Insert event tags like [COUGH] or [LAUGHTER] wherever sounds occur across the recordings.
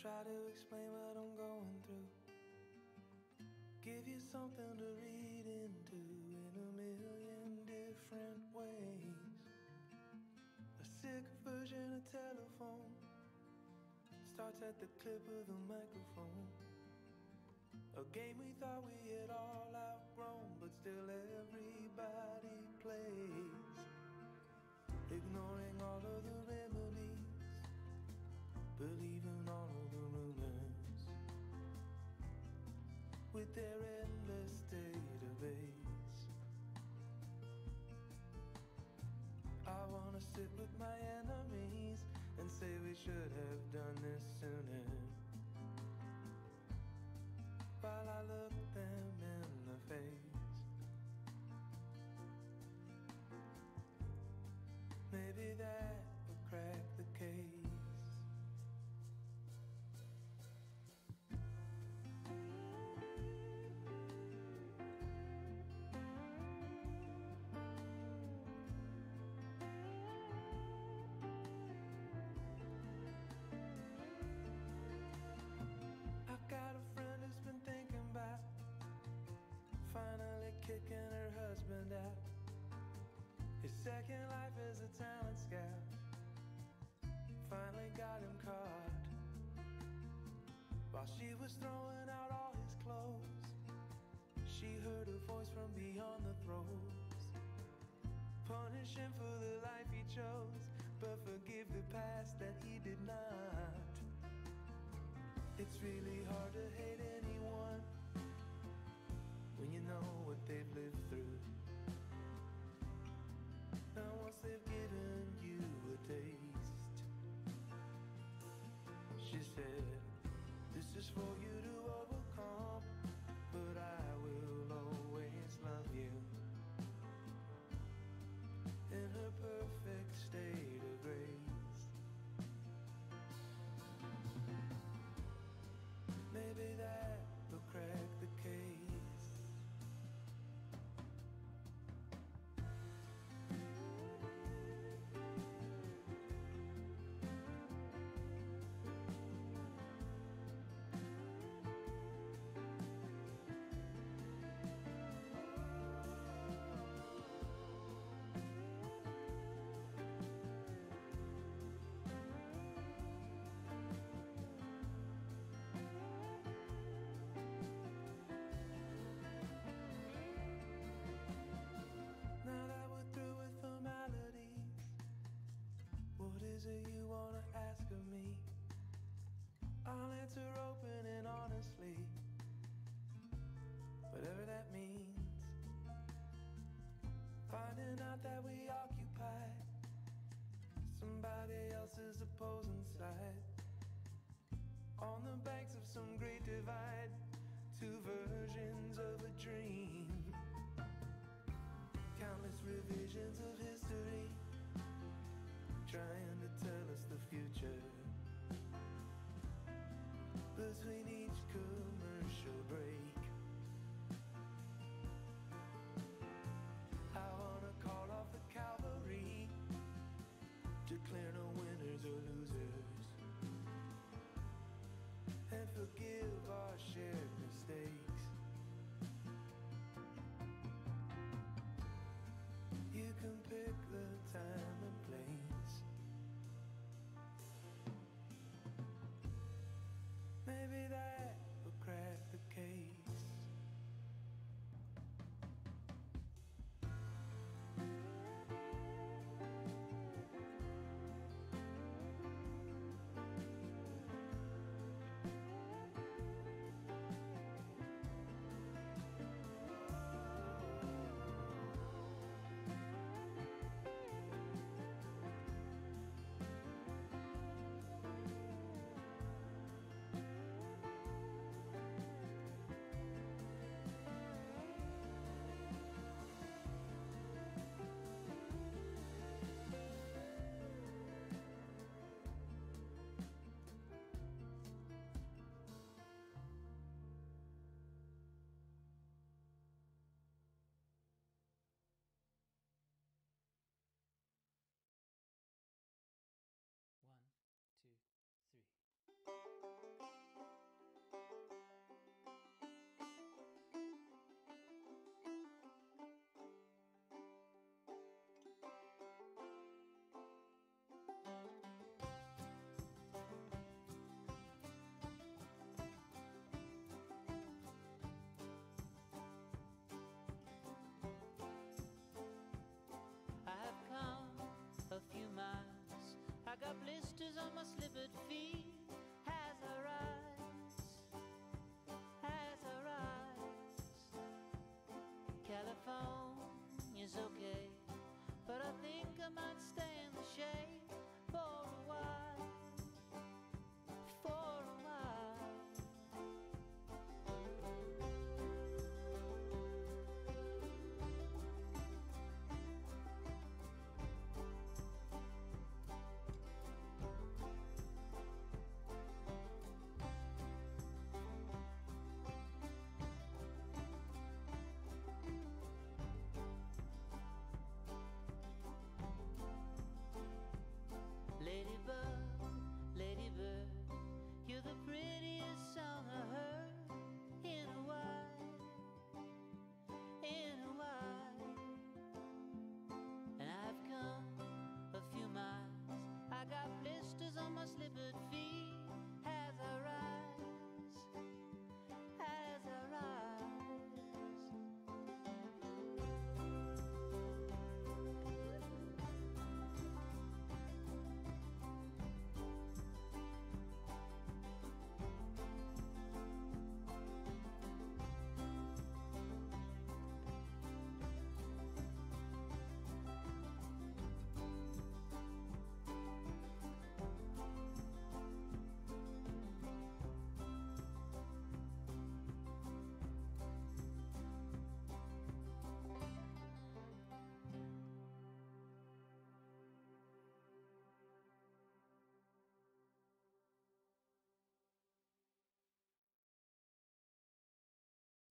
Try to explain what I'm going through. Give you something to read into in a million different ways. A sick version of telephone starts at the clip of the microphone. A game we thought we had all outgrown, but still everybody plays. Ignoring all of the voice from beyond the throes. Punish him for the life he chose, but forgive the past that he did not. It's really hard to hate anyone when you know what they've lived through. Now, once they've given is it you wanna ask of me? I'll answer open and honestly, whatever that means. Finding out that we occupy somebody else's opposing side. On the banks of some great divide, two versions of a dream countless revisions of history trying future. Between each commercial break on my slippered feet.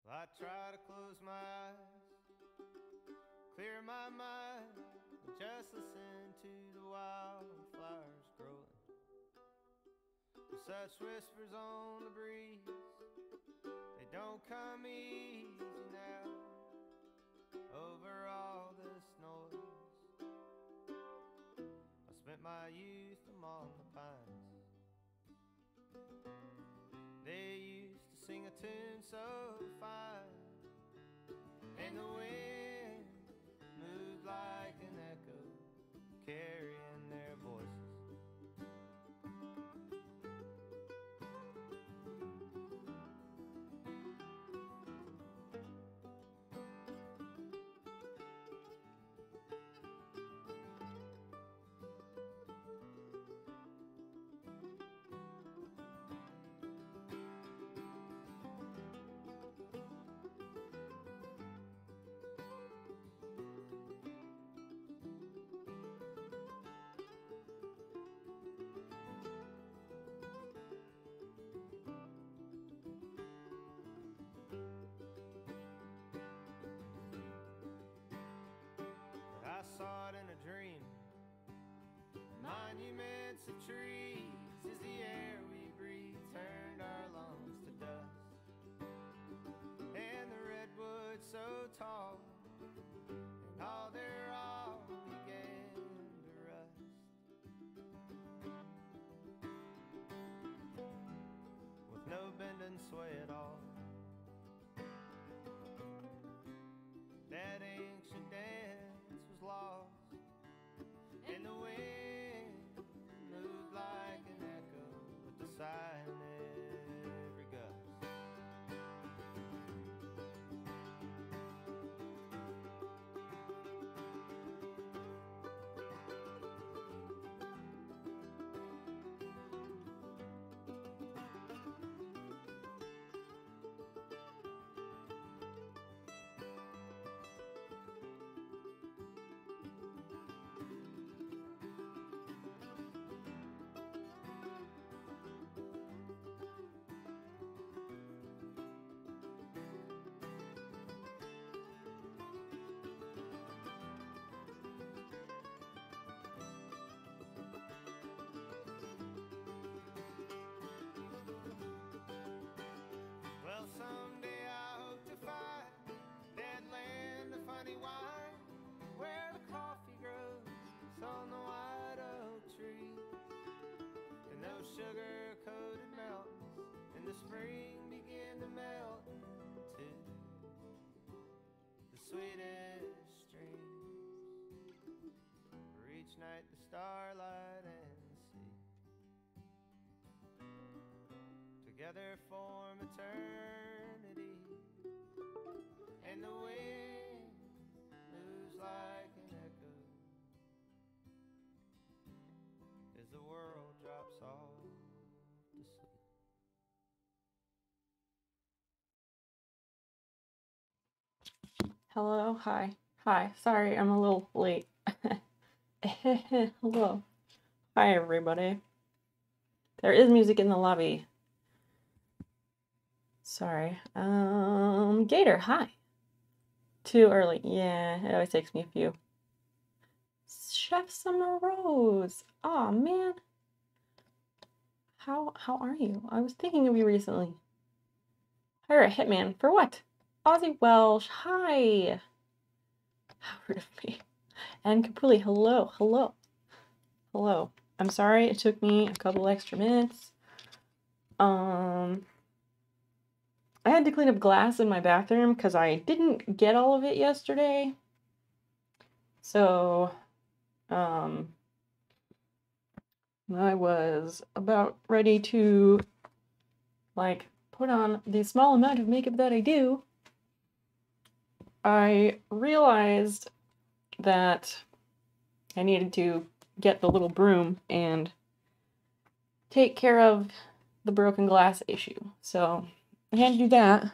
I try to close my eyes, clear my mind, and just listen to the wildflowers growing. With such whispers on the breeze, they don't come easy now. Over all this noise, I spent my youth among the pines. They used to sing a tune so and the wind saw it in a dream. Monuments of trees is the air we breathe turned our lungs to dust. And the redwoods so tall, and all their all began to rust. With no bend and sway at all. Spring begin to melt into the sweetest dreams for each night the starlight and the sea together form eternity. Hello, hi, hi. Sorry, I'm a little late. [LAUGHS] Hello. Hi, everybody. There is music in the lobby. Sorry. Um, Gator, hi. Too early. Yeah, it always takes me a few. Chef Summer Rose. Aw, man. How how are you? I was thinking of you recently. Hire a hitman for what? Aussie Welsh, hi. How [LAUGHS] rude of me. And Kapuli, hello, hello, hello. I'm sorry it took me a couple extra minutes. Um, I had to clean up glass in my bathroom because I didn't get all of it yesterday. So, um, I was about ready to like put on the small amount of makeup that I do. I realized that I needed to get the little broom and take care of the broken glass issue. So I had to do that.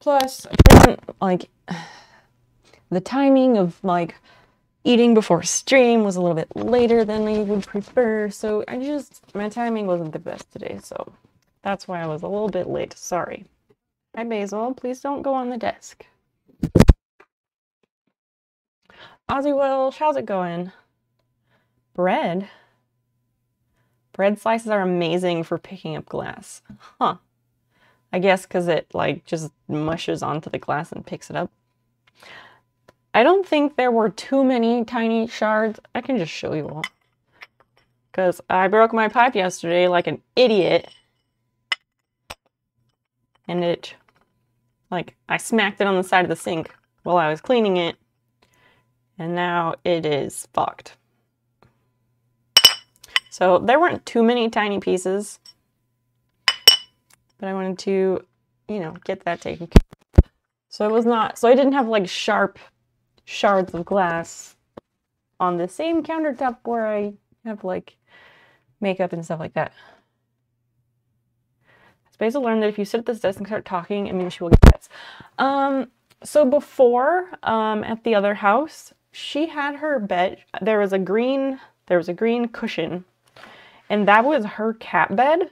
Plus, like [SIGHS] the timing of like eating before stream was a little bit later than I would prefer. So I just, my timing wasn't the best today. So that's why I was a little bit late. Sorry. Hi, Basil. Please don't go on the desk. Ozzy Welsh, how's it going? Bread? Bread slices are amazing for picking up glass. Huh. I guess because it like just mushes onto the glass and picks it up. I don't think there were too many tiny shards. I can just show you all. Because I broke my pipe yesterday like an idiot. And it, like, I smacked it on the side of the sink while I was cleaning it. And now it is fucked. So there weren't too many tiny pieces. But I wanted to, you know, get that taken care of. So it was not, so I didn't have like sharp shards of glass on the same countertop where I have like makeup and stuff like that. Basil learned that if you sit at this desk and start talking, it means she will get pets. Um, so before, um, at the other house, she had her bed. There was a green, there was a green cushion, and that was her cat bed.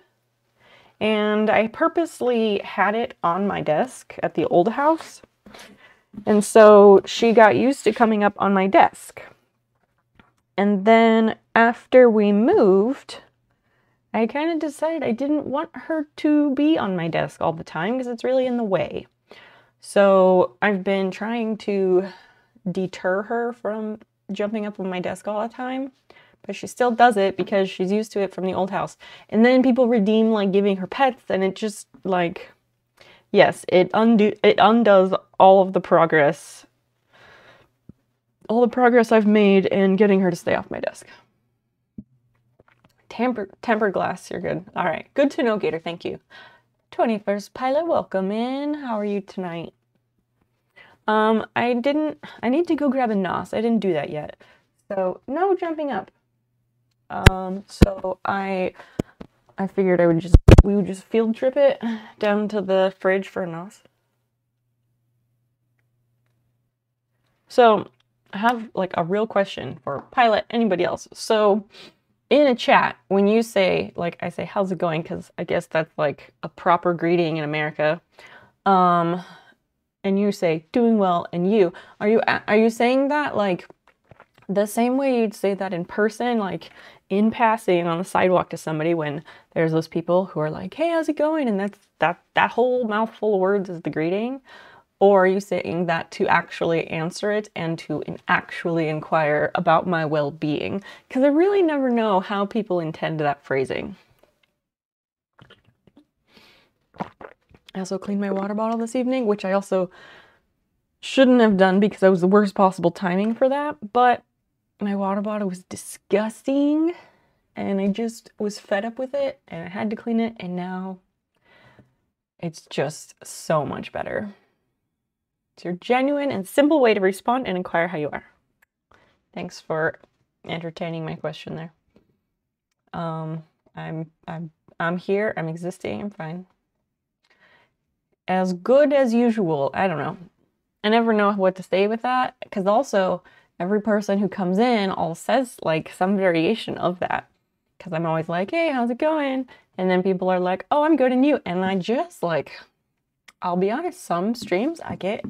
And I purposely had it on my desk at the old house and so she got used to coming up on my desk. And then after we moved, I kind of decided I didn't want her to be on my desk all the time because it's really in the way. So I've been trying to deter her from jumping up on my desk all the time, but she still does it because she's used to it from the old house. And then people redeem like giving her pets, and it just like yes, it undo it undoes all of the progress all the progress I've made in getting her to stay off my desk. Temper tempered glass, you're good. All right. Good to know, Gator. Thank you. 21st pilot, welcome in. How are you tonight? Um, I didn't I need to go grab a NOS. I didn't do that yet. So no jumping up. Um, so I I figured I would just we would just field trip it down to the fridge for a NOS. So I have like a real question for Pilot, anybody else. So in a chat, when you say like I say, how's it going? Because I guess that's like a proper greeting in America. Um, and you say doing well, and you are you are you saying that like the same way you'd say that in person, like in passing on the sidewalk to somebody when there's those people who are like, "Hey, how's it going?" and that's that that whole mouthful of words is the greeting, or are you saying that to actually answer it and to actually inquire about my well-being? Because I really never know how people intend that phrasing. I also cleaned my water bottle this evening, which I also shouldn't have done because I was the worst possible timing for that, but my water bottle was disgusting and I just was fed up with it and I had to clean it and now it's just so much better. It's your genuine and simple way to respond and inquire how you are. Thanks for entertaining my question there. Um, I'm I'm I'm here. I'm existing. I'm fine. As good as usual. I don't know. I never know what to say with that because also every person who comes in all says like some variation of that because I'm always like, hey, how's it going? And then people are like, oh, I'm good and you. And I just like, I'll be honest, some streams I get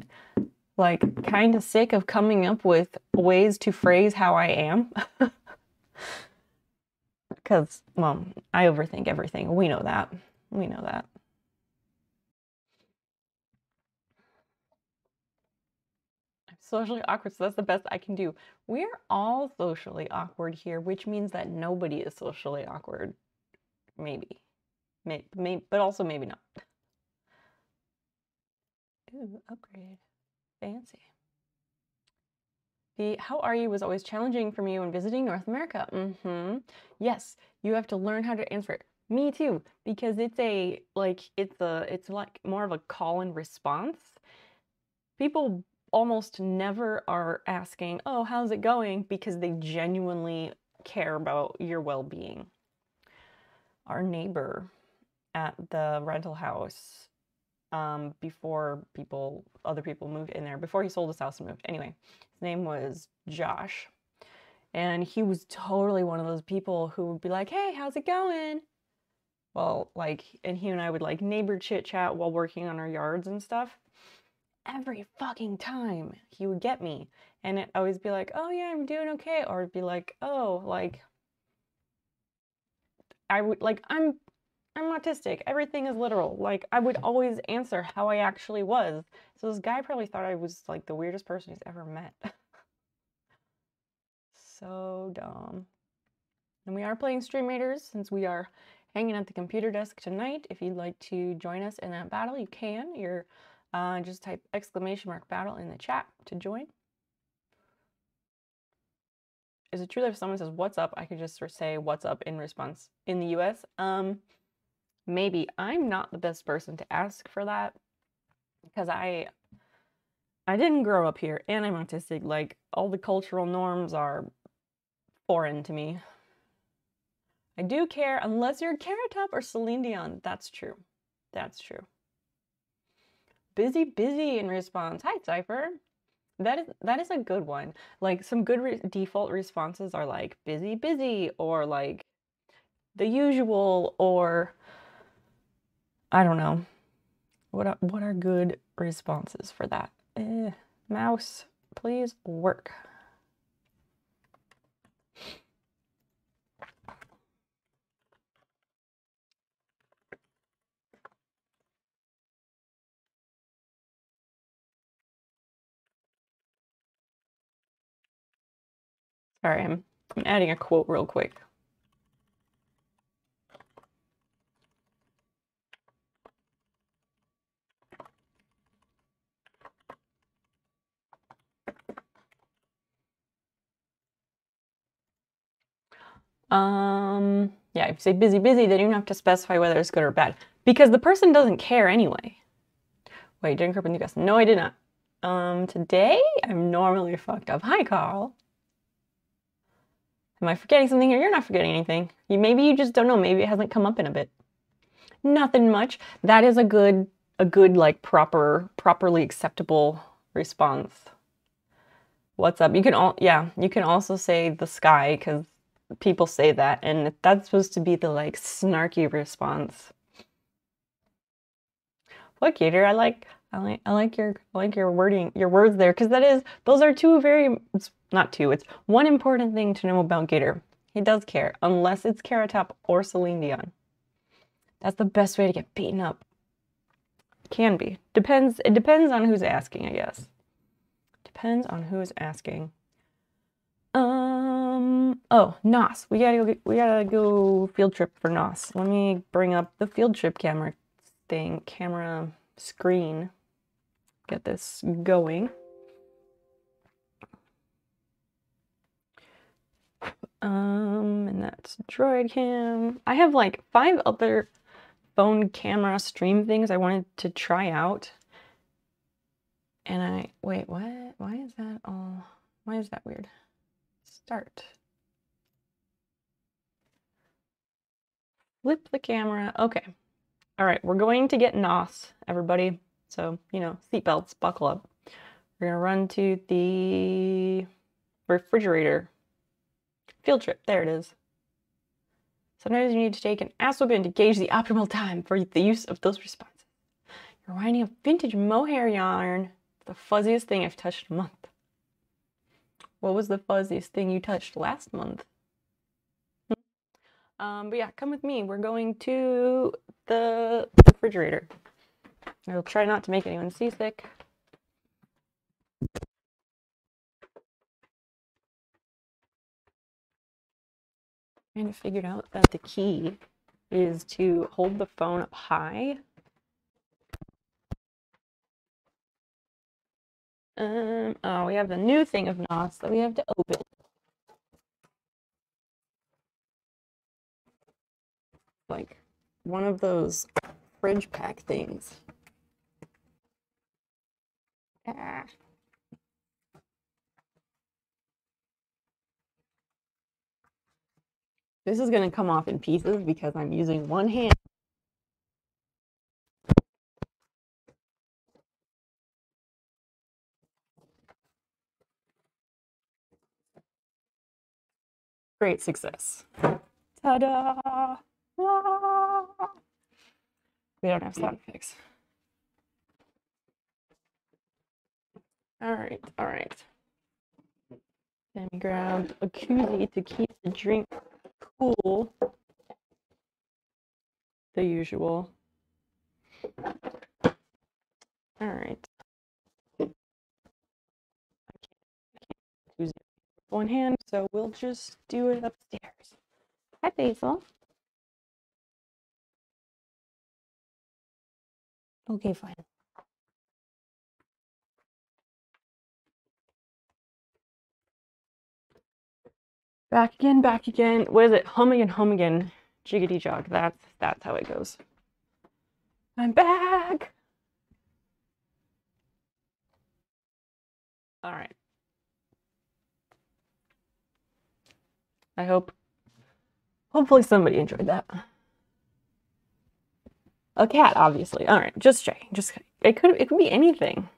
like kind of sick of coming up with ways to phrase how I am. [LAUGHS] Because, well, I overthink everything. We know that. We know that. I'm socially awkward, so that's the best I can do. We're all socially awkward here, which means that nobody is socially awkward. Maybe. Maybe, maybe but also maybe not. Ooh, upgrade. Fancy. The how are you was always challenging for me when visiting North America. Mm-hmm. Yes, you have to learn how to answer it. Me too, because it's a like it's a it's like more of a call and response. People almost never are asking, "Oh, how's it going?" because they genuinely care about your well-being. Our neighbor at the rental house um, before people, other people moved in there, before he sold his house and moved. Anyway, his name was Josh. And he was totally one of those people who would be like, hey, how's it going? Well, like, and he and I would like neighbor chit chat while working on our yards and stuff. Every fucking time he would get me. And it always be like, oh yeah, I'm doing okay. Or it'd be like, oh, like, I would, like, I'm I'm autistic. Everything is literal. Like, I would always answer how I actually was. So this guy probably thought I was like the weirdest person he's ever met. [LAUGHS] so dumb. And we are playing Stream Raiders since we are hanging at the computer desk tonight. If you'd like to join us in that battle, you can. You're uh, just type exclamation mark battle in the chat to join. Is it true that if someone says what's up, I could just say what's up in response in the US? Um, maybe I'm not the best person to ask for that because I I didn't grow up here and I'm autistic. Like all the cultural norms are foreign to me. I do care unless you're Carrot Top or Celine Dion. That's true. That's true. Busy, busy in response. Hi, Cypher. That is that is a good one. Like some good re default responses are like busy, busy, or like the usual, or I don't know. What are, what are good responses for that? Eh, mouse, please work. Sorry, I'm, I'm adding a quote real quick. Um, yeah, if you say busy, busy, they don't have to specify whether it's good or bad because the person doesn't care anyway. Wait, didn't Carpenter guess? No, I did not. Um, today I'm normally fucked up. Hi, Carl. Am I forgetting something here? You're not forgetting anything. You maybe you just don't know. Maybe it hasn't come up in a bit. Nothing much. That is a good, a good like proper, properly acceptable response. What's up? You can all, yeah, you can also say the sky because people say that and that's supposed to be the like snarky response. What gator i like i like i like your I like your wording your words there because that is those are two very it's not two it's one important thing to know about gator. He does care unless it's carrot top or celine dion. That's the best way to get beaten up. Can be. Depends it depends on who's asking i guess. Depends on who's asking um. Oh, NOS. We gotta go. We gotta go field trip for NOS. Let me bring up the field trip camera thing, camera screen. Get this going. Um, and that's Droid Cam. I have like five other phone camera stream things I wanted to try out. And I wait. What? Why is that all? Why is that weird? Start. Flip the camera. Okay. All right, we're going to get NOS, everybody. So, you know, seatbelts, buckle up. We're going to run to the refrigerator. Field trip. There it is. Sometimes you need to take an ass whooping to gauge the optimal time for the use of those responses. You're winding a vintage mohair yarn. The fuzziest thing I've touched in a month. What was the fuzziest thing you touched last month? Hmm. Um, but yeah, come with me. We're going to the refrigerator. I'll try not to make anyone seasick. Trying to figure out that the key is to hold the phone up high Um, oh, we have the new thing of NOS that we have to open. Like one of those fridge pack things. Ah. This is going to come off in pieces because I'm using one hand. Great success. Ta-da! Ah. We don't have sound effects. All right, all right. Let me grab a koozie to keep the drink cool. The usual. All right. One hand, so we'll just do it upstairs. Hi, Basil. Okay, fine. Back again, back again. What is it? Home again, home again. Jiggity jog. That's that's how it goes. I'm back. All right. I hope hopefully somebody enjoyed that. A cat, obviously. All right, just checking. Just it could it could be anything.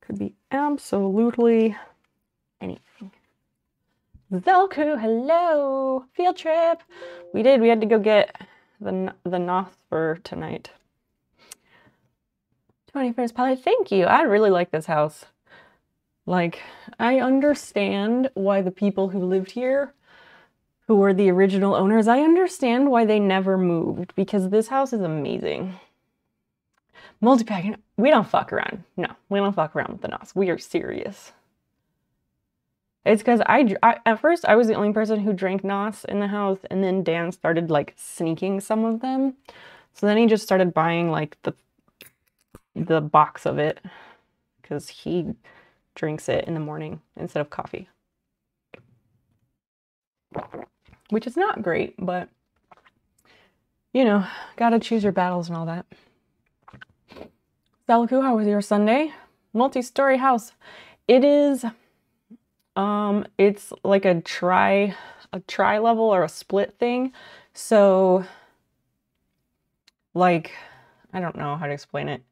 Could be absolutely anything. Zelku, hello! Field trip! We did, we had to go get the, the NOS for tonight. 21st Pilot, thank you! I really like this house. Like, I understand why the people who lived here, who were the original owners, I understand why they never moved, because this house is amazing. Multi-packing, we don't fuck around. No, we don't fuck around with the NOS. We are serious. It's because I, I, at first I was the only person who drank Nos in the house, and then Dan started like sneaking some of them. So then he just started buying like the the box of it because he drinks it in the morning instead of coffee, which is not great, but you know, gotta choose your battles and all that. Salaku, how was your Sunday? Multi-story house. It is um, it's like a try a try level or a split thing. So like I don't know how to explain it.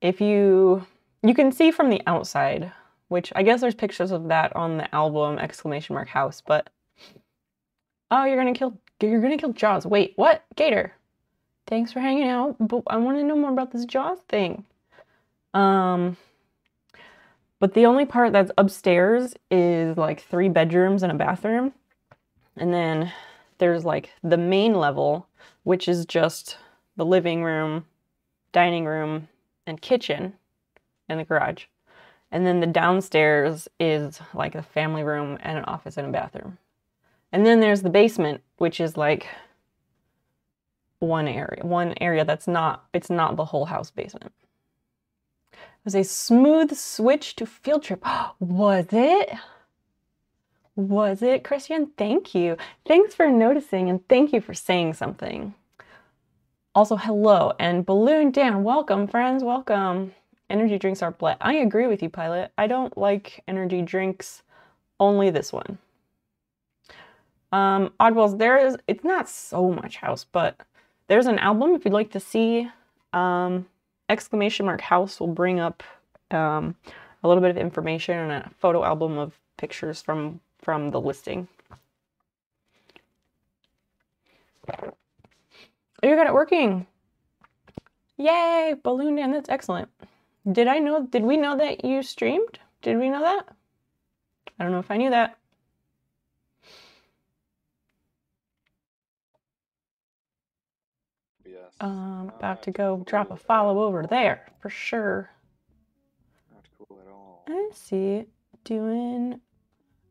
If you you can see from the outside, which I guess there's pictures of that on the album exclamation mark house, but oh, you're gonna kill you're gonna kill Jaws. Wait, what? Gator. Thanks for hanging out, but I want to know more about this Jaws thing. Um but the only part that's upstairs is like three bedrooms and a bathroom. And then there's like the main level, which is just the living room, dining room, and kitchen and the garage. And then the downstairs is like a family room and an office and a bathroom. And then there's the basement, which is like one area, one area that's not, it's not the whole house basement It was a smooth switch to field trip. [GASPS] Was it? Was it, Christian? Thank you. Thanks for noticing and thank you for saying something. Also, hello and Balloon Dan, welcome, friends, welcome. Energy drinks are bleh. I agree with you, Pilot. I don't like energy drinks, only this one. Um, Oddwells, there is, it's not so much house, but there's an album if you'd like to see. Um, exclamation mark house will bring up um, a little bit of information and a photo album of pictures from from the listing. Oh, you got it working. Yay, Balloon Dan, that's excellent. Did I know, did we know that you streamed? Did we know that? I don't know if I knew that. Um, about to go drop a follow over there for sure. Not cool at all. I see doing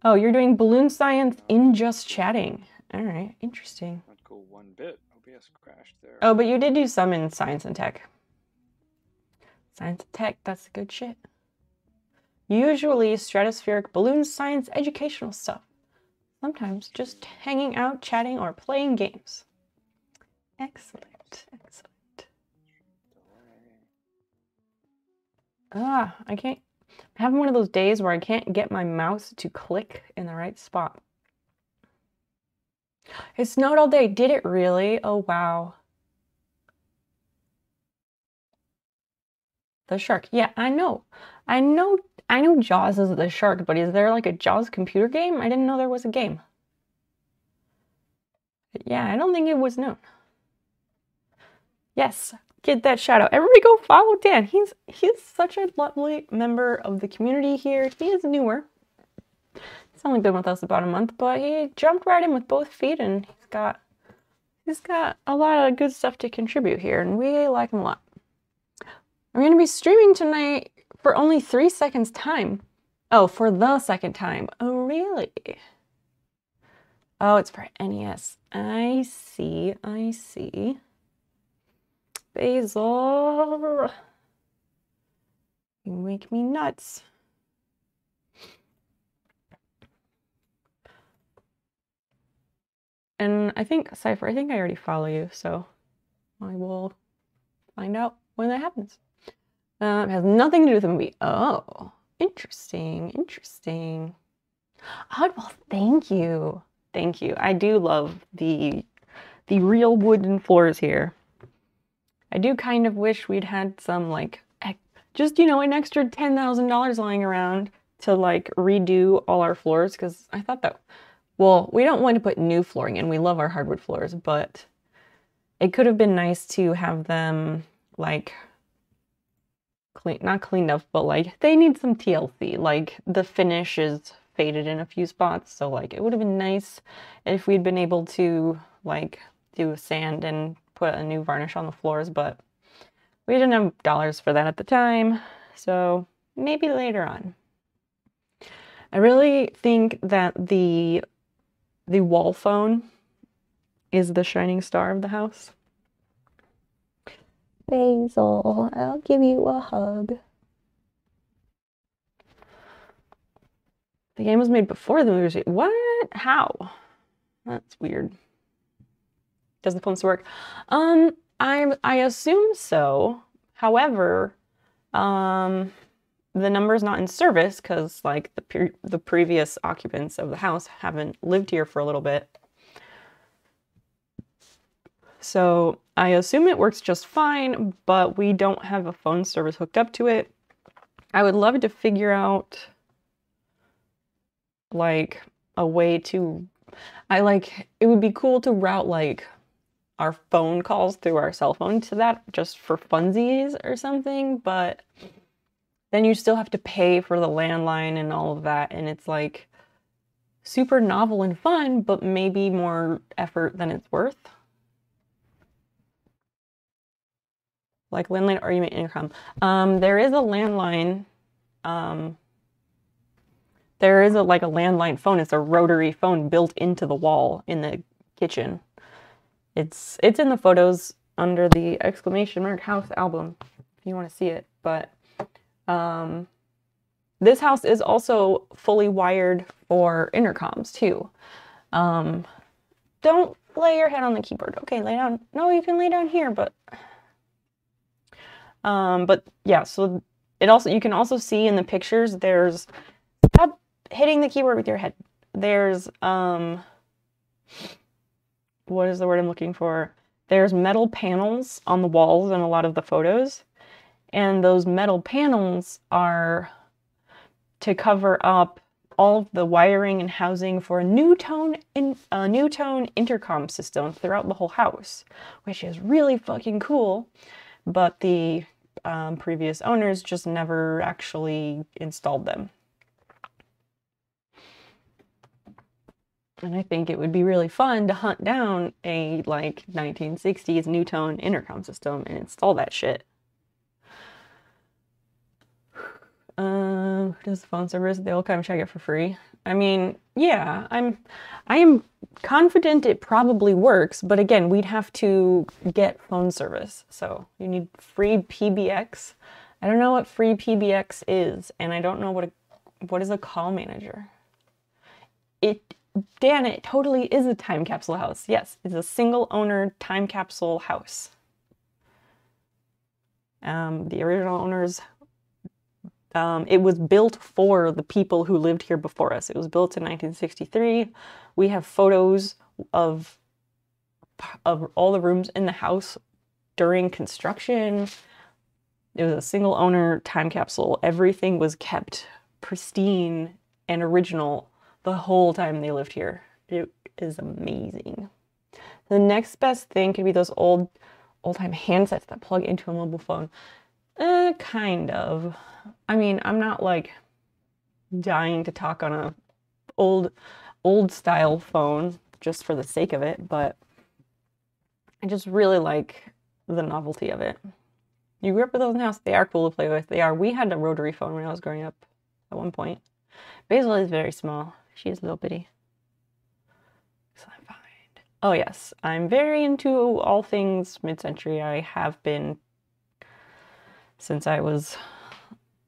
Oh, you're doing balloon science in just chatting. All right, interesting. Not cool one bit. OBS crashed there. Oh, but you did do some in science and tech. Science tech, that's the good shit. Usually stratospheric balloon science, educational stuff. Sometimes just hanging out, chatting, or playing games. Excellent, excellent. Ah, I can't. I'm having one of those days where I can't get my mouse to click in the right spot. It snowed all day. Did it really? Oh, wow. The shark. Yeah, I know. I know I know Jaws is the shark, but is there like a Jaws computer game? I didn't know there was a game. But yeah, I don't think it was known. Yes, get that shout out. Everybody go follow Dan. He's he's such a lovely member of the community here. He is newer. He's only been with us about a month, but he jumped right in with both feet and he's got he's got a lot of good stuff to contribute here, and we like him a lot. I'm gonna be streaming tonight for only three seconds time. Oh, for the second time. Oh, really? Oh, it's for NES. I see, I see. Basil. You make me nuts. And I think, Cypher, I think I already follow you, so I will find out when that happens. Um, it has nothing to do with the movie. Oh, interesting, interesting. Oddball, thank you. Thank you. I do love the the real wooden floors here. I do kind of wish we'd had some like just you know an extra ten thousand dollars lying around to like redo all our floors because I thought that well we don't want to put new flooring in. We love our hardwood floors, but it could have been nice to have them like clean not cleaned up, but like they need some TLC. Like the finish is faded in a few spots, so like it would have been nice if we'd been able to like do sand and put a new varnish on the floors, but we didn't have dollars for that at the time, so maybe later on. I really think that the the wall phone is the shining star of the house. Basil, I'll give you a hug. The game was made before the movie. What? How? That's weird. Does the still work? Um, I I assume so. However, um, the number's not in service because like the pre- the previous occupants of the house haven't lived here for a little bit. So I assume it works just fine, but we don't have a phone service hooked up to it. I would love to figure out like a way to I like it would be cool to route like our phone calls through our cell phone to that just for funsies or something, but then you still have to pay for the landline and all of that and it's like super novel and fun, but maybe more effort than it's worth. Like landline or you mean intercom. Um, there is a landline. Um, there is a like a landline phone. It's a rotary phone built into the wall in the kitchen. It's it's in the photos under the exclamation mark house album if you want to see it. But um, this house is also fully wired for intercoms too. Um, don't lay your head on the keyboard. Okay, lay down. No, you can lay down here, but um, but yeah, so it also you can also see in the pictures there's stop hitting the keyboard with your head. There's um what is the word I'm looking for? There's metal panels on the walls in a lot of the photos. And those metal panels are to cover up all of the wiring and housing for a NuTone in a NuTone intercom system throughout the whole house, which is really fucking cool but the um, previous owners just never actually installed them. And I think it would be really fun to hunt down a like 1960s NuTone intercom system and install that shit. [SIGHS] Um, does the phone service? They will come check it for free. I mean, yeah, I'm I am confident it probably works, but again, we'd have to get phone service. So you need free PBX. I don't know what free PBX is, and I don't know what a what is a call manager. It Dan, it totally is a time capsule house. Yes, it's a single owner time capsule house. Um, the original owners um, it was built for the people who lived here before us. It was built in 1963. We have photos of of all the rooms in the house during construction. It was a single owner time capsule. Everything was kept pristine and original the whole time they lived here. It is amazing. The next best thing could be those old old time handsets that plug into a mobile phone. Uh, kind of. I mean, I'm not like dying to talk on a old old style phone just for the sake of it, but I just really like the novelty of it. You grew up with those in the house. They are cool to play with. They are. We had a rotary phone when I was growing up at one point. Basil is very small. She is a little bitty. So I'm fine. Oh yes, I'm very into all things mid-century. I have been since I was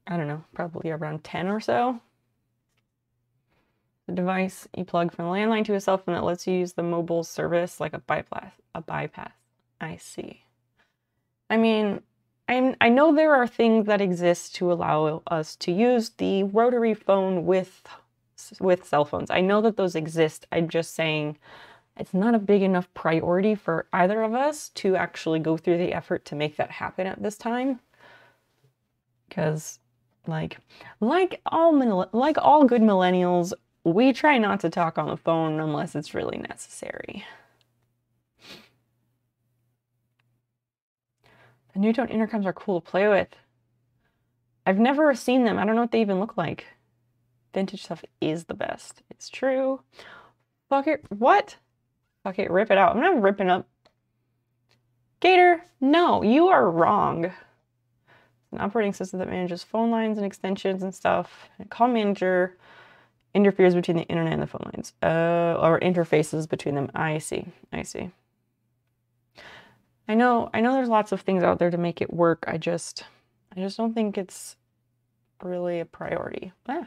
I don't know, probably around 10 or so. The device you plug from the landline to a cell phone that lets you use the mobile service like a bypass. A bypass. I see. I mean, i I know there are things that exist to allow us to use the rotary phone with with cell phones. I know that those exist. I'm just saying it's not a big enough priority for either of us to actually go through the effort to make that happen at this time. Because like like all like all good millennials, we try not to talk on the phone unless it's really necessary. The NuTone intercoms are cool to play with. I've never seen them. I don't know what they even look like. Vintage stuff is the best. It's true. Fuck it. What? Fuck it. Rip it out. I'm not ripping up. Gator, no, you are wrong an operating system that manages phone lines and extensions and stuff. A call manager interferes between the internet and the phone lines, uh, or interfaces between them. I see. I see. I know. I know. There's lots of things out there to make it work. I just, I just don't think it's really a priority. Ah.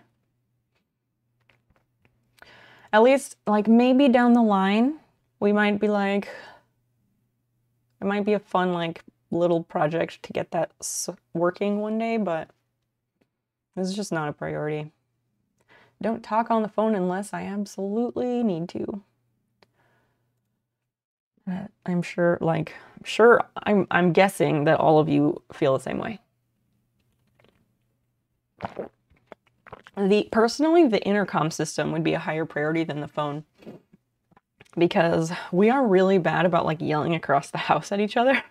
At least, like maybe down the line, we might be like, it might be a fun like little project to get that working one day, but it's just not a priority. Don't talk on the phone unless I absolutely need to. I'm sure, like, sure, I'm, I'm guessing that all of you feel the same way. The personally, the intercom system would be a higher priority than the phone because we are really bad about like yelling across the [LAUGHS] house at each other.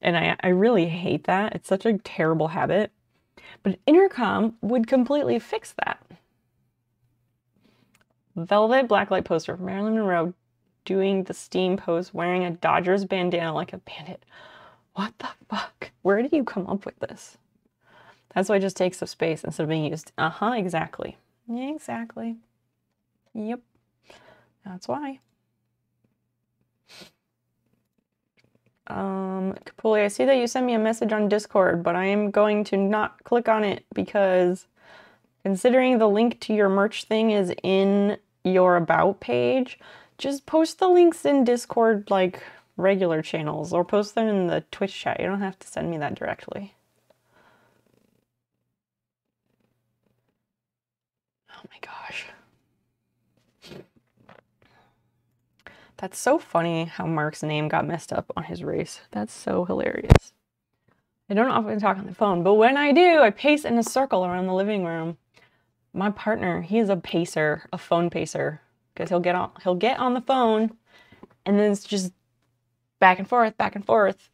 And I, I really hate that. It's such a terrible habit. But intercom would completely fix that. Velvet blacklight poster of Marilyn Monroe doing the steam pose wearing a Dodgers bandana like a bandit. What the fuck? Where did you come up with this? That's why it just takes up space instead of being used. Uh huh, exactly. Exactly. Yep. That's why. Um, Capuli, I see that you sent me a message on Discord, but I am going to not click on it because considering the link to your merch thing is in your about page, just post the links in Discord like regular channels or post them in the Twitch chat. You don't have to send me that directly. Oh my gosh. That's so funny how Mark's name got messed up on his race. That's so hilarious. I don't often talk on the phone, but when I do, I pace in a circle around the living room. My partner, he is a pacer, a phone pacer, because he'll get on he'll get on the phone and then it's just back and forth, back and forth.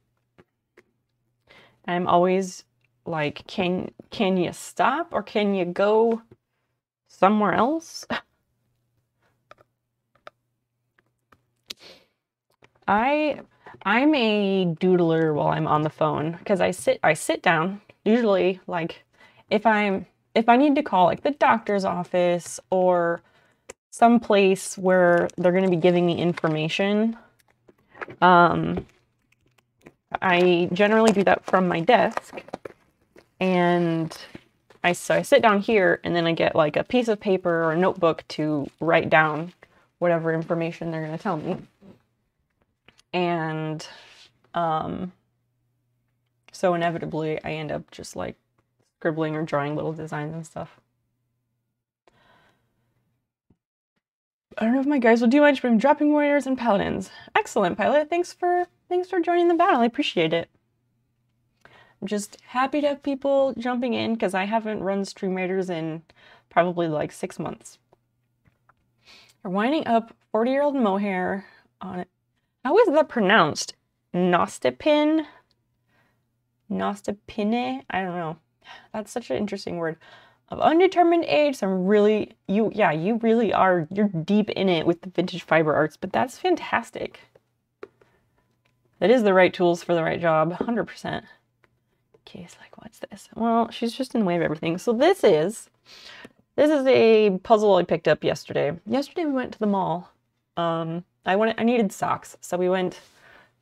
I'm always like, can can you stop or can you go somewhere else? [LAUGHS] I I'm a doodler while I'm on the phone because I sit I sit down usually like if I'm if I need to call like the doctor's office or some place where they're going to be giving me information, um, I generally do that from my desk. And I so I sit down here and then I get like a piece of paper or a notebook to write down whatever information they're going to tell me. And um so inevitably I end up just like scribbling or drawing little designs and stuff. I don't know if my guys will do much, but I'm dropping warriors and paladins. Excellent, pilot. Thanks for thanks for joining the battle. I appreciate it. I'm just happy to have people jumping in because I haven't run Stream Raiders in probably like six months. We're winding up 40 year old mohair on it. How is that pronounced? Nostipin? Nostipine? I don't know. That's such an interesting word. Of undetermined age, some really you yeah, you really are you're deep in it with the vintage fiber arts, but that's fantastic. That is the right tools for the right job, 100%. Case like what's this? Well, she's just in the way of everything. So this is this is a puzzle I picked up yesterday. Yesterday we went to the mall. Um I wanted I needed socks, so we went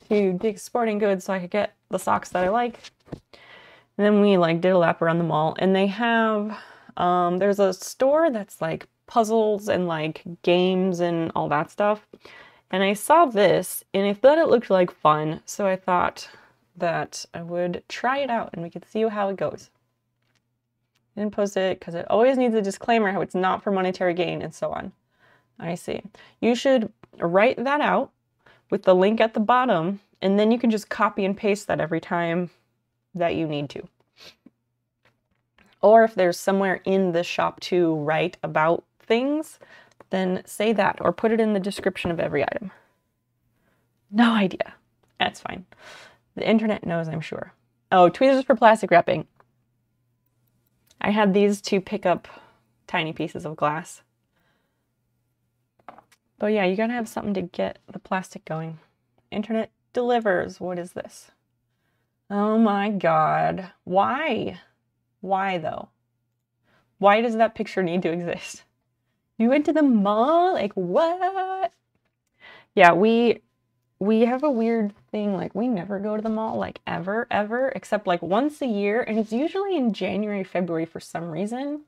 to Dick's Sporting Goods so I could get the socks that I like. And then we like did a lap around the mall and they have um there's a store that's like puzzles and like games and all that stuff. And I saw this and I thought it looked like fun, so I thought that I would try it out and we could see how it goes. I Didn't post it because it always needs a disclaimer how it's not for monetary gain and so on. I see. You should write that out with the link at the bottom and then you can just copy and paste that every time that you need to. Or if there's somewhere in the shop to write about things, then say that or put it in the description of every item. No idea. That's fine. The internet knows, I'm sure. Oh, tweezers for plastic wrapping. I had these to pick up tiny pieces of glass. But yeah, you gotta have something to get the plastic going. Internet delivers. What is this? Oh my god. Why? Why though? Why does that picture need to exist? You went to the mall? Like what? Yeah, we we have a weird thing like we never go to the mall like ever ever except like once a year and it's usually in January February for some reason.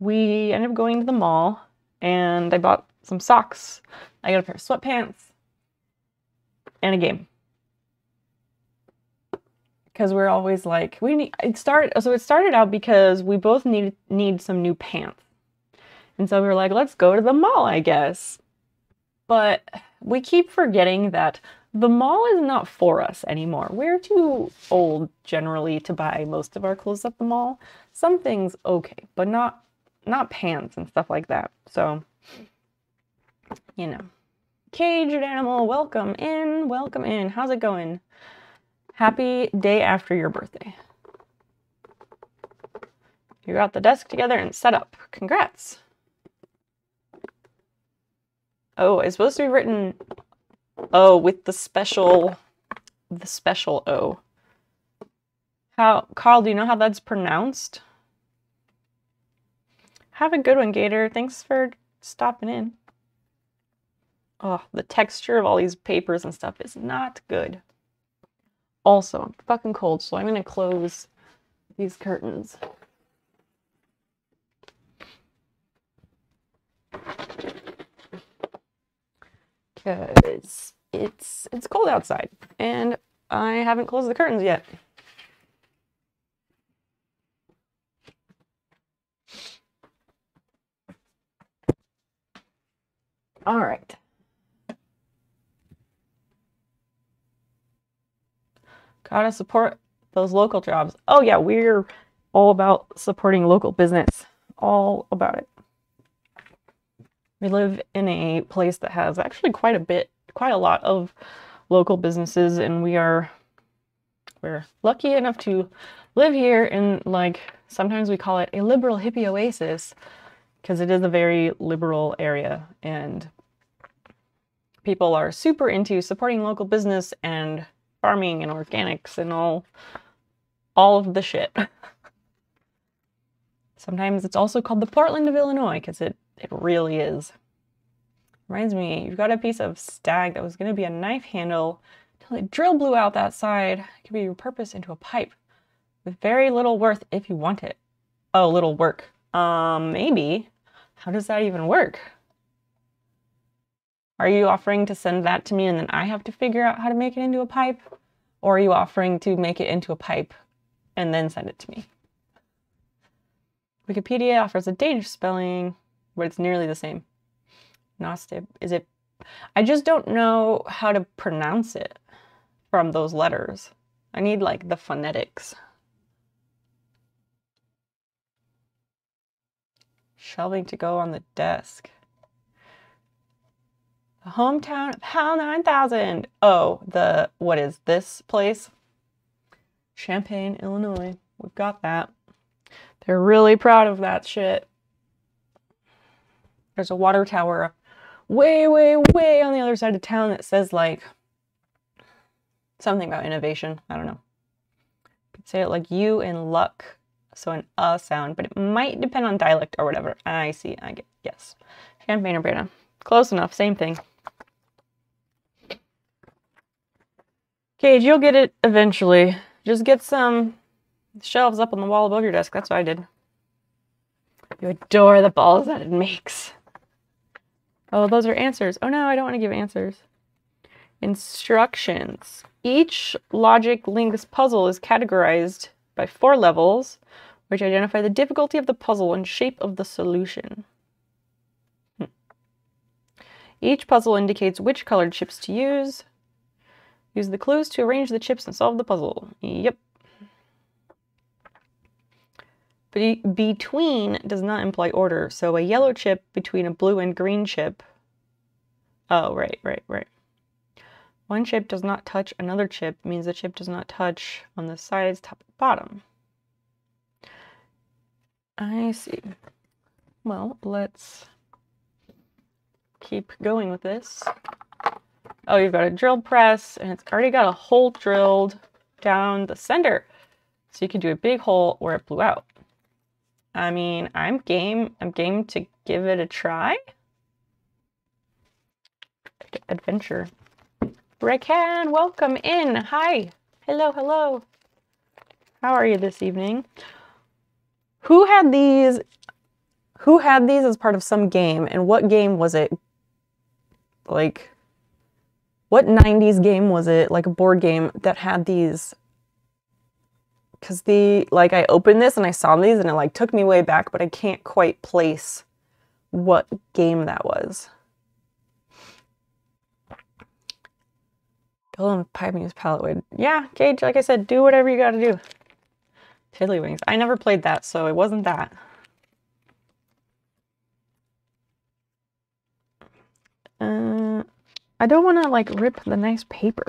We end up going to the mall and I bought some socks. I got a pair of sweatpants and a game. Cuz we're always like we need it started so it started out because we both need need some new pants. And so we were like let's go to the mall, I guess. But we keep forgetting that the mall is not for us anymore. We're too old generally to buy most of our clothes at the mall. Some things okay, but not not pants and stuff like that. So, you know. Caged animal, welcome in, welcome in. How's it going? Happy day after your birthday. You got the desk together and set up. Congrats. Oh, it's supposed to be written Oh, with the special the special O. How Carl, do you know how that's pronounced? Have a good one, Gator. Thanks for stopping in. Oh, the texture of all these papers and stuff is not good. Also, I'm fucking cold, so I'm gonna close these curtains. because it's it's cold outside and I haven't closed the curtains yet. All right. Gotta support those local jobs. Oh yeah, we're all about supporting local business. All about it. We live in a place that has actually quite a bit, quite a lot of local businesses, and we are we're lucky enough to live here in like sometimes we call it a liberal hippie oasis because it is a very liberal area and people are super into supporting local business and farming and organics and all all of the shit. [LAUGHS] Sometimes it's also called the Portland of Illinois because it, it really is. Reminds me, you've got a piece of stag that was going to be a knife handle until a drill blew out that side. It can be repurposed into a pipe with very little worth if you want it. Oh, little work. Um, maybe. How does that even work? Are you offering to send that to me and then I have to figure out how to make it into a pipe? Or are you offering to make it into a pipe and then send it to me? Wikipedia offers a Danish spelling, but it's nearly the same. Nostip, is it? I just don't know how to pronounce it from those letters. I need like the phonetics. Shelving to go on the desk. The hometown of HAL 9000. Oh, the, what is this place? Champaign, Illinois. We've got that. They're really proud of that shit. There's a water tower way, way, way on the other side of town that says like something about innovation. I don't know. Could say it like you in luck, so an uh sound, but it might depend on dialect or whatever. I see. I get yes. Champaign Urbana. Close enough. Same thing. Cage, you'll get it eventually. Just get some shelves up on the wall above your desk. That's what I did. You adore the balls that it makes. Oh, those are answers. Oh no, I don't want to give answers. Instructions. Each logic links puzzle is categorized by four levels, which identify the difficulty of the puzzle and shape of the solution. Hmm. Each puzzle indicates which colored chips to use. Use the clues to arrange the chips and solve the puzzle. Yep. Be between does not imply order, so a yellow chip between a blue and green chip. Oh, right, right, right. One chip does not touch another chip means the chip does not touch on the sides, top, bottom. I see. Well, let's keep going with this. Oh, you've got a drill press, and it's already got a hole drilled down the center. So you can do a big hole where it blew out. I mean, I'm game. I'm game to give it a try. Adventure. Rekan, welcome in. Hi. Hello, hello. How are you this evening? Who had these? Who had these as part of some game, and what game was it? Like, what 90s game was it? Like a board game that had these because the like I opened this and I saw these and it like took me way back, but I can't quite place what game that was. Golden Pipe Muse Palette Yeah, Gage, like I said, do whatever you gotta do. Tiddlywinks. I never played that, so it wasn't that. Uh, I don't want to like rip the nice paper.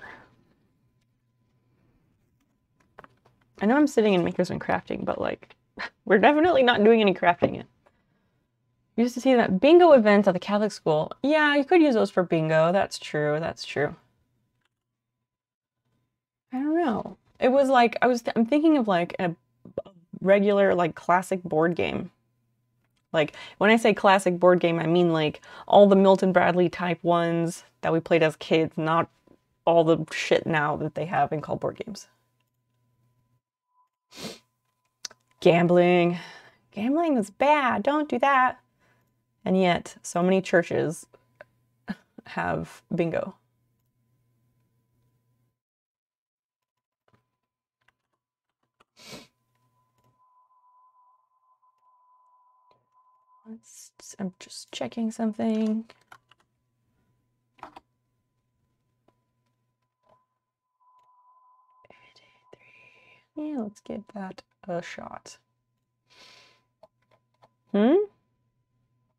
I know I'm sitting in Makers and Crafting, but like, [LAUGHS] we're definitely not doing any crafting yet. used to see that bingo events at the Catholic school. Yeah, you could use those for bingo. That's true. That's true. I don't know. It was like I was. Th I'm thinking of like a regular like classic board game. Like when I say classic board game, I mean like all the Milton Bradley type ones that we played as kids, not all the shit now that they have in called board games. Gambling. Gambling is bad. Don't do that. And yet, so many churches [LAUGHS] have bingo. I'm just checking something. Yeah, let's give that a shot. Hmm?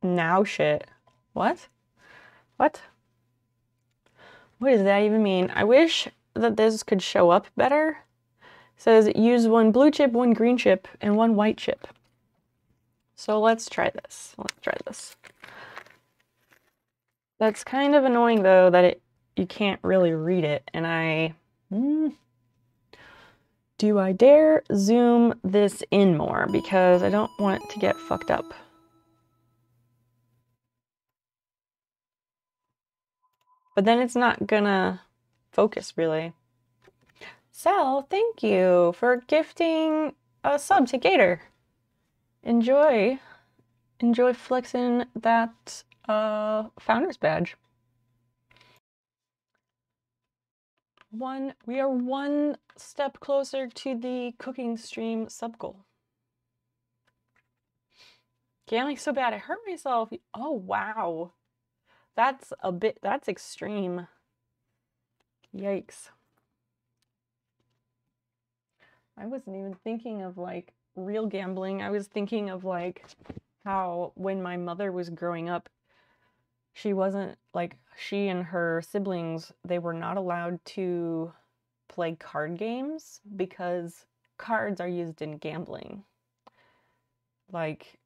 Now shit. What? What? What does that even mean? I wish that this could show up better. It says use one blue chip, one green chip, and one white chip. So let's try this. Let's try this. That's kind of annoying though that it you can't really read it and I mm, Do I dare zoom this in more because I don't want it to get fucked up. But then it's not gonna focus really. Sal, thank you for gifting a sub to Gator. Enjoy. Enjoy flexing that uh, founder's badge. One, we are one step closer to the cooking stream sub goal. Gambling so bad, I hurt myself. Oh, wow. That's a bit, that's extreme. Yikes. I wasn't even thinking of like real gambling. I was thinking of like how when my mother was growing up, she wasn't like she and her siblings, they were not allowed to play card games because cards are used in gambling. Like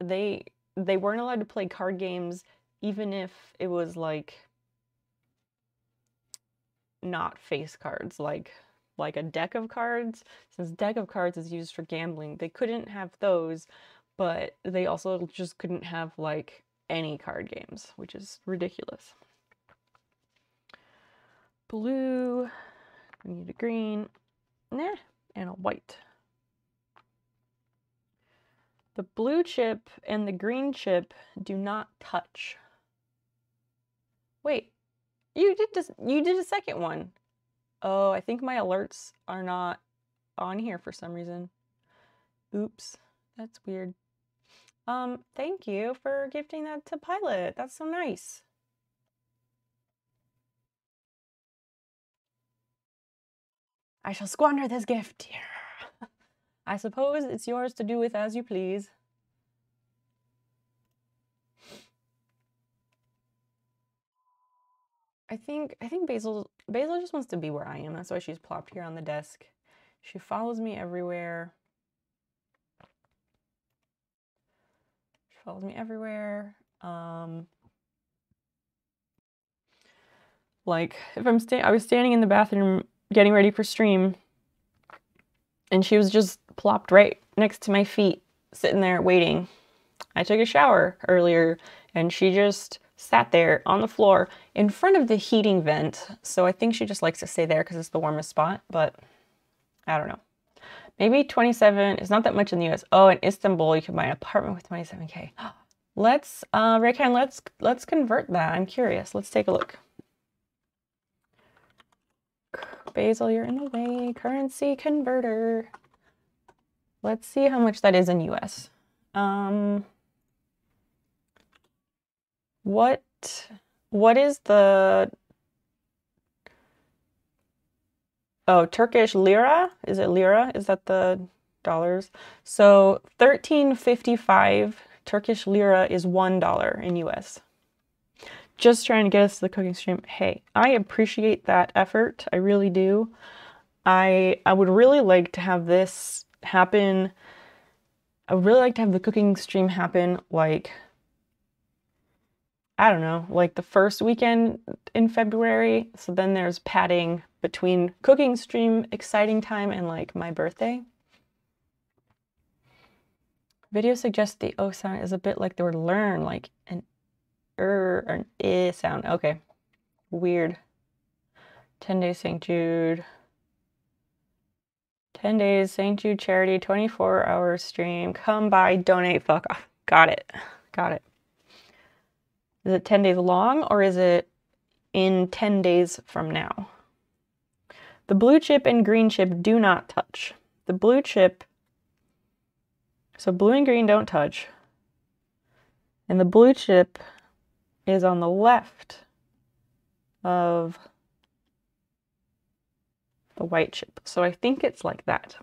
they they weren't allowed to play card games even if it was like not face cards like like a deck of cards since deck of cards is used for gambling they couldn't have those but they also just couldn't have like any card games which is ridiculous. Blue we need a green nah and a white. The blue chip and the green chip do not touch. Wait you did this you did a second one Oh, I think my alerts are not on here for some reason. Oops, that's weird. Um, thank you for gifting that to Pilot. That's so nice. I shall squander this gift. [LAUGHS] I suppose it's yours to do with as you please. I think I think Basil Basil just wants to be where I am. That's why she's plopped here on the desk. She follows me everywhere. She follows me everywhere. Um like if I'm staying I was standing in the bathroom getting ready for stream and she was just plopped right next to my feet sitting there waiting. I took a shower earlier and she just sat there on the floor in front of the heating vent. So I think she just likes to stay there because it's the warmest spot, but I don't know. Maybe 27 is not that much in the US. Oh, in Istanbul, you can buy an apartment with 27K. [GASPS] Let's, uh, Raycan, let's, let's convert that. I'm curious. Let's take a look. Basil, you're in the way. Currency converter. Let's see how much that is in US. Um, what what is the Oh, Turkish lira? Is it lira? Is that the dollars? So 1355 Turkish lira is $1 in US. Just trying to get us to the cooking stream. Hey, I appreciate that effort. I really do. I I would really like to have this happen. I would really like to have the cooking stream happen like I don't know, like the first weekend in February. So then there's padding between cooking stream, exciting time, and like my birthday. Video suggests the O sound is a bit like the word learn, like an er or an I sound. Okay. Weird. 10 days St. Jude. 10 days St. Jude charity, 24 hour stream. Come by, donate, fuck off. Got it. Got it. Is it 10 days long or is it in 10 days from now? The blue chip and green chip do not touch. The blue chip, so blue and green don't touch. And the blue chip is on the left of the white chip. So I think it's like that.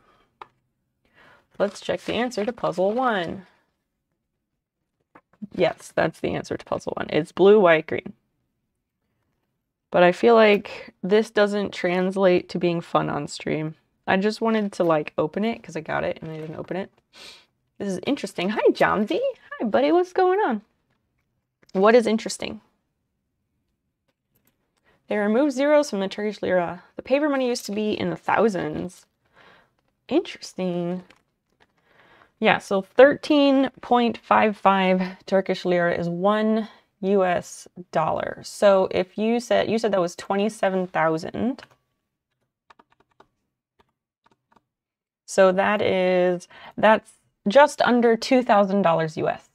Let's check the answer to puzzle one. Yes, that's the answer to puzzle one. It's blue, white, green. But I feel like this doesn't translate to being fun on stream. I just wanted to like open it because I got it and I didn't open it. This is interesting. Hi, Johnsy. Hi, buddy. What's going on? What is interesting? They removed zeros from the Turkish lira. The paper money used to be in the thousands. Interesting. Yeah, so 13.55 Turkish lira is one US dollar. So if you said you said that was 27,000. So that is that's just under $2,000 US.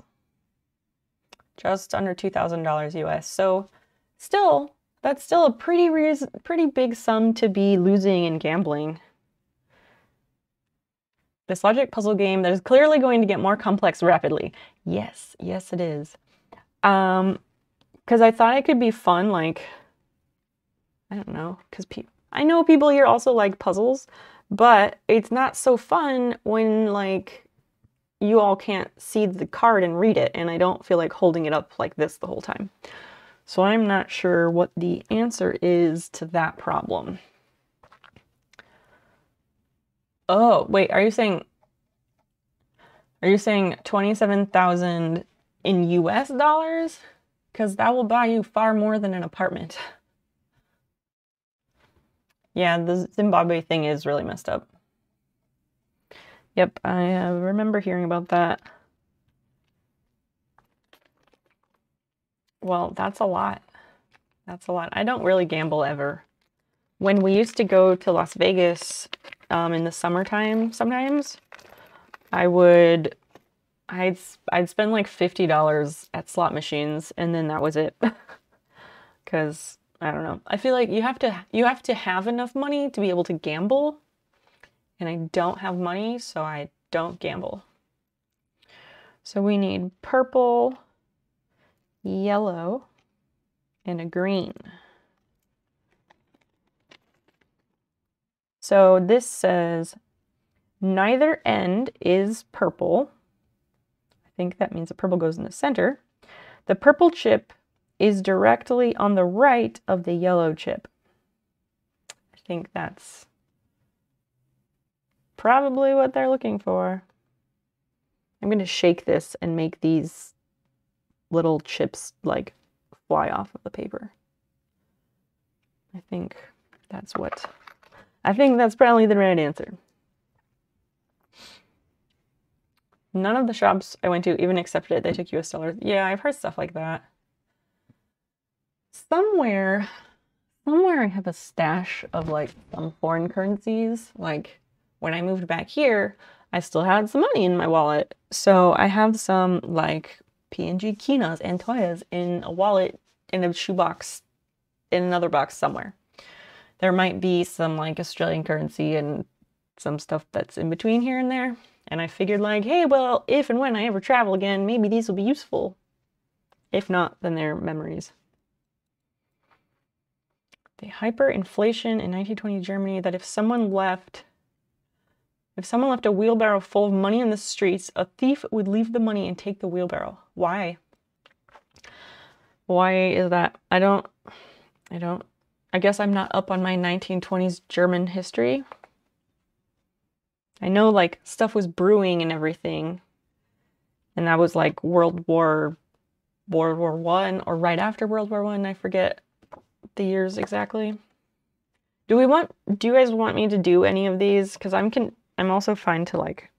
Just under $2,000 US. So still that's still a pretty pretty big sum to be losing in gambling. This logic puzzle game that is clearly going to get more complex rapidly. Yes, yes it is. Um, because I thought it could be fun, like, I don't know, because I know people here also like puzzles, but it's not so fun when, like, you all can't see the card and read it, and I don't feel like holding it up like this the whole time. So I'm not sure what the answer is to that problem. Oh, wait, are you saying are you saying 27,000 in US dollars? Cuz that will buy you far more than an apartment. Yeah, the Zimbabwe thing is really messed up. Yep, I uh, remember hearing about that. Well, that's a lot. That's a lot. I don't really gamble ever. When we used to go to Las Vegas um, in the summertime, sometimes I would, I'd I'd spend like fifty dollars at slot machines, and then that was it. [LAUGHS] Because I don't know. I feel like you have to you have to have enough money to be able to gamble, and I don't have money, so I don't gamble. So we need purple, yellow, and a green. So this says neither end is purple. I think that means the purple goes in the center. The purple chip is directly on the right of the yellow chip. I think that's probably what they're looking for. I'm going to shake this and make these little chips like fly off of the paper. I think that's what I think that's probably the right answer. None of the shops I went to even accepted it. They took US dollars. Yeah, I've heard stuff like that. Somewhere, somewhere I have a stash of like some foreign currencies. Like when I moved back here, I still had some money in my wallet. So I have some like PNG Kinas and Toeas in a wallet in a shoebox in another box somewhere. There might be some like Australian currency and some stuff that's in between here and there. And I figured like, hey, well, if and when I ever travel again, maybe these will be useful. If not, then they're memories. The hyperinflation in 1920 Germany that if someone left if someone left a wheelbarrow full of money in the streets, a thief would leave the money and take the wheelbarrow. Why? Why is that? I don't I don't I guess I'm not up on my 1920s German history. I know like stuff was brewing and everything. And that was like World War World War 1 or right after World War 1, I forget the years exactly. Do we want do you guys want me to do any of these cuz I'm can I'm also fine to like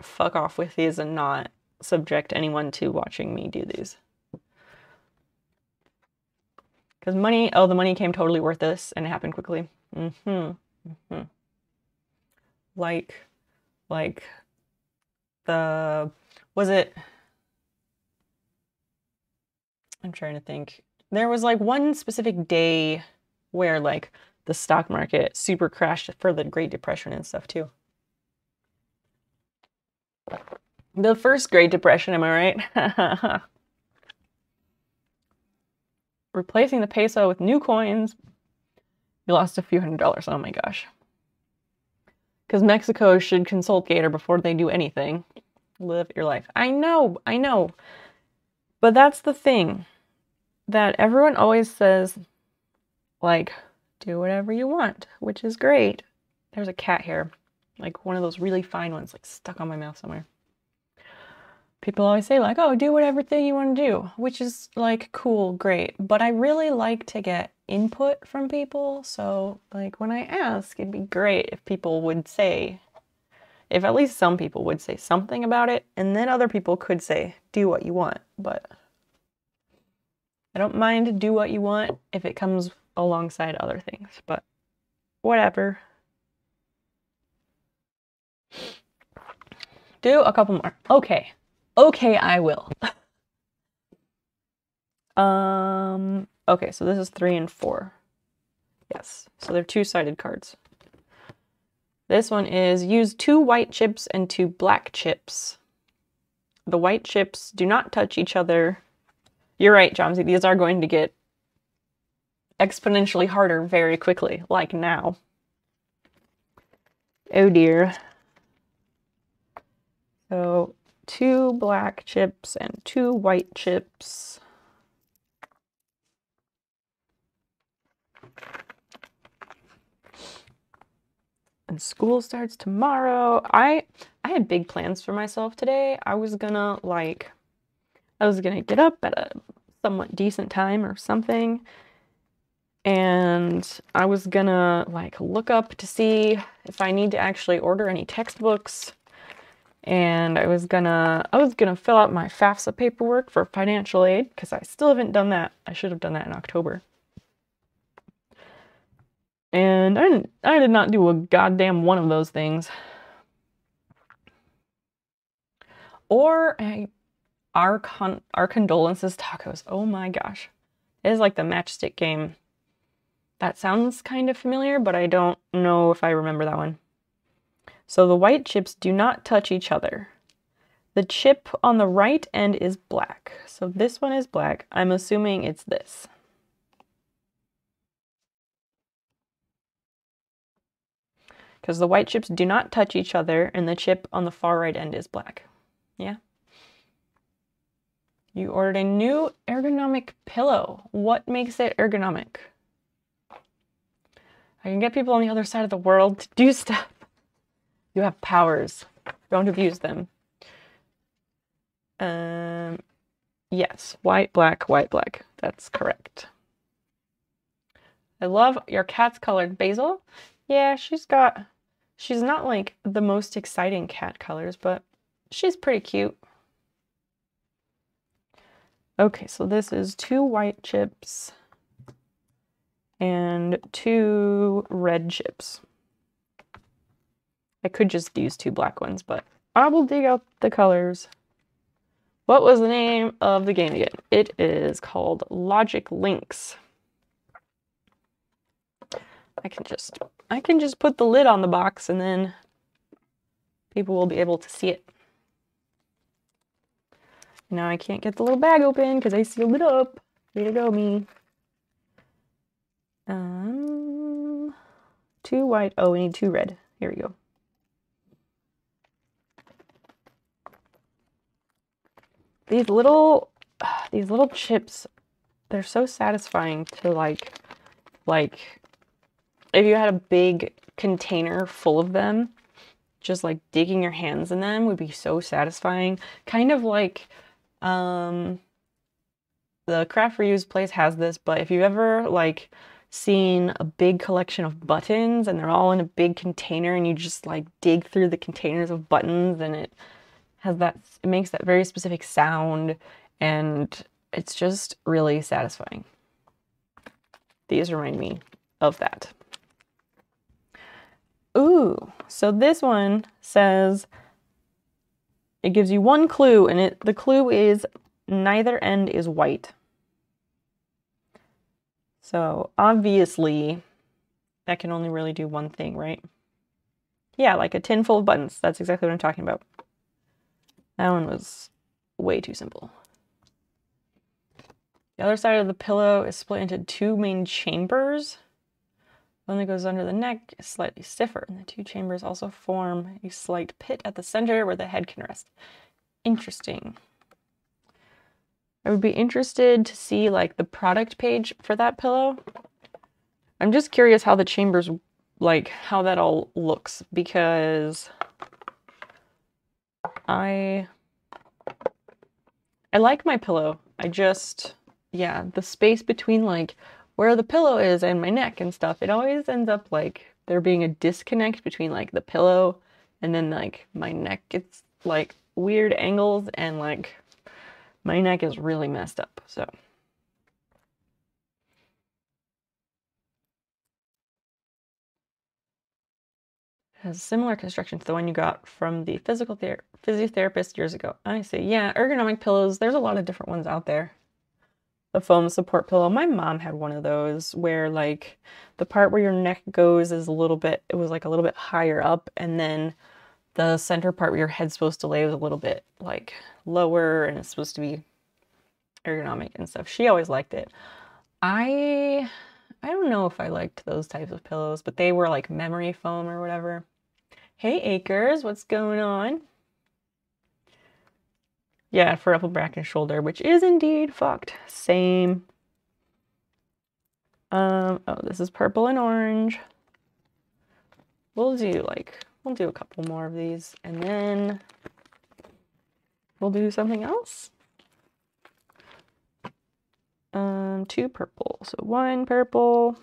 fuck off with these and not subject anyone to watching me do these. Because money, oh, the money came totally worth this and it happened quickly. Mm-hmm. Mm-hmm. Like, like the, was it, I'm trying to think. There was like one specific day where like the stock market super crashed for the Great Depression and stuff too. The first Great Depression, am I right? [LAUGHS] replacing the peso with new coins, you lost a few hundred dollars. Oh my gosh. Because Mexico should consult Gator before they do anything. Live your life. I know, I know. But that's the thing that everyone always says, like, do whatever you want, which is great. There's a cat here, like one of those really fine ones, like stuck on my mouth somewhere. People always say like, "Oh, do whatever thing you want to do," which is like cool, great. But I really like to get input from people. So, like when I ask, it'd be great if people would say if at least some people would say something about it, and then other people could say, "Do what you want." But I don't mind do what you want if it comes alongside other things, but whatever. Do a couple more. Okay. Okay, I will. [LAUGHS] um, okay, so this is three and four. Yes, so they're two-sided cards. This one is use two white chips and two black chips. The white chips do not touch each other. You're right, Jomsy, these are going to get exponentially harder very quickly, like now. Oh dear. So two black chips and two white chips. And school starts tomorrow. I I had big plans for myself today. I was gonna like I was gonna get up at a somewhat decent time or something. And I was gonna like look up to see if I need to actually order any textbooks. And I was gonna I was gonna fill out my FAFSA paperwork for financial aid because I still haven't done that. I should have done that in October. And I didn't, I did not do a goddamn one of those things. Or I, our con, our condolences tacos. Oh my gosh. It is like the matchstick game. That sounds kind of familiar, but I don't know if I remember that one. So the white chips do not touch each other. The chip on the right end is black. So this one is black. I'm assuming it's this. because the white chips do not touch each other and the chip on the far right end is black. Yeah. You ordered a new ergonomic pillow. What makes it ergonomic? I can get people on the other side of the world to do [LAUGHS] stuff. You have powers. Don't abuse them. Um, yes, white, black, white, black. That's correct. I love your cat's colored basil. Yeah, she's got She's not like the most exciting cat colors, but she's pretty cute. Okay, so this is two white chips and two red chips. I could just use two black ones, but I will dig out the colors. What was the name of the game again? It is called Logic Links. I can just I can just put the lid on the box and then people will be able to see it. Now I can't get the little bag open because I sealed it up. Way to go, me. Um, two white. Oh, we need two red. Here we go. These little, [SIGHS] these little chips, they're so satisfying to like, like if you had a big container full of them, just like digging your hands in them would be so satisfying. Kind of like um the craft reuse place has this, but if you've ever like seen a big collection of buttons and they're all in a big container and you just like dig through the containers of buttons and it has that it makes that very specific sound and it's just really satisfying. These remind me of that. Ooh, so this one says it gives you one clue, and it the clue is neither end is white. So obviously, that can only really do one thing, right? Yeah, like a tin full of buttons. That's exactly what I'm talking about. That one was way too simple. The other side of the pillow is split into two main chambers. One that goes under the neck is slightly stiffer, and the two chambers also form a slight pit at the center where the head can rest. Interesting. I would be interested to see like the product page for that pillow. I'm just curious how the chambers, like how that all looks because I I like my pillow. I just, yeah, the space between like where the pillow is and my neck and stuff, it always ends up like there being a disconnect between like the pillow and then like my neck gets like weird angles and like my neck is really messed up. So. Has a similar construction to the one you got from the physical ther- physiotherapist years ago. I see. Yeah, ergonomic pillows. There's a lot of different ones out there. The foam support pillow. My mom had one of those where like the part where your neck goes is a little bit. It was like a little bit higher up, and then the center part where your head's supposed to lay was a little bit like lower, and it's supposed to be ergonomic and stuff. She always liked it. I I don't know if I liked those types of pillows, but they were like memory foam or whatever. Hey Acres, what's going on? Yeah, for upper back and shoulder, which is indeed fucked. Same. Um, oh, this is purple and orange. We'll do like, we'll do a couple more of these and then we'll do something else. Um, two purple. So one purple,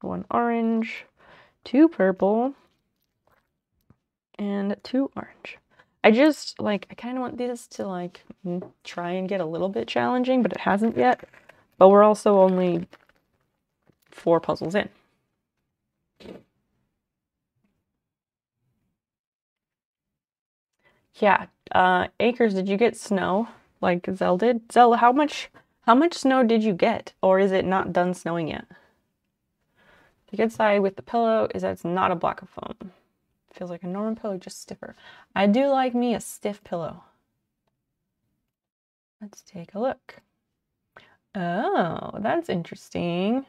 one orange, two purple, and two orange. I just like I kind of want this to like try and get a little bit challenging, but it hasn't yet. But we're also only four puzzles in. Yeah, uh, Acres, did you get snow like Zell did? Zell, how much how much snow did you get? Or is it not done snowing yet? The good side with the pillow is that it's not a block of foam. Feels like a normal pillow, just stiffer. I do like me a stiff pillow. Let's take a look. Oh, that's interesting.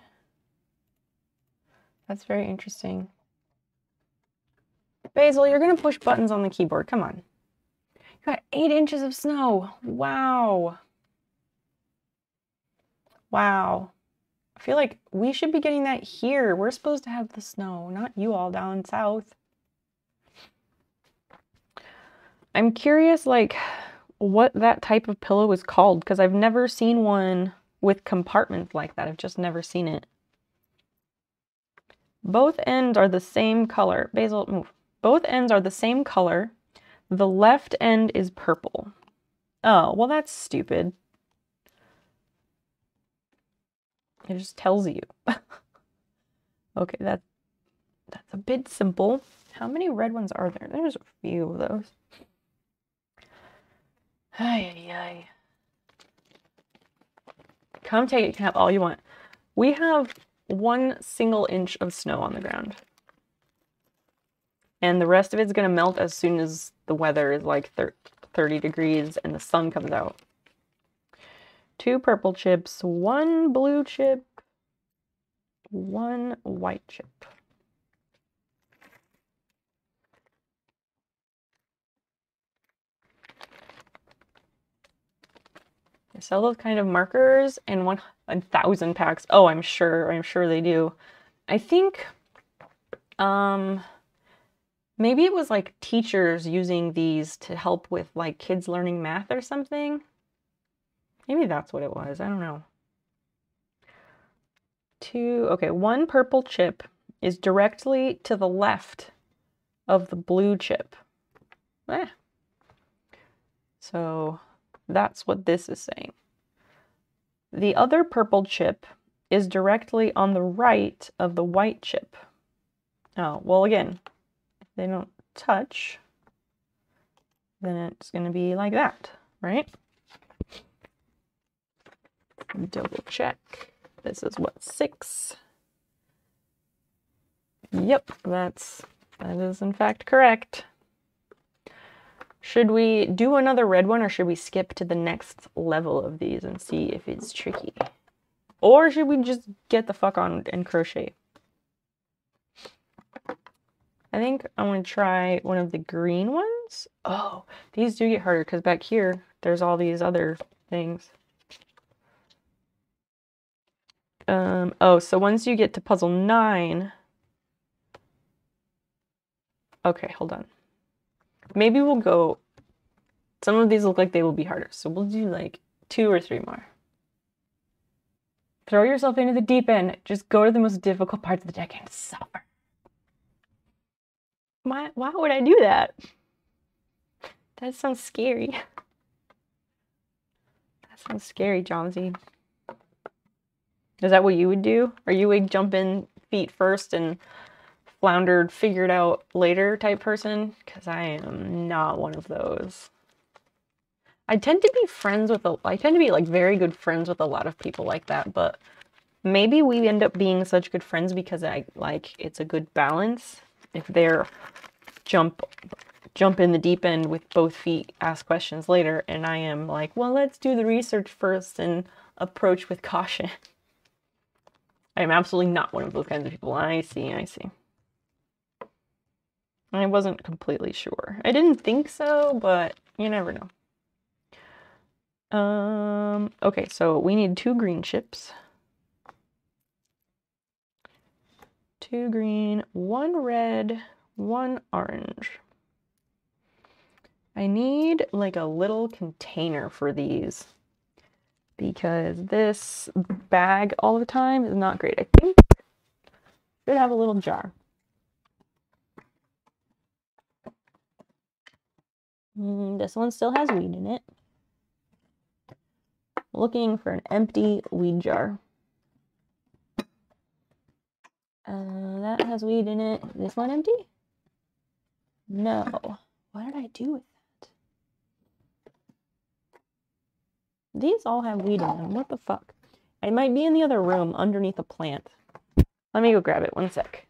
That's very interesting. Basil, you're going to push buttons on the keyboard. Come on. You got eight inches of snow. Wow. Wow. I feel like we should be getting that here. We're supposed to have the snow, not you all down south. I'm curious, like, what that type of pillow is called because I've never seen one with compartments like that. I've just never seen it. Both ends are the same color. Basil, move. Both ends are the same color. The left end is purple. Oh, well, that's stupid. It just tells you. [LAUGHS] okay, that that's a bit simple. How many red ones are there? There's a few of those. Ay, ay, ay. Come take it. You can have all you want. We have one single inch of snow on the ground. And the rest of it's going to melt as soon as the weather is like 30 degrees and the sun comes out two purple chips, one blue chip, one white chip. They sell those kind of markers in one thousand packs. Oh, I'm sure. I'm sure they do. I think, um, maybe it was like teachers using these to help with like kids learning math or something. Maybe that's what it was. I don't know. Two, okay, one purple chip is directly to the left of the blue chip. Eh. So that's what this is saying. The other purple chip is directly on the right of the white chip. Oh, well, again, if they don't touch, then it's going to be like that, right? Double check. This is what, six? Yep, that's, that is in fact correct. Should we do another red one or should we skip to the next level of these and see if it's tricky? Or should we just get the fuck on and crochet? I think I want to try one of the green ones. Oh, these do get harder because back here, there's all these other things. Um, oh, so once you get to puzzle nine. Okay, hold on. Maybe we'll go. Some of these look like they will be harder. So we'll do like two or three more. Throw yourself into the deep end. Just go to the most difficult parts of the deck and suffer. Why, why would I do that? That sounds scary. [LAUGHS] That sounds scary, Johnsy. Is that what you would do? Are you a jump in feet first and floundered, figured out later type person? Because I am not one of those. I tend to be friends with a, I tend to be like very good friends with a lot of people like that, but maybe we end up being such good friends because I like it's a good balance. If they're jump jump in the deep end with both feet, ask questions later, and I am like, well, let's do the research first and approach with caution. [LAUGHS] I am absolutely not one of those kinds of people. I see, I see. I wasn't completely sure. I didn't think so, but you never know. Um, okay, so we need two green chips. Two green, one red, one orange. I need like a little container for these because this bag all the time is not great. I think should have a little jar. Mm, this one still has weed in it looking for an empty weed jar. Uh, that has weed in it. This one empty? No. What did I do with These all have weed in them. What the fuck? It might be in the other room underneath a plant. Let me go grab it. One sec.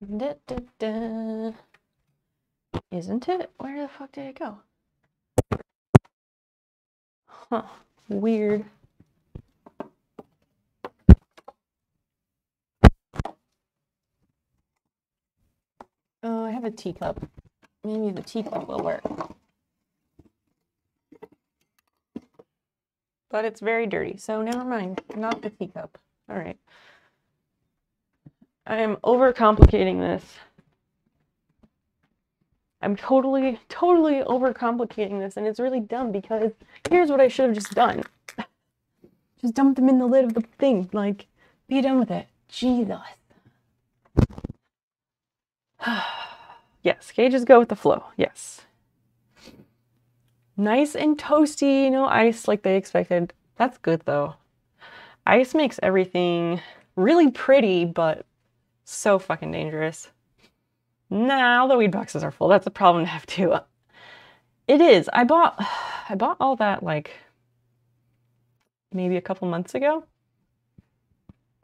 Da, da, da. Isn't it? Where the fuck did it go? Huh. Weird. Oh, I have a teacup. Maybe the teacup will work. But it's very dirty, so never mind. Not the teacup. All right. I am overcomplicating this. I'm totally, totally overcomplicating this, and it's really dumb because here's what I should have just done. Just dump them in the lid of the thing. Like, be done with it. Jesus. [SIGHS] yes, cages go with the flow. Yes. Nice and toasty, no ice like they expected. That's good though. Ice makes everything really pretty, but so fucking dangerous. Now the weed boxes are full. That's a problem to have too. It is. I bought [SIGHS] I bought all that like maybe a couple months ago.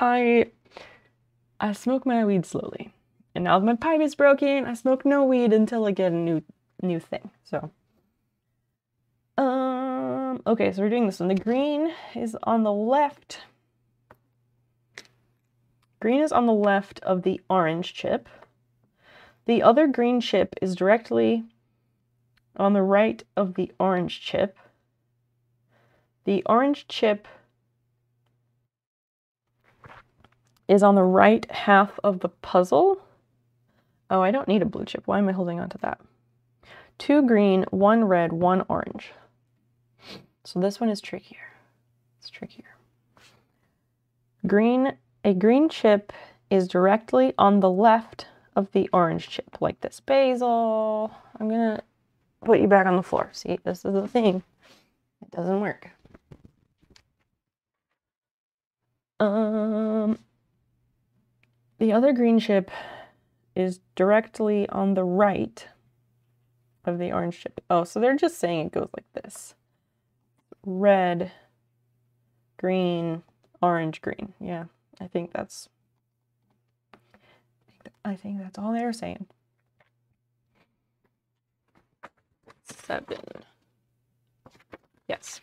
I I smoke my weed slowly. And now my pipe is broken, I smoke no weed until I get a new new thing. So um okay, so we're doing this one. The green is on the left. Green is on the left of the orange chip. The other green chip is directly on the right of the orange chip. The orange chip is on the right half of the puzzle. Oh, I don't need a blue chip. Why am I holding on to that? Two green, one red, one orange. So this one is trickier. It's trickier. Green, a green chip is directly on the left of the orange chip like this. Basil, I'm gonna put you back on the floor. See, this is the thing. It doesn't work. Um, the other green chip is directly on the right of the orange chip. Oh, so they're just saying it goes like this. Red, green, orange, green. Yeah, I think that's I think that's all they're saying. Seven. Yes.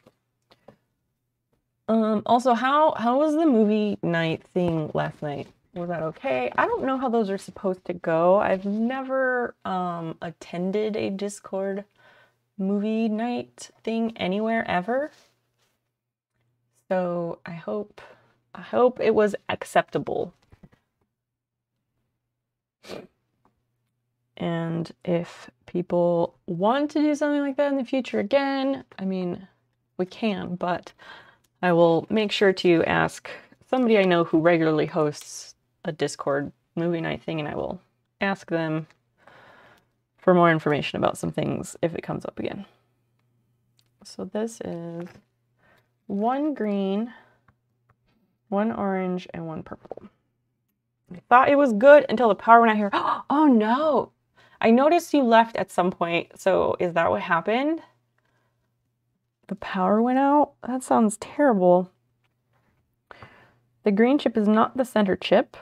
Um, also, how how was the movie night thing last night? Was that okay? I don't know how those are supposed to go. I've never um, attended a Discord movie night thing anywhere ever. So I hope I hope it was acceptable And if people want to do something like that in the future again, I mean, we can, but I will make sure to ask somebody I know who regularly hosts a Discord movie night thing, and I will ask them for more information about some things if it comes up again. So this is one green, one orange, and one purple. I thought it was good until the power went out here. [GASPS] Oh no! I noticed you left at some point, so is that what happened? The power went out? That sounds terrible. The green chip is not the center chip.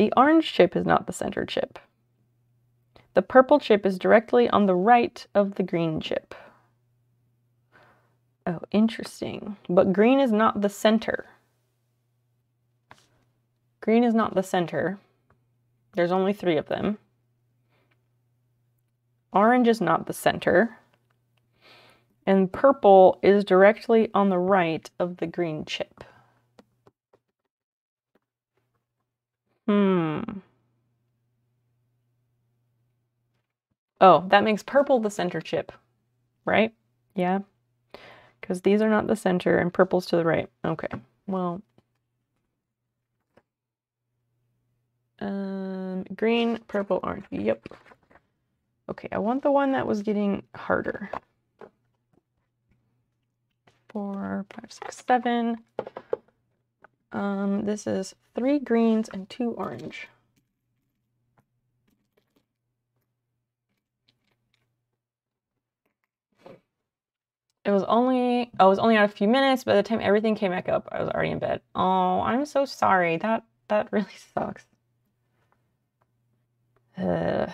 The orange chip is not the center chip. The purple chip is directly on the right of the green chip. Oh, interesting. But green is not the center. Green is not the center. There's only three of them. Orange is not the center. And purple is directly on the right of the green chip. Hmm. Oh, that makes purple the center chip, right? Yeah. Because these are not the center and purple's to the right. Okay, well. Um, green, purple, orange. Yep. Okay, I want the one that was getting harder. Four, five, six, seven. Um, this is three greens and two orange. It was only I was only out a few minutes. By the time everything came back up, I was already in bed. Oh, I'm so sorry. That that [LAUGHS] really sucks. Uh,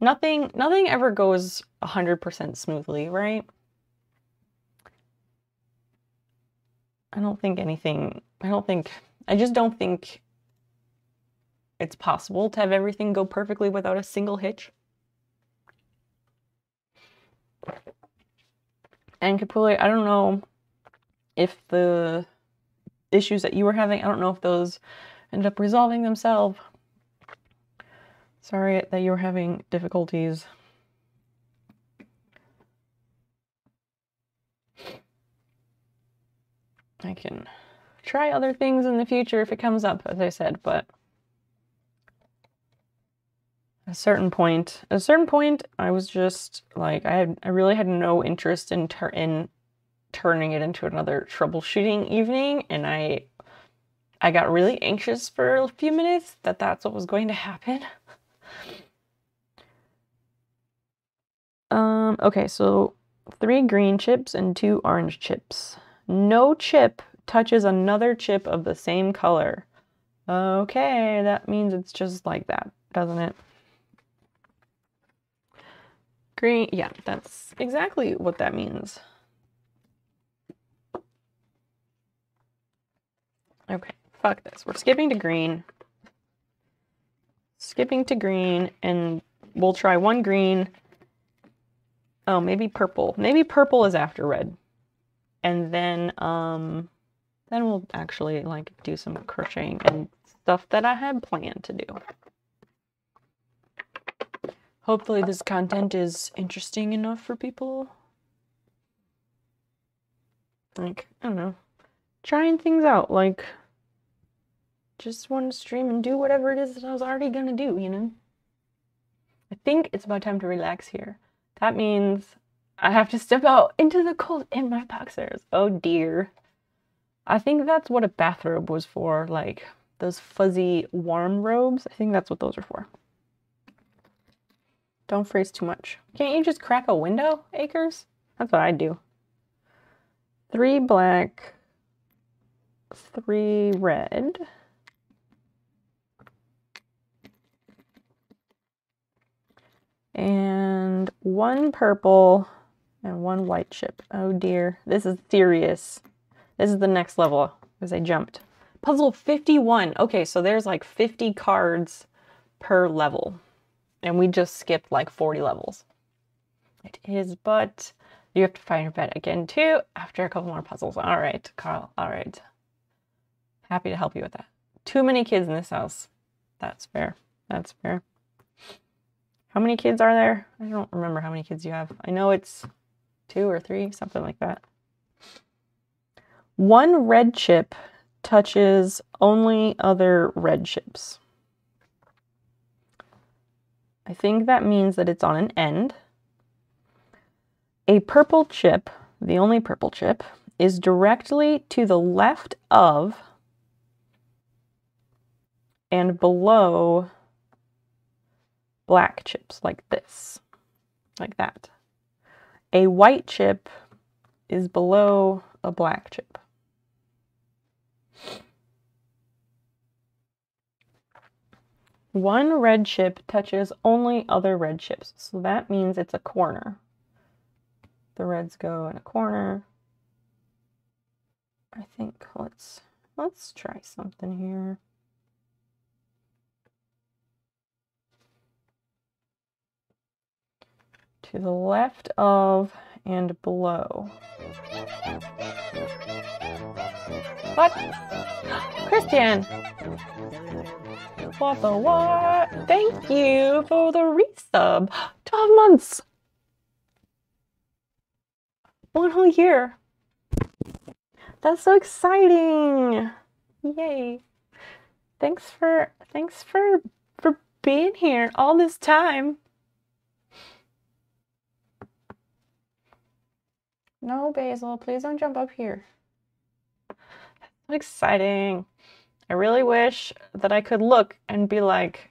nothing nothing ever goes 100% smoothly, right? I don't think anything I don't think I just don't think it's possible to have everything go perfectly without a single hitch. And completely, I don't know if the issues that you were having, I don't know if those ended up resolving themselves. Sorry that you were having difficulties. I can try other things in the future if it comes up, as I said, but a certain point, a certain point, I was just like, I had, I really had no interest in in turning it into another troubleshooting evening, and I, I got really anxious for a few minutes that that's what was going to happen. [LAUGHS] um. Okay, so three green chips and two orange chips. No chip touches another chip of the same color. Okay, that means it's just like that, doesn't it? Green, yeah, that's exactly what that means. Okay, fuck this. We're skipping to green. Skipping to green, and we'll try one green. Oh, maybe purple. Maybe purple is after red. And then, um, then we'll actually, like, do some crocheting and stuff that I had planned to do. Hopefully this content is interesting enough for people. Like, I don't know. Trying things out, like just want to stream and do whatever it is that I was already gonna do, you know? I think it's about time to relax here. That means I have to step out into the cold in my boxers. Oh dear. I think that's what a bathrobe was for, like those fuzzy warm robes. I think that's what those are for. Don't freeze too much. Can't you just crack a window, Acres? That's what I do. Three black, three red. And one purple and one white chip. Oh dear, this is serious. This is the next level because I jumped. Puzzle 51. Okay, so there's like 50 cards per level and we just skipped like 40 levels. It is, but you have to find your bed again too after a couple more puzzles. All right, Carl. All right. Happy to help you with that. Too many kids in this house. That's fair. That's fair. How many kids are there? I don't remember how many kids you have. I know it's two or three, something like that. One red chip touches only other red chips. I think that means that it's on an end. A purple chip, the only purple chip, is directly to the left of and below black chips, like this, like that. A white chip is below a black chip. One red chip touches only other red chips, so that means it's a corner. The reds go in a corner. I think let's let's try something here. To the left of and below. What? [GASPS] Christian! What the what? Thank you for the resub. [GASPS] 12 months! One whole year. That's so exciting! Yay! Thanks for thanks for for being here all this time. No, Basil, please don't jump up here. So exciting. I really wish that I could look and be like,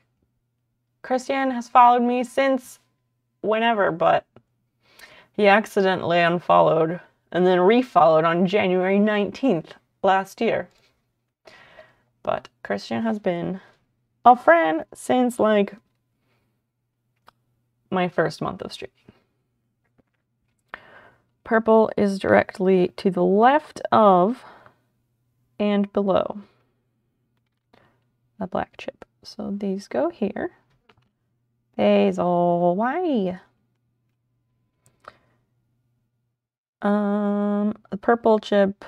Christian has followed me since whenever, but he accidentally unfollowed and then refollowed on January 19th last year. But Christian has been a friend since like my first month of streaming. Purple is directly to the left of and below a black chip. So these go here. Basil, why? Um, a purple chip,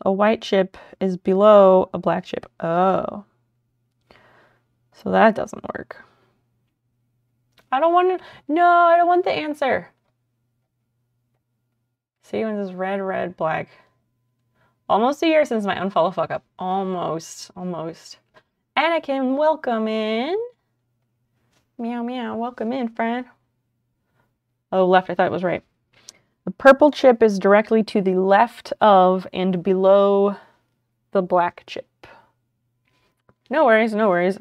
a white chip is below a black chip. Oh. So that doesn't work. I don't want to, no, I don't want the answer. See when this is red, red, black. Almost a year since my unfollow fuck up. Almost, almost. Anakin, welcome in. Meow, meow, welcome in, friend. Oh, left, I thought it was right. The purple chip is directly to the left of and below the black chip. No worries, no worries.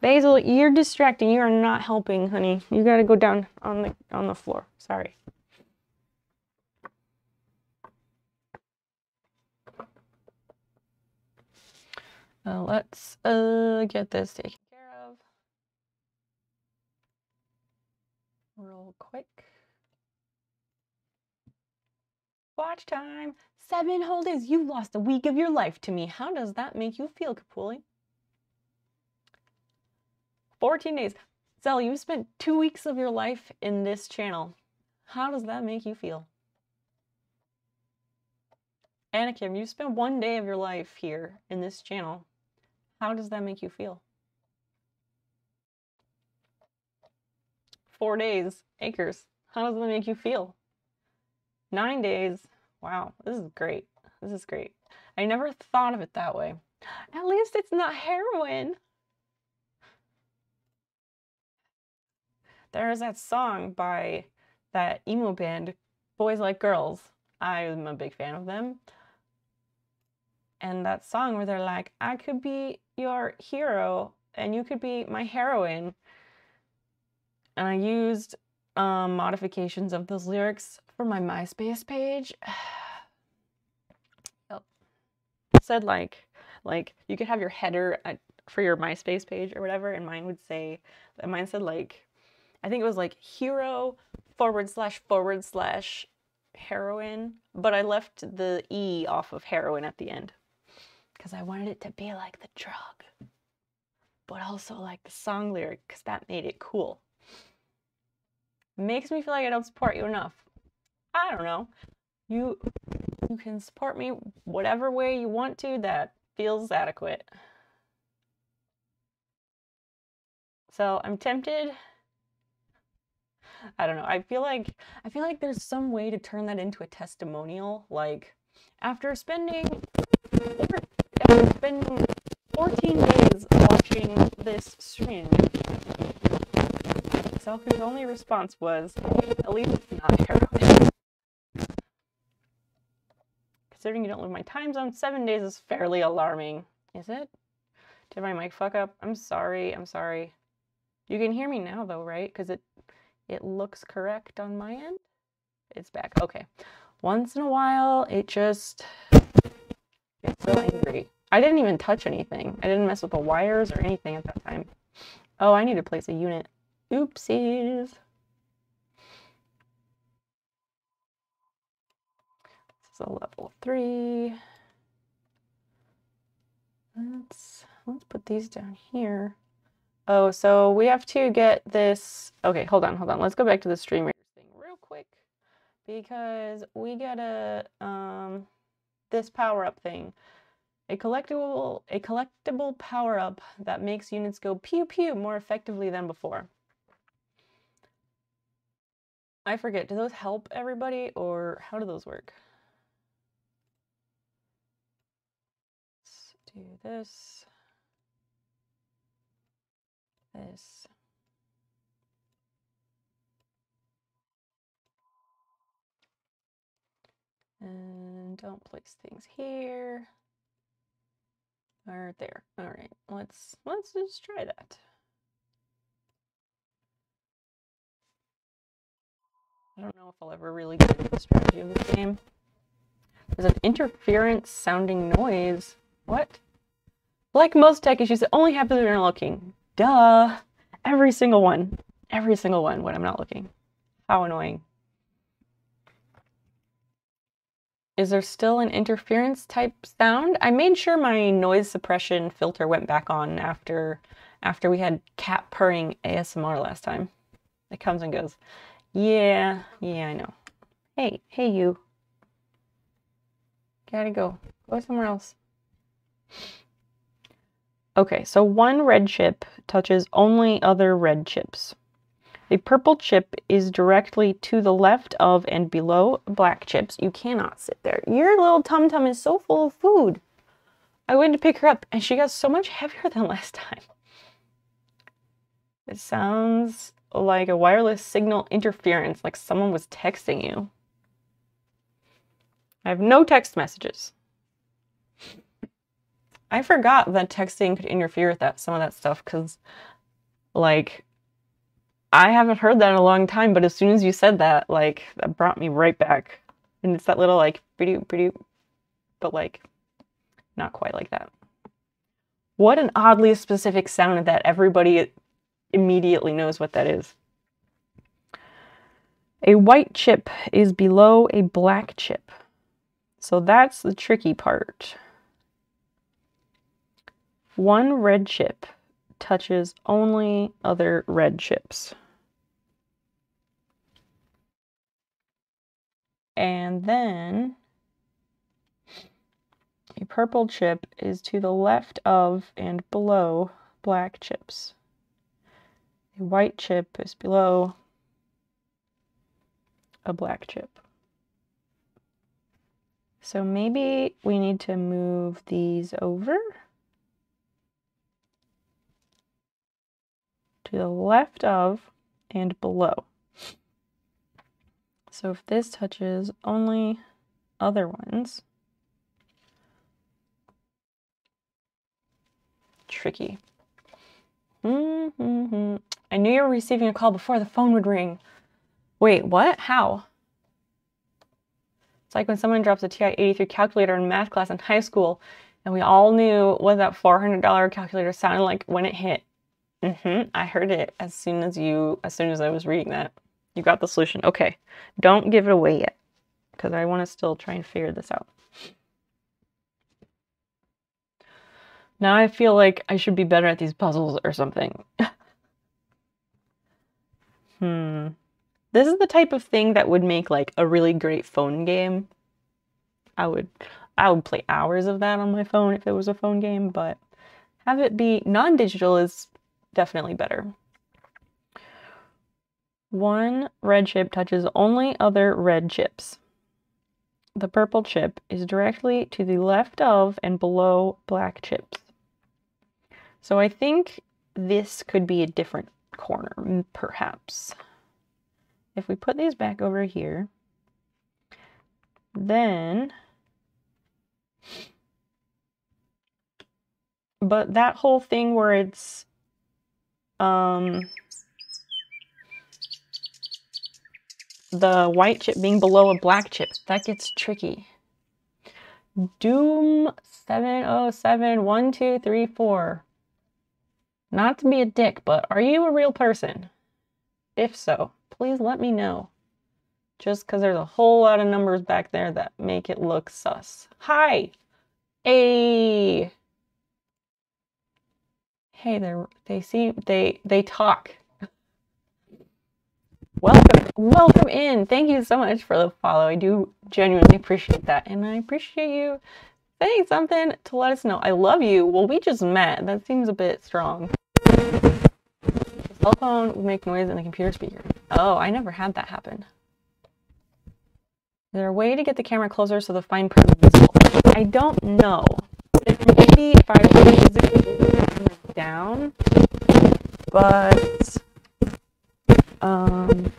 Basil, you're distracting. You are not helping, honey. You gotta go down on the on the floor. Sorry. Uh, let's uh, get this taken care of real quick. Watch time. Seven whole days. You lost a week of your life to me. How does that make you feel, Kapuli? 14 days. Zell, you spent two weeks of your life in this channel. How does that make you feel? Anakim, you spent one day of your life here in this channel. How does that make you feel? Four days, acres. How does that make you feel? Nine days. Wow, this is great. This is great. I never thought of it that way. At least it's not heroin. There's that song by that emo band, Boys Like Girls. I'm a big fan of them. And that song where they're like, I could be your hero and you could be my heroine. And I used um, modifications of those lyrics for my MySpace page. [SIGHS] said like, like you could have your header at, for your MySpace page or whatever, and mine would say, mine said like, I think it was like hero forward slash forward slash heroin, but I left the E off of heroin at the end because I wanted it to be like the drug, but also like the song lyric because that made it cool. Makes me feel like I don't support you enough. I don't know. You you can support me whatever way you want to that feels adequate. So I'm tempted I don't know. I feel like I feel like there's some way to turn that into a testimonial. Like after spending spending 14 days watching this stream, Selka's only response was, "At least it's not heroin." Considering you don't live my time zone, seven days is fairly alarming. Is it? Did my mic fuck up? I'm sorry. I'm sorry. You can hear me now though, right? Because it it looks correct on my end. It's back. Okay. Once in a while, it just gets so angry. I didn't even touch anything. I didn't mess with the wires or anything at that time. Oh, I need to place a unit. Oopsies. This is a level three. Let's let's put these down here. Oh, so we have to get this. Okay, hold on, hold on. Let's go back to the stream Raiders thing real quick because we get a um this power up thing. A collectible a collectible power up that makes units go pew pew more effectively than before. I forget, do those help everybody or how do those work? Let's do this. This. And don't place things here or there. All right, let's let's just try that. I don't know if I'll ever really get the strategy of this game. There's an interference sounding noise. What? Like most tech issues, it only happens when you're looking. Duh. Every single one. Every single one when I'm not looking. How annoying. Is there still an interference type sound? I made sure my noise suppression filter went back on after after we had cat purring ASMR last time. It comes and goes. Yeah, yeah, I know. Hey, hey you. Gotta go. Go somewhere else. Okay, so one red chip touches only other red chips. A purple chip is directly to the left of and below black chips. You cannot sit there. Your little tum tum is so full of food. I went to pick her up and she got so much heavier [LAUGHS] than last time. It sounds like a wireless signal interference, like someone was texting you. I have no text messages. I forgot that texting could interfere with that some of that stuff because like I haven't heard that in a long time, but as soon as you said that, like that brought me right back. And it's that little like pretty pretty but like not quite like that. What an oddly specific sound of that everybody immediately knows what that is. A white chip is below a black chip. So that's the tricky part. One red chip touches only other red chips. And then a purple chip is to the left of and below black chips. A white chip is below a black chip. So maybe we need to move these over. to the left of and below. So if this touches only other ones, tricky. Mm-hmm. I knew you were receiving a call before the phone would ring. Wait, what? How? It's like when someone drops a TI-83 calculator in math class in high school, and we all knew what that $400 calculator sounded like when it hit. Mm-hmm. I heard it as soon as you, as soon as I was reading that. You got the solution. Okay. Don't give it away yet because I want to still try and figure this out. Now I feel like I should be better at these puzzles or something. [LAUGHS] hmm. This is the type of thing that would make like a really great phone game. I would I would play hours of that on my phone if it was a phone game, but have it be non-digital is definitely better. One red chip touches only other red chips. The purple chip is directly to the left of and below black chips. So I think this could be a different corner, perhaps. If we put these back over here, then. But that whole thing where it's. Um. The white chip being below a black chip, that gets tricky. Doom 7071234. Not to be a dick, but are you a real person? If so, please let me know. Just because there's a whole lot of numbers back there that make it look sus. Hi! Hey! Hey, they they seem they they talk. Welcome, welcome in. Thank you so much for the follow. I do genuinely appreciate that, and I appreciate you saying something to let us know I love you. Well, we just met. That seems a bit strong. The cell phone would make noise in the computer speaker. Oh, I never had that happen. Is there a way to get the camera closer so the fine print is visible? I don't know. Maybe if I it down, but um,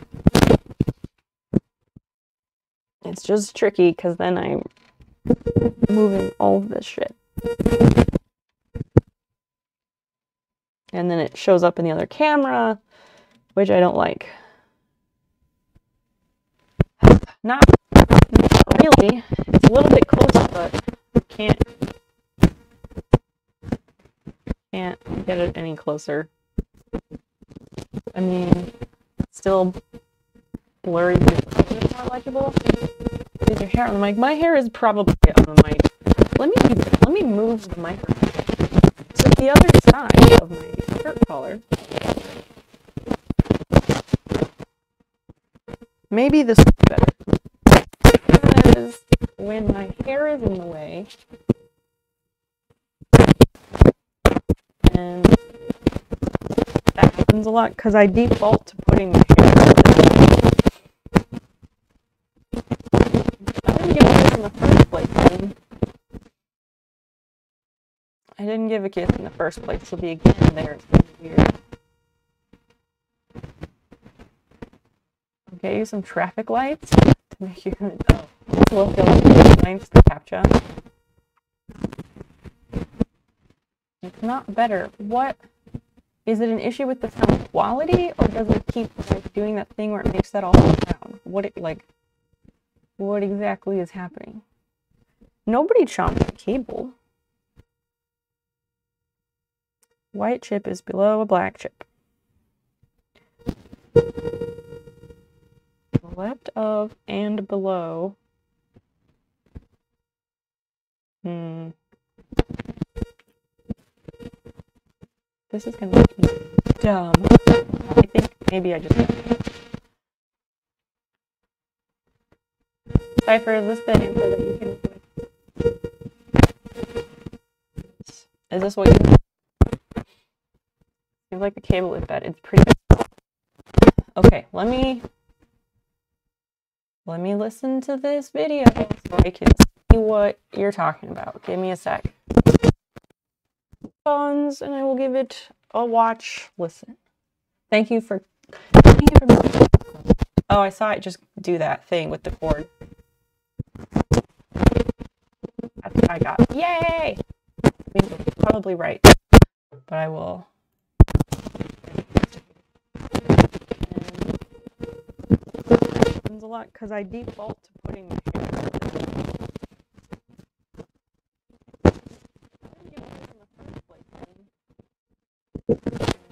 it's just tricky because then I'm moving all of this shit. And then it shows up in the other camera, which I don't like. [SIGHS] Not, not really. It's a little bit closer, but can't can't get it any closer. I mean, still blurry, more legible. Is your hair on the mic? My hair is probably on the mic. Let me let me move the microphone to the other side of my shirt collar. Maybe this is better. Because when my hair is in the way, a lot because I default to putting my hair. I didn't give a kiss in the first place. man. I didn't give a kiss in the first place, so the again there of weird. Get you some traffic lights to make you. Oh, will feel like lines to capture. It's not better. What is it an issue with the sound quality, or does it keep like doing that thing where it makes that all sound? What it like? What exactly is happening? Nobody chomped the cable. White chip is below a black chip. Left of and below. Hmm. This is gonna me dumb. I think maybe I just. Cypher, is this the answer that you can Is this what you Seems like the cable is bad. It's pretty Okay, let me let me listen to this video so I can see what you're talking about. Give me a sec. Phones, and I will give it a watch. Listen. Thank you for. Thank you for. Oh, I saw it just do that thing with the cord. That's what I got. Yay! I mean, probably right, but I will. happens a lot because I default to putting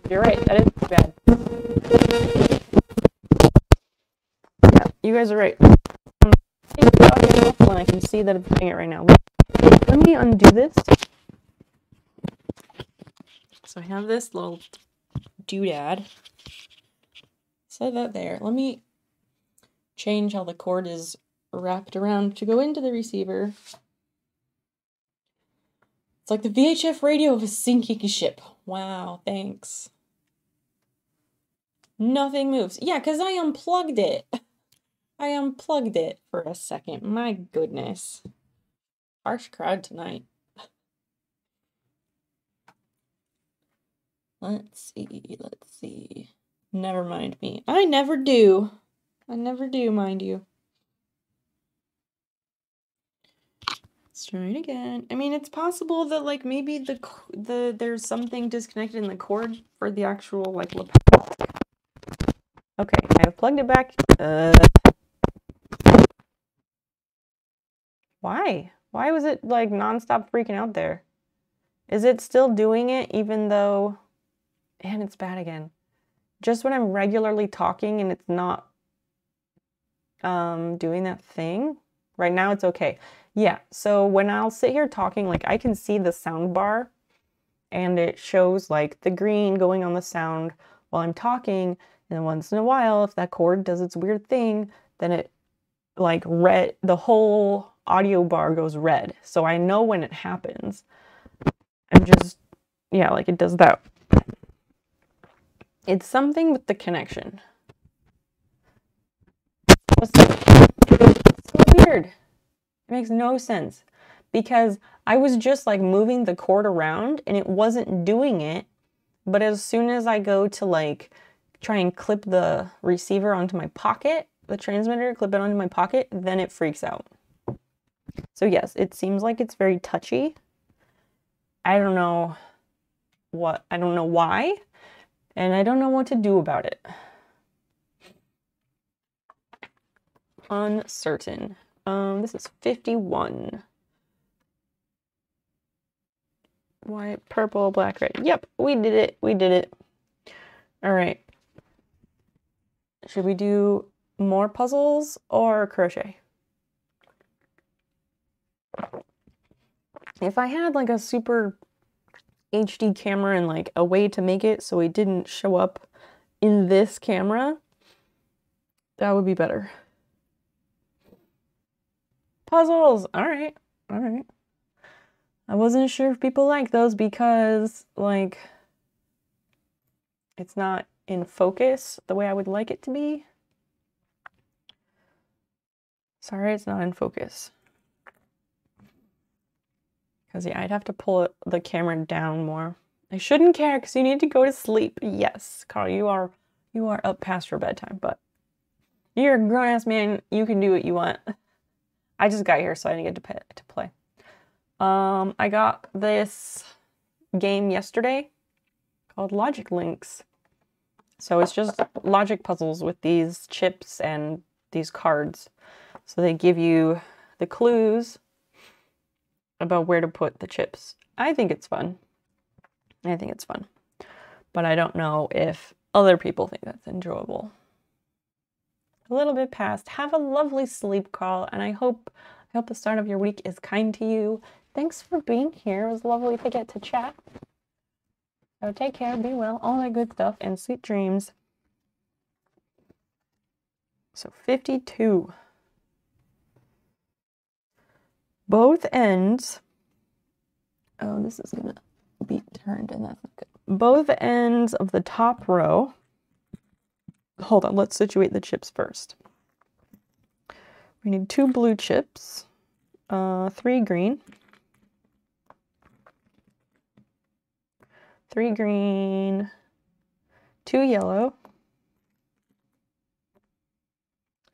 You're right, that is bad. Yeah, you guys are right. I can see that it's doing it right now. Let me undo this. So I have this little doodad. Set that there. Let me change how the cord is wrapped around to go into the receiver. It's like the VHF radio of a sinking ship. Wow, thanks. Nothing moves. Yeah, because I unplugged it. I unplugged it for a second. My goodness. Harsh crowd tonight. Let's see, let's see. Never mind me. I never do. I never do, mind you. Try it again. I mean, it's possible that like maybe the the there's something disconnected in the cord for the actual like lapel. Okay, I've plugged it back. Uh, why? Why was it like nonstop freaking out there? Is it still doing it even though and it's bad again. Just when I'm regularly talking and it's not um doing that thing. Right now it's okay. Yeah, so when I'll sit here talking, like I can see the sound bar and it shows like the green going on the sound while I'm talking. And once in a while, if that cord does its weird thing, then it like red, the whole audio bar goes red. So I know when it happens. I'm just, yeah, like it does that. It's something with the connection. It's so weird. It makes no sense because I was just like moving the cord around and it wasn't doing it. But as soon as I go to like try and clip the receiver onto my pocket, the transmitter, clip it onto my pocket, then it freaks out. So, yes, it seems like it's very touchy. I don't know what, I don't know why, and I don't know what to do about it. Uncertain. Um, this is 51. White, purple, black, red. Yep, we did it. We did it. All right. Should we do more puzzles or crochet? If I had like a super HD camera and like a way to make it so it didn't show up in this camera, that would be better. Puzzles. All right. All right. I wasn't sure if people like those because like it's not in focus the way I would like it to be. Sorry, it's not in focus. Because yeah, I'd have to pull it, the camera down more. I shouldn't care because you need to go to sleep. Yes, Carl, you are you are up past your bedtime, but you're a grown ass man. You can do what you want. [LAUGHS] I just got here, so I didn't get to pay, to play. Um, I got this game yesterday called Logic Links. So it's just logic puzzles with these chips and these cards. So they give you the clues about where to put the chips. I think it's fun. I think it's fun. But I don't know if other people think that's enjoyable. A little bit past. Have a lovely sleep, Carl, and I hope I hope the start of your week is kind to you. Thanks for being here. It was lovely to get to chat. So take care, be well, all that good stuff, and sweet dreams. So 52. Both ends. Oh, this is gonna be turned, and that's not good. Both ends of the top row. Hold on, let's situate the chips first. We need two blue chips, uh, three green, three green, two yellow,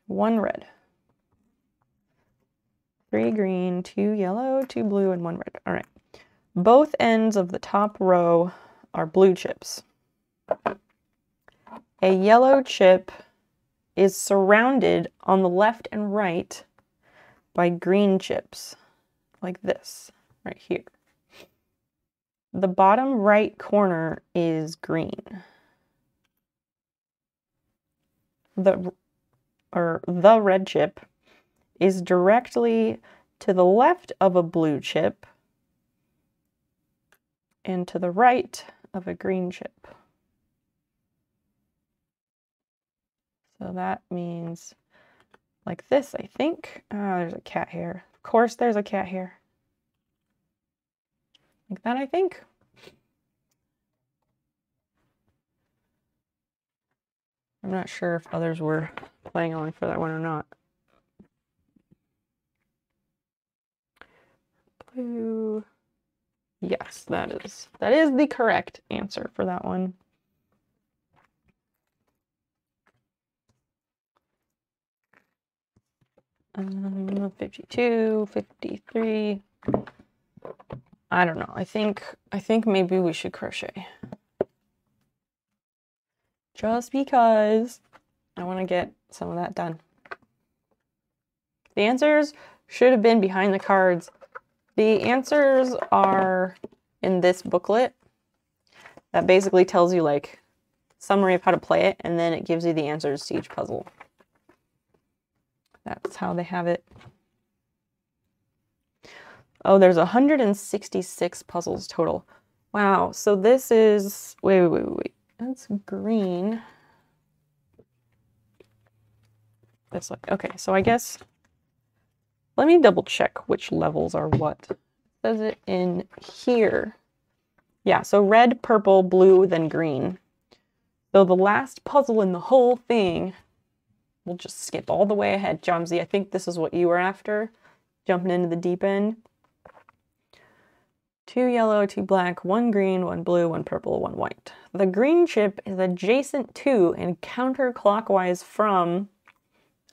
one red. Three green, two yellow, two blue, and one red. All right. Both ends of the top row are blue chips. A yellow chip is surrounded on the left and right by green chips, like this, right here. The bottom right corner is green. The or the red chip is directly to the left of a blue chip and to the right of a green chip. So that means like this, I think. Oh, there's a cat here. Of course, there's a cat here. Like that, I think. I'm not sure if others were playing along for that one or not. Blue. Yes, that is that is the correct answer for that one. Um, 52, 53. I don't know. I think I think maybe we should crochet. Just because I want to get some of that done. The answers should have been behind the cards. The answers are in this booklet that basically tells you like summary of how to play it and then it gives you the answers to each puzzle. That's how they have it. Oh, there's 166 puzzles total. Wow, so this is, wait, wait, wait, wait. That's green. That's like, okay, so I guess, let me double check which levels are what. Says it in here. Yeah, so red, purple, blue, then green. So the last puzzle in the whole thing we'll just skip all the way ahead. Jomsy, I think this is what you were after, jumping into the deep end. Two yellow, two black, one green, one blue, one purple, one white. The green chip is adjacent to and counterclockwise from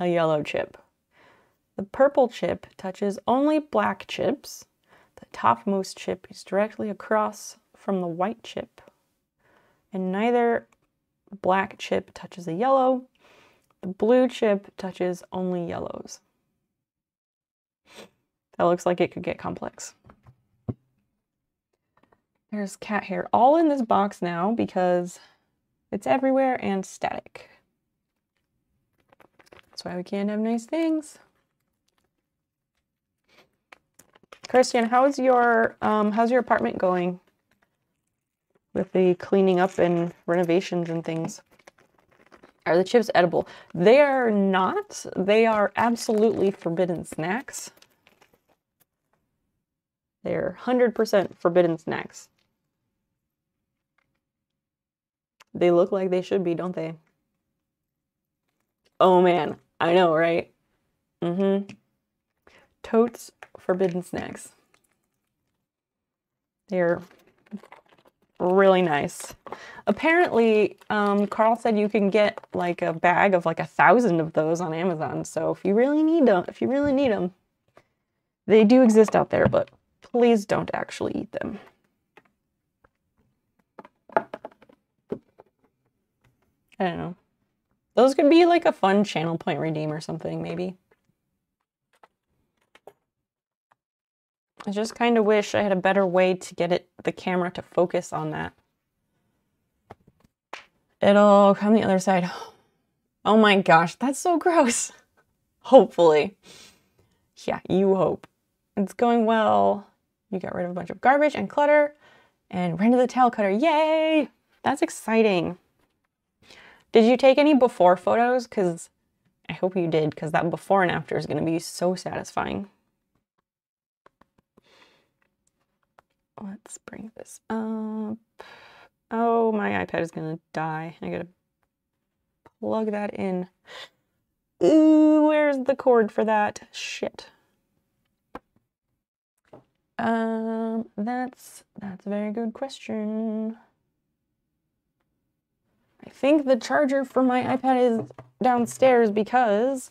a yellow chip. The purple chip touches only black chips. The topmost chip is directly across from the white chip. And neither black chip touches a yellow, the blue chip touches only yellows. That looks like it could get complex. There's cat hair all in this box now because it's everywhere and static. That's why we can't have nice things. Christian, how's your um, how's your apartment going with the cleaning up and renovations and things? Are the chips edible? They are not. They are absolutely forbidden snacks. They're 100% forbidden snacks. They look like they should be, don't they? Oh man, I know, right? Mm-hmm. Totes forbidden snacks. They're really nice. Apparently, um, Carl said you can get like a bag of like a thousand of those on Amazon. So if you really need them, if you really need them, they do exist out there, but please don't actually eat them. I don't know. Those could be like a fun channel point redeem or something, maybe. I just kind of wish I had a better way to get it the camera to focus on that. It'll come the other side. Oh my gosh, that's so gross. [LAUGHS] Hopefully. Yeah, you hope. It's going well. You got rid of a bunch of garbage and clutter and ran to the tail cutter. Yay! That's exciting. Did you take any before photos? Because I hope you did, because that before and after is going to be so satisfying. Let's bring this up. Oh, my iPad is gonna die. I gotta plug that in. Ooh, where's the cord for that? Shit. Um, that's that's a very good question. I think the charger for my iPad is downstairs because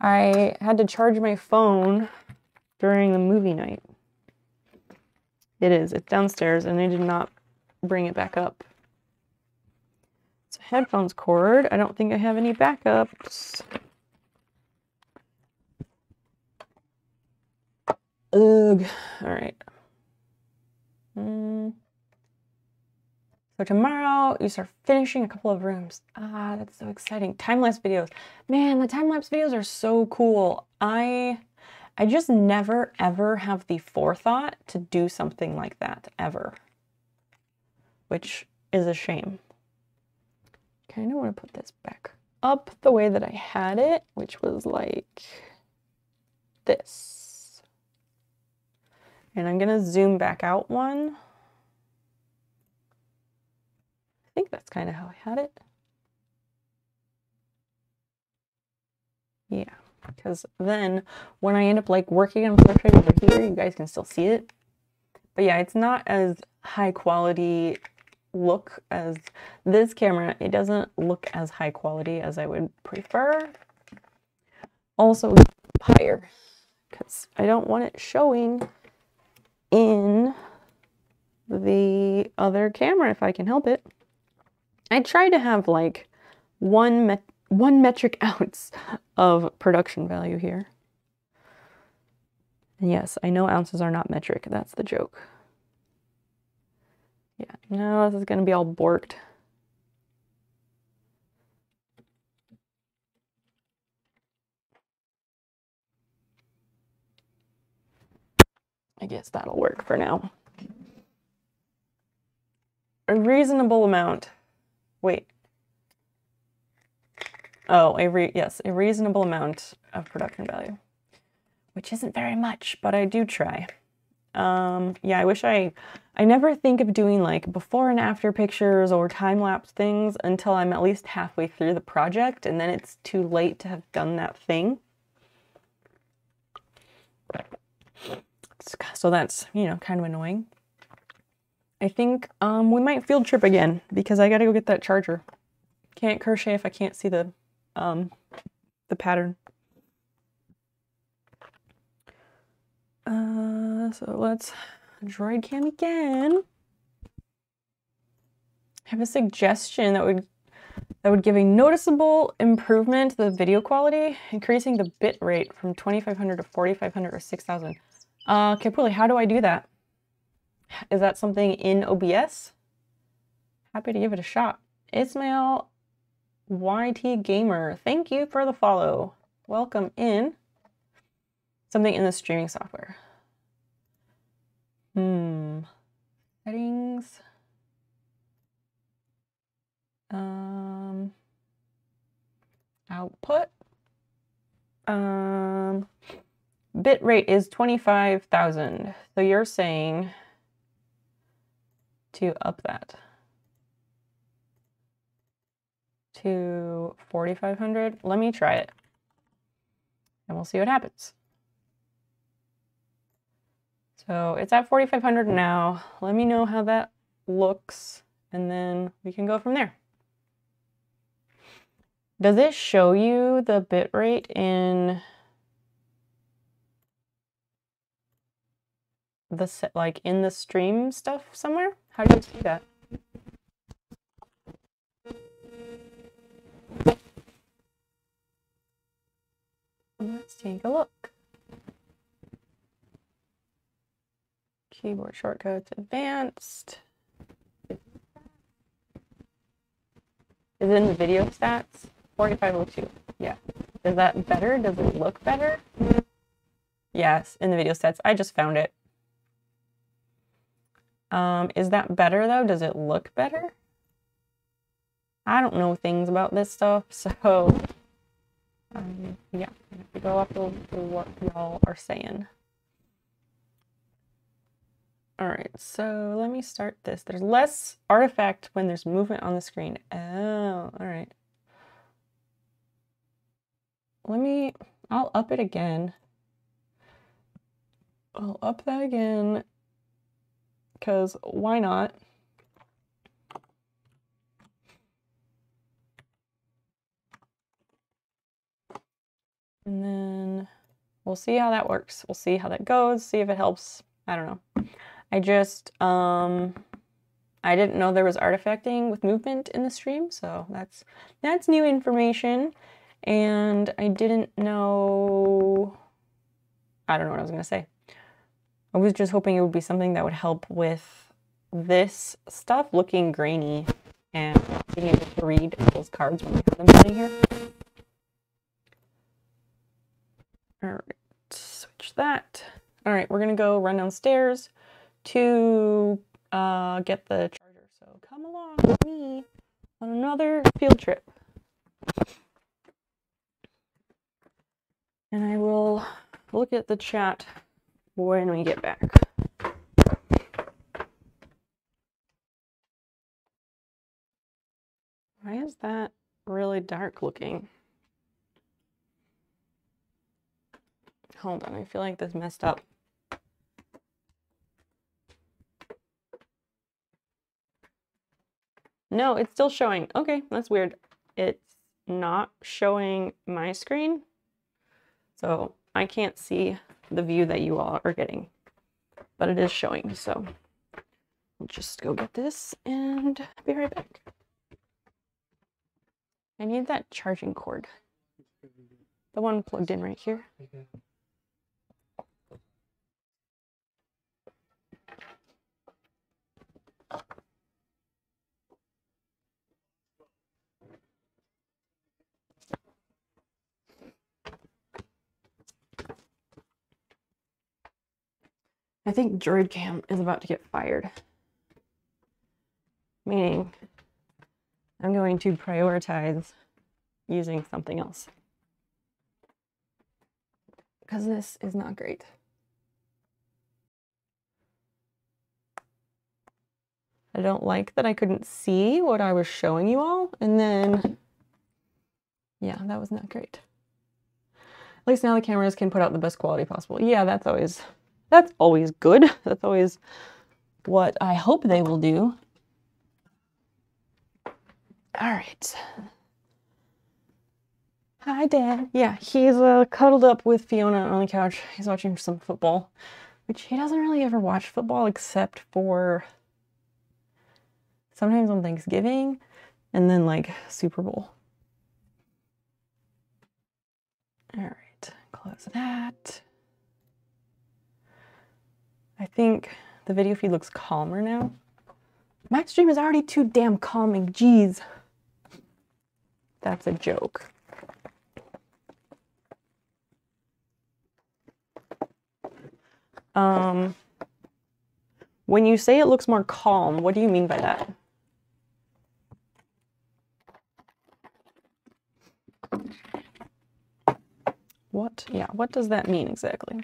I had to charge my phone during the movie night. It is. It's downstairs and they did not bring it back up. It's a headphones cord. I don't think I have any backups. Ugh. All right. Mm. So tomorrow you start finishing a couple of rooms. Ah, that's so exciting. Time-lapse videos. Man, the time-lapse videos are so cool. I I just never ever have the forethought to do something like that ever, which is a shame. Kind of want to put this back up the way that I had it, which was like this. And I'm going to zoom back out one. I think that's kind of how I had it. Yeah, because then when I end up like working on portrait over here, you guys can still see it. But yeah, it's not as high quality look as this camera. It doesn't look as high quality as I would prefer. Also higher because I don't want it showing in the other camera if I can help it. I try to have like one one metric [LAUGHS] ounce of production value here. And yes, I know ounces are not metric. That's the joke. Yeah, no, this is going to be all borked. I guess that'll work for now. A reasonable amount. Wait. Oh, a re yes, a reasonable amount of production value, which isn't very much, but I do try. Um, yeah, I wish I, I never think of doing like before and after pictures or time lapse things until I'm at least halfway through the project, and then it's too late to have done that thing. So that's, you know, kind of annoying. I think um, we might field trip again because I gotta go get that charger. Can't crochet if I can't see the um, the pattern. Uh, so let's droid cam again. I have a suggestion that would that would give a noticeable improvement to the video quality, increasing the bit rate from 2500 to 4500 or 6000. Uh, Kapuli, how do I do that? Is that something in OBS? Happy to give it a shot. Ismail YT Gamer, thank you for the follow. Welcome in. Something in the streaming software. Hmm. Settings. Um. Output. Um. Bit rate is 25,000. So you're saying to up that to 4,500. Let me try it and we'll see what happens. So it's at 4,500 now. Let me know how that looks and then we can go from there. Does it show you the bit rate in the set, like in the stream stuff somewhere? How do you see that? Let's take a look. Keyboard shortcuts advanced. Is it in the video stats? 4502. Yeah. Is that better? Does it look better? Yes, in the video stats. I just found it. Um, is that better though? Does it look better? I don't know things about this stuff, [LAUGHS] so um, yeah, go off of what y'all are saying. All right, so let me start this. There's less artifact when there's movement on the screen. Oh, all right. Let me, I'll up it again. I'll up that again because why not? And then we'll see how that works. We'll see how that goes, see if it helps. I don't know. I just, um, I didn't know there was artifacting with movement in the stream, so that's that's new information. And I didn't know, I don't know what I was gonna say. I was just hoping it would be something that would help with this stuff looking grainy and being able to read those cards when we have them sitting here. All right, switch that. All right, we're gonna go run downstairs to uh, get the charger. So come along with me on another field trip. And I will look at the chat when we get back. Why is that really dark looking? Hold on. I feel like this messed up. No, it's still showing. Okay, that's weird. It's not showing my screen. So I can't see the view that you all are getting, but it is showing. So I'll just go get this and be right back. I need that charging cord. The one plugged in right here. I think Droid Cam is about to get fired. Meaning, I'm going to prioritize using something else. Because this is not great. I don't like that I couldn't see what I was showing you all. And then, yeah, that was not great. At least now the cameras can put out the best quality possible. Yeah, that's always that's always good. [LAUGHS] That's always what I hope they will do. All right. Hi, Dad. Yeah, he's uh, cuddled up with Fiona on the couch. He's watching some football, which he doesn't really ever watch football except for sometimes on Thanksgiving and then like Super Bowl. All right, close that. I think the video feed looks calmer now. My stream is already too damn calming. Jeez. That's a joke. Um, when you say it looks more calm, what do you mean by that? What? Yeah, what does that mean exactly?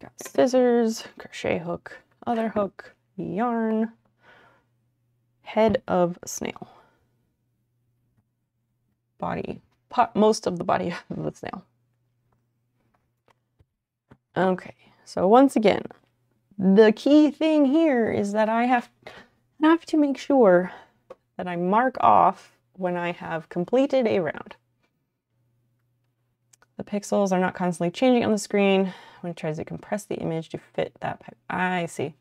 Got scissors, crochet hook, other hook, yarn, head of snail. Body, pot, most of the body [LAUGHS] of the snail. Okay, so once again, the key thing here is that I have, have to make sure that I mark off when I have completed a round. The pixels are not constantly changing on the screen when it tries to compress the image to fit that pipe. I see.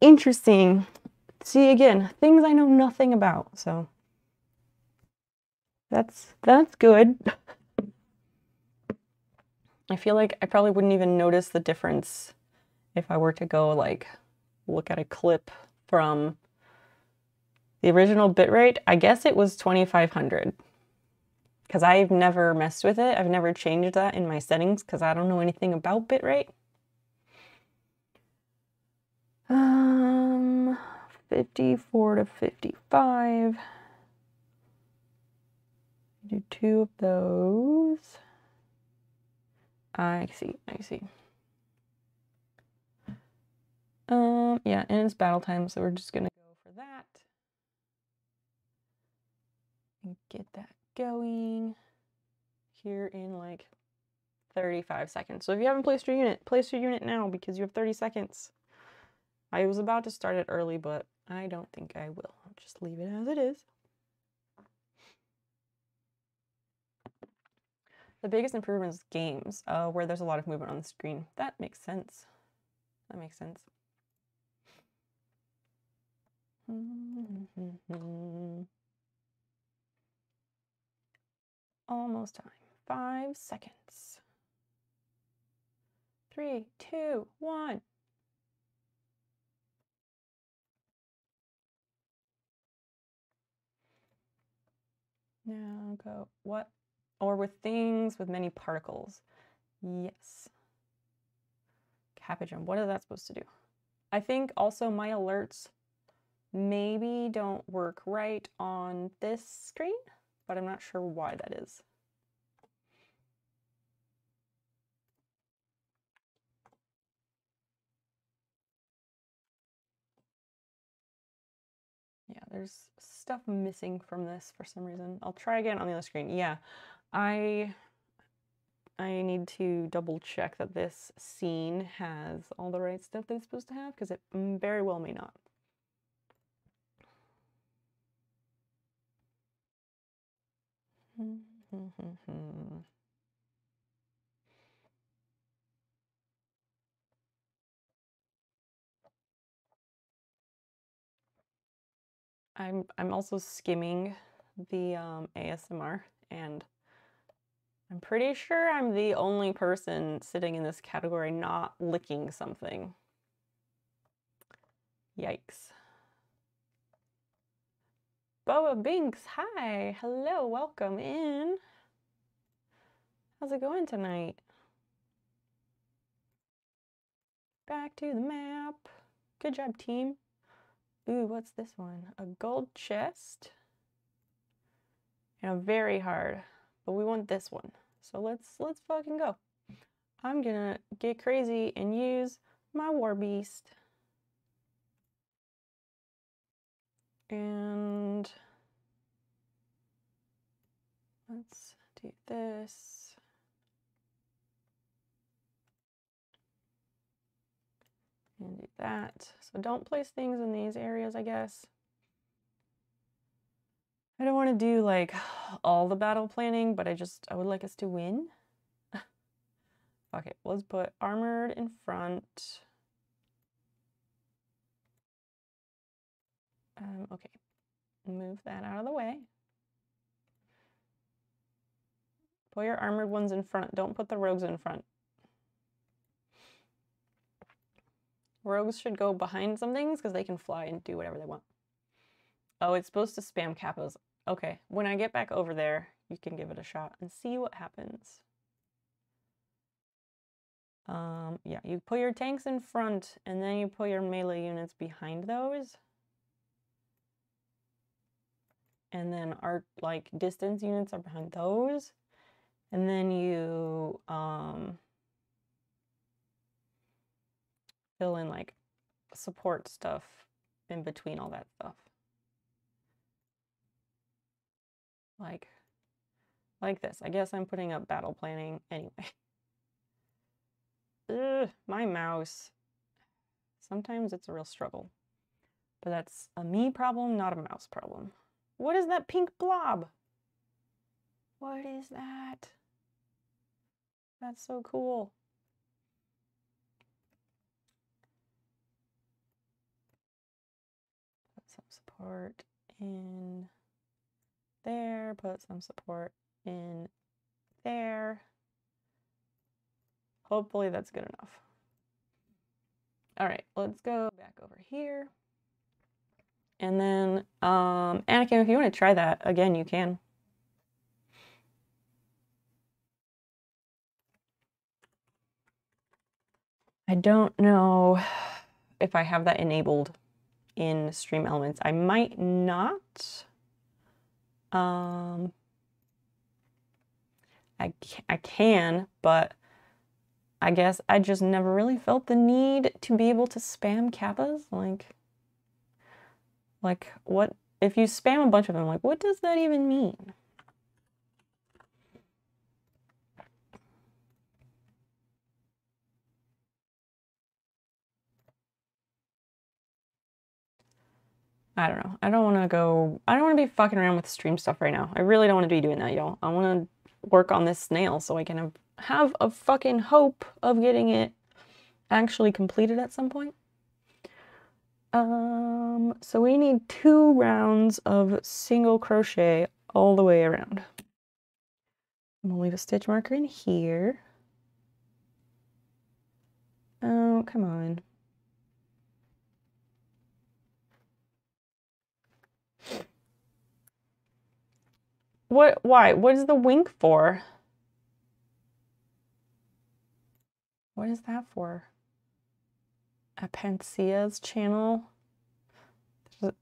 Interesting. See, again, things I know nothing about, so that's that's good. I feel like I probably wouldn't even notice the difference if I were to go like look at a clip from the original bitrate. I guess it was 2500 because I've never messed with it. I've never changed that in my settings because I don't know anything about bitrate. Um, 54 to 55. Do two of those. I see, I see. Um, yeah, and it's battle time, so we're just gonna go for that. And get that going here in like 35 seconds. So if you haven't placed your unit, place your unit now because you have 30 seconds. I was about to start it early, but I don't think I will. I'll just leave it as it is. The biggest improvement is games, uh, where there's a lot of movement on the screen. That makes sense. That makes sense. [LAUGHS] Almost time. Five seconds. Three, two, one. Now go, what? Or with things with many particles. Yes. Capuchin, what is that supposed to do? I think also my alerts maybe don't work right on this screen but I'm not sure why that is. Yeah, there's stuff missing from this for some reason. I'll try again on the other screen. Yeah, I I need to double check that this scene has all the right stuff that it's supposed to have because it very well may not. I'm I'm also skimming the um, ASMR and I'm pretty sure I'm the only person sitting in this category not licking something. Yikes. Boa Binks, hi. Hello, welcome in. How's it going tonight? Back to the map. Good job, team. Ooh, what's this one? A gold chest. And a very hard, but we want this one. So let's let's fucking go. I'm gonna get crazy and use my war beast. And let's do this. And do that. So don't place things in these areas, I guess. I don't want to do like all the battle planning, but I just, I would like us to win. [LAUGHS] okay, let's put armored in front. Um, okay, move that out of the way. Put your armored ones in front. Don't put the rogues in front. Rogues should go behind some things because they can fly and do whatever they want. Oh, it's supposed to spam kappas. Okay, when I get back over there, you can give it a shot and see what happens. Um, yeah, you put your tanks in front and then you put your melee units behind those. And then our like distance units are behind those. And then you um, fill in like support stuff in between all that stuff. like like this. I guess I'm putting up battle planning anyway. [LAUGHS] Ugh, my mouse. Sometimes it's a real struggle. But that's a me problem, not a mouse problem. What is that pink blob? What is that? That's so cool. Put some support in there, put some support in there. Hopefully that's good enough. All right, let's go back over here. And then, um, Anakin, if you want to try that again, you can. I don't know if I have that enabled in Stream Elements. I might not. Um, I, I can, but I guess I just never really felt the need to be able to spam kappas. Like, like what, if you spam a bunch of them, like, what does that even mean? I don't know. I don't want to go. I don't want to be fucking around with stream stuff right now. I really don't want to be doing that, y'all. I want to work on this snail so I can have, have a fucking hope of getting it actually completed at some point. Um, so we need two rounds of single crochet all the way around. I'm gonna leave a stitch marker in here. Oh, come on. What, why? What is the wink for? What is that for? A Pansea's channel?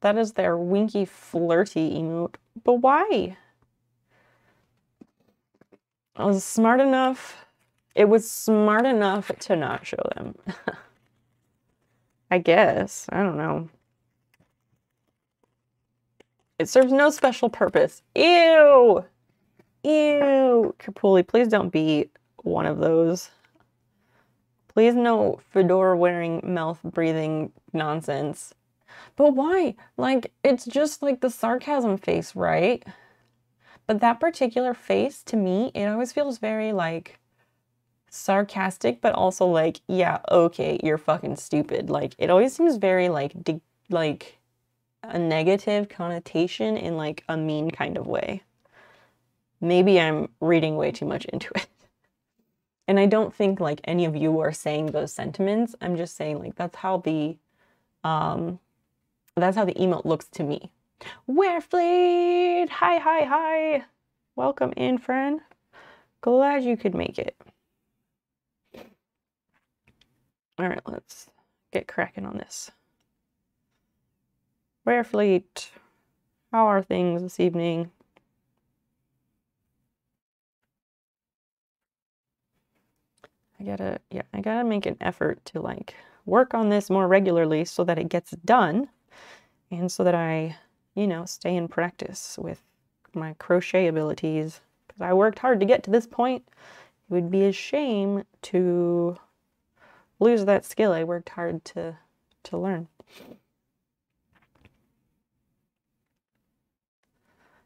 That is their winky flirty emote. But why? I was smart enough. It was smart enough to not show them. [LAUGHS] I guess. I don't know. It serves no special purpose. Ew! Ew! Capuli, please don't be one of those. Please no fedora wearing, mouth breathing nonsense. But why? Like, it's just like the sarcasm face, right? But that particular face, to me, it always feels very like sarcastic, but also like, yeah, okay, you're fucking stupid. Like, it always seems very like, like a negative connotation in like a mean kind of way. Maybe I'm reading way too much into it. And I don't think like any of you are saying those sentiments. I'm just saying like that's how the um that's how the emote looks to me. Warefleet! Hi, hi, hi! Welcome in, friend. Glad you could make it. Alright, let's get cracking on this. Warefleet, how are things this evening? I gotta, yeah, I gotta make an effort to like work on this more regularly so that it gets done and so that I, you know, stay in practice with my crochet abilities. Because I worked hard to get to this point. It would be a shame to lose that skill I worked hard to to learn.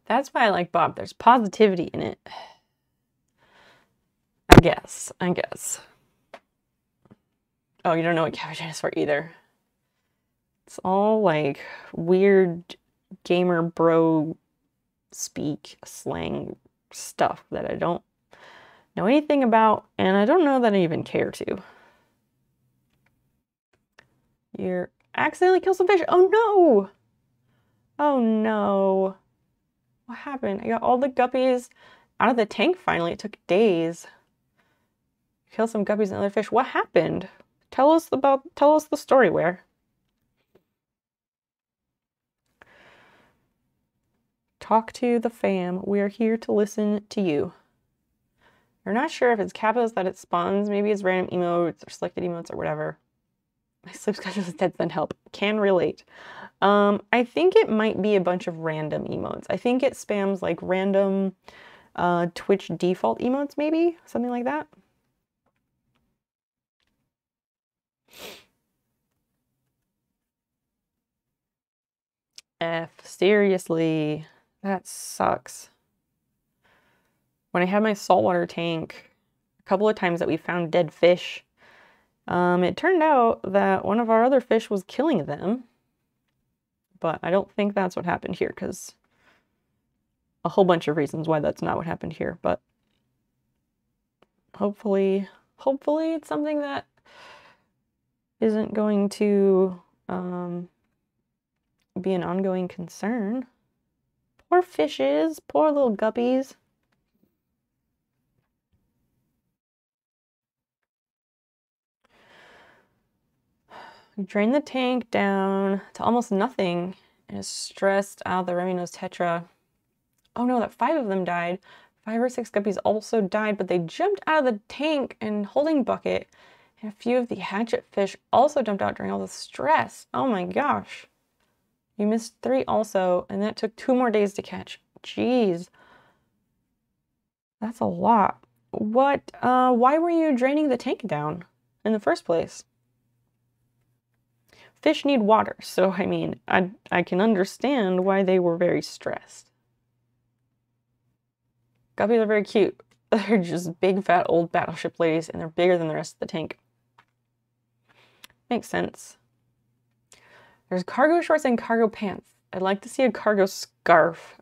That's why I like Bob. There's positivity in it. Guess. I guess. Oh, you don't know what cabbage is for either. It's all like weird gamer bro speak slang stuff that I don't know anything about, and I don't know that I even care to. You're accidentally kill some fish. Oh no! Oh no. What happened? I got all the guppies out of the tank finally. It took days. Kill some guppies and other fish. What happened? Tell us about tell us the story where. Talk to the fam. We are here to listen to you. You're not sure if it's kappas that it spawns, maybe it's random emotes or selected emotes or whatever. [LAUGHS] My sleep schedule is dead, send help. Can relate. Um, I think it might be a bunch of random emotes. I think it spams like random uh, Twitch default emotes, maybe? Something like that. F, seriously. That sucks. When I had my saltwater tank, a couple of times that we found dead fish, um, it turned out that one of our other fish was killing them. But I don't think that's what happened here because a whole bunch of reasons why that's not what happened here. But hopefully, hopefully it's something that isn't going to um, be an ongoing concern. Poor fishes, poor little guppies. [SIGHS] Drain the tank down to almost nothing and is stressed out the Rummynose Tetra. Oh no, that five of them died. Five or six guppies also died, but they jumped out of the tank and holding bucket. And a few of the hatchet fish also jumped out during all the stress. Oh my gosh. You missed three also, and that took two more days to catch. Jeez. That's a lot. What, uh, why were you draining the tank down in the first place? Fish need water, [LAUGHS] so I mean, I, I can understand why they were very stressed. Guppies are very cute. [LAUGHS] They're just big, fat, old battleship ladies, and they're bigger than the rest of the tank. Makes sense. There's cargo shorts and cargo pants. I'd like to see a cargo scarf.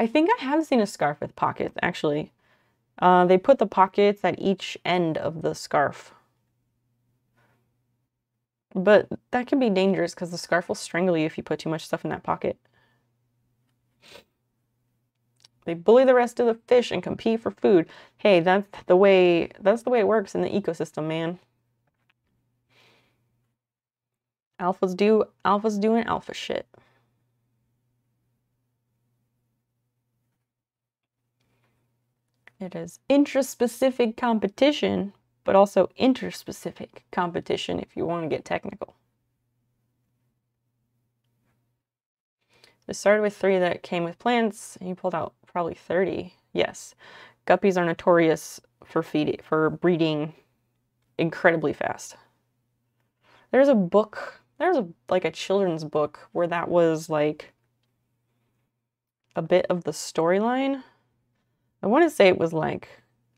I think I have seen a scarf with pockets, actually. Uh, they put the pockets at each end of the scarf. But that can be dangerous because the scarf will strangle you if you put too much stuff in that pocket. They bully the rest of the fish and compete for food. Hey, that's the way that's the way it works in the ecosystem, man. Alphas do alphas doing alpha shit. It is intraspecific competition, but also interspecific competition if you want to get technical. It started with three that came with plants, you pulled out probably 30. Yes, guppies are notorious for feeding for breeding incredibly fast. There's a book, there's a like a children's book where that was like a bit of the storyline. I want to say it was like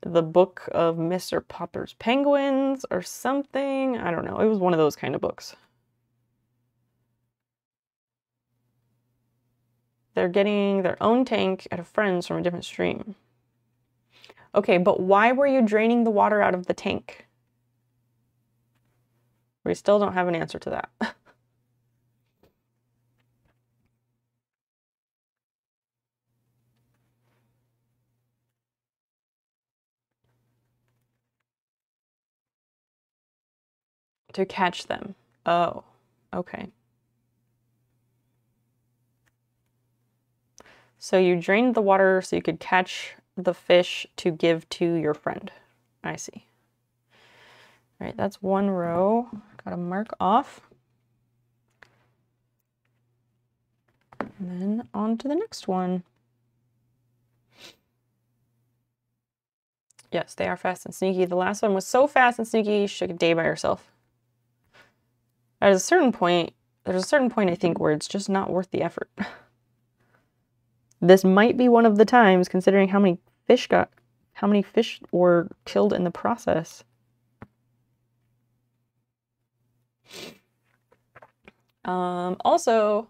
the book of Mr. Popper's Penguins or something. I don't know. It was one of those kind of books. They're getting their own tank at a friend's from a different stream. Okay, but why were you draining the water out of the tank? We still don't have an answer to that. [LAUGHS] to catch them. Oh, okay. So you drained the water so you could catch the fish to give to your friend. I see. All right, that's one row. Got to mark off. And then on to the next one. Yes, they are fast and sneaky. The last one was so fast and sneaky, she took a day by herself. At a certain point, there's a certain point I think where it's just not worth the effort. [LAUGHS] this might be one of the times, considering how many fish got, how many fish were killed in the process. Um, also,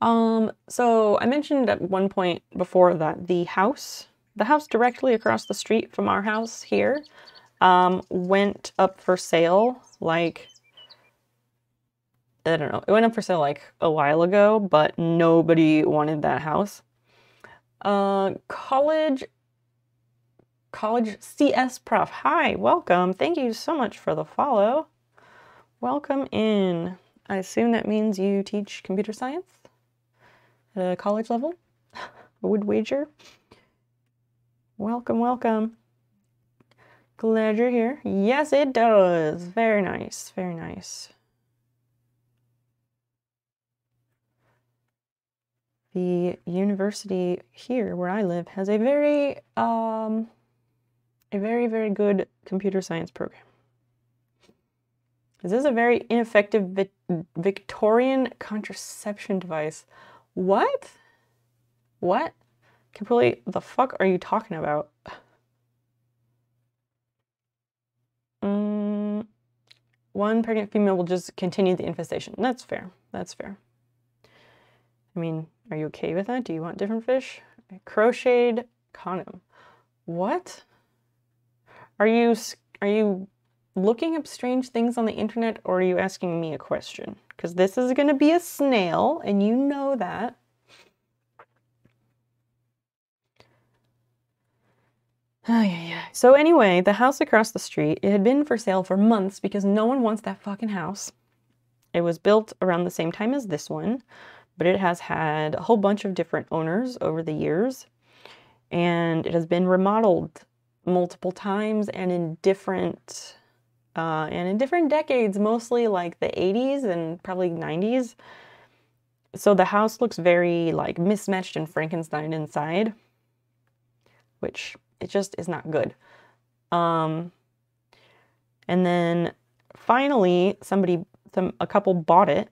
um, so I mentioned at one point before that the house, the house directly across the street from our house here, um, went up for sale like I don't know. It went up for sale like a while ago, but nobody wanted that house. Uh, college, college CS prof. Hi, welcome. Thank you so much for the follow. Welcome in. I assume that means you teach computer science at a college level. [LAUGHS] I would wager. Welcome, welcome. Glad you're here. Yes, it does. Very nice. Very nice. the university here where I live has a very um, a very very good computer science program. This is a very ineffective vi Victorian contraception device. What? What? Completely the fuck are you talking about? Mm, one pregnant female will just continue the infestation. That's fair. That's fair. I mean, are you okay with that? Do you want different fish? A crocheted condom. What? Are you are you looking up strange things on the internet or are you asking me a question? Because this is going to be a snail and you know that. Oh, yeah, yeah. So anyway, the house across the street, it had been for sale for months because no one wants that fucking house. It was built around the same time as this one but it has had a whole bunch of different owners over the years and it has been remodeled multiple times and in different uh, and in different decades mostly like the 80s and probably 90s so the house looks very like mismatched and frankenstein inside which it just is not good. Um, and then finally somebody some a couple bought it.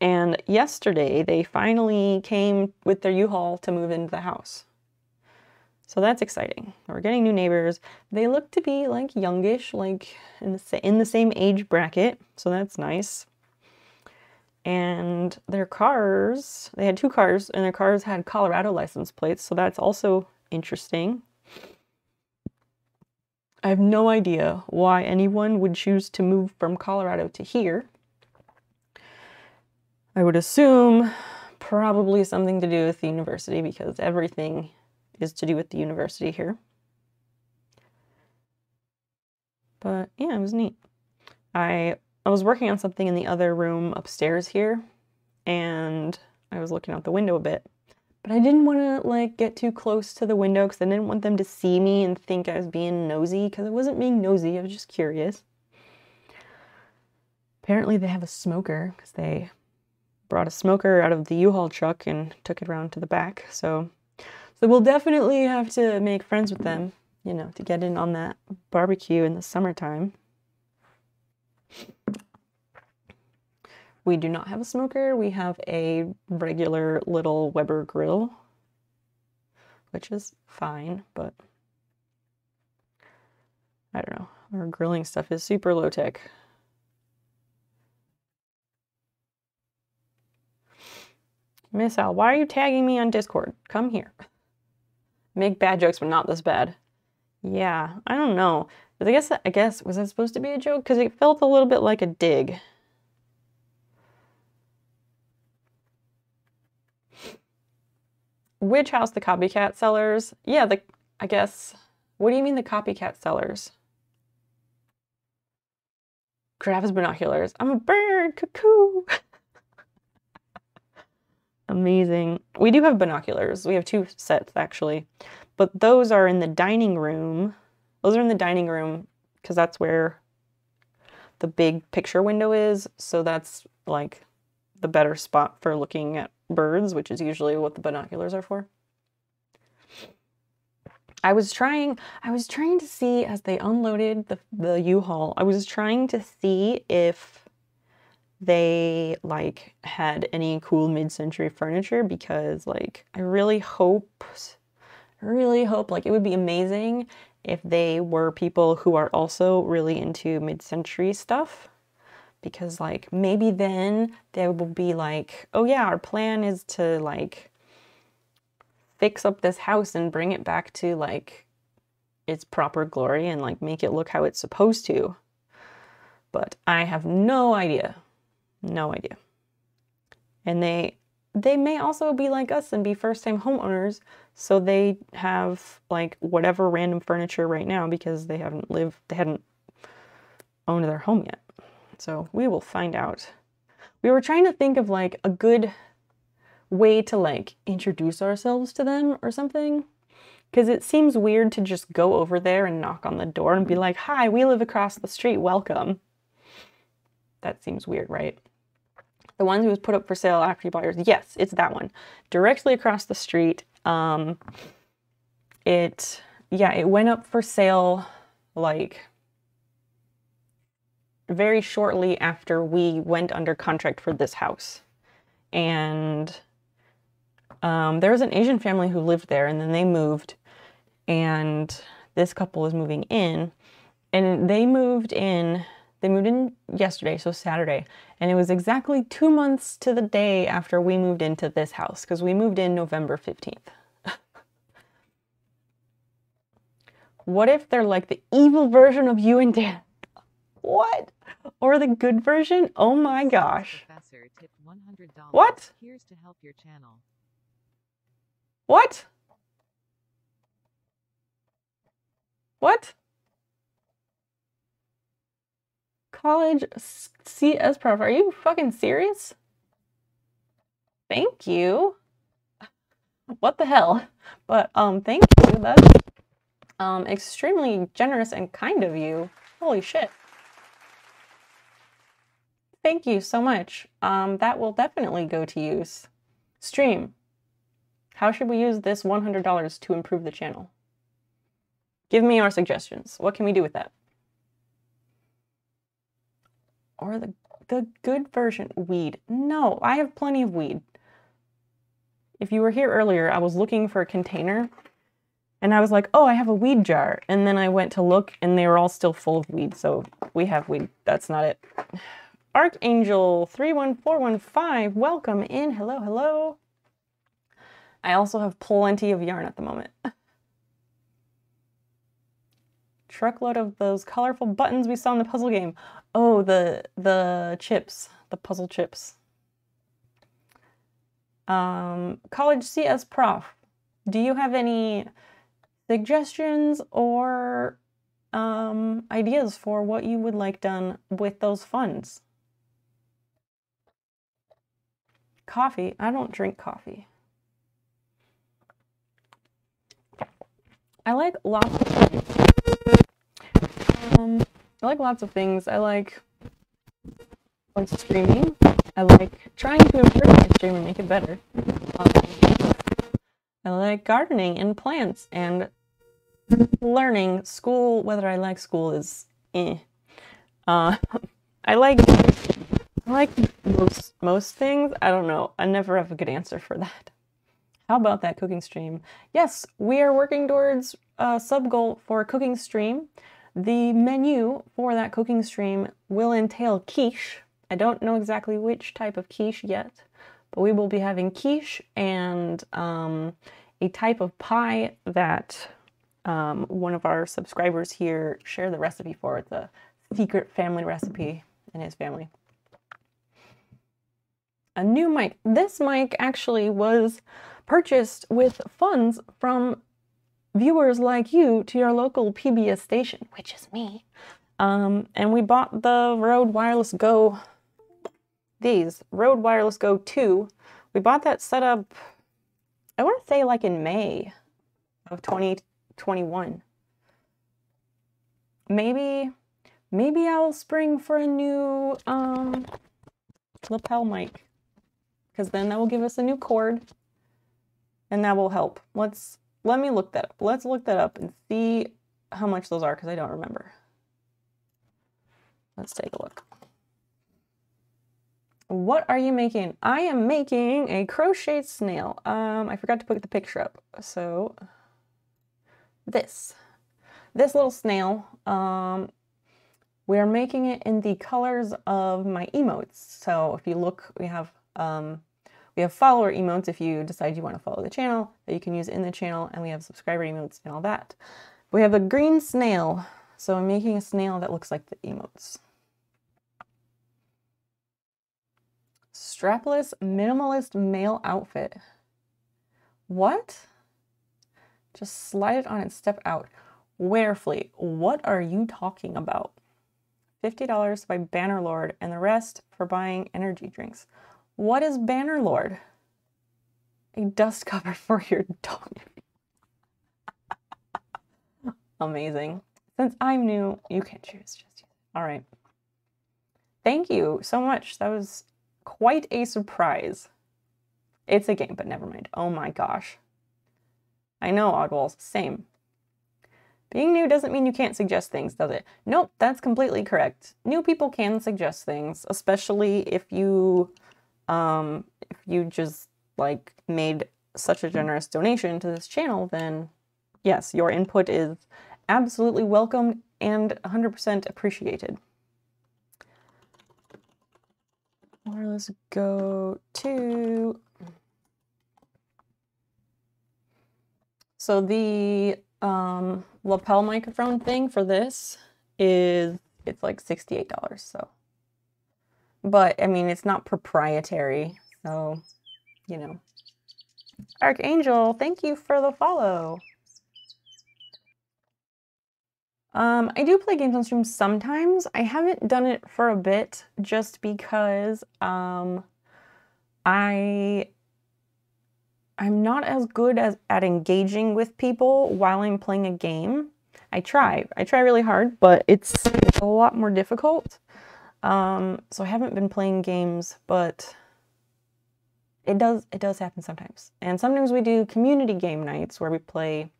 And yesterday, they finally came with their U-Haul to move into the house. So that's exciting. We're getting new neighbors. They look to be like youngish, like in the, in the same age bracket. So that's nice. And their cars, they had two cars, and their cars had Colorado license plates. So that's also interesting. I have no idea why anyone would choose to move from Colorado to here. I would assume probably something to do with the university because everything is to do with the university here. But yeah, it was neat. I I was working on something in the other room upstairs here and I was looking out the window a bit. But I didn't want to like get too close to the window because I didn't want them to see me and think I was being nosy because I wasn't being nosy, I was just curious. Apparently they have a smoker because they brought a smoker out of the U-Haul truck and took it around to the back. So, so we'll definitely have to make friends with them you know, to get in on that barbecue in the summertime. We do not have a smoker. We have a regular little Weber grill, which is fine, but I don't know. Our grilling stuff is super low tech. Miss Al, why are you tagging me on Discord? Come here. Make bad jokes, but not this bad. Yeah, I don't know. But I guess I guess was that supposed to be a joke? Because it felt a little bit like a dig. Which house the copycat sellers? Yeah, the I guess. What do you mean the copycat sellers? Travis binoculars. I'm a bird, cuckoo. [LAUGHS] Amazing. We do have binoculars. We have two sets actually, but those are in the dining room. Those are in the dining room because that's where the big picture window is. So that's like the better spot for looking at birds, which is usually what the binoculars are for. I was trying I was trying to see as they unloaded the the U-Haul, I was trying to see if they like had any cool mid-century furniture because like I really hope really hope like it would be amazing if they were people who are also really into mid-century stuff because like maybe then they will be like oh yeah our plan is to like fix up this house and bring it back to like its proper glory and like make it look how it's supposed to. But i have no idea no idea. And they they may also be like us and be first time homeowners so they have like whatever random furniture right now because they haven't lived they hadn't owned their home yet. So we will find out. We were trying to think of like a good way to like introduce ourselves to them or something because it seems weird to just go over there and knock on the door and be like hi we live across the street. Welcome. That seems weird right the one who was put up for sale after buyers yes it's that one. Directly across the street um it yeah it went up for sale like very shortly after we went under contract for this house. And um, there was an asian family who lived there and then they moved and this couple is moving in and they moved in they moved in yesterday so saturday. And it was exactly two months to the day after we moved into this house because we moved in november 15th [LAUGHS] what if they're like the evil version of you and dan? What? Or the good version? Oh my gosh. Professor tipped $100. What? Here's to help your channel. what? What college cs prof. Are you fucking serious? Thank you. [LAUGHS] What the hell? But um thank you. That's um extremely generous and kind of you. Holy shit. Thank you so much. Um that will definitely go to use. Stream. How should we use this $100 to improve the channel? Give me your suggestions. What can we do with that or the the good version weed. No i have plenty of weed. If you were here earlier i was looking for a container and i was like oh i have a weed jar. And then i went to look and they were all still full of weed so we have weed. That's not it. Archangel 31415 welcome in. Hello hello. I also have plenty of yarn at the moment [LAUGHS] truckload of those colorful buttons we saw in the puzzle game Oh, the the chips, the puzzle chips. Um, college CS prof, do you have any suggestions or um, ideas for what you would like done with those funds? Coffee. I don't drink coffee. I like lots of. Um, I like lots of things. I like when streaming. I like trying to improve my stream and make it better. Um, I like gardening and plants and learning. School, whether I like school is eh. Uh, [LAUGHS] I like I like most most things. I don't know. I never have a good answer for that. How about that cooking stream? Yes, we are working towards a sub goal for cooking stream. The menu for that cooking stream will entail quiche. I don't know exactly which type of quiche yet, but we will be having quiche and um, a type of pie that um, one of our subscribers here shared the recipe for. It's a secret family recipe in his family. A new mic. This mic actually was purchased with funds from viewers like you to your local PBS station, which is me. Um, and we bought the Rode Wireless Go, these, Rode Wireless Go 2. We bought that setup, I want to say like in May of 2021. Maybe, maybe I'll spring for a new um, lapel mic. Because then that will give us a new cord and that will help. Let's let me look that up. Let's look that up and see how much those are because I don't remember. Let's take a look. What are you making? I am making a crocheted snail. Um, I forgot to put the picture up. So this, this little snail, um, we're making it in the colors of my emotes. So if you look, we have um, we have follower emotes if you decide you want to follow the channel that you can use in the channel, and we have subscriber emotes and all that. We have a green snail, so I'm making a snail that looks like the emotes. Strapless minimalist male outfit. What? Just slide it on and step out. Warefleet, what are you talking about? $50 by Bannerlord and the rest for buying energy drinks. What is Bannerlord? A dust cover for your dog. Amazing. Since I'm new, you can choose. Just it. All right. Thank you so much. That was quite a surprise. It's a game, but never mind. Oh my gosh. I know, Oddwalls. Same. Being new doesn't mean you can't suggest things, does it? Nope, that's completely correct. New people can suggest things, especially if you um, if you just like made such a generous donation to this channel, then yes, your input is absolutely welcome and 100% appreciated. Or let's go to. So the um, lapel microphone thing for this is it's like $68. So but I mean, it's not proprietary. So, you know. Archangel, thank you for the follow. Um, I do play games on stream sometimes. I haven't done it for a bit just because um, I I'm not as good as at engaging with people while I'm playing a game. I try. I try really hard, but it's, it's a lot more difficult. Um, so I haven't been playing games, but it does it does happen sometimes. And sometimes we do community game nights where we play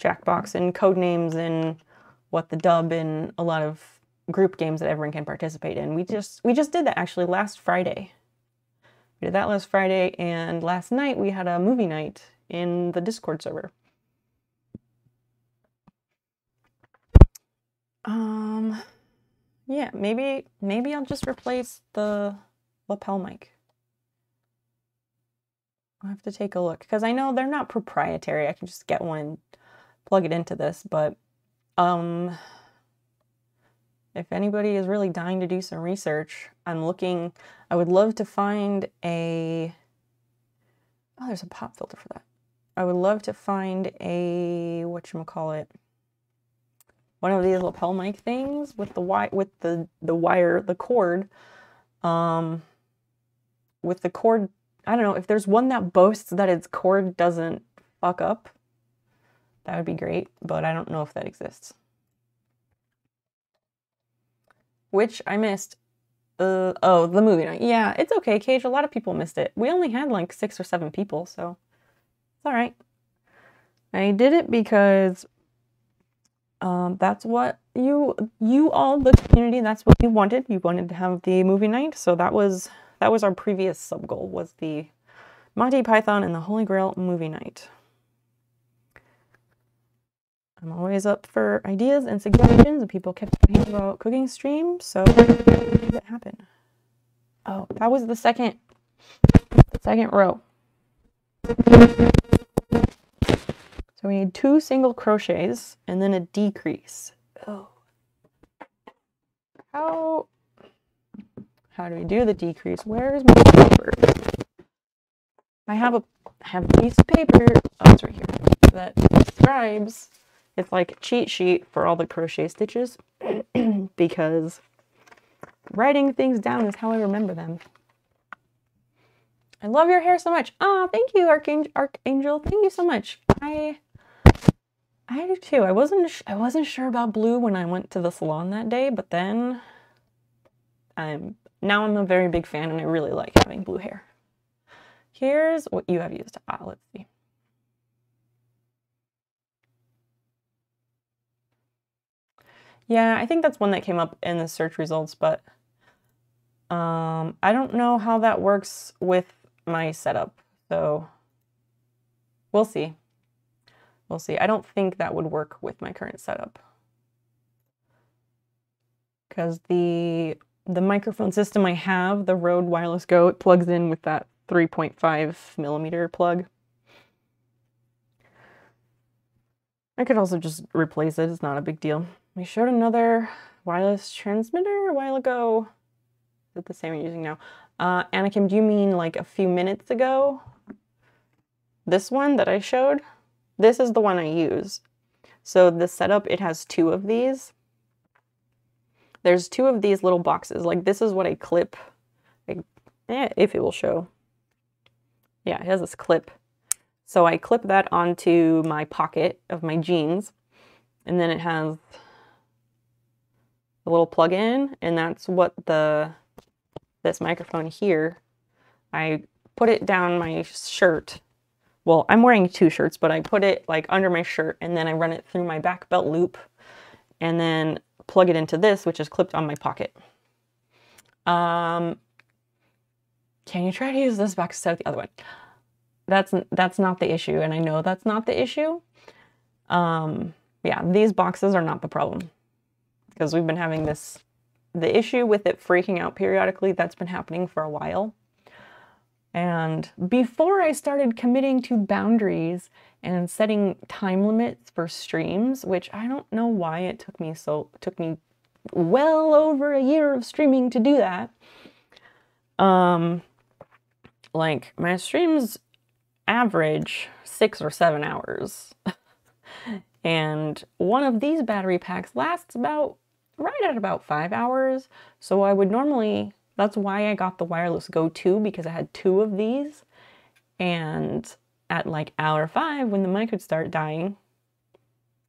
Jackbox and Codenames and What the Dub and a lot of group games that everyone can participate in. We just we just did that actually last Friday. We did that last Friday and last night we had a movie night in the Discord server. Um yeah, maybe maybe I'll just replace the lapel mic. I'll have to take a look because I know they're not proprietary. I can just get one, plug it into this, but um if anybody is really dying to do some research, I'm looking I would love to find a Oh, there's a pop filter for that. I would love to find a what you call it one of these lapel mic things with the wire with the the wire the cord um with the cord I don't know if there's one that boasts that its cord doesn't fuck up that would be great but I don't know if that exists. Which I missed uh, oh the movie night. Yeah it's okay Cage a lot of people missed it. We only had like six or seven people so it's all right. I did it because um, that's what you you all the community that's what you wanted. You wanted to have the movie night, so that was that was our previous sub goal was the Monty Python and the Holy Grail movie night. I'm always up for ideas and suggestions, and people kept talking about cooking streams, so made it happen. Oh, that was the second, the second row. So we need two single crochets and then a decrease. Oh. How, how do we do the decrease? Where's my paper? I have a I have a piece of paper, oh, it's right here, that describes, it's like a cheat sheet for all the crochet stitches [CLEARS THROAT] because writing things down is how I remember them. I love your hair so much. Ah, thank you, Archangel. Archangel. Thank you so much. I I do too. I wasn't I wasn't sure about blue when I went to the salon that day, but then I'm now I'm a very big fan and I really like having blue hair. Here's what you have used. Ah, let's see. Yeah, I think that's one that came up in the search results, but um, I don't know how that works with my setup. So we'll see. We'll see. I don't think that would work with my current setup. Because the the microphone system I have, the Rode Wireless Go, it plugs in with that 3.5 millimeter plug. I could also just replace it, it's not a big deal. We showed another wireless transmitter a while ago. Is it the same I'm using now? Uh, Anakim, do you mean like a few minutes ago? This one that I showed? This is the one I use. So the setup, it has two of these. There's two of these little boxes. Like this is what I clip, like, eh, if it will show. Yeah, it has this clip. So I clip that onto my pocket of my jeans. And then it has a little plug-in. And that's what the this microphone here, I put it down my shirt. Well, I'm wearing two shirts, but I put it like under my shirt and then I run it through my back belt loop and then plug it into this, which is clipped on my pocket. Um, can you try to use this back instead of the other one? That's that's not the issue, and I know that's not the issue. Um, yeah, these boxes are not the problem because we've been having this the issue with it freaking out periodically, that's been happening for a while. And before I started committing to boundaries and setting time limits for streams, which I don't know why it took me so took me well over a year of streaming to do that. Um like my streams average 6 or 7 hours. [LAUGHS] and one of these battery packs lasts about right at about five hours. So I would normally, that's why I got the wireless Go 2 because I had two of these. And at like hour five, when the mic would start dying,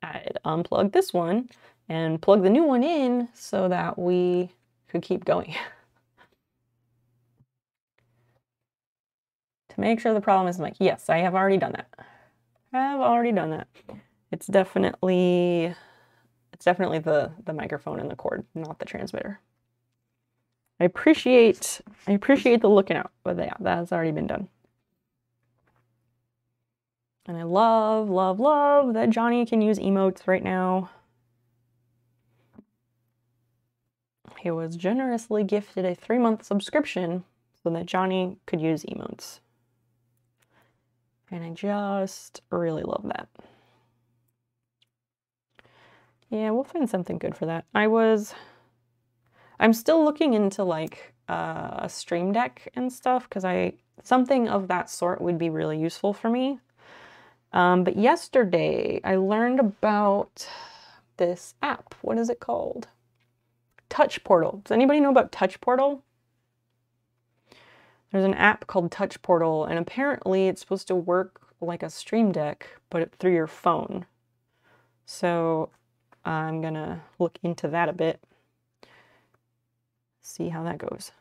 I'd unplug this one and plug the new one in so that we could keep going. [LAUGHS] to make sure the problem is mic. Yes, I have already done that. I have already done that. It's definitely it's definitely the, the microphone and the cord, not the transmitter. I appreciate I appreciate the looking out, but yeah, that has already been done. And I love, love, love that Johnny can use emotes right now. He was generously gifted a three month subscription so that Johnny could use emotes. And I just really love that. Yeah, we'll find something good for that. I was, I'm still looking into like uh, a stream deck and stuff because I, something of that sort would be really useful for me. Um, but yesterday I learned about this app. What is it called? Touch Portal. Does anybody know about Touch Portal? There's an app called Touch Portal, and apparently it's supposed to work like a stream deck, but through your phone. So I'm gonna look into that a bit, see how that goes.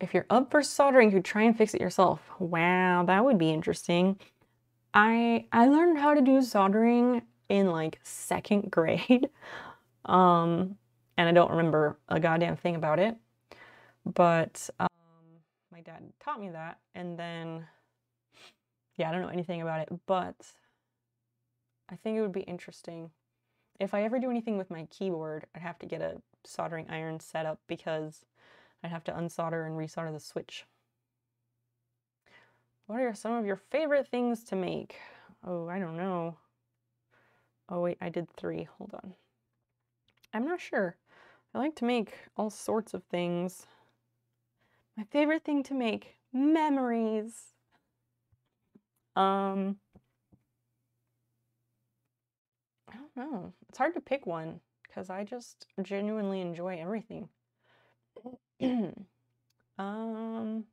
If you're up for soldering, you try and fix it yourself. Wow, that would be interesting. I I learned how to do soldering in like second [LAUGHS] grade. Um, and I don't remember a goddamn thing about it. But um, my dad taught me that, and then yeah, I don't know anything about it, but I think it would be interesting. If I ever do anything with my keyboard, I'd have to get a soldering iron set up because I'd have to unsolder and resolder the switch. What are some of your favorite things to make? Oh, I don't know. Oh, wait, I did three. Hold on. I'm not sure. I like to make all sorts of things. My favorite thing to make memories. Um, I don't know. It's hard to pick one because I just genuinely enjoy everything. [CLEARS THROAT] um,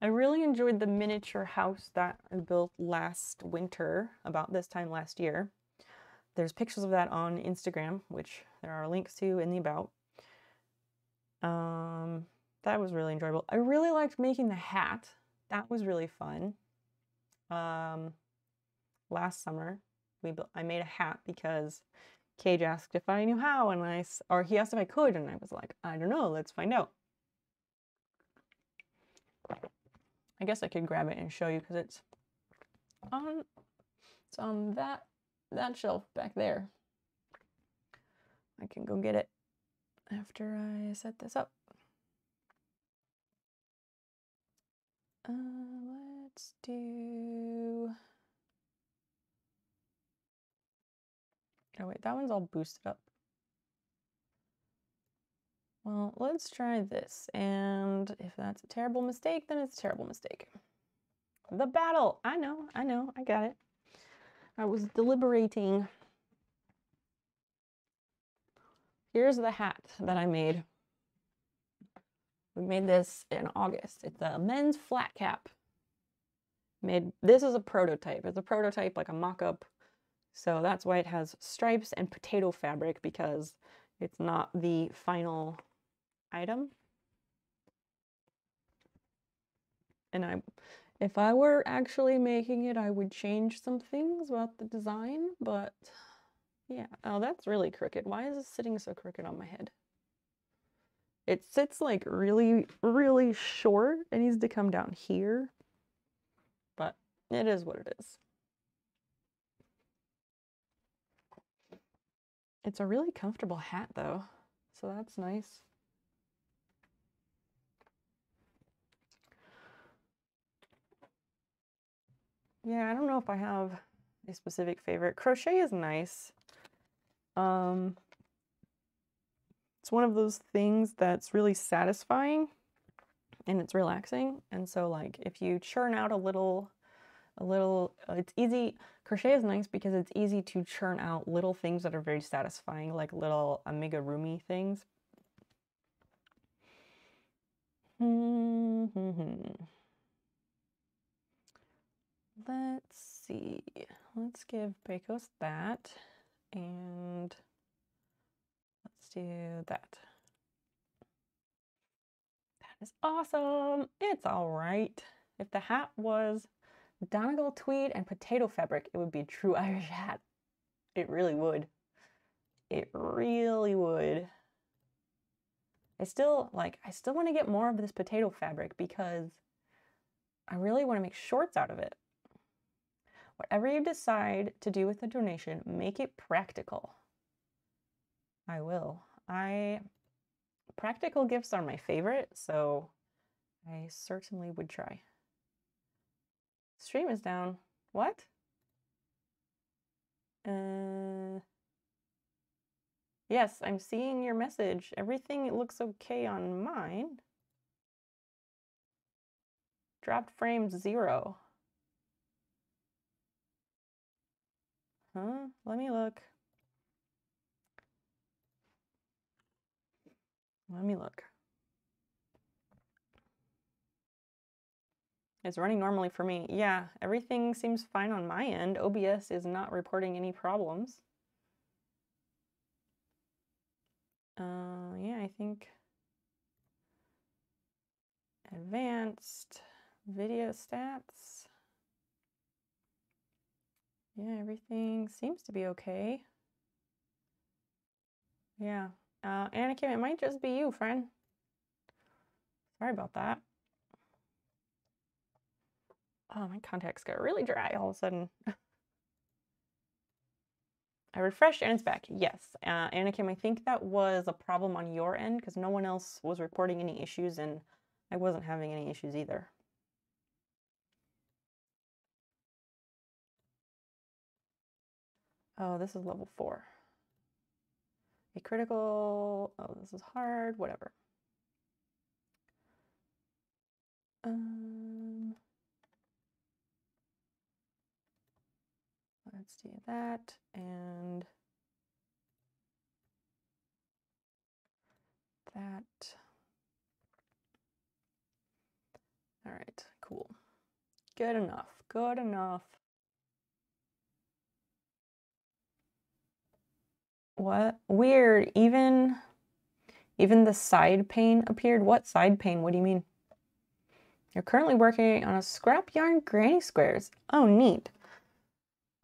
I really enjoyed the miniature house that I built last winter, about this time last year. There's pictures of that on Instagram, which there are links to in the about. Um, that was really enjoyable. I really liked making the hat. That was really fun. Um, last summer, we I made a hat because Cage asked if I knew how, and I or he asked if I could, and I was like, I don't know. Let's find out. I guess I could grab it and show you because it's on it's on that that shelf back there. I can go get it after I set this up. Uh, let's do. Oh, wait, that one's all boosted up. Well, let's try this. And if that's a terrible mistake, then it's a terrible mistake. The battle. I know, I know, I got it. I was deliberating. Here's the hat that I made. We made this in August. It's a men's flat cap. Made this is a prototype. It's a prototype, like a mock-up. So that's why it has stripes and potato fabric because it's not the final item. And I if I were actually making it, I would change some things about the design, but yeah. Oh, that's really crooked. Why is it sitting so crooked on my head? It sits like really, really short. It needs to come down here, but it is what it is. It's a really comfortable hat though, so that's nice. Yeah, I don't know if I have a specific favorite. Crochet is nice. Um, it's one of those things that's really satisfying and it's relaxing. And so like if you churn out a little, a little, it's easy. Crochet is nice because it's easy to churn out little things that are very satisfying, like little amigurumi things. Hmm, hmm, hmm, let's see. Let's give Pecos that. And let's do that. That is awesome. It's all right. If the hat was Donegal tweed and potato fabric, it would be a true [LAUGHS] Irish hat. It really would. It really would. I still like I still want to get more of this potato fabric because I really want to make shorts out of it. Whatever you decide to do with the donation, make it practical. I will. I practical gifts are my favorite, so I certainly would try. Stream is down. What? Uh Yes, I'm seeing your message. Everything looks okay on mine. Dropped frames zero. Huh? Let me look. Let me look. It's running normally for me. Yeah, everything seems fine on my end. OBS is not reporting any problems. Uh, yeah, I think advanced video stats. Yeah, everything seems to be okay. Yeah. Uh, Anakin, it might just be you, friend. Sorry about that. Oh, my contacts got really dry all of a sudden. [LAUGHS] I refreshed and it's back. Yes. Uh, Anakim, I think that was a problem on your end because no one else was reporting any issues and I wasn't having any issues either. Oh, this is level four. A critical, oh, this is hard, whatever. Um, let's do that and that. All right, cool. Good enough. Good enough. What? Weird. Even even the side pane appeared. What side pane? What do you mean? You're currently working on a scrap yarn granny squares. Oh, neat.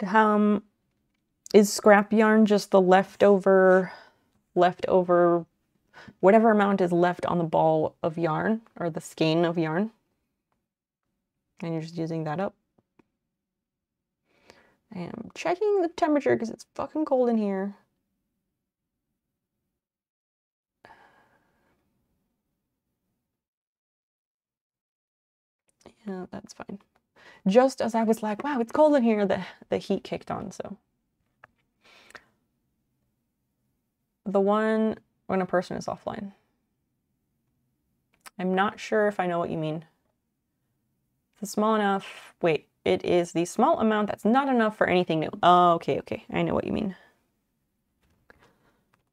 Um, is scrap yarn just the leftover, leftover, whatever amount is left on the ball of yarn or the skein of yarn? And you're just using that up. I am checking the temperature because it's fucking cold in here. Yeah, that's fine. Just as I was like, wow, it's cold in here, the, the heat kicked on, so. The one when a person is offline. I'm not sure if I know what you mean. It's small enough. Wait, it is the small amount that's not enough for anything new. Oh, okay, okay. I know what you mean.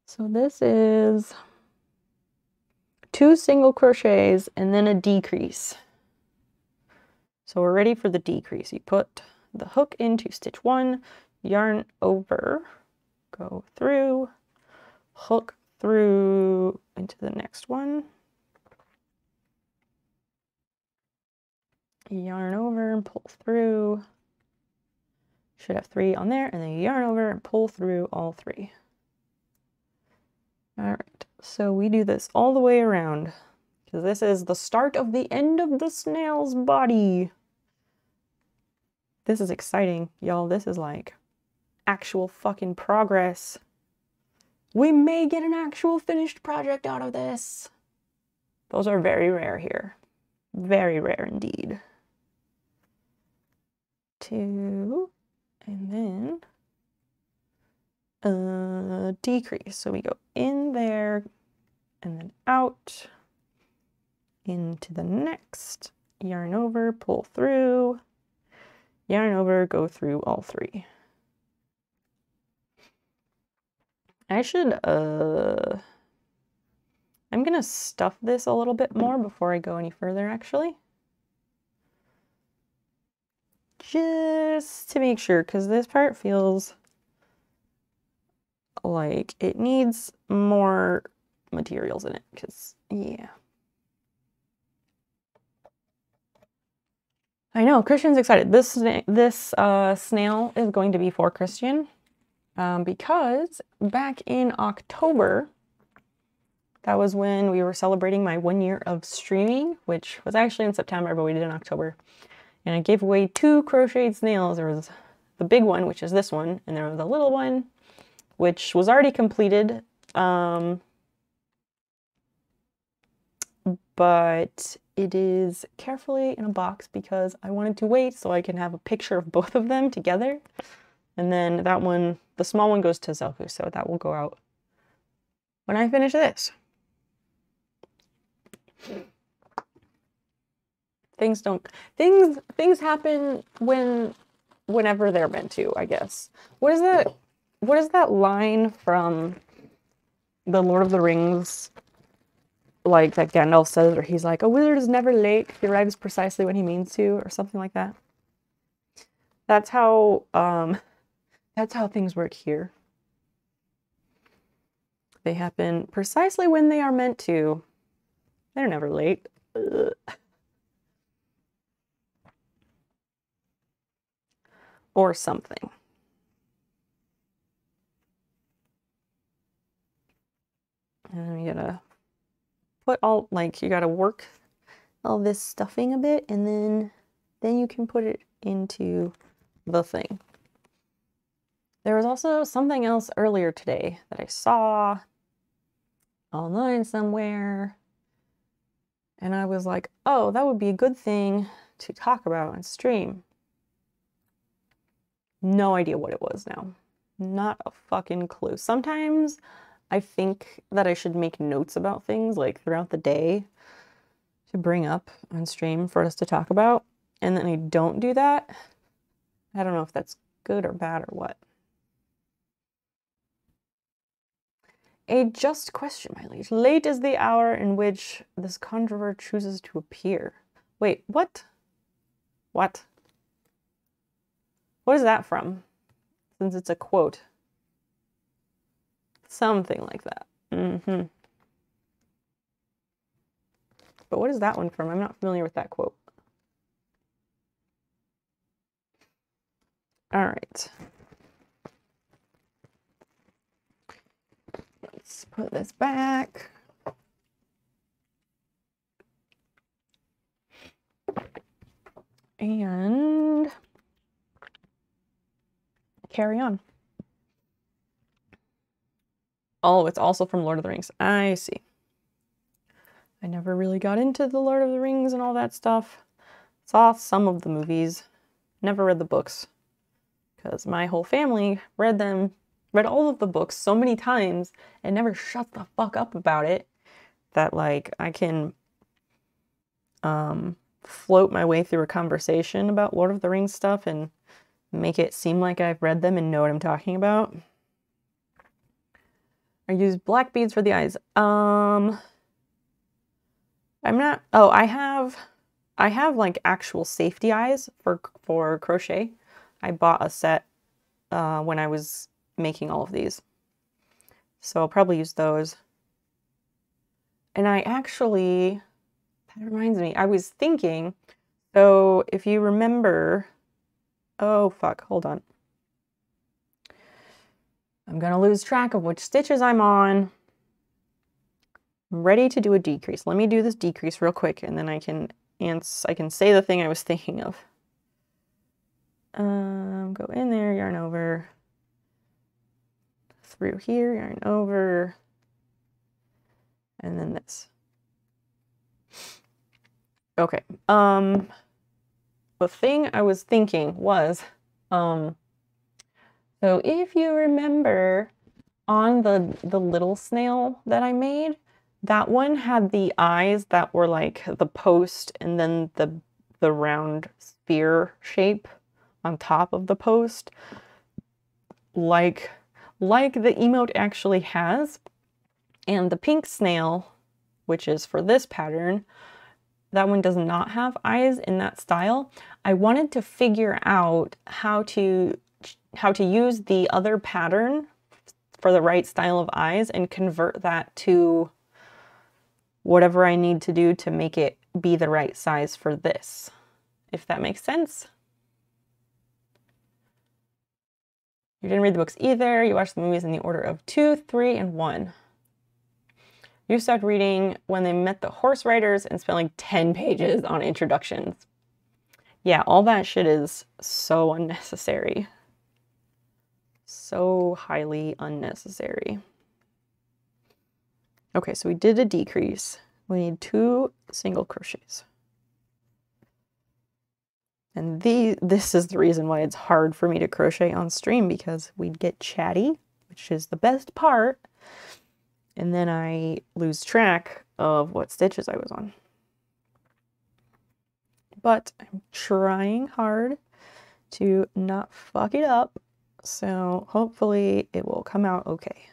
So this is two single crochets and then a decrease. So we're ready for the decrease. You put the hook into stitch one, yarn over, go through, hook through into the next one, yarn over and pull through. Should have three on there, and then yarn over and pull through all three. All right, so we do this all the way around this is the start of the end of the snail's body. This is exciting, y'all. This is like actual fucking progress. We may get an actual finished project out of this. Those are very rare here. Very rare indeed. Two, and then a decrease. So we go in there and then out into the next, yarn over, pull through, yarn over, go through all three. I should, uh, I'm gonna stuff this a little bit more before I go any further actually. Just to make sure, because this part feels like it needs more materials in it, because, yeah. I know Christian's excited. This this uh, snail is going to be for Christian um, because back in October, that was when we were celebrating my one year of streaming, which was actually in September, but we did in October. And I gave away two crocheted snails. There was the big one, which is this one, and there was a little one, which was already completed. Um, but it is carefully in a box because I wanted to wait so I can have a picture of both of them together. And then that one, the small one goes to Zelku, so that will go out when I finish this. Things don't things things happen when whenever they're meant to, I guess. What is that what is that line from the Lord of the Rings like that Gandalf says, or he's like, a wizard is never late. He arrives precisely when he means to, or something like that. That's how um, [LAUGHS] that's how things work here. They happen precisely when they are meant to. They're never late. Ugh. Or something. And then we get a put all like you gotta work all this stuffing a bit and then then you can put it into the thing. There was also something else earlier today that I saw online somewhere. And I was like, oh, that would be a good thing to talk about on stream. No idea what it was now. Not a fucking clue. Sometimes I think that I should make notes about things like throughout the day to bring up on stream for us to talk about. And then I don't do that. I don't know if that's good or bad or what. A just question, my liege. Late is the hour in which this conjurer chooses to appear. Wait, what? What? What is that from? Since it's a quote. Something like that. Mm-hmm. But what is that one from? I'm not familiar with that quote. All right. Let's put this back. And carry on. Oh, it's also from Lord of the Rings. I see. I never really got into the Lord of the Rings and all that stuff. Saw some of the movies, never read the books because my whole family read them, read all of the books so many times and never shut the fuck up about it that like I can um float my way through a conversation about Lord of the Rings stuff and make it seem like I've read them and know what I'm talking about. I use black beads for the eyes. Um I'm not oh, I have I have like actual safety eyes for for crochet. I bought a set uh, when I was making all of these. So I'll probably use those. And I actually, that reminds me, I was thinking, so if you remember, oh fuck, hold on. I'm gonna lose track of which stitches I'm on. I'm ready to do a decrease. Let me do this decrease real quick and then I can ans I can say the thing I was [LAUGHS] thinking of. Um, go in there, yarn over, through here, yarn over, and then this. Okay. Um, the thing I was thinking was, um, so if you remember on the the little snail that I made, that one had the eyes that were like the post and then the the round sphere shape on top of the post like like the emote actually has. And the pink snail which is for this pattern that one does not have eyes in that style. I wanted to figure out how to how to use the other pattern for the right style of eyes and convert that to whatever i need to do to make it be the right size for this if that makes sense You didn't read the books either. You watched the movies in the order of two, three, and one. You started reading when they met the horse riders and spent like 10 pages on introductions. Yeah, all that shit is so unnecessary. So highly unnecessary. Okay, so we did a decrease. We need two single crochets. And the, this is the reason why it's hard for me to crochet on stream because we'd get chatty, which is the best part, and then I lose track of what stitches I was on. But I'm trying hard to not fuck it up, so hopefully it will come out okay.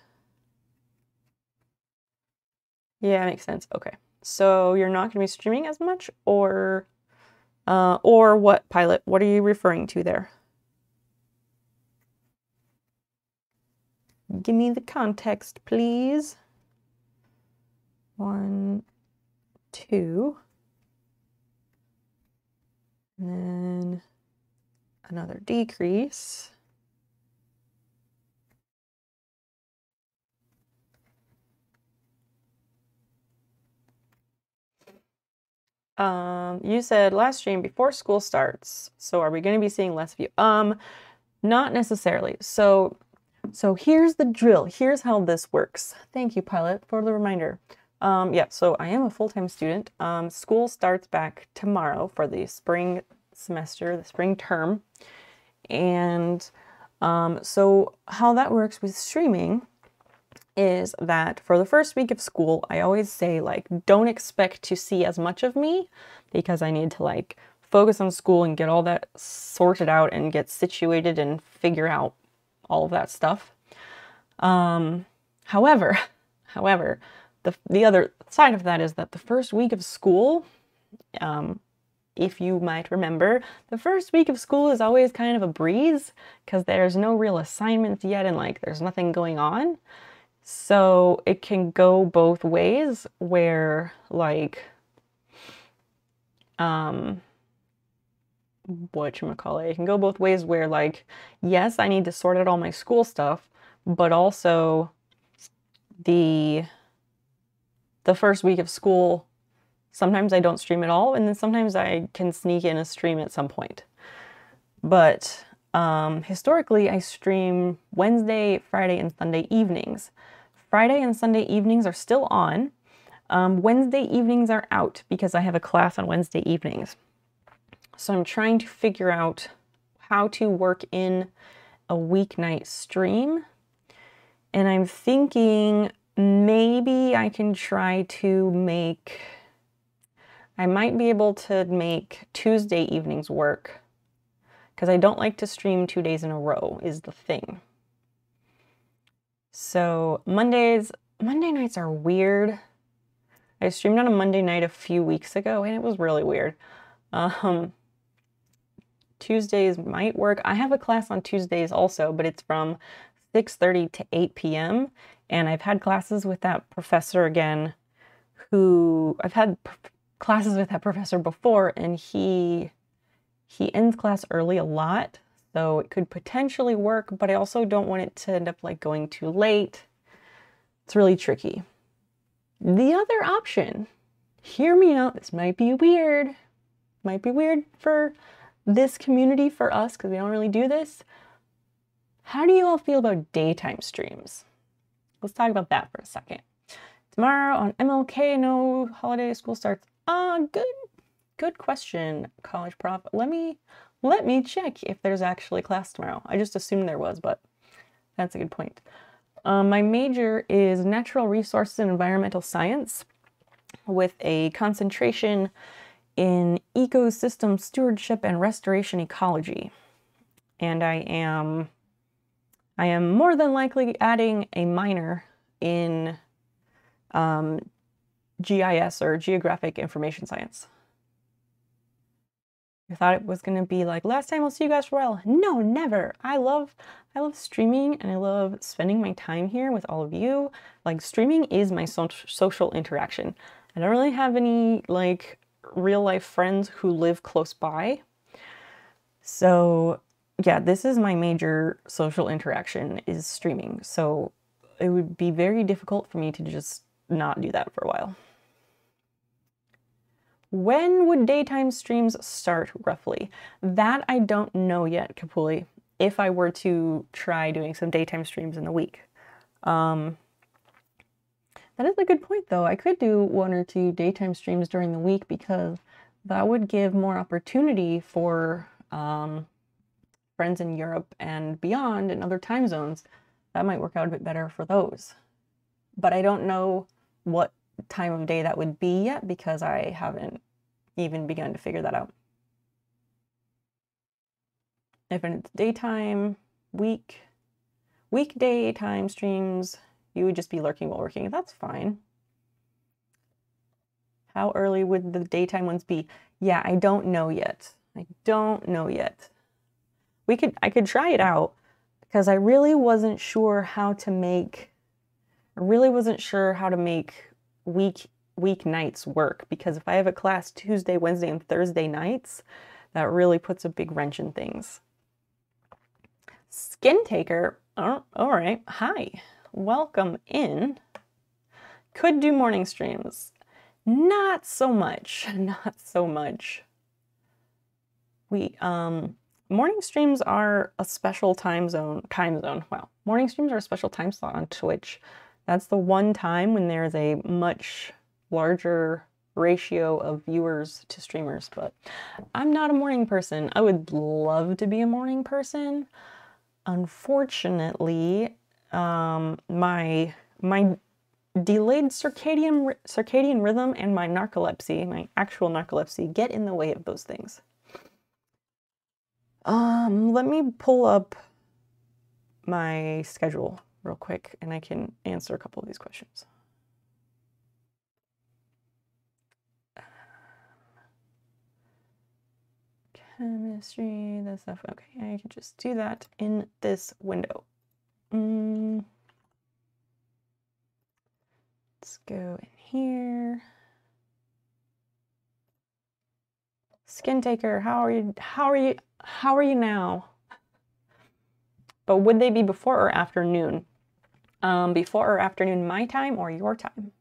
Yeah, makes sense. Okay. So you're not going to be streaming as much or uh, or what, pilot? What are you referring to there? Give me the context, please. One, two. And then another decrease. Um, you said last stream before school starts. So are we going to be seeing less of you? Um, not necessarily. So, so here's the drill. Here's how this works. Thank you, Pilot, for the reminder. Um, yeah, so I am a full-time student. Um, school starts back tomorrow for the spring semester, the spring term. And um, so how that works with streaming is that for the first week of school, I always say like, don't expect to see as much of me because I need to like focus on school and get all that sorted out and get situated and figure out all of that stuff. Um, however, [LAUGHS] however, the, the other side of that is that the first week of school, um, if you might remember, the first week of school is always kind of a breeze because there's no real assignments yet and like there's nothing going on. So it can go both ways where like um what you call it, it can go both ways where like yes, I need to sort out all my school stuff, but also the the first week of school sometimes I don't stream at all and then sometimes I can sneak in a stream at some point. But um, historically, I stream Wednesday, Friday, and Sunday evenings. Friday and Sunday evenings are still on. Um, Wednesday evenings are out because I have a class on Wednesday evenings. So I'm trying to figure out how to work in a weeknight stream. And I'm thinking maybe I can try to make, I might be able to make Tuesday evenings work because I don't like to stream two days in a row is the thing. So Mondays, Monday nights are weird. I streamed on a Monday night a few weeks ago and it was really weird. Um, Tuesdays might work. I have a class on Tuesdays also, but it's from 6:30 to 8 p.m. and I've had classes with that professor again who I've had classes with that professor before and he he ends class early a lot so it could potentially work, but I also don't want it to end up like going too late. It's really tricky. The other option, hear me out, this might be weird, might be weird for this community, for us, because we don't really do this. How do you all feel about daytime streams? Let's talk about that for a second. Tomorrow on MLK, no holiday school starts. Ah, good, good question, college prof. Let me let me check if there's actually class tomorrow. I just assumed there was, but that's a good point. Um, my major is Natural Resources and Environmental Science with a concentration in ecosystem stewardship and restoration ecology. And I am I am more than likely adding a minor in um, GIS or Geographic Information Science. I thought it was gonna be like last time I'll see you guys for a while. No, never. I love I love streaming and I love spending my time here with all of you. Like streaming is my so social interaction. I don't really have any like real life friends who live close by. So yeah, this is my major social interaction is streaming. So it would be very difficult for me to just not do that for a while. When would daytime streams start roughly? That I don't know yet, Kapuli, if I were to try doing some daytime streams in the week. Um, that is a good point though. I could do one or two daytime streams during the week because that would give more opportunity for um, friends in Europe and beyond and other time zones. That might work out a bit better for those. But I don't know what time of day that would be yet because I haven't even begun to figure that out. If it's daytime, week, weekday time streams, you would just be lurking while working. That's fine. How early would the daytime ones be? Yeah, I don't know yet. I don't know yet. We could I could try it out because I really wasn't sure how to make I really wasn't sure how to make week weeknights work because if I have a class Tuesday, Wednesday, and Thursday nights, that really puts a big wrench in things. Skin Taker. Oh, all right. Hi. Welcome in. Could do morning streams. Not so much. [LAUGHS] Not so much. We um morning streams are a special time zone time zone. Wow. Morning streams are a special time slot on Twitch. That's the one time when there's a much larger ratio of viewers to streamers, but I'm not a morning person. I would love to be a morning person. Unfortunately, um, my my delayed circadian circadian rhythm and my narcolepsy, my actual narcolepsy, get in the way of those things. Um, let me pull up my schedule real quick and I can answer a couple of these questions. Chemistry, that stuff. Okay, I can just do that in this window. Mm. Let's go in here. Skin taker, how are you? How are you? How are you now? But would they be before or afternoon? Um, before or afternoon my time or your time?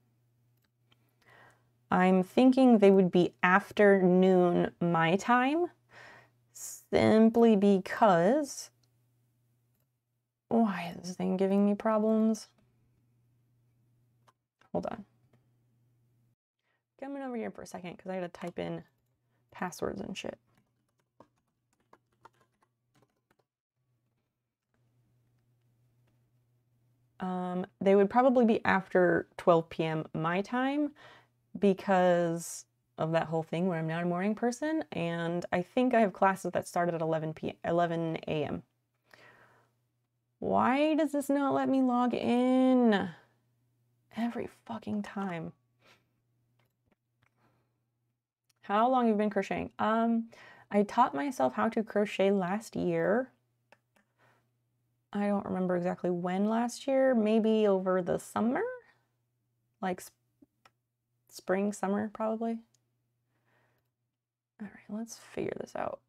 I'm thinking they would be afternoon my time simply because why is this thing giving me problems? Hold on. Coming over here for a second because I to type in passwords and shit. Um, they would probably be after 12 p.m. my time because of that whole thing where I'm not a morning person, and I think I have classes that start at 11 p 11 a.m. Why does this not let me log in every fucking time? How long have you been crocheting? Um, I taught myself how to crochet last year. I don't remember exactly when last year, maybe over the summer, like sp spring, summer, probably. All right, let's figure this out.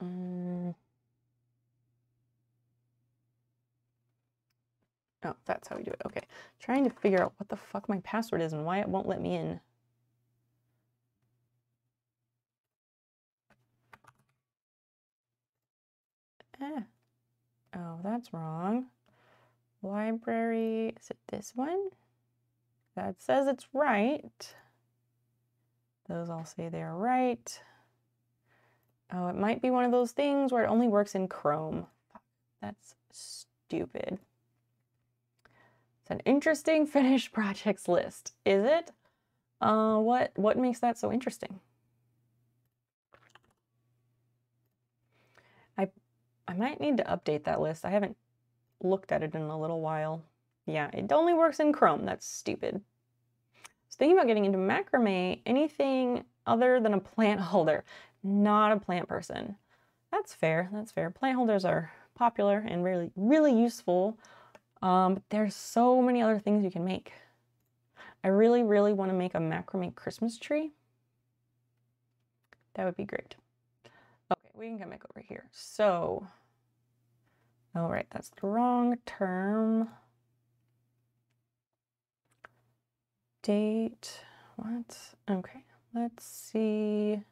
Mm. Oh, that's how we do it. Okay. Trying to figure out what the fuck my password is and why it won't let me in. Eh. Oh, that's wrong. Library, is it this one? That says it's right. Those all say they're right. Oh, it might be one of those things where it only works in Chrome. That's stupid. It's an interesting [LAUGHS] finished projects list. Is it? Uh, what, what makes that so interesting? I, I might need to update that list. I haven't looked at it in a little while. Yeah, it only works in Chrome. That's stupid. So thinking about getting into macrame, anything other than a plant [LAUGHS] holder. Not a plant person. That's fair. That's fair. Plant holders are popular and really, really useful. Um, but there's so many other things you can make. I really, really want to make a macrame Christmas tree. That would be great. Okay, we can come back over here. So, all right, that's the wrong term. Date, what? Okay, let's see.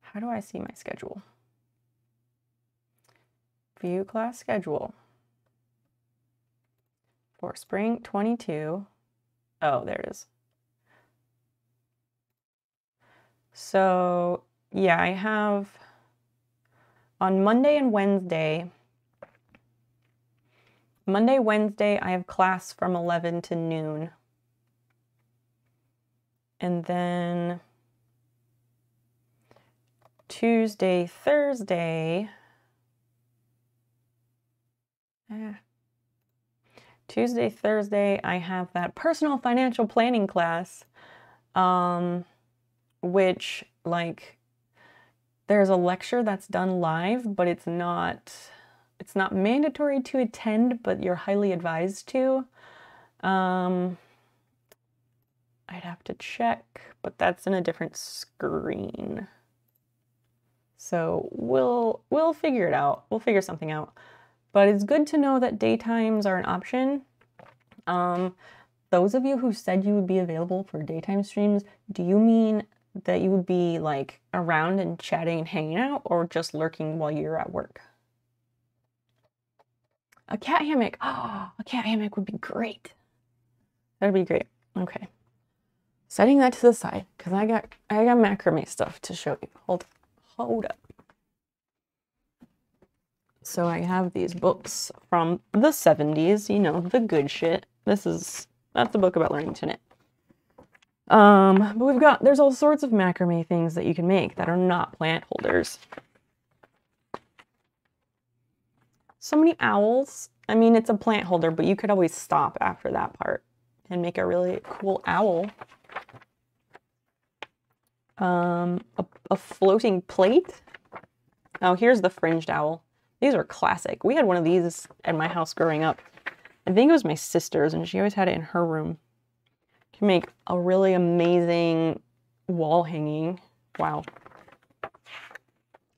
How do I see my schedule? View class schedule for spring 22. Oh, there it is. So, yeah, I have on Monday and Wednesday. Monday, Wednesday, I have class from 11 to noon. And then Tuesday, Thursday. Eh. Tuesday, Thursday, I have that personal financial planning class, um, which, like, there's a lecture that's done live, but it's not it's not mandatory to attend, but you're highly advised to. Um, I'd have to check, but that's in a different screen. So we'll we'll figure it out. We'll figure something out. But it's good to know that daytimes are an option. Um, those of you who said you would be available for daytime streams, do you mean that you would be like around and chatting and hanging out or just lurking while you're at work? A cat hammock. Oh, [GASPS] a cat hammock would be great. That'd be great. Okay. Setting that to the side because I got I got macrame stuff to show you. Hold hold up. So I have these books from the 70s, you know, the good shit. This is that's a book about learning to knit. Um, but we've got there's all sorts of macrame things that you can make that are not plant holders. So many owls. I mean, it's a plant holder, but you could always stop after that part and make a really cool owl. Um, a, a floating plate. Oh, here's the fringed owl. These are classic. We had one of these at my house growing up. I think it was my sister's, and she always had it in her room. Can make a really amazing wall hanging. Wow.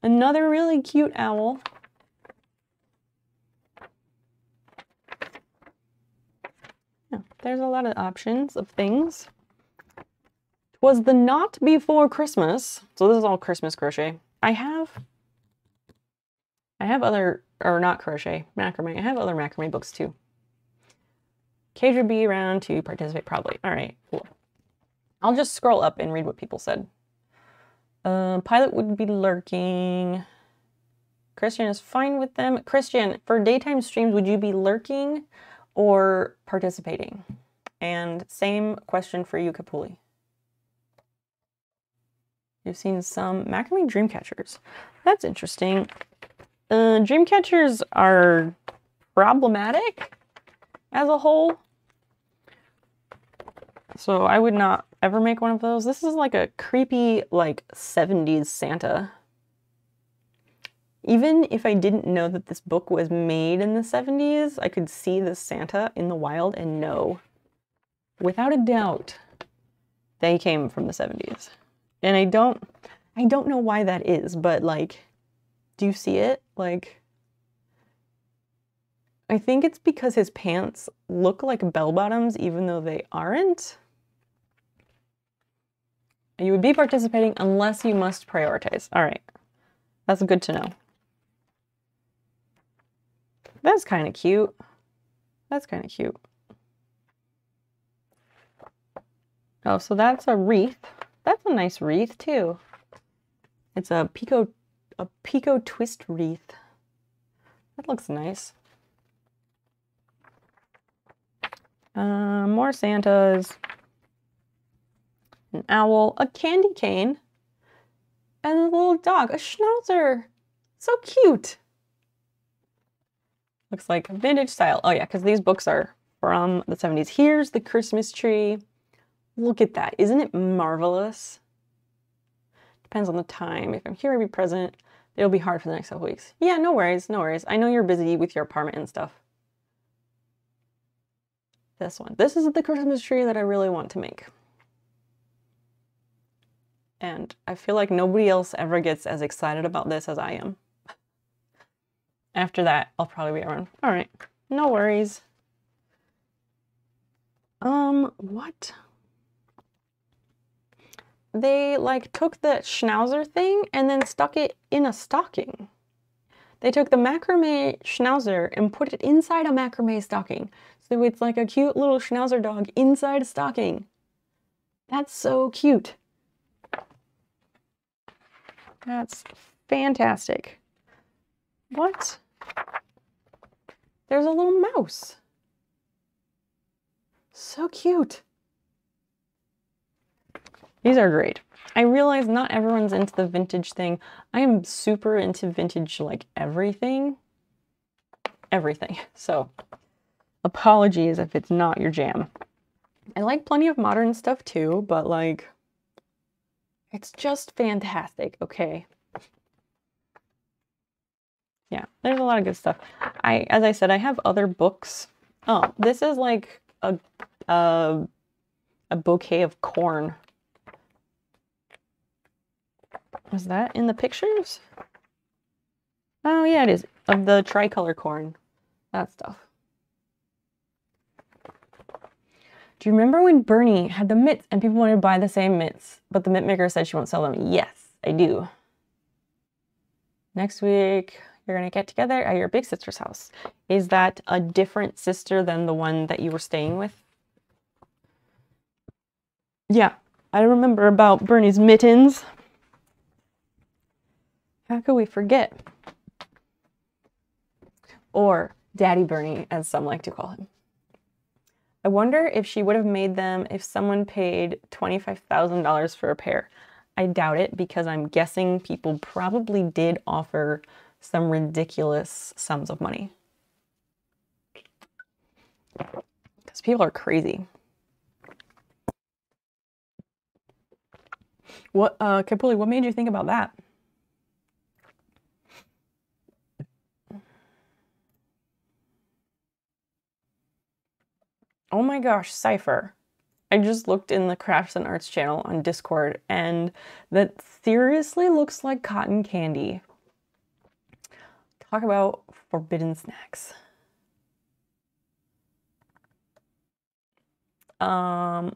Another really cute owl. Yeah, there's a lot of options of things. It was the knot before Christmas? So this is all Christmas crochet. I have I have other, or not crochet, macrame. I have other macrame books too. Cage would be around to participate probably. All right, cool. I'll just scroll up and read what people said. Uh, Pilot would be lurking. Christian is fine with them. Christian, for daytime streams, would you be lurking or participating? And same question for you, Kapuli. You've seen some macrame dream catchers. That's interesting. Uh, dream catchers are problematic as a whole. So I would not ever make one of those. This is like a creepy, like 70s Santa. Even if I didn't know that this book was made in the 70s, I could see this Santa in the wild and know without a doubt they came from the 70s. And I don't I don't know why that is, but like do you see it? Like I think it's because his pants look like bell bottoms even though they aren't. You would be participating unless you must prioritize. All right. That's good to know. That's kind of cute. That's kind of cute. Oh, so that's a wreath. That's a nice wreath too. It's a picot a picot twist wreath. That looks nice. Uh, more Santas. An owl, a candy cane, and a little dog, a schnauzer. So cute. Looks like vintage style. Oh yeah, because these books are from the 70s. Here's the Christmas tree. Look at that. Isn't it marvelous? Depends on the time. If I'm here, I'll be present. It'll be hard for the next couple weeks. Yeah, no worries, no worries. I know you're busy with your apartment and stuff. This one. This is the Christmas tree that I really want to make. And I feel like nobody else ever gets as excited about this as I am. [LAUGHS] After that, I'll probably be around. All right, no worries. Um, what? They like took the schnauzer thing and then stuck it in a stocking. They took the macrame schnauzer and put it inside a macrame stocking. So it's like a cute little schnauzer dog inside a stocking. That's so cute. That's fantastic. What? There's a little mouse. So cute. These are great. I realize not everyone's into the vintage thing. I am super into vintage, like everything. Everything. [LAUGHS] So apologies if it's not your jam. I like plenty of modern stuff too, but like, it's just fantastic, okay? yeah, there's a lot of good stuff. I, as I said, I have other books. Oh, this is like a, a, a bouquet of corn. Was that in the pictures? Oh yeah, it is of the tricolor corn. That stuff. Do you remember when Bernie had the mitts and people wanted to buy the same mitts, but the mitt maker said she won't sell them? Yes, I do. Next week, you're going to get together at your big sister's house. Is that a different sister than the one that you were staying with? Yeah, I remember about Bernie's mittens. How could we forget? Or Daddy Bernie, as some like to call him. I wonder if she would have made them if someone paid $25,000 for a pair. I doubt it because I'm guessing people probably did offer some ridiculous sums of money. Because people are crazy. What, uh, Kapuli, what made you think about that? Oh my gosh, Cypher. I just looked in the Crafts and Arts channel on Discord and that seriously looks like cotton candy. Talk about forbidden snacks. Um,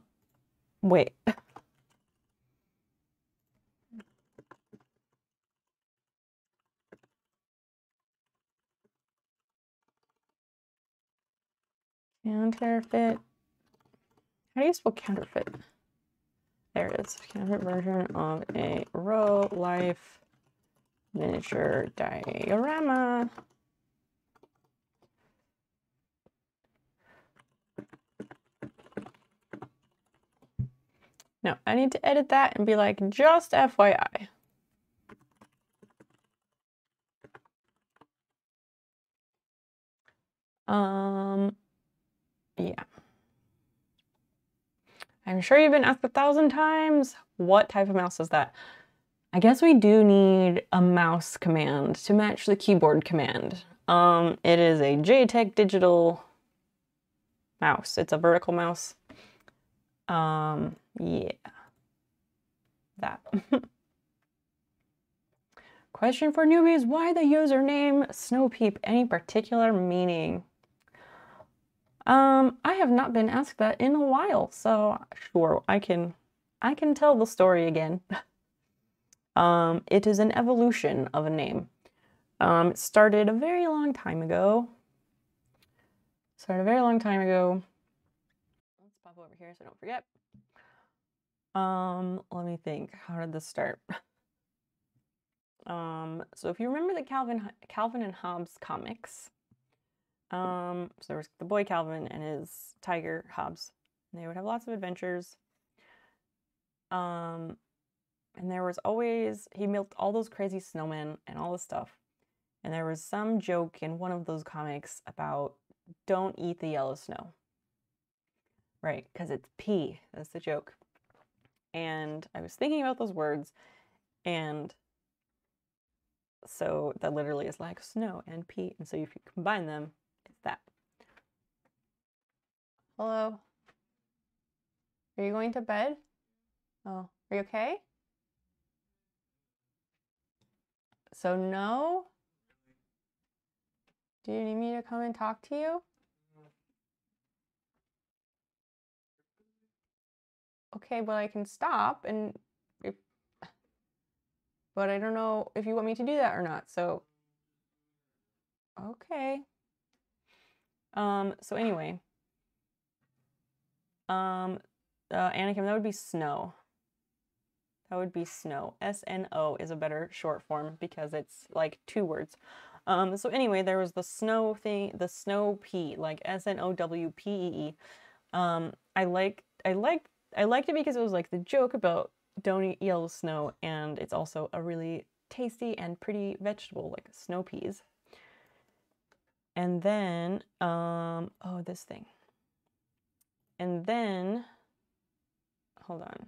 wait. [LAUGHS] Counterfeit. How do you spell counterfeit? There it is. Counterfeit version of a real life miniature diorama. No, I need to edit that and be like, just FYI. Um, yeah. I'm sure you've been asked a thousand times, what type of mouse is that? I guess we do need a mouse command to match the keyboard command. Um, it is a J-Tech digital mouse. It's a vertical mouse. Um, yeah. That. [LAUGHS] Question for newbies, why the username Snopeep? Any particular meaning? Um, I have not been asked that in a while, so sure, I can I can tell the story again. [LAUGHS] um, it is an evolution of a name. Um, it started a very long time ago. Started a very long time ago. Let's pop over here so I don't forget. Um, let me think. How did this start? [LAUGHS] um, so if you remember the Calvin Calvin and Hobbes comics, um, so there was the boy Calvin and his tiger Hobbes. And they would have lots of adventures. Um, and there was always he milked all those crazy snowmen and all this stuff. And there was some joke in one of those comics about don't eat the yellow snow. Right, because it's pee. That's the joke. And I was thinking about those words, and so that literally is like snow and pee. And so if you combine them. Hello? Are you going to bed? Oh, are you okay? So no? Do you need me to come and talk to you? Okay, but I can stop and if, but I don't know if you want me to do that or not. So okay. Um so anyway. Um uh Anakim, that would be snow. That would be snow. S N O is a better short form because it's like two words. Um, so anyway, there was the snow thing, the snow P, like S N O W P E E. Um, I like, I like, I liked it because it was like the joke about don't eat yellow snow, and it's also a really tasty and pretty vegetable, like snow peas. And then, um, oh, this thing. And then, hold on.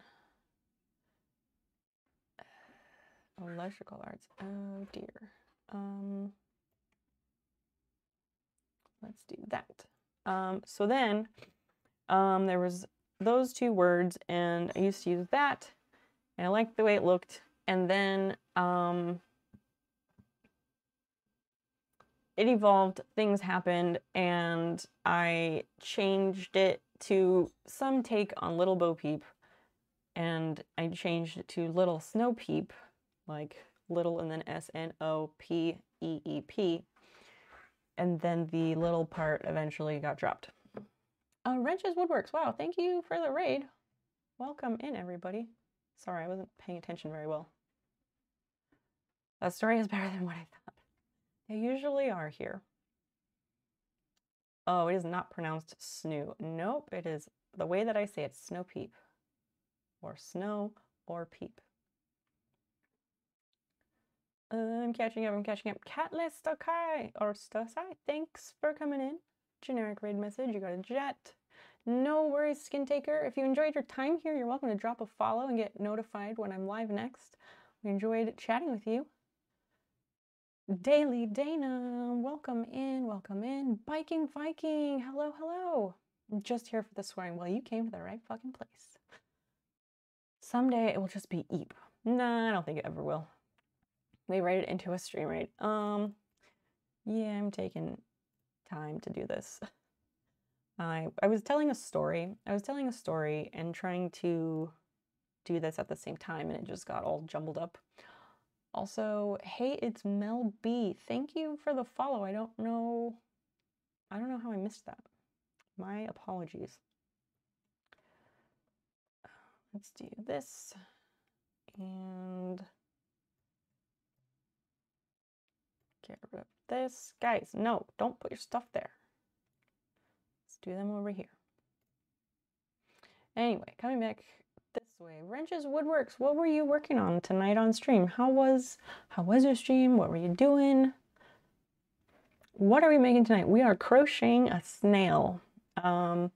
Electrical arts. Oh dear. Um, let's do that. Um, so then um, there was those two words, and I used to use that, and I liked the way it looked. And then um, it evolved, things happened, and I changed it to some take on Little Bo Peep, and I changed it to Little Snow Peep, like little and then S N O P E E P. And then the little part eventually got dropped. Uh, Wrenches Woodworks. Wow, thank you for the raid. Welcome in, everybody. Sorry, I wasn't paying attention very well. That story is better than what I thought. They usually are here. Oh, it is not pronounced snoo. Nope, it is the way that I say it, snow peep. Or snow or peep. I'm catching up, I'm catching up. Catless Stokai or Stosai, thanks for coming in. Generic raid message, you got a jet. No worries, Skin Taker. If you enjoyed your time here, you're welcome to drop a follow and get notified when I'm live next. We enjoyed chatting with you. Daily Dana, welcome in, welcome in. Biking Viking, hello, hello. I'm just here for the swearing. Well, you came to the right fucking place. Someday it will just be Eep. Nah, I don't think it ever will. They write it into a stream rate. Um, yeah, I'm taking time to do this. I I was telling a story. I was telling a story and trying to do this at the same time, and it just got all jumbled up. Also, hey, it's Mel B. Thank you for the follow. I don't know. I don't know how I missed that. My apologies. Uh, let's do this. And get rid of this. Guys, no, don't put your stuff there. Let's do them over here. Anyway, coming back way. Wrenches Woodworks, what were you working on tonight on stream? How was how was your stream? What were you doing? What are we making tonight? We are crocheting a snail. Um,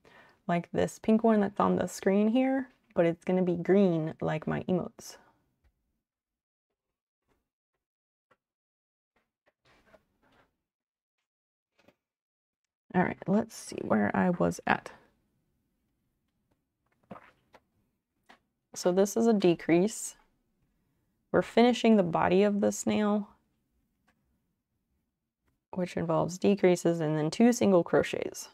like this pink one that's on the screen here, but it's gonna be green like my emotes. All right, let's see where I was at. So this is a decrease. We're finishing the body of the snail, which involves decreases and then two single crochets.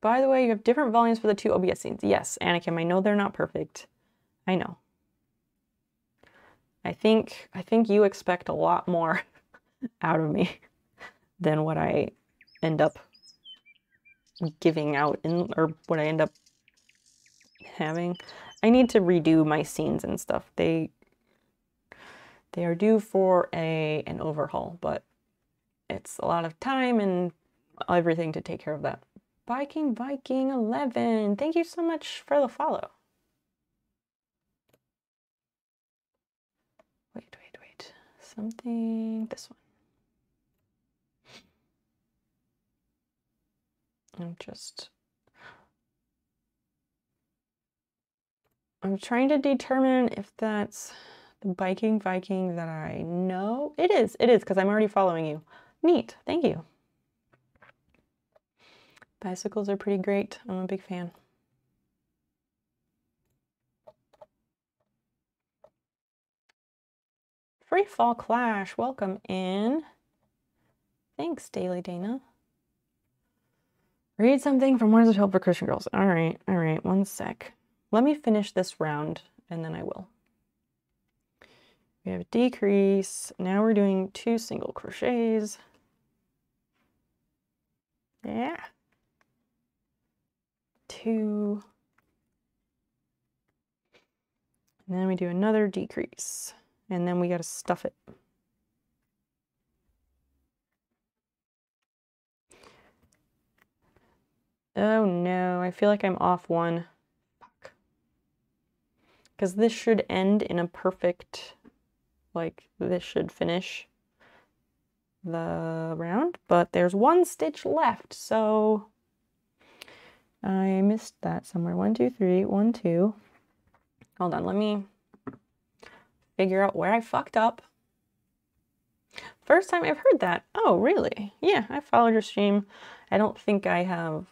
By the way, you have different volumes for the two OBS scenes. Yes, Anakim, I know they're not perfect. I know. I think I think you expect a lot more [LAUGHS] out of me than what I end up giving out in or what I end up having. I need to redo my scenes and stuff. They they are due for a an overhaul, but it's a lot of time and everything to take care of that. Biking Viking 11. Thank you so much for the follow. Wait, wait, wait. Something this one. I'm just I'm trying to determine if that's the biking Viking that I know. It is. It is because I'm already following you. Neat. Thank you. Bicycles are pretty great. I'm a big fan. Free Fall Clash, welcome in. Thanks, Daily Dana. Read something from Words of Hope for Christian Girls. All right, all right, one sec. Let me finish this round and then I will. We have a decrease. Now we're doing two single crochets. Yeah. Two. And then we do another decrease. And then we got to stuff it. Oh no, I feel like I'm off one. Because this should end in a perfect, like, this should finish the round, but there's one stitch left, so I missed that somewhere. One, two, three, one, two. Hold on, let me figure out where I fucked up. First time I've heard that. Oh, really? Yeah, I followed your stream. I don't think I have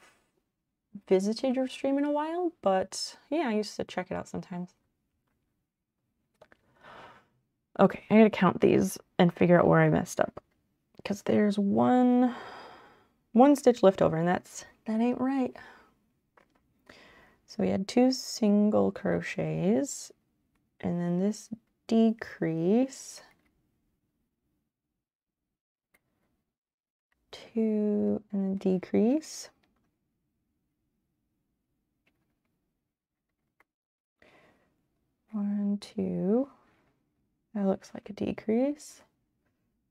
visited your stream in a while, but yeah, I used to check it out sometimes. Okay, I gotta count these and figure out where I messed up. Because there's one one stitch left over, and that's that ain't right. So we had two single crochets, and then this decrease. Two and decrease. One, two. That looks like a decrease.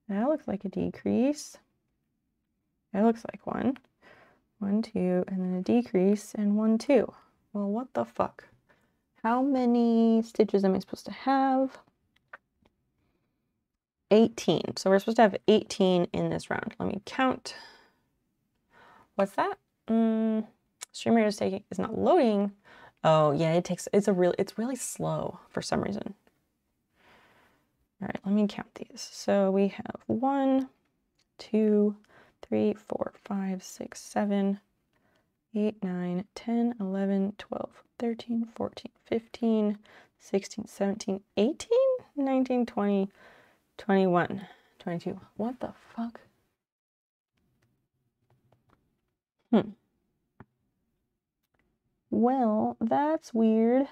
That looks like a decrease. That looks like one. One, two, and then a decrease, and one, two. Well, what the fuck? How many stitches am I supposed to have? 18. So we're supposed to have 18 in this round. Let me count. What's that? Mm, Streamer is taking is not loading. Oh yeah, it takes it's a real it's really slow for some reason. All right, let me count these. So we have one, two, three, four, five, six, seven, eight, nine, 10, 11, 12, 13, 14, 15, 16, 17, 18, 19, 20, 21, 22. What the fuck? Hmm. Well, that's weird.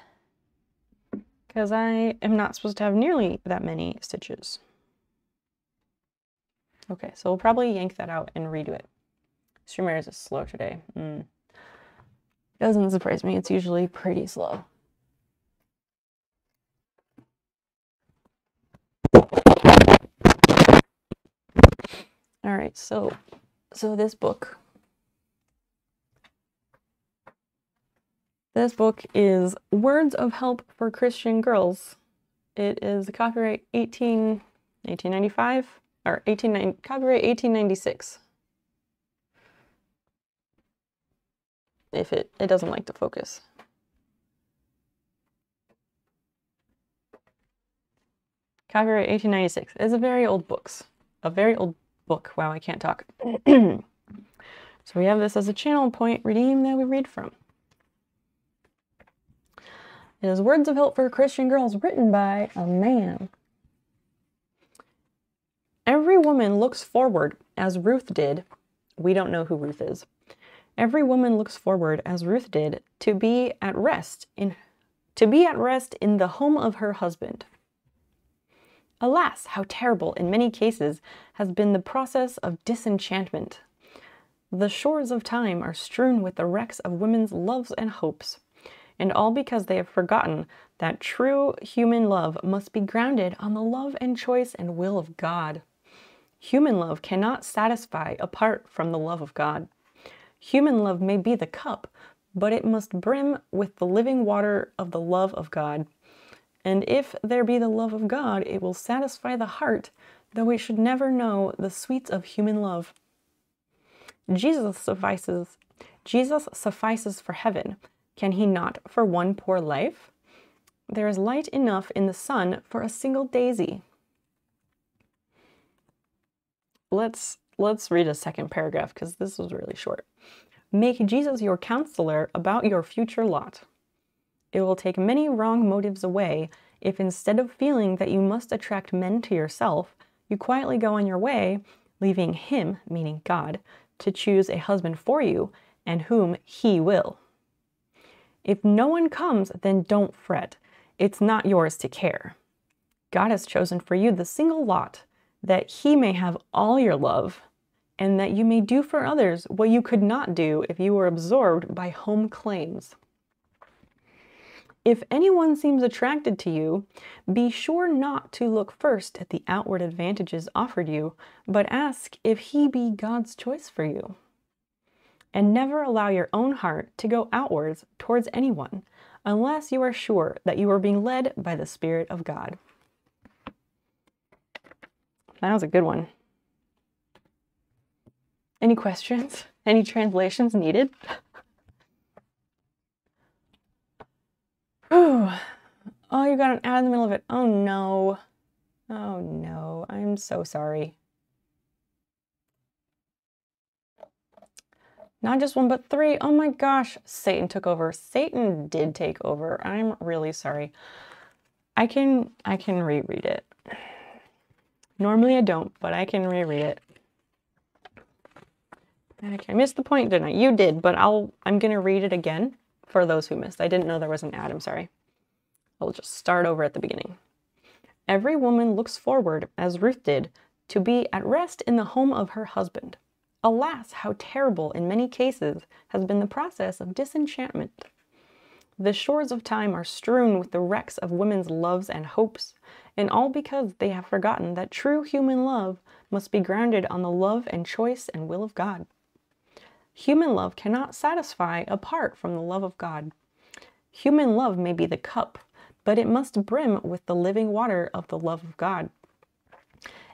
Because I am not supposed to have nearly that many stitches. Okay, so we'll probably yank that out and redo it. Streamer is slow today. Mm. Doesn't surprise me. It's usually pretty slow. All right, so so this book This book is Words of Help for Christian Girls. It is copyright 18 1895 or 18 copyright 1896. If it it doesn't like to focus. Copyright 1896. It's a very old books. A very old book. Wow, I can't talk. [CLEARS THROAT] so we have this as a channel point redeem that we read from. It is Words of Help for Christian Girls written by a man. Every woman looks forward as Ruth did. We don't know who Ruth is. Every woman looks forward as Ruth did to be at rest in to be at rest in the home of her husband. Alas, how terrible in many cases has been the process of disenchantment. The shores of time are strewn with the wrecks of women's loves and hopes, and all because they have forgotten that true human love must be grounded on the love and choice and will of God. Human love cannot satisfy apart from the love of God. Human love may be the cup, but it must brim with the living water of the love of God. And if there be the love of God, it will satisfy the heart, though it should never know the sweets of human love. Jesus suffices. Jesus suffices for heaven. Can he not for one poor life? There is light enough in the sun for a single daisy. Let's let's read a second paragraph because this was really short. Make Jesus your counselor about your future lot. It will take many wrong motives away if instead of feeling that you must attract men to yourself, you quietly go on your way, leaving Him, meaning God, to choose a husband for you and whom He will. If no one comes, then don't fret. It's not yours to care. God has chosen for you the single lot that He may have all your love and that you may do for others what you could not do if you were absorbed by home claims. If anyone seems attracted to you, be sure not to look first at the outward advantages offered you, but ask if he be God's choice for you. And never allow your own heart to go outwards towards anyone unless you are sure that you are being led by the Spirit of God. That was a good one. Any questions? [LAUGHS] Any translations needed? [SIGHS] Whew. Oh, you got an ad in the middle of it. Oh no. Oh no. I'm so sorry. Not just one, but three. Oh my gosh. Satan took over. Satan did take over. I'm really sorry. I can I can reread it. Normally I don't, but I can reread it. Okay, I missed the point, didn't I? You did, but I'll I'm gonna read it again for those who missed. I didn't know there was an ad, I'm sorry. I'll just start over at the beginning. Every woman looks forward, as Ruth did, to be at rest in the home of her husband. Alas, how terrible in many cases has been the process of disenchantment. The shores of time are strewn with the wrecks of women's loves and hopes, and all because they have forgotten that true human love must be grounded on the love and choice and will of God. Human love cannot satisfy apart from the love of God. Human love may be the cup, but it must brim with the living water of the love of God.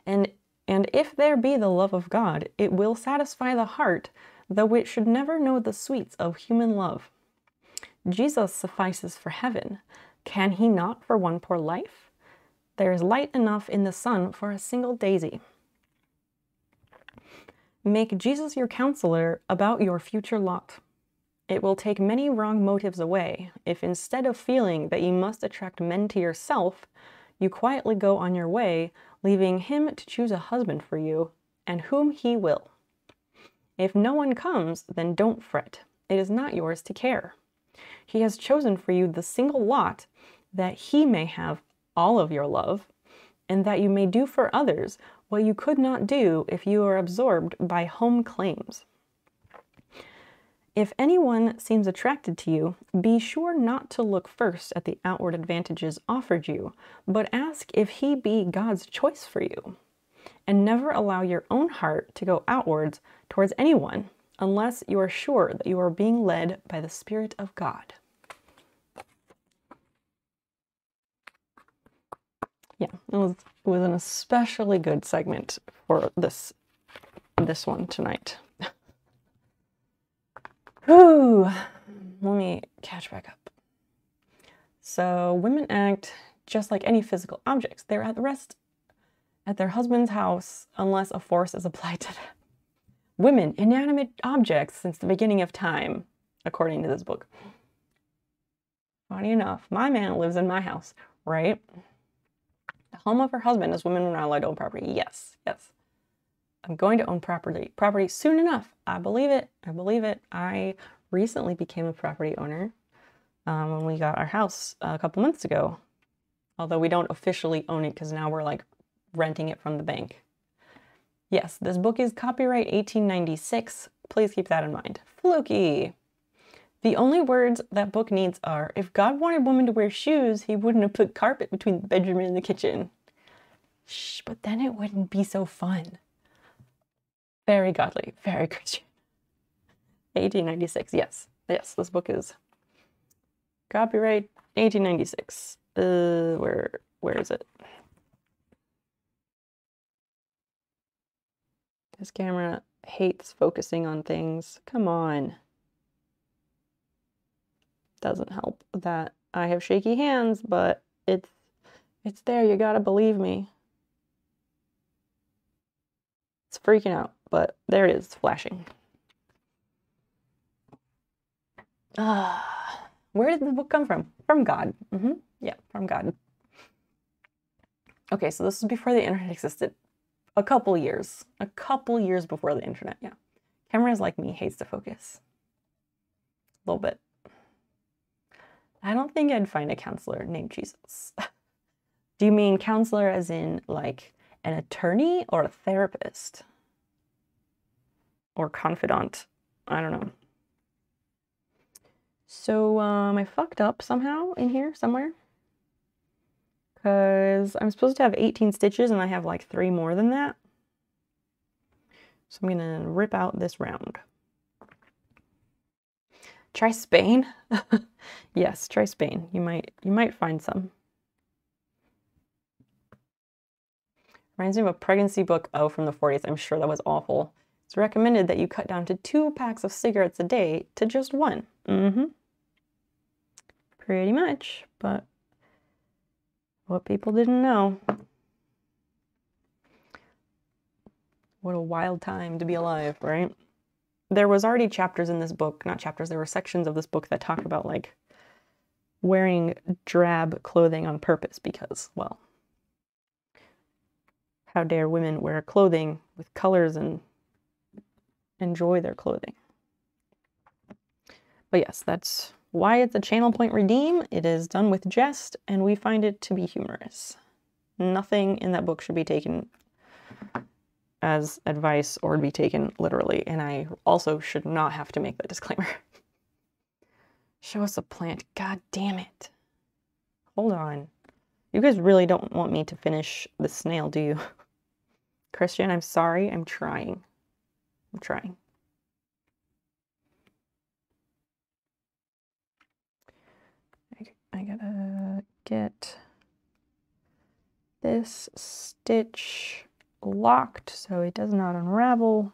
And and if there be the love of God, it will satisfy the heart, though it should never know the sweets of human love. Jesus suffices for heaven. Can he not for one poor life? There is light enough in the sun for a single daisy. Make Jesus your counselor about your future lot. It will take many wrong motives away if instead of feeling that you must attract men to yourself, you quietly go on your way, leaving him to choose a husband for you, and whom he will. If no one comes, then don't fret. It is not yours to care. He has chosen for you the single lot that he may have all of your love, and that you may do for others what you could not do if you were absorbed by home claims. If anyone seems attracted to you, be sure not to look first at the outward advantages offered you, but ask if he be God's choice for you. And never allow your own heart to go outwards towards anyone unless you are sure that you are being led by the Spirit of God. Yeah, it was, it was an especially good segment for this this one tonight. Whew. Let me catch back up. So women act just like any physical objects. They're at the rest at their husband's house unless a force is applied to them. Women, inanimate objects since the beginning of time, according to this book. Funny enough, my man lives in my house, right? The home of her husband is women are not allowed to own property. Yes, yes. I'm going to own property property soon enough. I believe it. I believe it. I recently became a property owner um, when we got our house a couple months ago. Although we don't officially own it because now we're like renting it from the bank. Yes, this book is copyright 1896. Please keep that in mind. Fluky. The only words that book needs are if God wanted women to wear shoes, he wouldn't have put carpet between the bedroom and the kitchen. Shh, but then it wouldn't be so fun. Very godly, very [LAUGHS] Christian. 1896, yes. Yes, this book is copyright 1896. Uh, where where is it? This camera hates focusing on things. Come on. Doesn't help that I have shaky hands, but it's it's there. You gotta believe me. It's freaking out, but there it is, flashing. Ah, where did the book come from? From God. hmm Yeah, from God. Okay, so this is before the internet existed. A couple years. A couple years before the internet, yeah. Cameras like me hates to focus. A little bit. I don't think I'd find a counselor named Jesus. [LAUGHS] Do you mean counselor as in like an attorney or a therapist? Or confidant? I don't know. So um, I fucked up somehow in here somewhere. Because I'm supposed to have 18 stitches and I have like three more than that. So I'm going to rip out this round. Try Spain. [LAUGHS] yes, try Spain. You might you might find some. Reminds me of a pregnancy book, oh, from the 40s. I'm sure that was awful. It's recommended that you cut down to two packs of cigarettes a day to just one. Mm-hmm. Pretty much, but What people didn't know. What a wild time to be alive, right? There was already chapters in this book, not chapters, there were sections of this book that talked about like wearing drab clothing on purpose because, well, how dare women wear clothing with colors and enjoy their clothing. But yes, that's why it's a channel point redeem. It is done with jest, and we find it to be humorous. Nothing in that book should be taken as advice or be taken literally, and I also should not have to make that [LAUGHS] disclaimer. Show us a plant. God damn it. Hold on. You guys really don't want me to finish the snail, do you? [LAUGHS] Christian, I'm sorry. I'm trying. I'm trying. I, I gotta get this stitch locked so it does not unravel.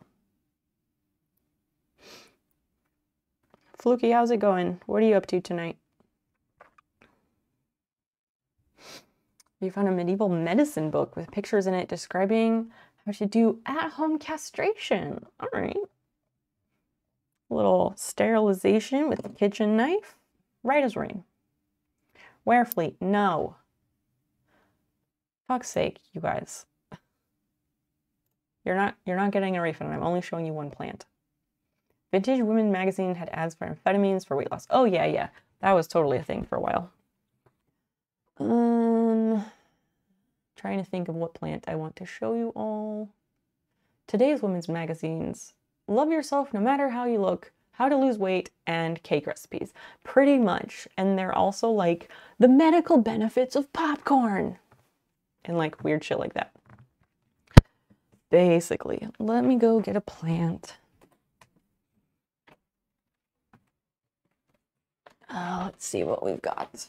Fluky, how's it going? What are you up to tonight? You found a medieval medicine book with pictures in it describing how to do at-home castration. All right. A little sterilization with a kitchen knife. Right as rain. Warefleet, no. Fuck's sake, you guys. You're not you're not getting a refund. I'm only showing you one plant. Vintage Women magazine had ads for amphetamines for weight loss. Oh yeah, yeah. That was totally a thing for a while. Um trying to think of what plant I want to show you all. Today's women's magazines. Love yourself no matter how you look, how to lose weight, and cake recipes. Pretty much. And they're also like the medical benefits of popcorn and like weird shit like that. Basically, let me go get a plant. Uh, let's see what we've got.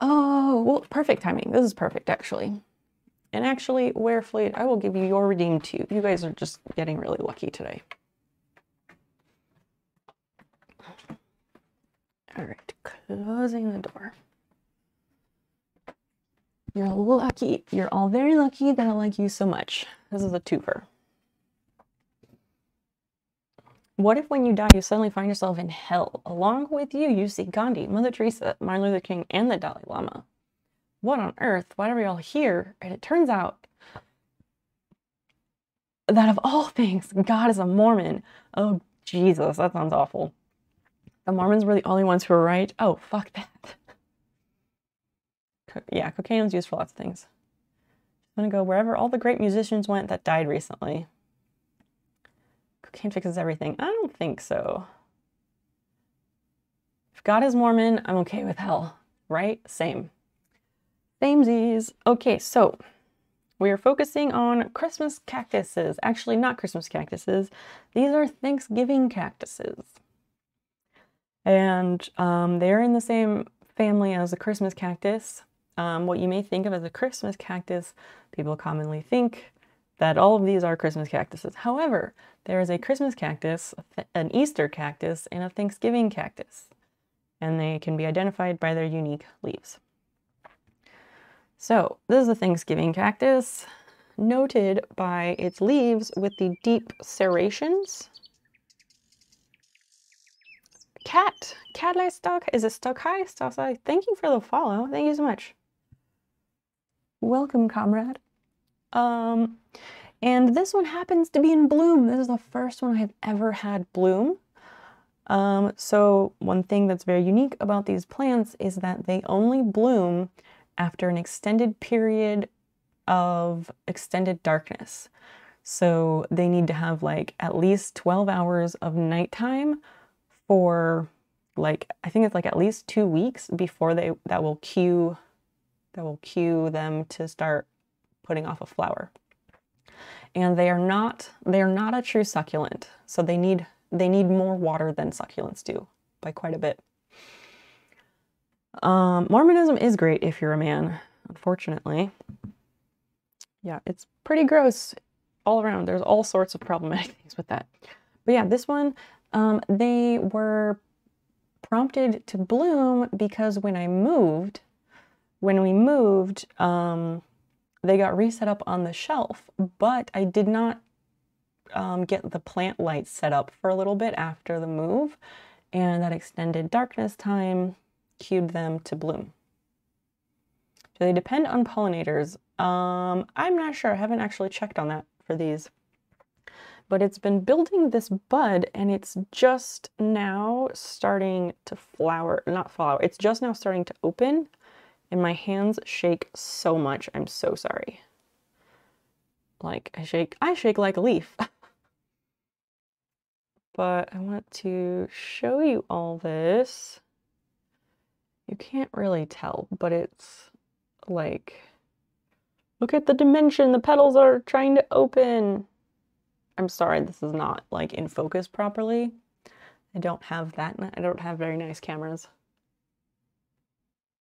Oh, well, perfect timing. This is perfect, actually. And actually, Warefleet, I will give you your redeem too. You guys are just getting really lucky today. All right, closing the door. You're lucky. You're all very lucky that I like you so much. This is a twofer. What if when you die, you suddenly find yourself in hell? Along with you, you see Gandhi, Mother Teresa, Martin Luther King, and the Dalai Lama. What on earth? Why are we all here? And it turns out that of all [LAUGHS] things, God is a Mormon. Oh, Jesus, that sounds awful. The Mormons were the only ones who were right. Oh, fuck that. [LAUGHS] Co- yeah, cocaine was used for lots of things. I'm gonna go wherever all the great musicians went that died recently. Cocaine fixes everything. I don't think so. If God is Mormon, I'm okay with hell, right? Same. Samesies. Okay, so we are focusing on Christmas cactuses. Actually, not Christmas cactuses. These are Thanksgiving cactuses. And um, they're in the same family as the Christmas cactus. Um, what you may think of as a Christmas cactus, people commonly think that all of these are Christmas cactuses. However, there is a Christmas cactus, an Easter cactus, and a Thanksgiving cactus, and they can be identified by their unique leaves. So, this is a Thanksgiving cactus, noted by its leaves with the deep serrations. Cat, cat like stock, is it stock high? Stock high. Thank you for the follow. Thank you so much. Welcome, comrade. Um, and this one happens to be in bloom. This is the first one I've ever had bloom. Um, so one thing that's very unique about these plants is that they only bloom after an extended period of extended darkness. So they need to have like at least 12 hours of nighttime for like I think it's like at least 2 weeks before they that will cue that will cue them to start putting off a flower. And they are not they are not a true succulent. So they need they need more water than succulents do by quite a bit. Um, Mormonism is great if you're a man, unfortunately. Yeah, it's pretty gross all around. There's all sorts of problematic [LAUGHS] things with that. But yeah, this one, um, they were prompted to bloom because when I moved, when we moved, um, they got reset up on the shelf, but I did not um, get the plant lights set up for a little bit after the move, and that extended darkness time cued them to bloom. Do they depend on pollinators? Um, I'm not sure. I haven't actually checked on that for these. But it's been building this bud and it's just now starting to flower, not flower, it's just now starting to open and my hands shake so much. I'm so sorry. Like I shake, I shake like a leaf. [LAUGHS] but I want to show you all this. You can't really tell, but it's like, look at the dimension. The petals are trying to open. I'm sorry, this is not like in focus properly. I don't have that. I don't have very nice cameras.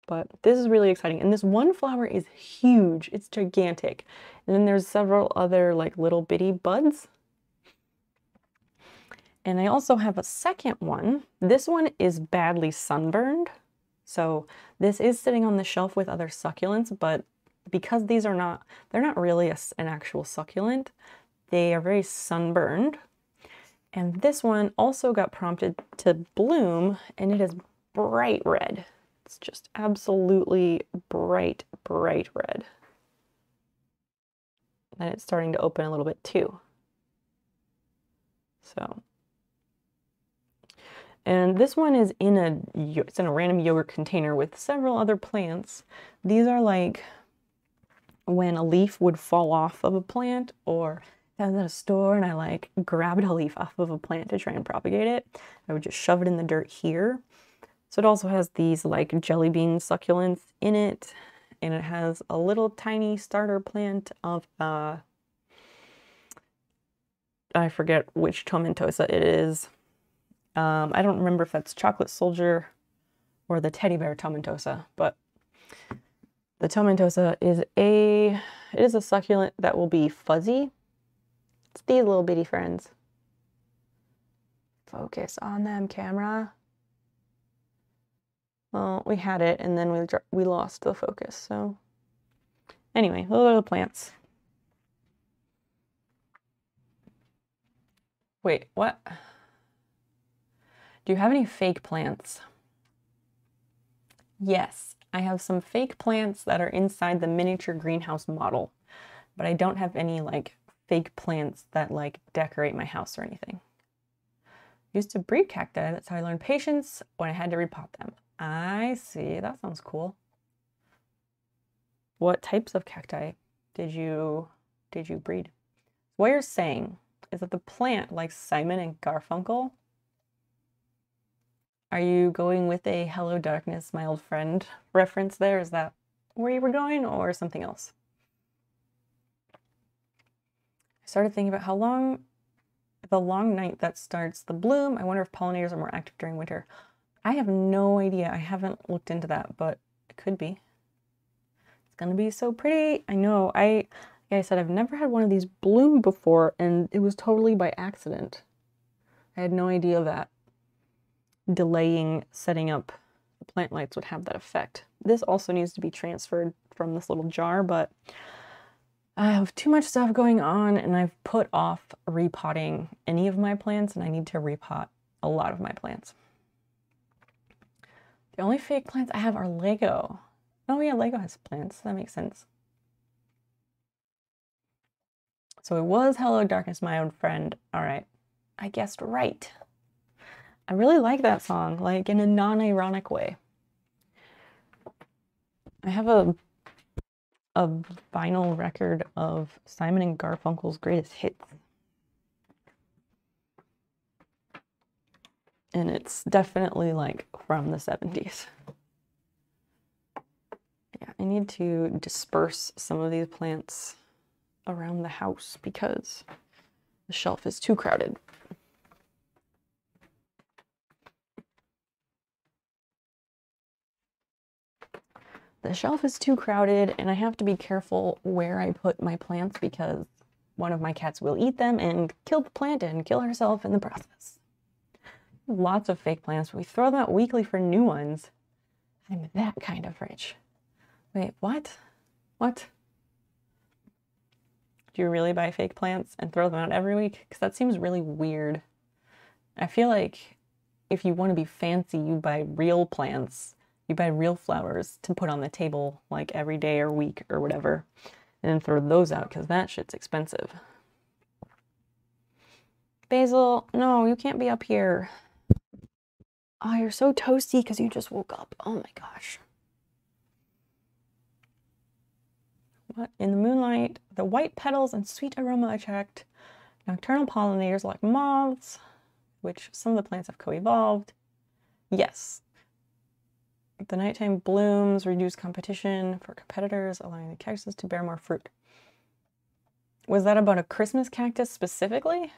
But this is really exciting. And this one flower is huge. It's gigantic. And then there's several other like little bitty buds and I also have a second one. This one is badly sunburned. So this is sitting on the shelf with other succulents, but because these are not, they're not really a, an actual succulent, they are very sunburned. And this one also got prompted to bloom and it is bright red. It's just absolutely bright, bright red. And it's starting to open a little bit too. So and this one is in a, it's in a random yogurt container with several other plants. These are like when a leaf would fall off of a plant or I was at a store and I like grabbed a leaf off of a plant to try and propagate it. I would just shove it in the dirt here. So it also has these like jelly bean succulents in it. And it has a little tiny starter plant of, uh, I forget which tomentosa it is. Um, I don't remember if that's Chocolate Soldier or the Teddy Bear Tomentosa, but the Tomentosa is a, it is a succulent that will be fuzzy. It's these little bitty friends. Focus on them, camera. Well, we had it and then we, we lost the focus, so. Anyway, those are the plants. Wait, what? Do you have any fake plants? Yes, I have some fake plants that are inside the miniature greenhouse model, but I don't have any like fake plants that like decorate my house or anything. Used to breed cacti, that's how I learned patience when I had to repot them. I see, that sounds cool. What types of cacti did you did you breed? What you're saying is that the plant, like Simon and Garfunkel, are you going with a Hello Darkness, my old friend reference there? Is that where you were going or something else? I started thinking about how long, the long night that starts the bloom. I wonder if pollinators are more active during winter. I have no idea. I haven't looked into that, but it could be. It's gonna be so pretty. I know. I, like I said, I've never had one of these bloom before, and it was totally by accident. I had no idea that delaying setting up the plant lights would have that effect. This also needs to be transferred from this little jar, but I have too much stuff going on and I've put off repotting any of my plants and I need to repot a lot of my plants. The only fake plants I have are Lego. Oh yeah, Lego has plants. That makes sense. So it was Hello Darkness, my old friend. All right. I guessed right. I really like that song, like in a non-ironic way. I have a a vinyl record of Simon and Garfunkel's greatest hits. And it's definitely like from the 70s. Yeah, I need to disperse some of these plants around the house because the shelf is too crowded. the shelf is too crowded and I have to be careful where I put my plants because one of my cats will eat them and kill the plant and kill herself in the process. Lots of fake plants. We throw them out weekly for new ones. I'm that kind of rich. Wait, what? What? Do you really buy fake plants and throw them out every week? Because that seems really weird. I feel like if you want to be fancy, you buy real plants. You buy real flowers to put on the table like every day or week or whatever. And then throw those out because that shit's expensive. Basil, no, you can't be up here. Oh, you're so toasty because you just woke up. Oh my gosh. What? In the moonlight, the white petals and sweet aroma attract nocturnal pollinators like moths, which some of the plants have co-evolved. Yes. The nighttime blooms reduce competition for competitors, allowing the cactuses to bear more fruit. Was that about a Christmas cactus specifically?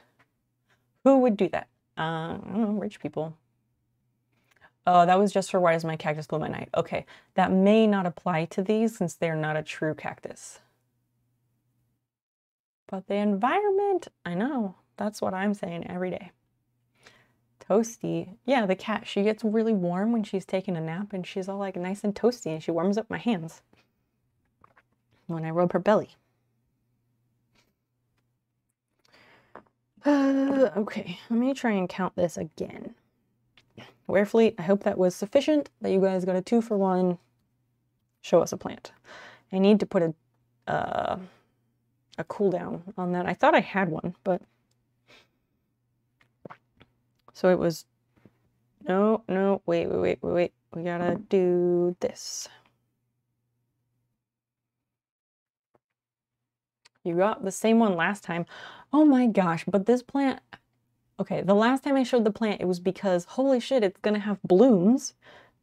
Who would do that? Uh, I don't know, rich people. Oh, that was just for why does my cactus bloom at night? Okay, that may not apply to these since they're not a true cactus. But the environment, I know, that's what I'm saying every day. Toasty. Yeah, the cat, she gets really warm when she's taking a nap and she's all like nice and toasty and she warms up my hands when I rub her belly. Uh, [SIGHS] okay, let me try and count this again. Warefleet, I hope that was sufficient, that you guys got a two for one. Show us a plant. I need to put a, uh, a cooldown on that. I thought I had one, but... So it was... No, no, wait, wait, wait, wait, wait. We gotta do this. You got the same one last time. Oh my gosh, but this plant, okay, the last time I showed the plant, it was because, holy shit, it's gonna have blooms.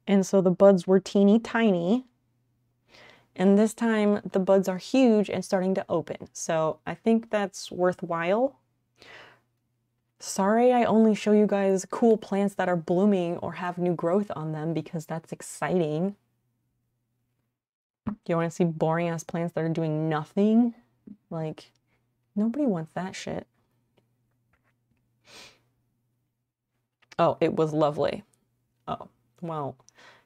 And so the buds were teeny tiny. And this time the buds are huge and starting to open. So I think that's worthwhile. Sorry I only show you guys cool plants that are blooming or have new growth on them because that's exciting. Do you want to see boring ass plants that are doing nothing? Like, nobody wants that shit. Oh, it was lovely. Oh, well,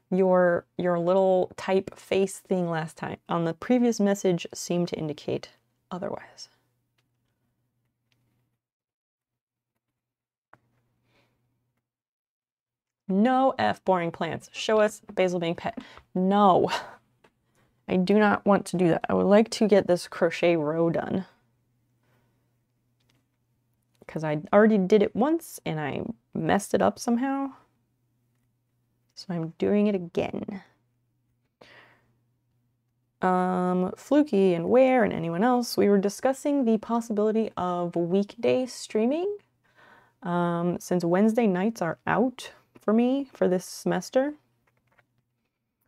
your your little type face thing last time on the previous message seemed to indicate otherwise. No F boring plants. Show us basil being pet. No. [LAUGHS] I do not want to do that. I would like to get this crochet row done. Because I already did it once and I messed it up somehow. So I'm doing it again. Um, Fluky and Ware and anyone else, we were discussing the possibility of weekday streaming. Um, since Wednesday nights are out for me for this semester.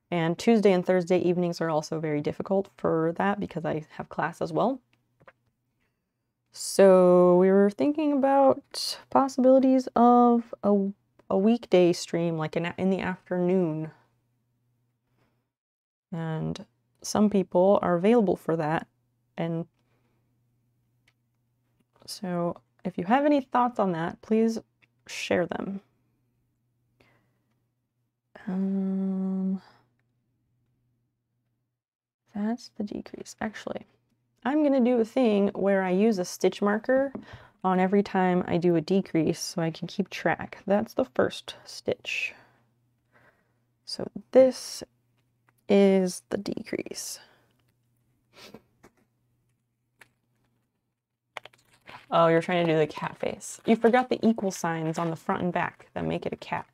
And Tuesday and Thursday evenings are also very difficult for that because I have class as well. So we were thinking about possibilities of a, a weekday stream, like in, in the afternoon. And some people are available for that. And so if you have any thoughts on that, please share them. Um, that's the decrease. Actually, I'm to do a thing where I use a stitch marker on every time I do a decrease so I can keep track. That's the first stitch. So this is the decrease. Oh, you're trying to do the cat face. You forgot the equal signs on the front and back that make it a cat.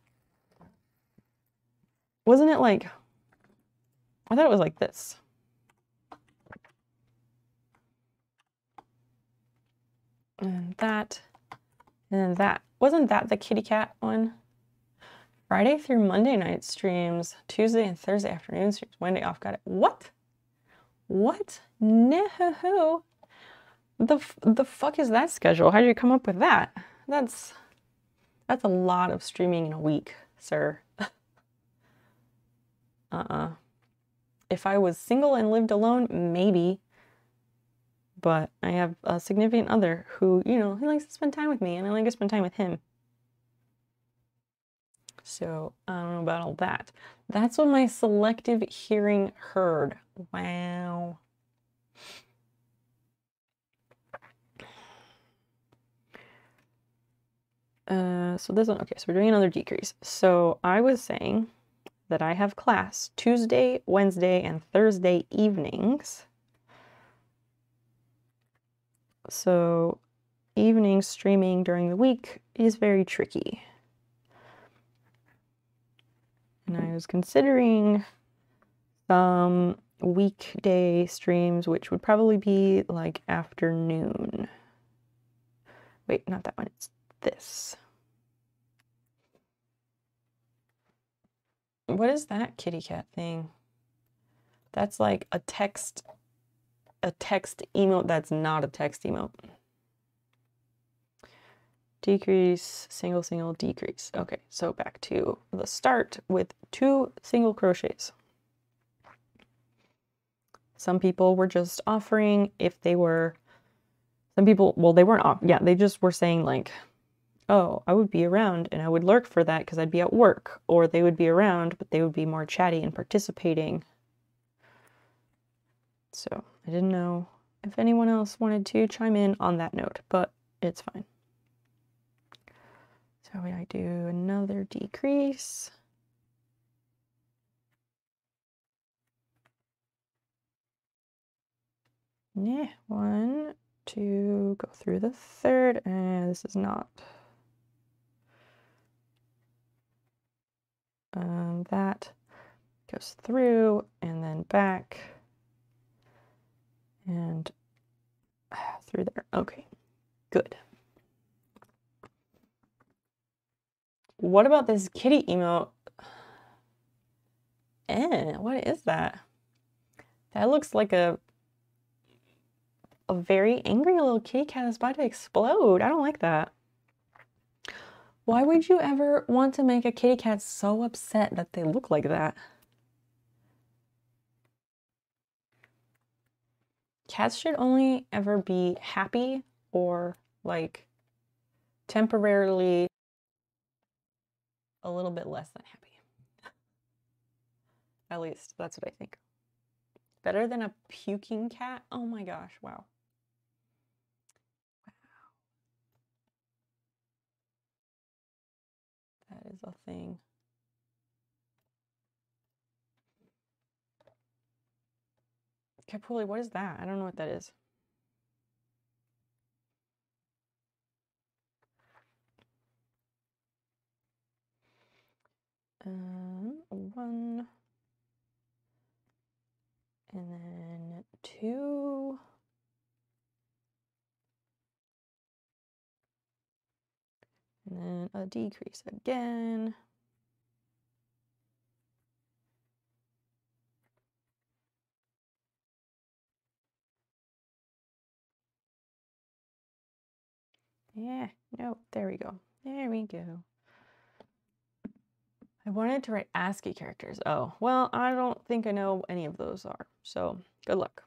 Wasn't it like, I thought it was like this. And that, and that. Wasn't that the kitty cat one? Friday through Monday night streams, Tuesday and Thursday afternoon streams, Wednesday off. Got it. What? What? No. The, the fuck is that schedule? How did you come up with that? That's, that's a lot of streaming in a week, sir. [LAUGHS] uh-uh. If I was single and lived alone, maybe but I have a significant other who, you know, he likes to spend time with me and I like to spend time with him. So I don't know about all that. That's what my selective hearing heard. Wow. Uh, so this one, okay, so we're doing another decrease. So I was saying that I have class Tuesday, Wednesday, and Thursday evenings. So evening streaming during the week is very tricky. And I was considering some weekday streams, which would probably be like afternoon. Wait, not that one, it's this. What is that kitty cat thing? That's like a text a text emote that's not a text emote. Decrease, single, single, decrease. Okay, so back to the start with two single crochets. Some people were just offering if they were, some people, well, they weren't off, yeah, they just were saying like, oh, I would be around and I would lurk for that because I'd be at work, or they would be around, but they would be more chatty and participating. So I didn't know if anyone else wanted to chime in on that note, but it's fine. So I do another decrease. Yeah, one, two, go through the third, and this is not. Um, that goes through and then back and [SIGHS] through there. Okay, good. What about this kitty emote? Eh, what is that? That looks like a a very angry little kitty cat is about to explode. I don't like that. Why would you ever want to make a kitty cat so upset that they look like that? Cats should only ever be happy or like temporarily a little bit less than happy. [LAUGHS] At least that's what I think. Better than a puking cat? Oh my gosh, wow. Wow. That is a thing. Capuli, what is that? I don't know what that is. Um, one, and then two, and then a decrease again. Yeah, no, there we go. There we go. I wanted to write ASCII characters. Oh, well, I don't think I know any of those are. So, good luck.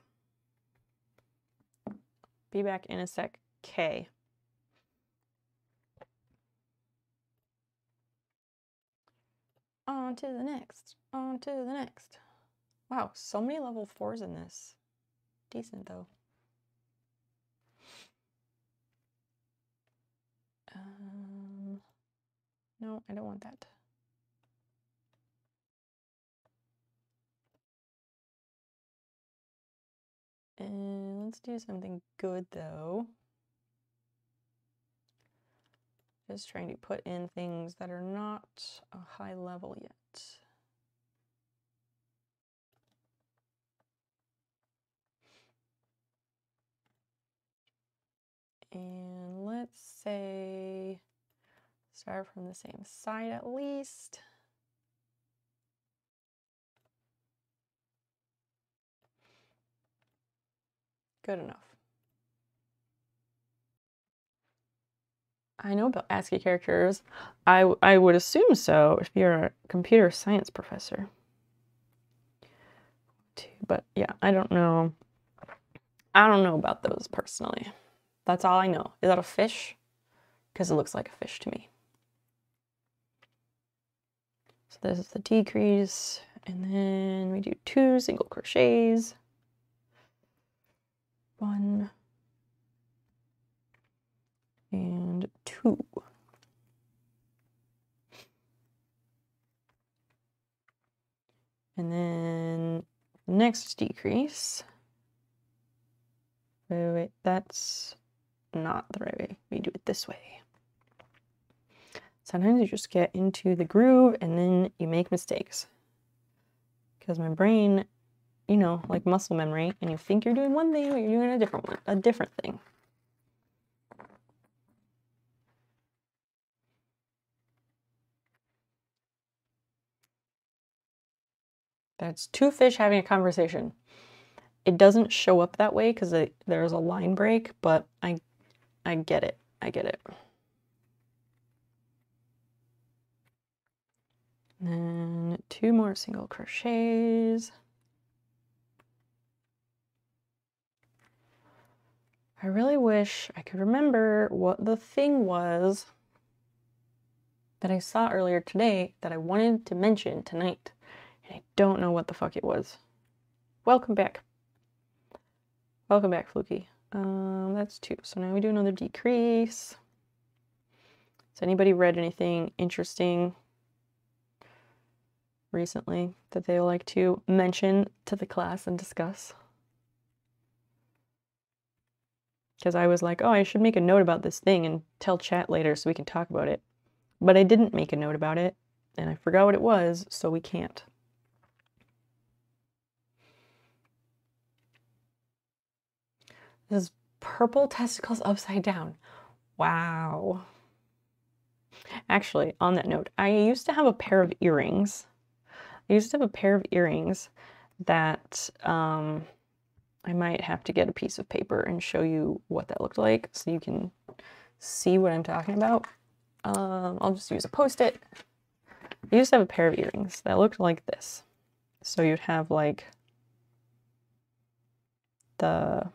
Be back in a sec. K. On to the next. On to the next. Wow, so many level fours in this. Decent though. Um, no, I don't want that. And let's do something good though. Just trying to put in things that are not a high level yet. And let's say start from the same side at least. Good enough. I know about ASCII characters. I, I would assume so if you're a computer science professor. But yeah, I don't know. I don't know about those personally. That's all I know. Is that a fish? Because it looks like a fish to me. So this is the decrease, and then we do two single crochets. One and two. And then next decrease. Wait, wait, wait, that's not the right way. We do it this way. Sometimes you just get into the groove and then you make mistakes. Because my brain, you know, like muscle memory, and you think you're doing one thing, but you're doing a different one, a different thing. That's two fish having a conversation. It doesn't show up that way because there's a line break, but I, I get it. I get it. And then two more single crochets. I really wish I could remember what the thing was that I saw earlier today that I wanted to mention tonight. And I don't know what the fuck it was. Welcome back. Welcome back, Fluky. Um, that's two. So now we do another decrease. Has anybody read anything interesting recently that they like to mention to the class and discuss? Because I was like, oh, I should make a note about this thing and tell chat later so we can talk about it. But I didn't make a note about it, and I forgot what it was, so we can't. This is purple testicles upside down. Wow. Actually, on that note, I used to have a pair of earrings. I used to have a pair of earrings that um, I might have to get a piece of paper and show you what that looked like so you can see what I'm talking about. Um, I'll just use a post-it. I used to have a pair of earrings that looked like this. So you'd have like the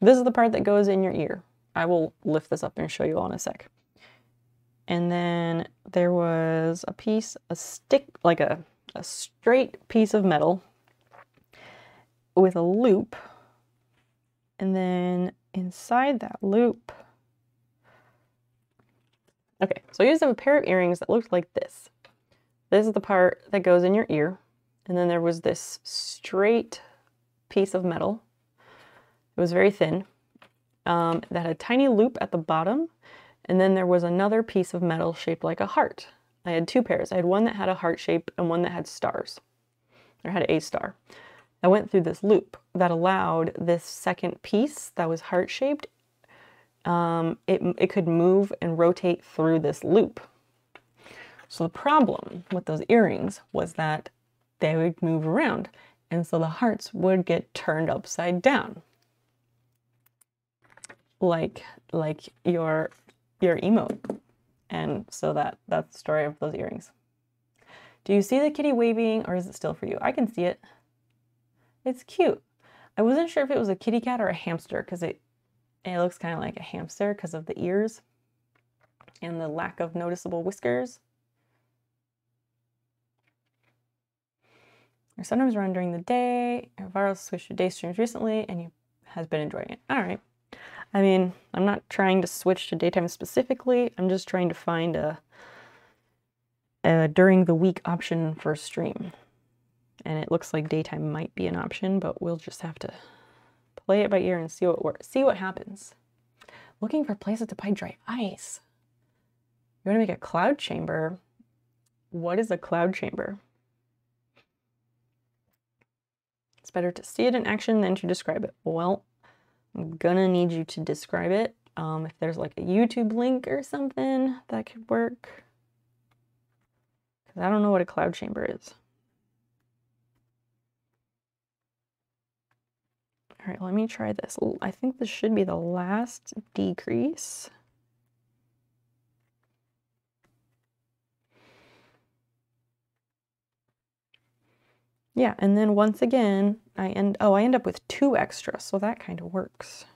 this is the part that goes in your ear. I will lift this up and show you all in a sec. And then there was a piece, a stick, like a, a straight piece of metal with a loop. And then inside that loop, okay, so I used a pair of earrings that looked like this. This is the part that goes in your ear. And then there was this straight piece of metal it was very thin. Um, that had a tiny loop at the bottom, and then there was another piece of metal shaped like a heart. I had two pairs. I had one that had a heart shape and one that had stars, or had a star. I went through this loop that allowed this second piece that was heart shaped, um, it, it could move and rotate through this loop. So the problem with those earrings was that they would move around, and so the hearts would get turned upside down like like your your emote. And so that that's the story of those earrings. Do you see the kitty waving or is it still for you? I can see it. It's cute. I wasn't sure if it was a kitty cat or a hamster because it it looks kind of like a hamster because of the ears and the lack of noticeable whiskers. Or sometimes run during the day. Viral switched to day streams recently and you has been enjoying it. All right. I mean, I'm not trying to switch to daytime specifically. I'm just trying to find a, a during the week option for stream. And it looks like daytime might be an option, but we'll just have to play it by ear and see what works. See what happens. Looking for places to buy dry ice. You want to make a cloud chamber. What is a cloud chamber? It's better to see it in action than to describe it. Well, I'm gonna need you to describe it. Um, if there's like a YouTube link or something that could work. Because I don't know what a cloud chamber is. All right, let me try this. I think this should be the last decrease. Yeah, and then once again, I end, oh, I end up with two extra, so that kind of works.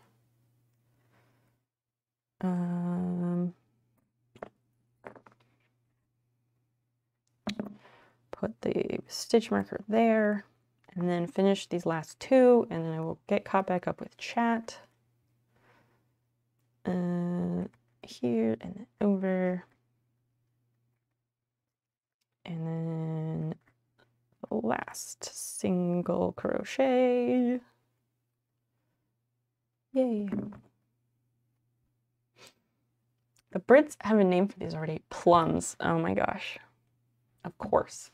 Um, put the stitch marker there and then finish these last two and then I will get caught back up with chat. Uh, here and then over. And then the last single crochet. Yay. The Brits have a name for these already. Plums. Oh my gosh. Of course.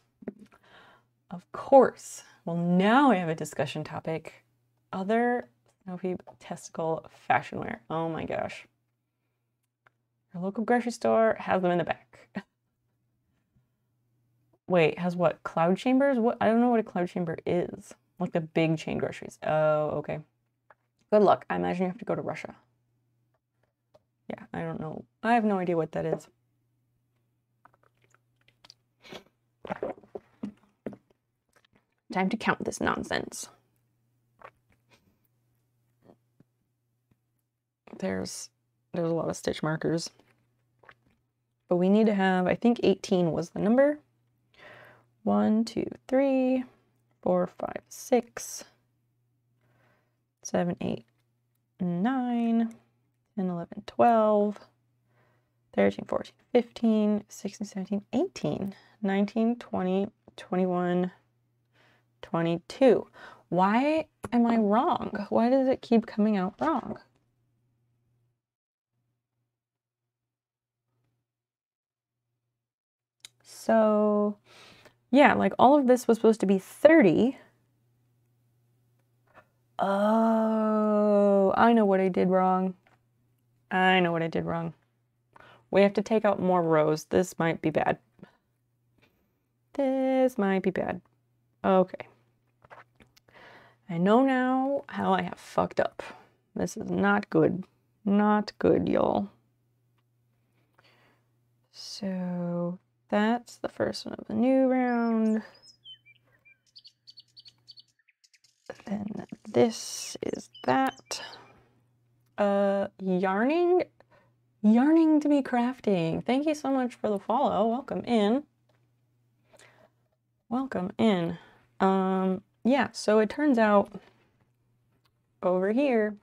Of course. Well, now I have a discussion topic. Other Snowy testicle fashion wear. Oh my gosh. Your local grocery store has them in the back. [LAUGHS] Wait, has what? Cloud chambers? What? I don't know what a cloud chamber is. Like the big chain groceries. Oh, okay. Good luck. I imagine you have to go to Russia. Yeah, I don't know. I have no idea what that is. Time to count this nonsense. There's there's a lot of stitch markers. But we need to have, I think 18 was the number. One, two, three, four, five, six, seven, eight, nine, 10, 11, 12, 13, 14, 15, 16, 17, 18, 19, 20, 21, 22. Why am I wrong? Why does it keep coming out wrong? So, yeah, like all of this was supposed to be 30. Oh, I know what I did wrong. I know what I did wrong. We have to take out more rows. This might be bad. This might be bad. Okay. I know now how I have fucked up. This is not good. Not good, y'all. So that's the first one of the new round. Then this is that. Uh, yarning, yarning to be crafting. Thank you so much for the follow. Welcome in. Welcome in. Um, yeah, so it turns out over here,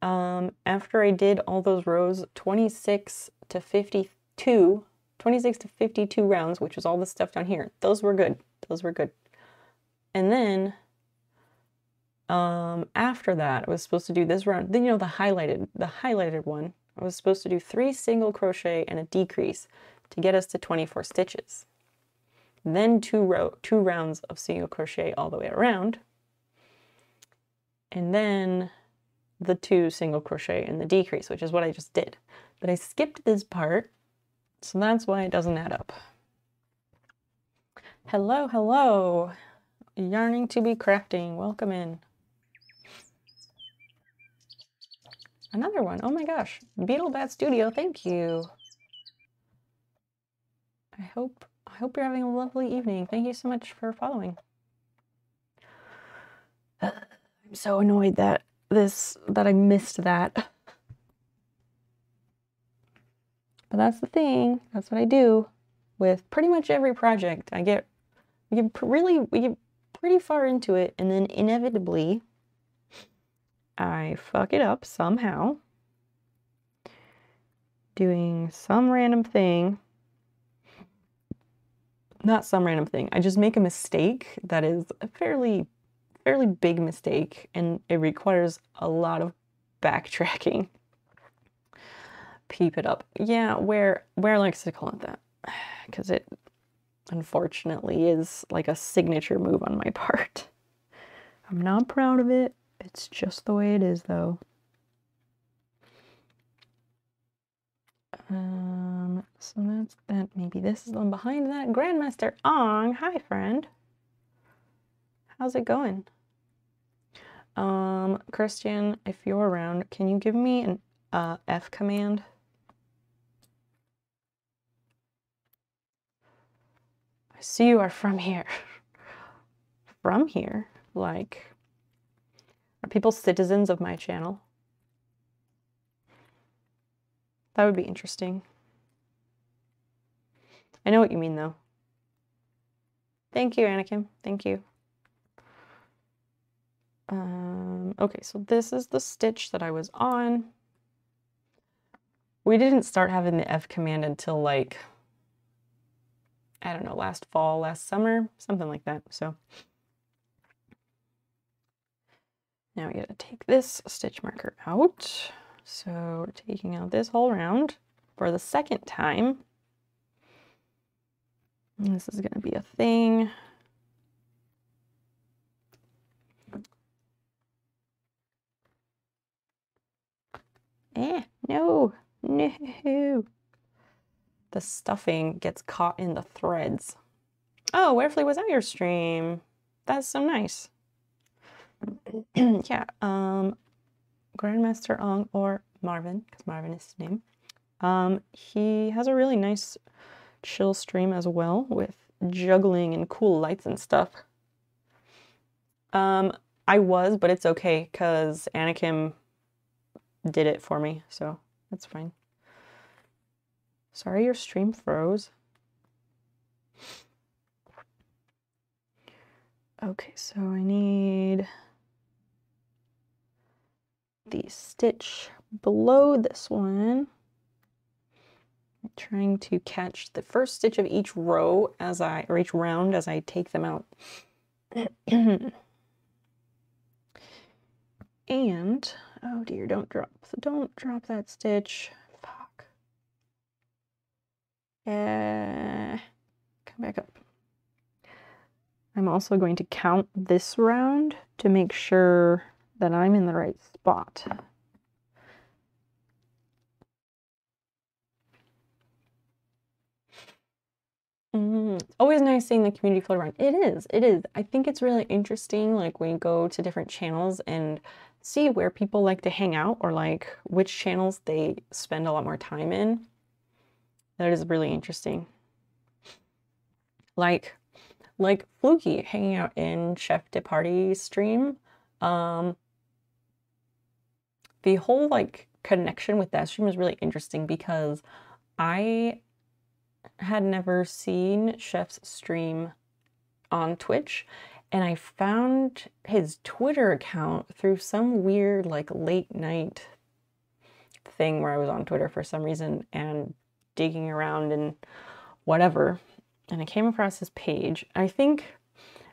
um, after I did all those rows, 26 to 52, 26 to 52 rounds, which was all the stuff down here, those were good. Those were good. And then um, after that, I was supposed to do this round, then you know, the highlighted, the highlighted one, I was supposed to do three single crochet and a decrease to get us to 24 stitches. Then two row, two rounds of single crochet all the way around. And then the two single crochet and the decrease, which is what I just did. But I skipped this part, so that's why it doesn't add up. Hello, hello. Yarning to be crafting. Welcome in. Another one. Oh my gosh. Beetlebat Studio, thank you. I hope I hope you're having a lovely evening. Thank you so much for following. [SIGHS] I'm so annoyed that this that I missed that. But that's the thing. That's what I do with pretty much every project. I get we get really we get pretty far into it and then inevitably I fuck it up somehow doing some random thing. Not some random thing. I just make a mistake that is a fairly fairly big mistake and it requires a lot of backtracking. Peep it up. Yeah, where where likes to call it that? Cuz it unfortunately is like a signature move on my [LAUGHS] part. I'm not proud of it. It's just the way it is, though. Um, so that's that. Maybe this is the one behind that. Grandmaster Ong. Hi, friend. How's it going? Um, Christian, if you're around, can you give me an uh, F command? See you are from here. [LAUGHS] from here? Like, are people citizens of my channel? That would be interesting. I know what you mean, though. Thank you, Anakin. Thank you. Um, okay, so this is the stitch that I was on. We didn't start having the F command until like, I don't know, last fall, last summer, something like that. So now we gotta take this stitch marker out. So we're taking out this whole round for the second time. And this is gonna be a thing. Eh, no, no. The stuffing gets caught in the threads. Oh, Werefly, was that your stream? That's so nice. [CLEARS THROAT] yeah, um, Grandmaster Ong or Marvin, because Marvin is his name. Um, he has a really nice chill stream as well with juggling and cool lights and stuff. Um, I was, but it's okay because Anakim did it for me, so that's fine. Sorry your stream froze. Okay, so I need the stitch below this one. I'm trying to catch the first stitch of each row as I, or each round as I take them out. [CLEARS THROAT] and, oh dear, don't drop, don't drop that stitch. Uh, come back up. I'm also going to count this round to make sure that I'm in the right spot. Mm, always nice seeing the community float around. It is, it is. I think it's really interesting, like when you go to different channels and see where people like to hang out or like which channels they spend a lot more time in. That is really interesting. Like, like Fluky hanging out in Chef de Party stream. Um, the whole like connection with that stream is really interesting because I had never seen Chef's stream on Twitch and I found his Twitter account through some weird like late night thing where I was on Twitter for some reason and digging around and whatever and I came across his page. I think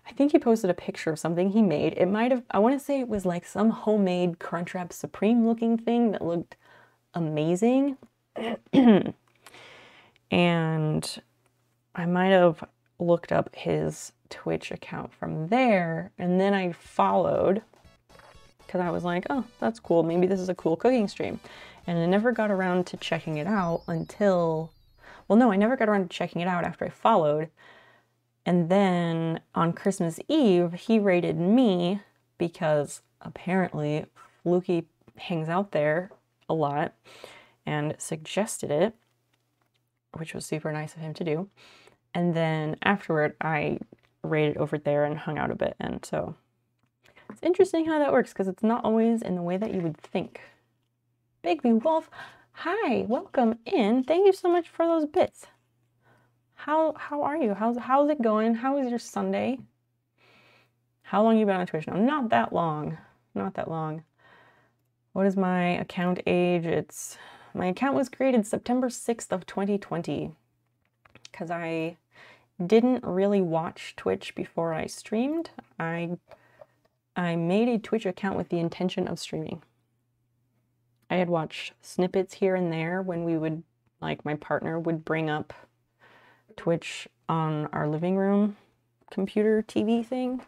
I think he posted a picture of something he made. It might have I want to say it was like some homemade Crunchwrap Supreme looking thing that looked amazing. [CLEARS THROAT] and I might have looked up his Twitch account from there and then I followed because I was like, oh, that's cool. Maybe this is a cool cooking stream. And I never got around to checking it out until, well, no, I never got around to checking it out after I followed. And then on Christmas Eve, he rated me because apparently Fluky hangs out there a lot and suggested it, which was super nice of him to do. And then afterward, I raided over there and hung out a bit. And so it's interesting how that works because it's not always in the way that you would think. Bigby Wolf, hi, welcome in. Thank you so much for those bits. How how are you? How's how's it going? How was your Sunday? How long you been on Twitch now? Not that long. Not that long. What is my account age? It's my account was created September 6th of 2020 because I didn't really watch Twitch before I streamed. I I made a Twitch account with the intention of streaming. I had watched snippets here and there when we would like my partner would bring up Twitch on our living room computer TV thing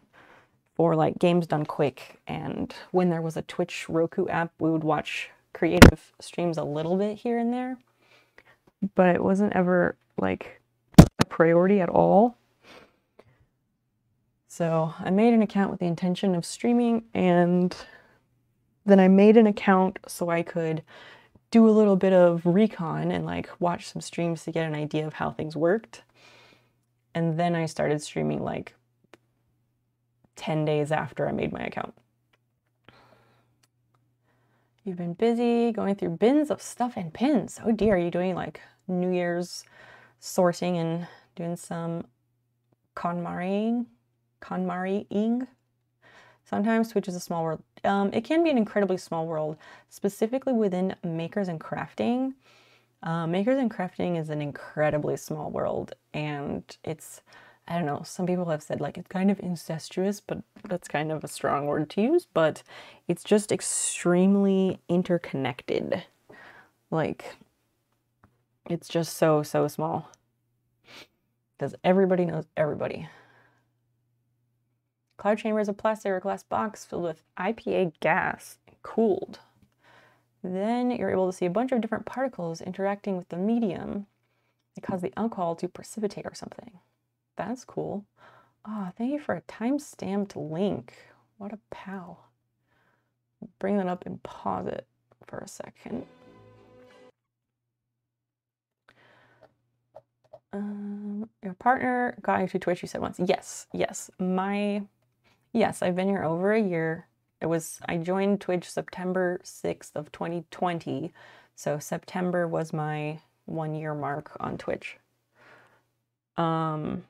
for like games done quick and when there was a Twitch Roku app we would watch creative streams a little bit here and there but it wasn't ever like a priority at all. So I made an account with the intention of streaming and then I made an account so I could do a little bit of recon and like watch some streams to get an idea of how things worked. And then I started streaming like 10 days after I made my account. You've been busy going through bins of stuff and pins. Oh dear, are you doing like New Year's sorting and doing some KonMariing, KonMariing. Sometimes Twitch is a small world. Um, it can be an incredibly small world, specifically within makers and crafting. Uh, makers and crafting is an incredibly small world, and it's I don't know. Some people have said like it's kind of incestuous, but that's kind of a strong word to use. But it's just extremely interconnected. Like it's just so so small because everybody knows everybody. Cloud chamber is a plastic or glass box filled with IPA gas, cooled. Then you're able to see a bunch of different particles interacting with the medium that cause the alcohol to precipitate or something. That's cool. Ah, thank you for a time-stamped link. What a pal. Bring that up and pause it for a second. Um, your partner got you to Twitch, you said once. Yes, yes. My, yes, I've been here over a year. It was, I joined Twitch September 6th of 2020. So September was my one year mark on Twitch. Um,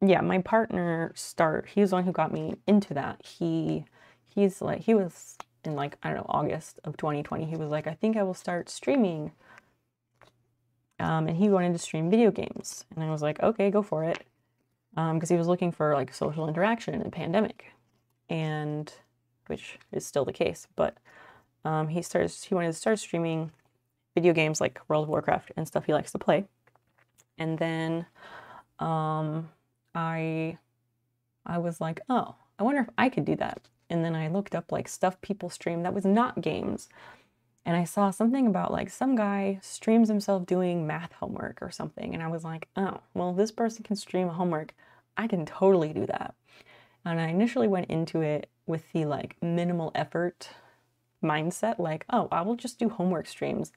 yeah, my partner start, he was the one who got me into that. He, he's like, he was in like, I don't know, August of 2020. He was like, I think I will start streaming um, and he wanted to stream video games. And I was like, okay, go for it. Because um, he was looking for like social interaction in pandemic, and which is still the case. But um, he starts he wanted to start streaming video games like World of Warcraft and stuff he likes to play. And then um, I I was like, oh, I wonder if I could do that. And then I looked up like stuff people stream that was not games and I saw something about like some guy streams himself doing math homework or something. And I was like, oh, well, this person can stream homework. I can totally do that. And I initially went into it with the like minimal effort mindset, like, oh, I will just do homework streams.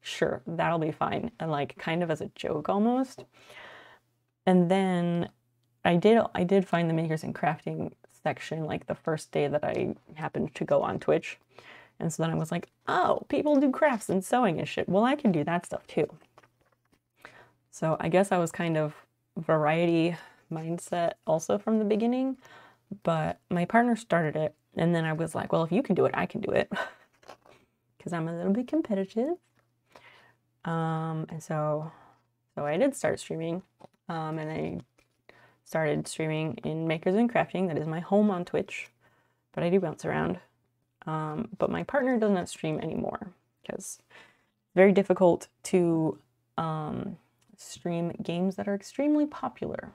Sure, that'll be fine. And like kind of as a joke almost. And then I did I did find the makers and crafting section like the first day that I happened to go on Twitch. And so then I was like, oh, people do crafts and sewing and shit. Well, I can do that stuff too. So I guess I was kind of variety mindset also from the beginning, but my partner started it. And then I was like, well, if you can do it, I can do it. [LAUGHS] Because I'm a little bit competitive. Um, and so, so I did start streaming. Um, and I started streaming in Makers and Crafting. That is my home on Twitch. But I do bounce around. Um, but my partner does not stream anymore because it's very difficult to um, stream games that are extremely popular.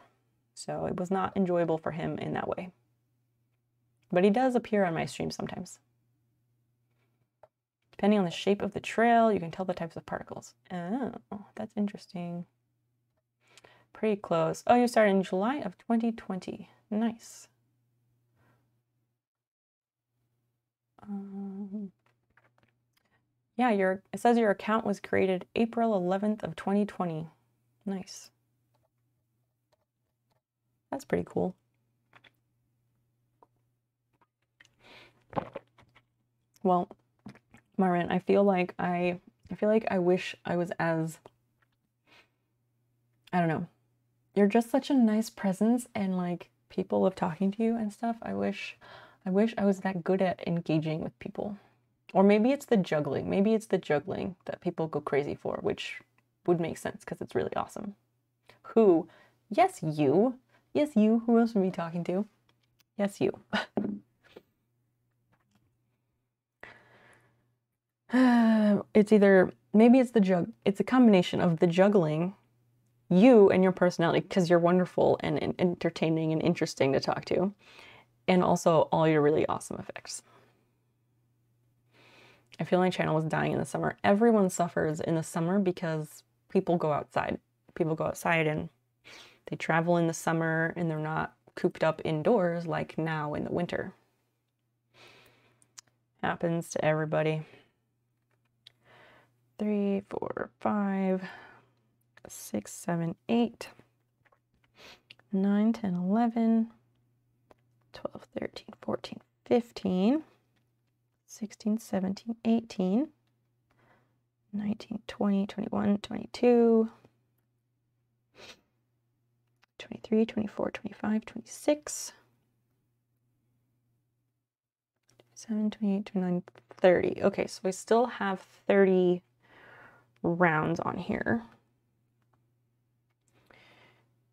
So it was not enjoyable for him in that way. But he does appear on my stream sometimes. Depending on the shape of the trail, you can tell the types of particles. Oh, that's interesting. Pretty close. Oh, you started in July of 2020. Nice. Um, yeah, your it says your account was created April 11th of 2020. Nice. That's pretty cool. Well, Marin, I feel like I I feel like I wish I was as I don't know. You're just such a nice presence and like people love talking to you and stuff. I wish I wish I was that good at engaging with people. Or maybe it's the juggling. Maybe it's the juggling that people go crazy for, which would make sense because it's really awesome. Who? Yes, you. Yes, you. Who else would be talking to? Yes, you. [SIGHS] it's either maybe it's the jug it's a combination of the juggling you and your personality because you're wonderful and, and entertaining and interesting to talk to and also all your really awesome effects. I feel my channel was dying in the summer. Everyone suffers in the summer because people go outside. People go outside and they travel in the summer and they're not cooped up indoors like now in the winter. Happens to everybody. Three, four, five, six, seven, eight, nine, ten, eleven. 12, 13, 14, 15, 16, 17, 18, 19, 20, 21, 22, 23, 24, 25, 26, 27, 28, 29, 30. Okay, so I still have 30 rounds on here.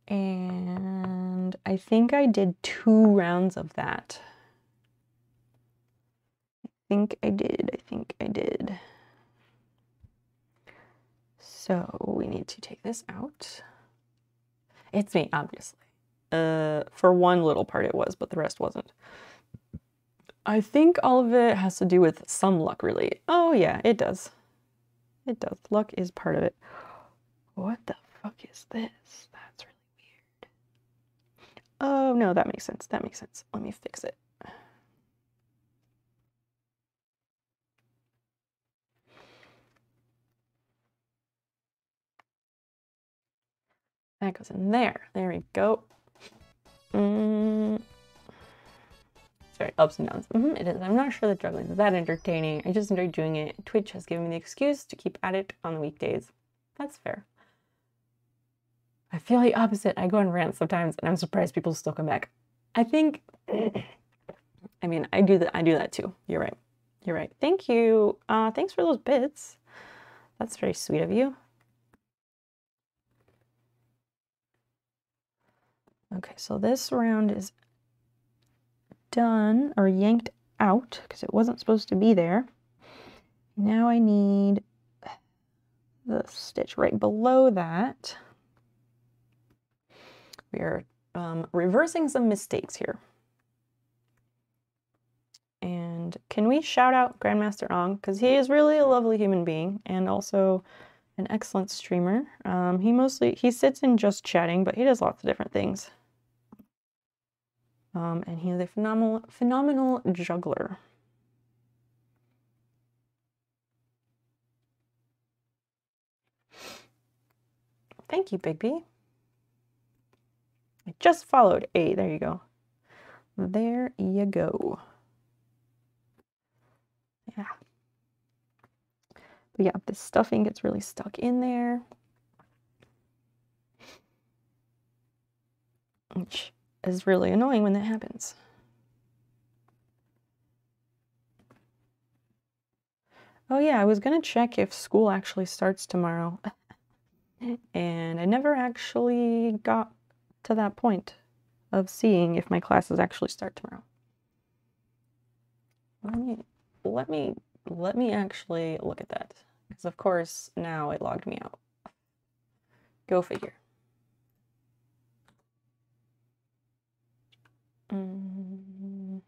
And I think I did two rounds of that. I think I did. I think I did. So we need to take this out. It's me, obviously. Uh, for one little part it was, but the rest wasn't. I think all of it has to do with some luck, really. Oh, yeah, it does. It does. Luck is part of it. What the fuck is this? That's really weird. Oh, no, that makes sense. That makes sense. Let me fix it. That goes in there. There we go. Mm. Sorry, ups and downs. Mhm, it is. I'm not sure that juggling is that entertaining. I just enjoy doing it. Twitch has given me the excuse to keep at it on the weekdays. That's fair. I feel the opposite. I go on rants sometimes, and I'm surprised people still come back. I think. I mean, I do that. I do that too. You're right. You're right. Thank you. Uh, thanks for those bits. That's very sweet of you. Okay, so this round is done or yanked out because it wasn't supposed to be there. Now I need the stitch right below that. We are um, reversing some mistakes here. And can we shout out Grandmaster Ong? Because he is really a lovely human being and also an excellent streamer. Um, he mostly, he sits in just chatting, but he does lots of different things. Um, and is a phenomenal, phenomenal juggler. Thank you, Bigby. I just followed. A, there you go. There you go. Yeah. But yeah, the stuffing gets really stuck in there. Is really annoying when that happens. Oh yeah, I was gonna check if school actually starts tomorrow. [LAUGHS] and I never actually got to that point of seeing if my classes actually start tomorrow. Let me let me let me actually look at that. Because of course now it logged me out. Go figure. Mm.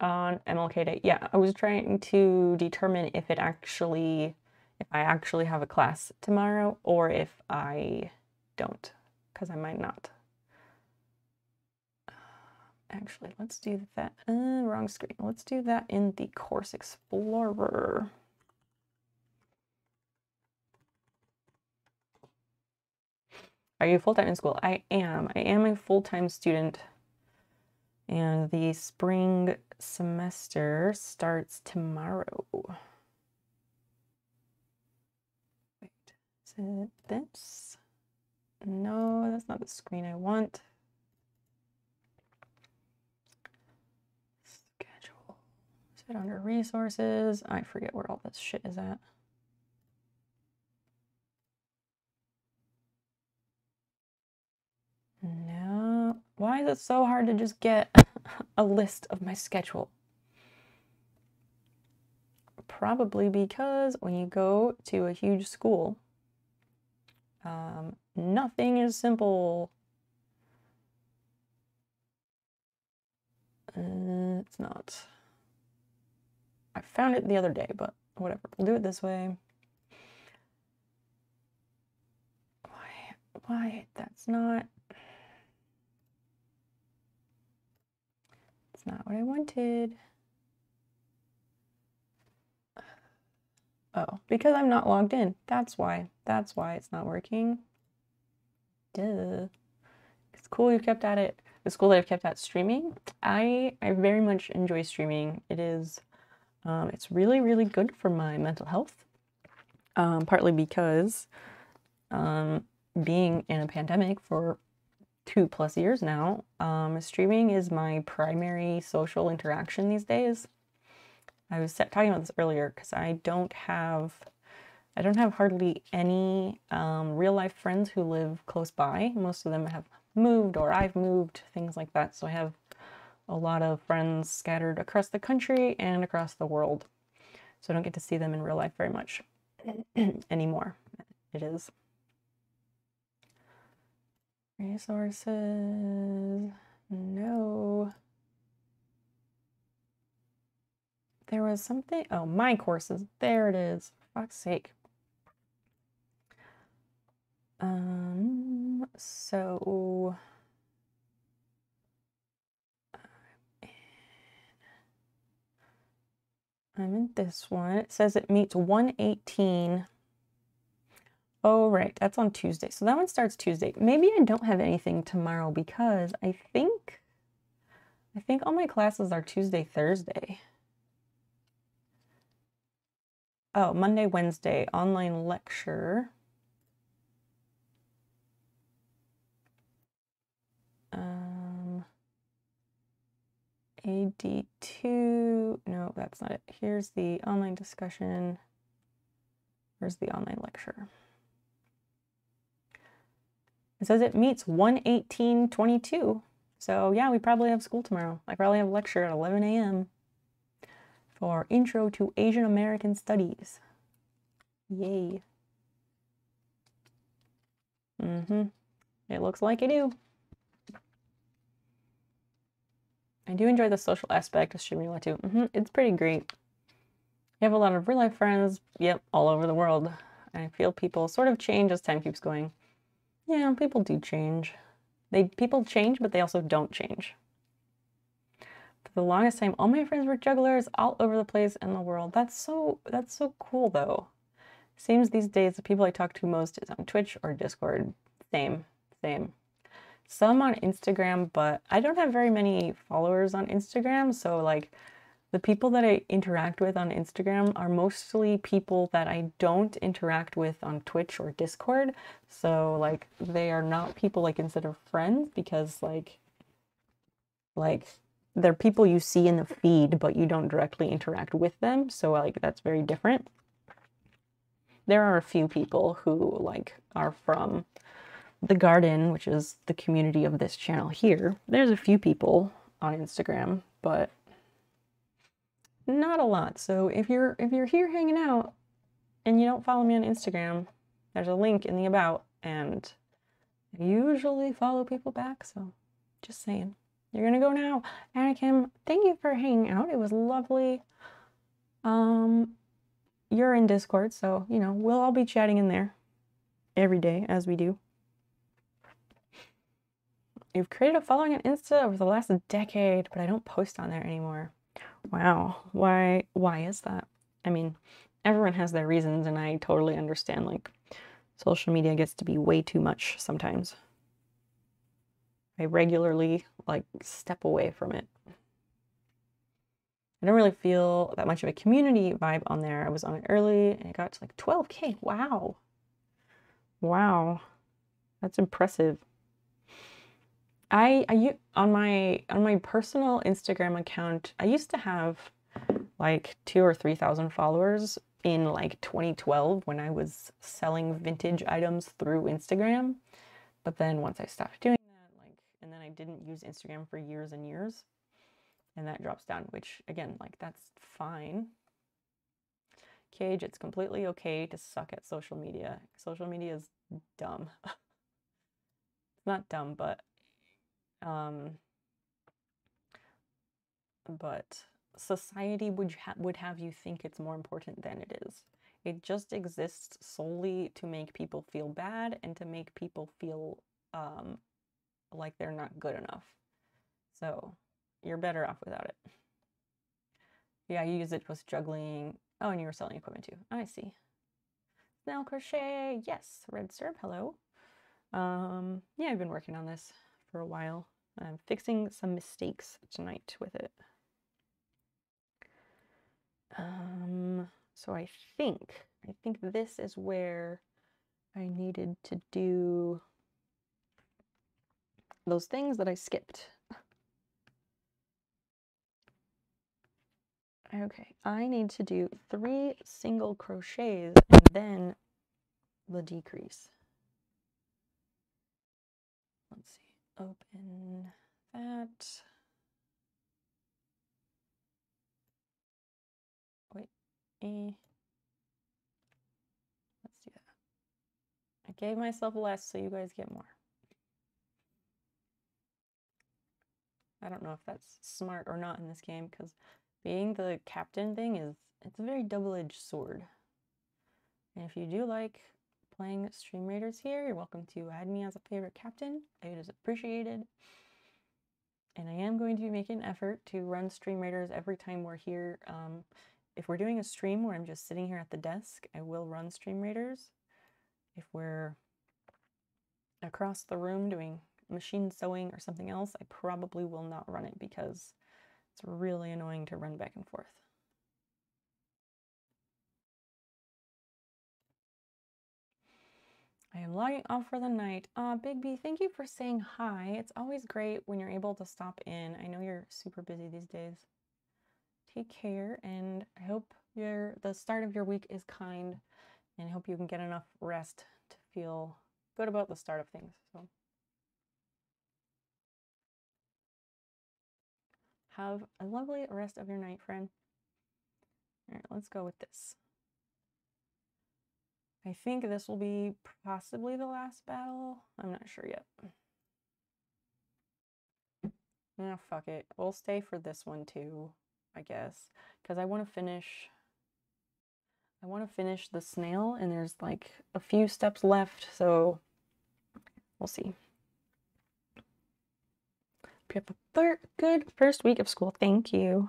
On MLK Day, yeah, I was trying to determine if it actually, if I actually have a class tomorrow or if I don't, because I might not. Actually, let's do that. Uh, wrong screen. Let's do that in the Course Explorer. Are you full time in school? I am. I am a full time student. And the spring semester starts tomorrow. Wait, is it this? No, that's not the screen I want. Schedule. Is it under resources? I forget where all this shit is at. No. Why is it so hard to just get [LAUGHS] a list of my schedule? Probably because when you go to a huge school, um, nothing is simple. Uh, it's not. I found it the other day, but whatever. We'll do it this way. Why? Why? That's not. Not what I wanted. Oh, because I'm not logged in. That's why. That's why it's not working. Duh. It's cool you've kept at it. It's cool that I've kept at streaming. I I very much enjoy streaming. It is um, it's really, really good for my mental health. um, partly because um, being in a pandemic for two plus years now, um, streaming is my primary social interaction these days. I was talking about this earlier because I don't have, I don't have hardly any um, real life friends who live close by. Most of them have moved or I've moved, things like that. So I have a lot of friends scattered across the country and across the world. So I don't get to see them in real life very much [CLEARS THROAT] anymore. It is. Resources. No. There was something. Oh, my courses. There it is. Fuck's sake. Um, so. I'm in this one. It says it meets 118. Oh, right. That's on Tuesday. So that one starts Tuesday. Maybe I don't have anything tomorrow because I think I think all my classes are Tuesday, Thursday. Oh, Monday, Wednesday, online lecture. Um, AD2. No, that's not it. Here's the online discussion. Where's the online lecture? It says it meets 11822. So yeah, we probably have school tomorrow. I probably have a lecture at 11 a.m. for Intro to Asian American Studies. Yay. Mm-hmm. It looks like I do. I do enjoy the social aspect of streaming a lot too. hmm It's pretty great. You have a lot of real life friends, yep, all over the world. I feel people sort of change as time keeps going. Yeah, people do change. They people change, but they also don't change. For the longest time, all my friends were jugglers all over the place in the world. That's so that's so cool though. Seems these days the people I talk to most is on Twitch or Discord. Same, same. Some on Instagram, but I don't have very many followers on Instagram, so like the people that I interact with on Instagram are mostly people that I don't interact with on Twitch or Discord. So like they are not people I consider friends because like like they're people you see in the feed but you don't directly interact with them. So like that's very different. There are a few people who like are from the garden, which is the community of this channel here. There's a few people on Instagram, but not a lot. So if you're if you're here hanging out and you don't follow me on Instagram, there's a link in the about and I usually follow people back, so just saying. You're gonna go now. Anakim, thank you for hanging out. It was lovely. Um you're in Discord, so you know, we'll all be chatting in there every day as we do. You've created a following on Insta over the last decade, but I don't post on there anymore. Wow. Why why is that? I mean, everyone has their reasons and I totally understand like social media gets to be way too much sometimes. I regularly like step away from it. I don't really feel that much of a community vibe on there. I was on it early and it got to like 12k. Wow. Wow. That's impressive. I, I on my on my personal Instagram account, I used to have like two or three thousand followers in like 2012 when I was selling vintage items through Instagram. But then once I stopped doing that, like, and then I didn't use Instagram for years and years, and that drops down. Which again, like, that's fine. Cage, it's completely okay to suck at social media. Social media is dumb. [LAUGHS] not dumb, but um, but society would ha- would have you think it's more important than it is. It just exists solely to make people feel bad and to make people feel um, like they're not good enough. So you're better off without it. Yeah, you use it with juggling. Oh, and you were selling equipment too. I see. Snail crochet. Yes, red syrup. Hello. Um, yeah, I've been working on this for a while. I'm fixing some mistakes tonight with it. Um, So I think, I think this is where I needed to do those things that I skipped. Okay, I need to do three single crochets and then the decrease. Open that. Wait, eh. Let's do that. I gave myself less so you guys get more. I don't know if that's smart or not in this game because being the captain thing is it's a very double-edged sword. And if you do like playing Stream Raiders here, you're welcome to add me as a favorite captain. It is appreciated. And I am going to be making an effort to run Stream Raiders every time we're here. Um, if we're doing a stream where I'm just sitting here at the desk, I will run Stream Raiders. If we're across the room doing machine sewing or something else, I probably will not run it because it's really annoying to run back and forth. I am logging off for the night. Uh, Big B, thank you for saying hi. It's always great when you're able to stop in. I know you're super busy these days. Take care, and I hope your the start of your week is kind, and I hope you can get enough rest to feel good about the start of things. So. Have a lovely rest of your night, friend. All right, let's go with this. I think this will be possibly the last battle. I'm not sure yet. Ah, fuck it. We'll stay for this one too, I guess. Because I want to finish... I want to finish the snail, and there's like a few steps left, so we'll see. A good first week of school. Thank you.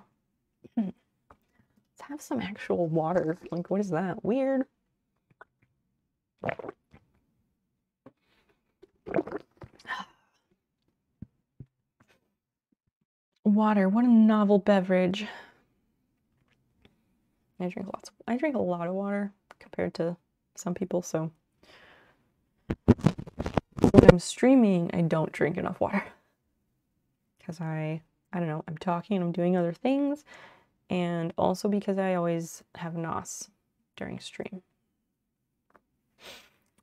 Hmm. Let's have some actual water. Like, what is that? Weird. Water. What a novel beverage. I drink lots. Of, I drink a lot of water compared to some people, so when I'm streaming, I don't drink enough water because I I don't know, I'm talking I'm doing other things and also because I always have NOS during stream.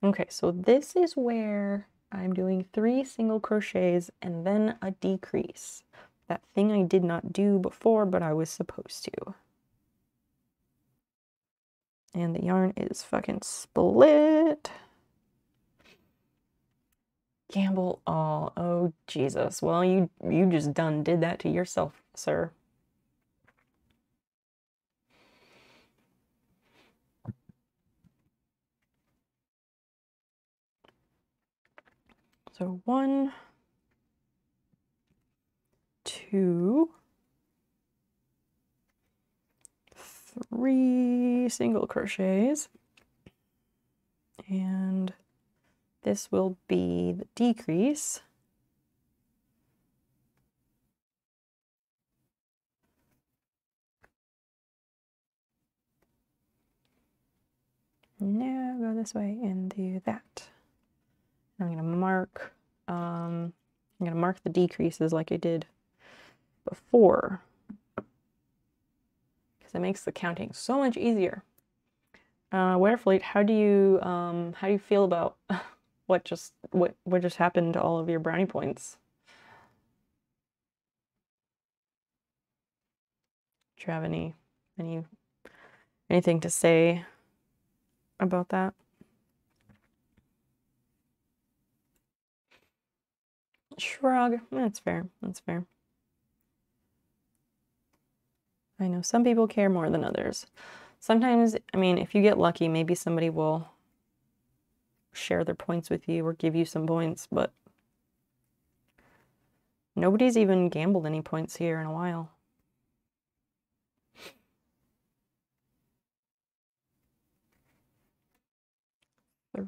Okay, so this is where I'm doing three single crochets and then a decrease. That thing I did not do before, but I was supposed to. And the yarn is fucking split. Gamble all. Oh, Jesus. Well, you you just done did that to yourself, sir. So one, two, three single crochets, and this will be the decrease. Now go this way and do that. I'm going to mark, um, I'm going to mark the decreases like I did before. Because it makes the counting so much easier. Uh, Weatherfleet, how do you, um, how do you feel about [LAUGHS] what just, what, what just happened to all of your brownie points? Do you have any, any, anything to say about that? Shrug. That's fair. That's fair. I know some people care more than others. Sometimes, I mean, if you get lucky, maybe somebody will share their points with you or give you some points, but nobody's even gambled any points here in a while.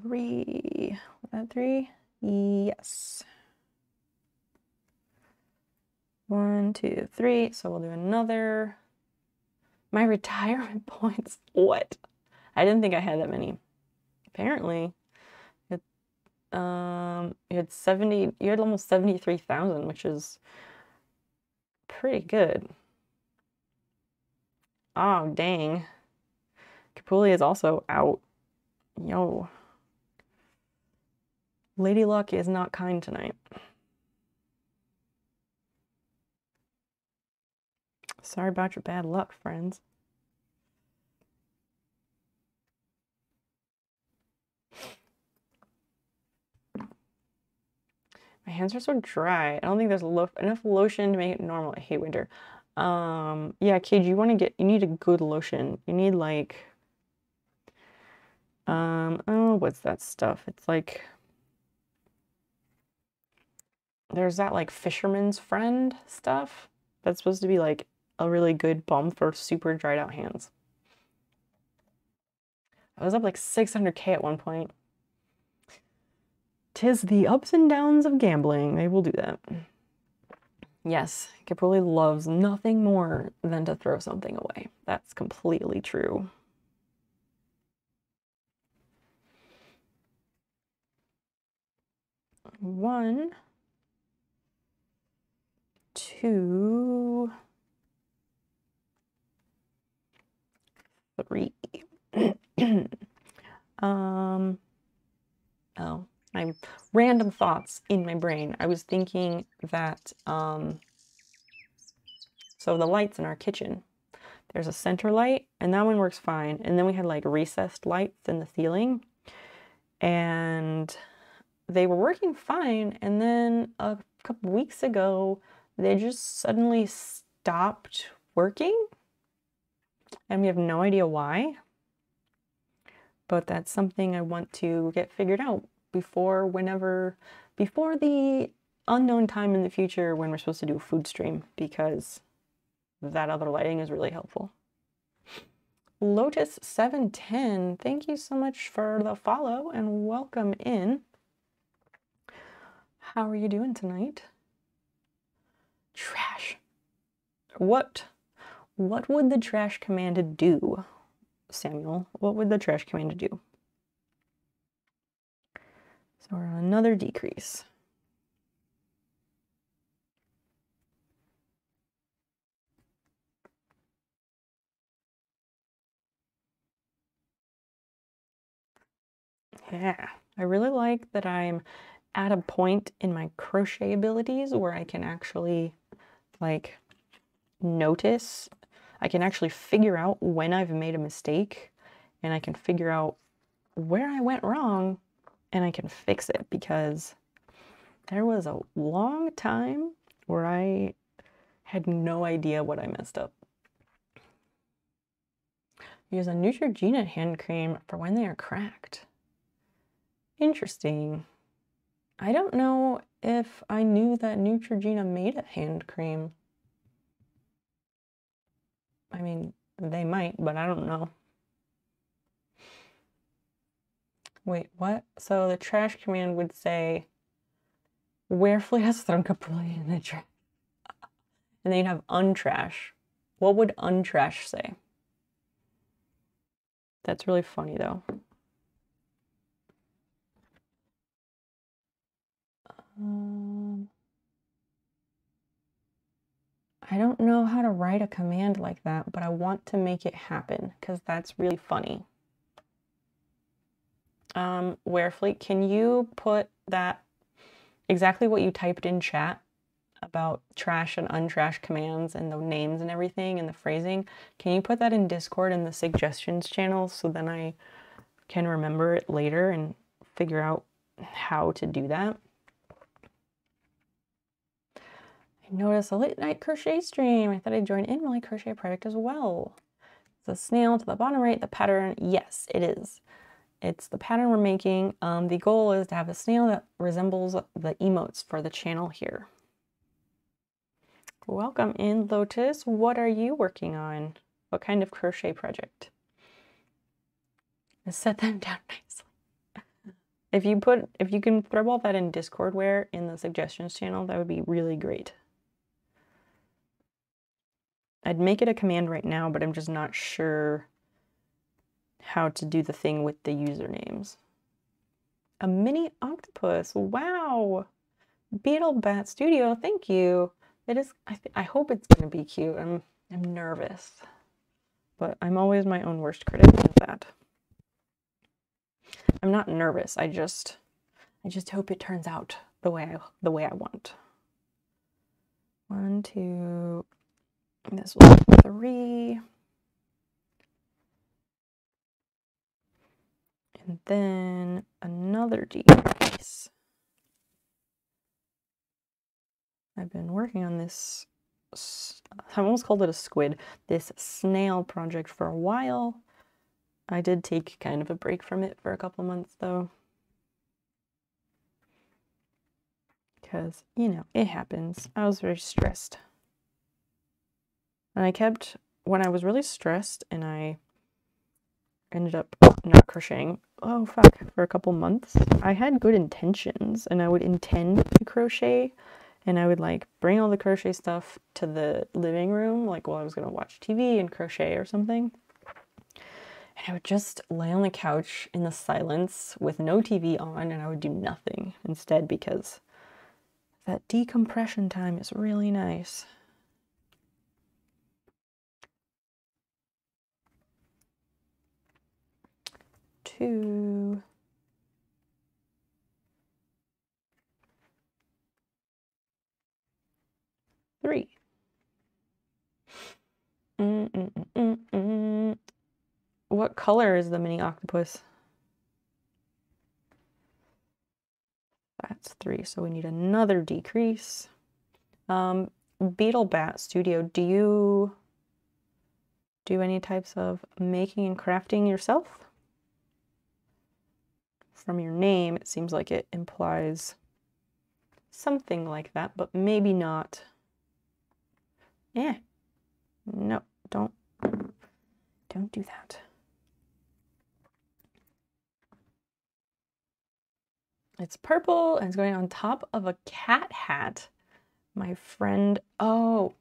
Three. That three? Yes. One, two, three. So we'll do another My [LAUGHS] retirement points. What? I didn't think I had that many. Apparently, it, um, you had 70, you had almost 73,000, which is pretty good. Oh, dang. Capuli is also out. Yo. Lady Luck is not kind tonight. Sorry about your bad luck, friends. My hands are so dry. I don't think there's lo enough lotion to make it normal. I hate winter. Um, yeah, Cage, you want to get, you need a good lotion. You need like, um, oh, what's that stuff? It's like, there's that like fisherman's friend stuff that's supposed to be like a really good balm for super dried out hands. I was up like 600k at one point. Tis the ups and downs of gambling. They will do that. Yes, Capuli loves nothing more than to throw something away. That's completely true. One, two, three. [CLEARS THROAT] um, oh, I'm random thoughts in my brain. I was thinking that, um, so the lights in our kitchen, there's a center light and that one works fine. And then we had like recessed lights in the ceiling and they were working fine. And then a couple weeks ago, they just suddenly stopped working and we have no idea why. But that's something I want to get figured out before whenever, before the unknown time in the future when we're supposed to do a food stream because that other lighting is really helpful. Lotus 710, thank you so much for the follow and welcome in. How are you doing tonight? Trash. What what would the trash command do, Samuel? What would the trash command do? So we're on another decrease. Yeah, I really like that I'm at a point in my crochet abilities where I can actually like notice, I can actually figure out when I've made a mistake and I can figure out where I went wrong and I can fix it because there was a long time where I had no idea what I messed up. Use a Neutrogena hand cream for when they are cracked. Interesting. I don't know if I knew that Neutrogena made a hand cream. I mean, they might, but I don't know. Wait, what? So the trash command would say, where has thrown Capuli in the trash? And then you'd have untrash. What would untrash say? That's really funny though. Um, I don't know how to write a command like that, but I want to make it happen because that's really funny. Um, Warefleet, can you put that exactly what you typed in chat about trash and untrash commands and the names and everything and the phrasing? Can you put that in Discord in the suggestions channel so then I can remember it later and figure out how to do that? I noticed a late night crochet stream. I thought I'd join in my crochet project as well. The snail to the bottom right, the pattern, yes, it is. It's the pattern we're making. Um, the goal is to have a snail that resembles the emotes for the channel here. Welcome in, Lotus. What are you working on? What kind of crochet project? Set them [LAUGHS] down nicely. If you put, if you can throw all that in Discord where in the suggestions channel, that would be really great. I'd make it a command right now, but I'm just not sure how to do the thing with the usernames. A mini octopus. Wow. Beetle Bat Studio. Thank you. It is I I hope it's going to be cute. I'm I'm nervous. But I'm always my own worst critic with that. I'm not nervous. I just I just hope it turns out the way I the way I want. One, two, this was three. And then another decrease. I've been working on this, s- I almost called it a squid, this snail project for a while. I did take kind of a break from it for a couple months though. Because, you know, it happens. I was very stressed. And I kept, when I was really stressed and I ended up not crocheting, oh fuck, for a couple months, I had good intentions and I would intend to crochet and I would like bring all the crochet stuff to the living room, like while I was gonna watch TV and crochet or something. And I would just lay on the couch in the silence with no TV on and I would do nothing instead because that decompression time is really nice. Two. Three. Mm, mm, mm. What color is the mini octopus? That's three, so we need another decrease. Um, Beetle Bat Studio, do you do any types of making and crafting yourself? From your name, it seems like it implies something like that, but maybe not. Eh. No, don't don't do that. It's purple and it's going on top of a cat hat. My friend, oh,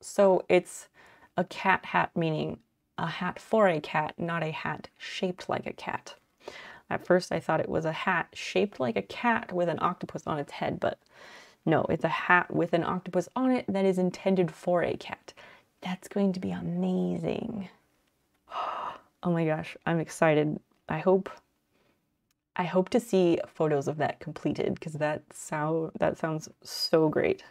so it's a cat hat, meaning a hat for a cat, not a hat shaped like a cat. At first, I thought it was a hat shaped like a cat with an octopus on its head, but no, it's a hat with an octopus on it that is intended for a cat. That's going to be amazing. [GASPS] Oh my gosh, I'm excited. I hope I hope to see photos of that completed because that sound that sounds so great.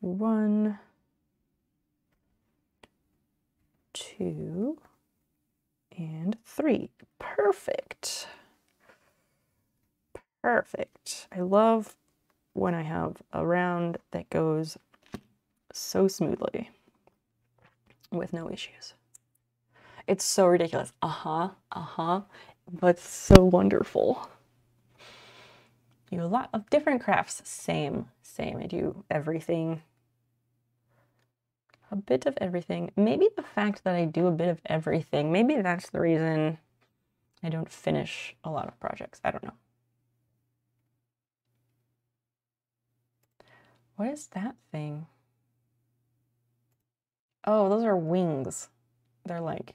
One, two, and three. Perfect. Perfect. I love when I have a round that goes so smoothly with no issues. It's so ridiculous. Uh huh, uh huh, but so wonderful. You do a lot of different crafts. Same, same. I do everything. A bit of everything. Maybe the fact that I do a bit of everything, maybe that's the reason I don't finish a lot of projects. I don't know. What is that thing? Oh, those are wings. They're like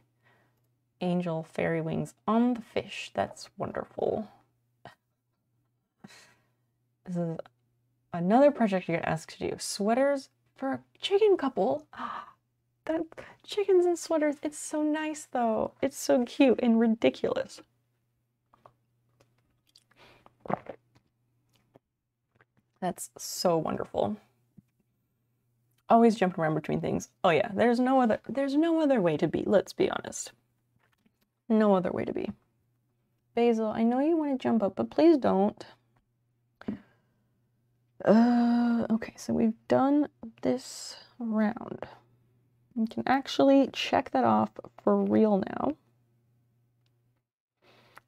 angel fairy wings on the fish. That's wonderful. This is another project you get asked to do. Sweaters for a chicken couple. [GASPS] That chickens and sweaters. It's so nice though. It's so cute and ridiculous. That's so wonderful. Always jumping around between things. Oh yeah, there's no other there's no other way to be, let's be honest. No other way to be. Basil, I know you want to jump up, but please don't. Uh, okay, so we've done this round. You can actually check that off for real now.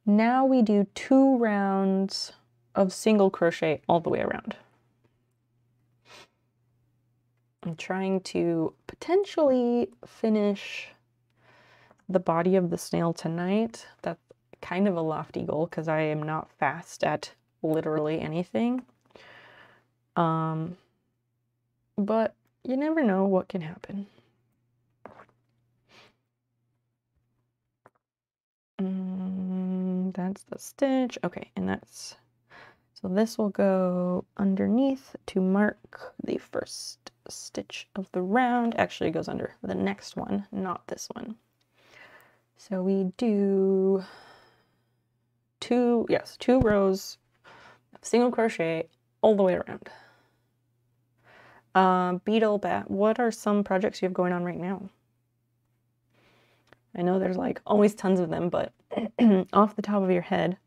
Now we do two rounds of single crochet all the way around. I'm trying to potentially finish the body of the snail tonight. That's kind of a lofty goal because I am not fast at literally anything. Um, but you never know what can happen. Mm, that's the stitch. Okay, and that's so this will go underneath to mark the first stitch of the round. Actually, it goes under the next one, not this one. So we do two, yes, two rows of single crochet all the way around. Uh, beetle bat, what are some projects you have going on right now? I know there's like always tons of them, but [CLEARS THROAT] off the top of your head,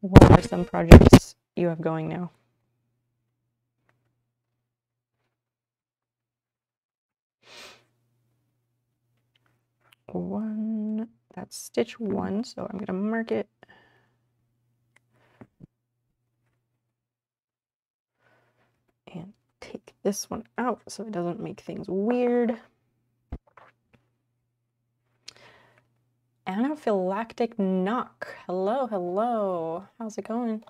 what are some projects you have going now? One, that's stitch one, so I'm gonna mark it. And take this one out so it doesn't make things weird. Anaphylactic knock. Hello, hello. How's it going?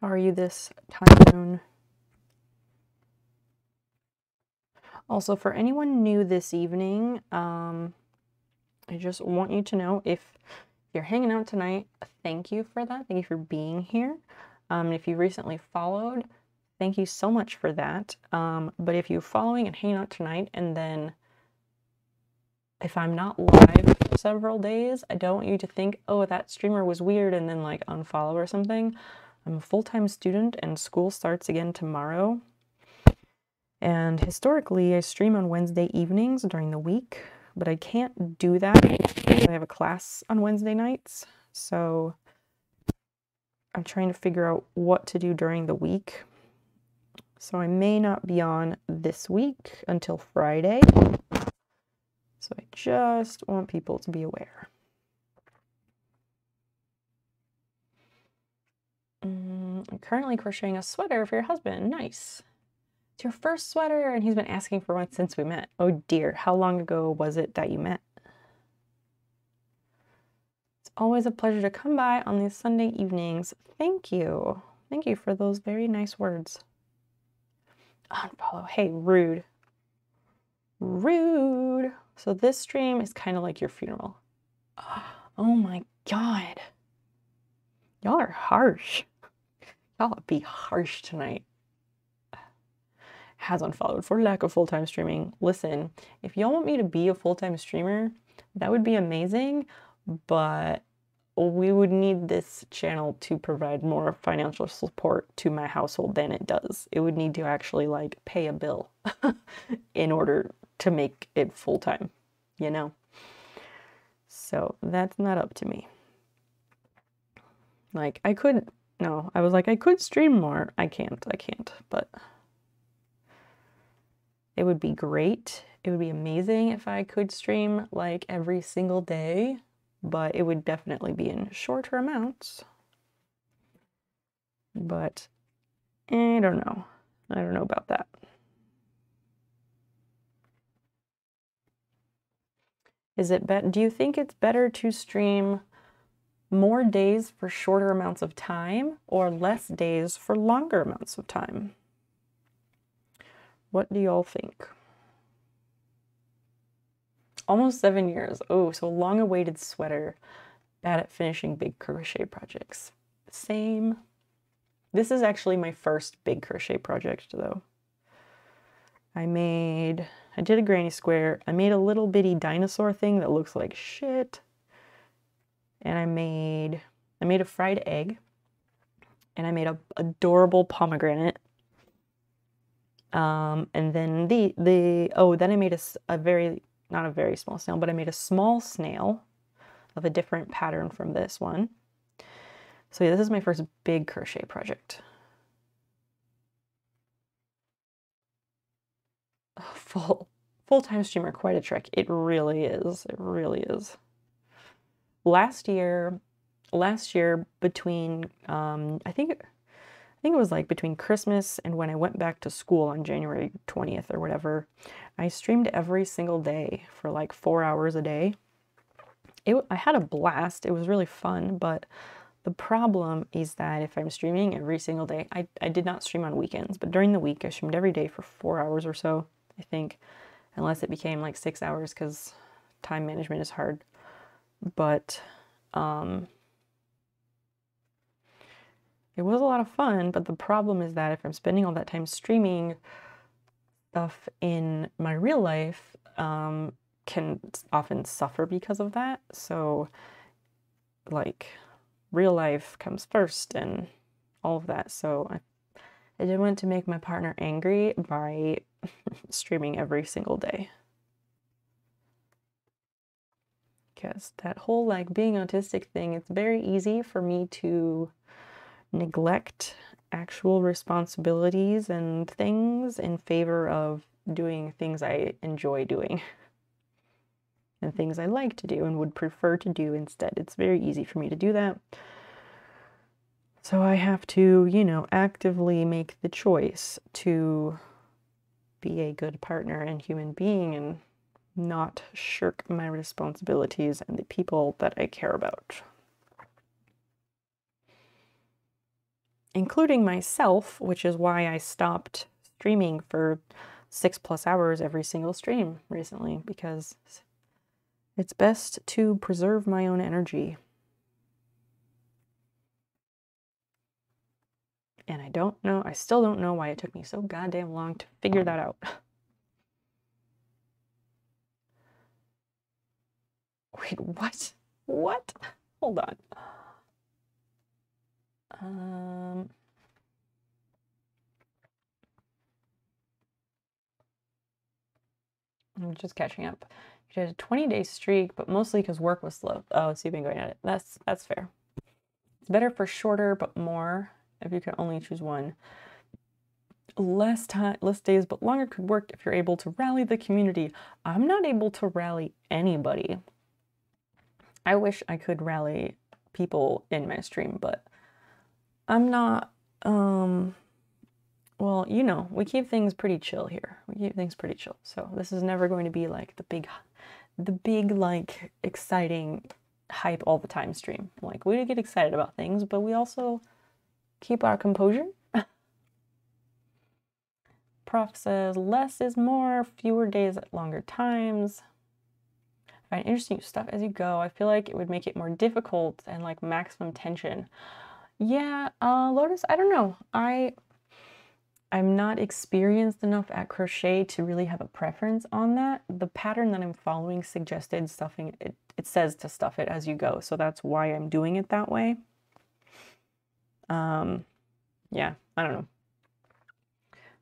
How are you this time zone? Also, for anyone new this evening, um, I just want you to know if you're hanging out tonight, thank you for that. Thank you for being here. Um, if you recently followed, thank you so much for that. Um, but if you're following and hanging out tonight, and then if I'm not live for several days, I don't want you to think, oh, that streamer was weird, and then like unfollow or something. I'm a full time student, and school starts again tomorrow. And historically, I stream on Wednesday evenings during the week, but I can't do that. I have a class on Wednesday nights. So I'm trying to figure out what to do during the week. So I may not be on this week until Friday. So I just want people to be aware. Mm, I'm currently crocheting a sweater for your husband. Nice. It's your first sweater, and he's been asking for one since we met. Oh dear, how long ago was it that you met? It's always a pleasure to come by on these Sunday evenings. Thank you. Thank you for those very nice words. Unfollow. Hey, rude. Rude. So this stream is kind of like your funeral. Oh, oh my god. Y'all are harsh. Y'all be harsh tonight has unfollowed for lack of full time streaming. Listen, if y'all want me to be a full time streamer, that would be amazing, but we would need this channel to provide more financial support to my household than it does. It would need to actually like pay a bill [LAUGHS] in order to make it full time, you know? So that's not up to me. Like, I could, no, I was like, I could stream more. I can't, I can't, but it would be great. It would be amazing if I could stream like every single day, but it would definitely be in shorter amounts. But eh, I don't know. I don't know about that. Is it bet do you think it's better to stream more days for shorter amounts of time or less days for longer amounts of time? What do y'all think? Almost seven years. Oh, so long awaited sweater. Bad at finishing big crochet projects. Same. This is actually my first big crochet project though. I made, I did a granny square. I made a little bitty dinosaur thing that looks like shit. And I made, I made a fried egg. And I made a adorable pomegranate um, and then the, the, oh, then I made a, a very, not a very small snail, but I made a small snail of a different pattern from this one. So yeah, this is my first big crochet project. Full, full-time streamer, quite a trick. It really is. It really is. Last year, last year between, um, I think I think it was like between Christmas and when I went back to school on January 20th or whatever, I streamed every single day for like four hours a day. It, I had a blast. It was really fun, but The problem is that if I'm streaming every single day, I, I did not stream on weekends, but during the week I streamed every day for four hours or so, I think, unless it became like six hours because time management is hard. But um, it was a lot of fun, but the problem is that if I'm spending all that time streaming stuff in my real life, um, can often suffer because of that. So, like, real life comes first and all of that. So, I, I didn't want to make my partner angry by [LAUGHS] streaming every single day. Because that whole like being autistic thing, it's very easy for me to neglect actual responsibilities and things in favor of doing things I enjoy doing [LAUGHS] and things I like to do and would prefer to do instead. It's very easy for me to do that. So I have to, you know, actively make the choice to be a good partner and human being and not shirk my responsibilities and the people that I care about. Including myself, which is why I stopped streaming for six plus hours every single stream recently, because it's best to preserve my own energy. And I don't know, I still don't know why it took me so goddamn long to figure that out. [LAUGHS] Wait, what? What? Hold on. Um. I'm just catching up. You did a 20 day streak, but mostly because work was slow. Oh, so you've been going at it. That's that's fair. It's better for shorter but more if you can only choose one. Less time, less days, but longer could work if you're able to rally the community. I'm not able to rally anybody. I wish I could rally people in my stream, but I'm not um well, you know, we keep things pretty chill here. We keep things pretty chill. So this is never going to be like the big the big like exciting hype all the time stream. Like we get excited about things, but we also keep our composure. [LAUGHS] Prof says less is more, fewer days at longer times. Find interesting stuff as you go. I feel like it would make it more difficult and like maximum tension. Yeah, uh, Lotus, I don't know. I I'm not experienced enough at crochet to really have a preference on that. The pattern that I'm following suggested stuffing it, it says to stuff it as you go, so that's why I'm doing it that way. Um, yeah, I don't know.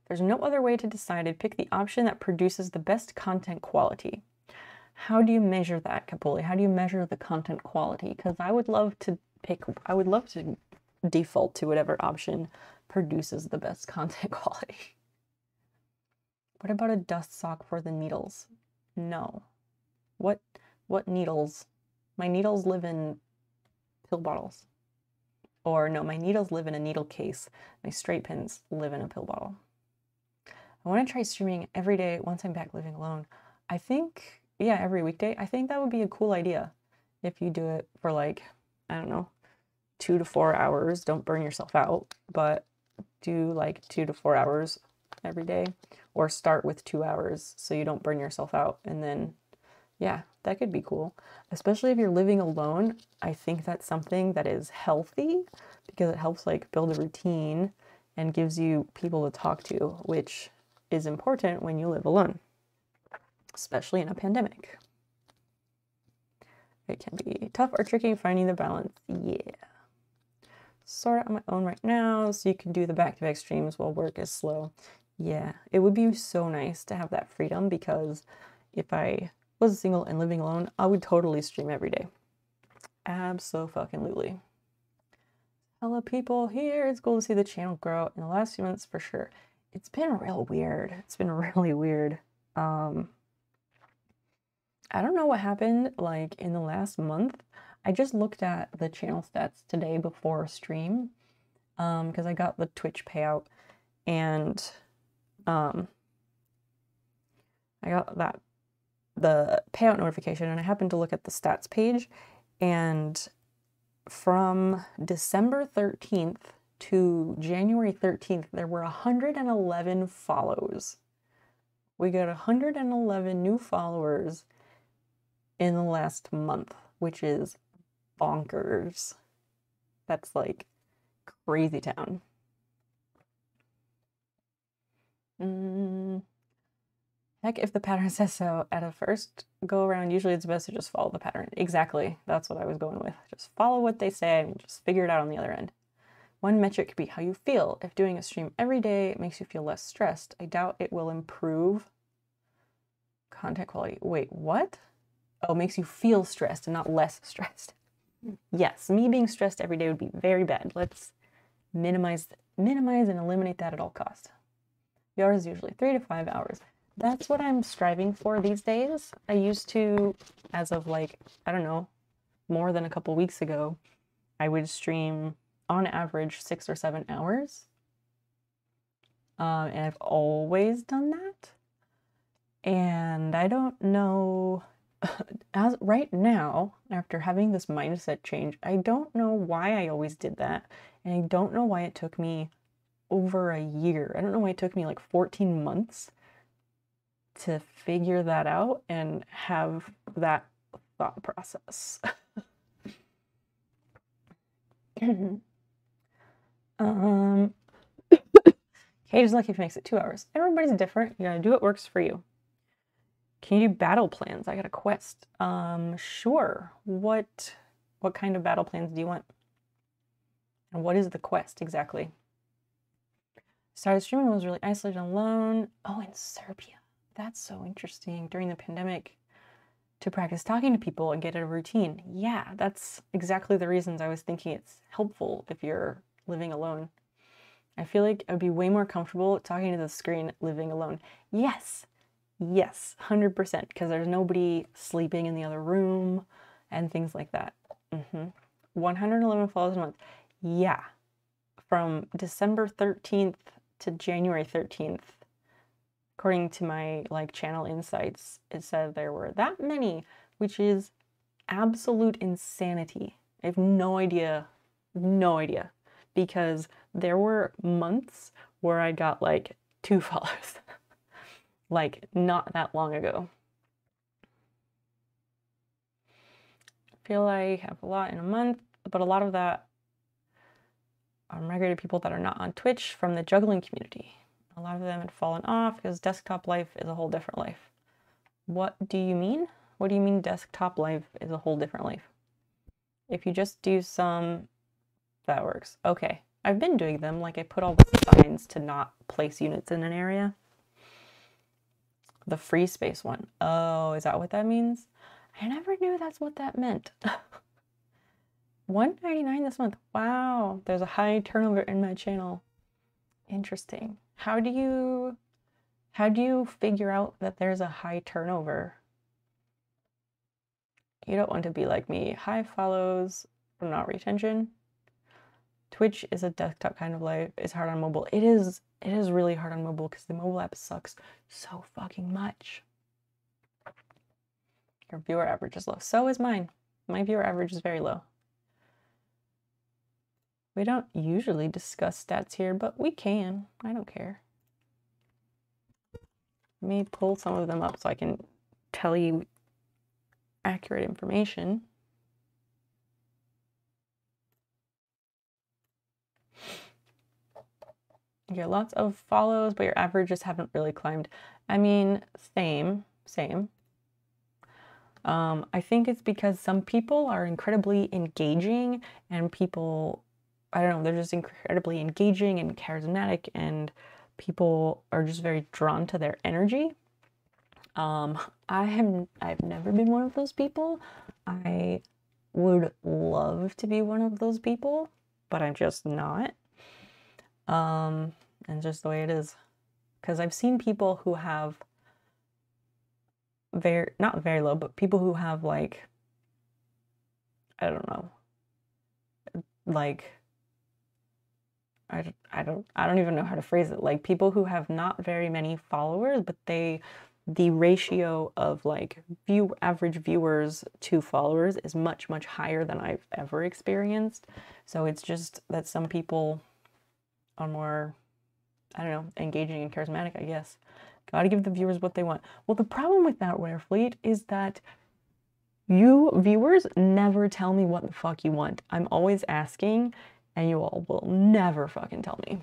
There's no other way to decide. I'd pick the option that produces the best content quality. How do you measure that, Capuli? How do you measure the content quality? Because I would love to pick, I would love to default to whatever option produces the best [LAUGHS] content quality. What about a dust sock for the needles? No. What what needles? My needles live in pill bottles. Or no, my needles live in a needle case. My straight pins live in a pill bottle. I want to try streaming every day once I'm back living alone. I think, yeah, every weekday. I think that would be a cool idea if you do it for like, I don't know, two to four hours. Don't burn yourself out, but do like two to four hours every day or start with two hours so you don't burn yourself out. And then, yeah, that could be cool. Especially if you're living alone, I think that's something that is healthy because it helps like build a routine and gives you people to talk to, which is important when you live alone, especially in a pandemic. It can be tough or tricky finding the balance. Yeah sort on my own right now so you can do the back-to-back streams while work is slow. Yeah, it would be so nice to have that freedom because if I was single and living alone, I would totally stream every day. Absolutely. Hello people here. It's cool to see the channel grow in the last few months for sure. It's been real weird. It's been [LAUGHS] really weird. Um I don't know what happened like in the last month. I just looked at the channel stats today before stream because um, I got the Twitch payout and um, I got that the payout notification and I happened to look at the stats page and from December 13th to January 13th, there were 111 follows. We got 111 new followers in the last month, which is bonkers. That's like crazy town. Mm. Heck, if the pattern [LAUGHS] says so at a first go around, usually it's best to just follow the pattern. Exactly. That's what I was going with. Just follow what they say and just figure it out on the other end. One metric could be how you feel. If doing a stream every day makes you feel less stressed, I doubt it will improve content quality. Wait, what? Oh, makes you feel stressed and not less [LAUGHS] stressed. Yes, me being stressed every day would be very bad. Let's minimize minimize and eliminate that at all costs. Yours is usually three to five hours. That's what I'm striving for these days. I used to, as of like, I don't know, more than a couple weeks ago, I would stream on average six or seven hours. Um, and I've always done that. And I don't know, as right now, after having this mindset change, I don't know why I always did that. And I don't know why it took me over a year. I don't know why it took me like 14 months to figure that out and have that thought process. [LAUGHS] um, [COUGHS] lucky if it makes it two hours. Everybody's different. You gotta do what works for you. Can you do battle plans? I got a quest. Um, sure. What what kind of battle plans do you want? And what is the quest exactly? Started streaming was really isolated and alone. Oh, in Serbia. That's so interesting. During the pandemic, to practice talking to people and get a routine. Yeah, that's exactly the reasons I was thinking it's helpful if you're living alone. I feel like I'd be way more comfortable talking to the screen living alone. Yes, yes, 100%, because there's nobody sleeping in the other room and things like that. hmm 111 follows a month. Yeah, from December 13th to January 13th, according to my like channel insights, it said there were that many, which is absolute insanity. I have no idea, no idea, because there were months where I got like two [LAUGHS] follows, like not that long ago. I feel like I have a lot in a month, but a lot of that um, are migrated people that are not on Twitch from the juggling community. A lot of them had fallen off because desktop life is a whole different life. What do you mean? What do you mean desktop life is a whole different life? If you just do some, that works. Okay, I've been doing them. Like I put all the signs to not place units in an area. The free space one. Oh, is that what that means? I never knew that's what that meant. [LAUGHS] 199 this month. Wow, there's a high turnover in my channel. Interesting. How do you how do you figure out that there's a high turnover? You don't want to be like me. High follows, not retention. Twitch is a desktop kind of life. It's hard on mobile. It is it is really hard on mobile because the mobile app sucks so fucking much. Your viewer average is low. So is mine. My viewer average is very low. We don't usually discuss stats here, but we can. I don't care. Let me pull some of them up so I can tell you accurate information. You get lots of follows, but your averages haven't really climbed. I mean, same, same. Um, I think it's because some people are incredibly engaging and people I don't know, they're just incredibly engaging and charismatic, and people are just very drawn to their energy. Um, I have I've never been one of those people. I would love to be one of those people, but I'm just not. Um, and just the way it is. Because I've seen people who have very not very low, but people who have like I don't know, like I, I don't I don't even know how to phrase it. Like people who have not very many followers, but they the ratio of like view average viewers to followers is much much higher than I've ever experienced. So it's just that some people are more I don't know, engaging and charismatic, I guess. Got to give the viewers what they want. Well, the problem with that Rare Fleet is that you viewers never tell me what the fuck you want. I'm always asking and you all will never fucking tell me.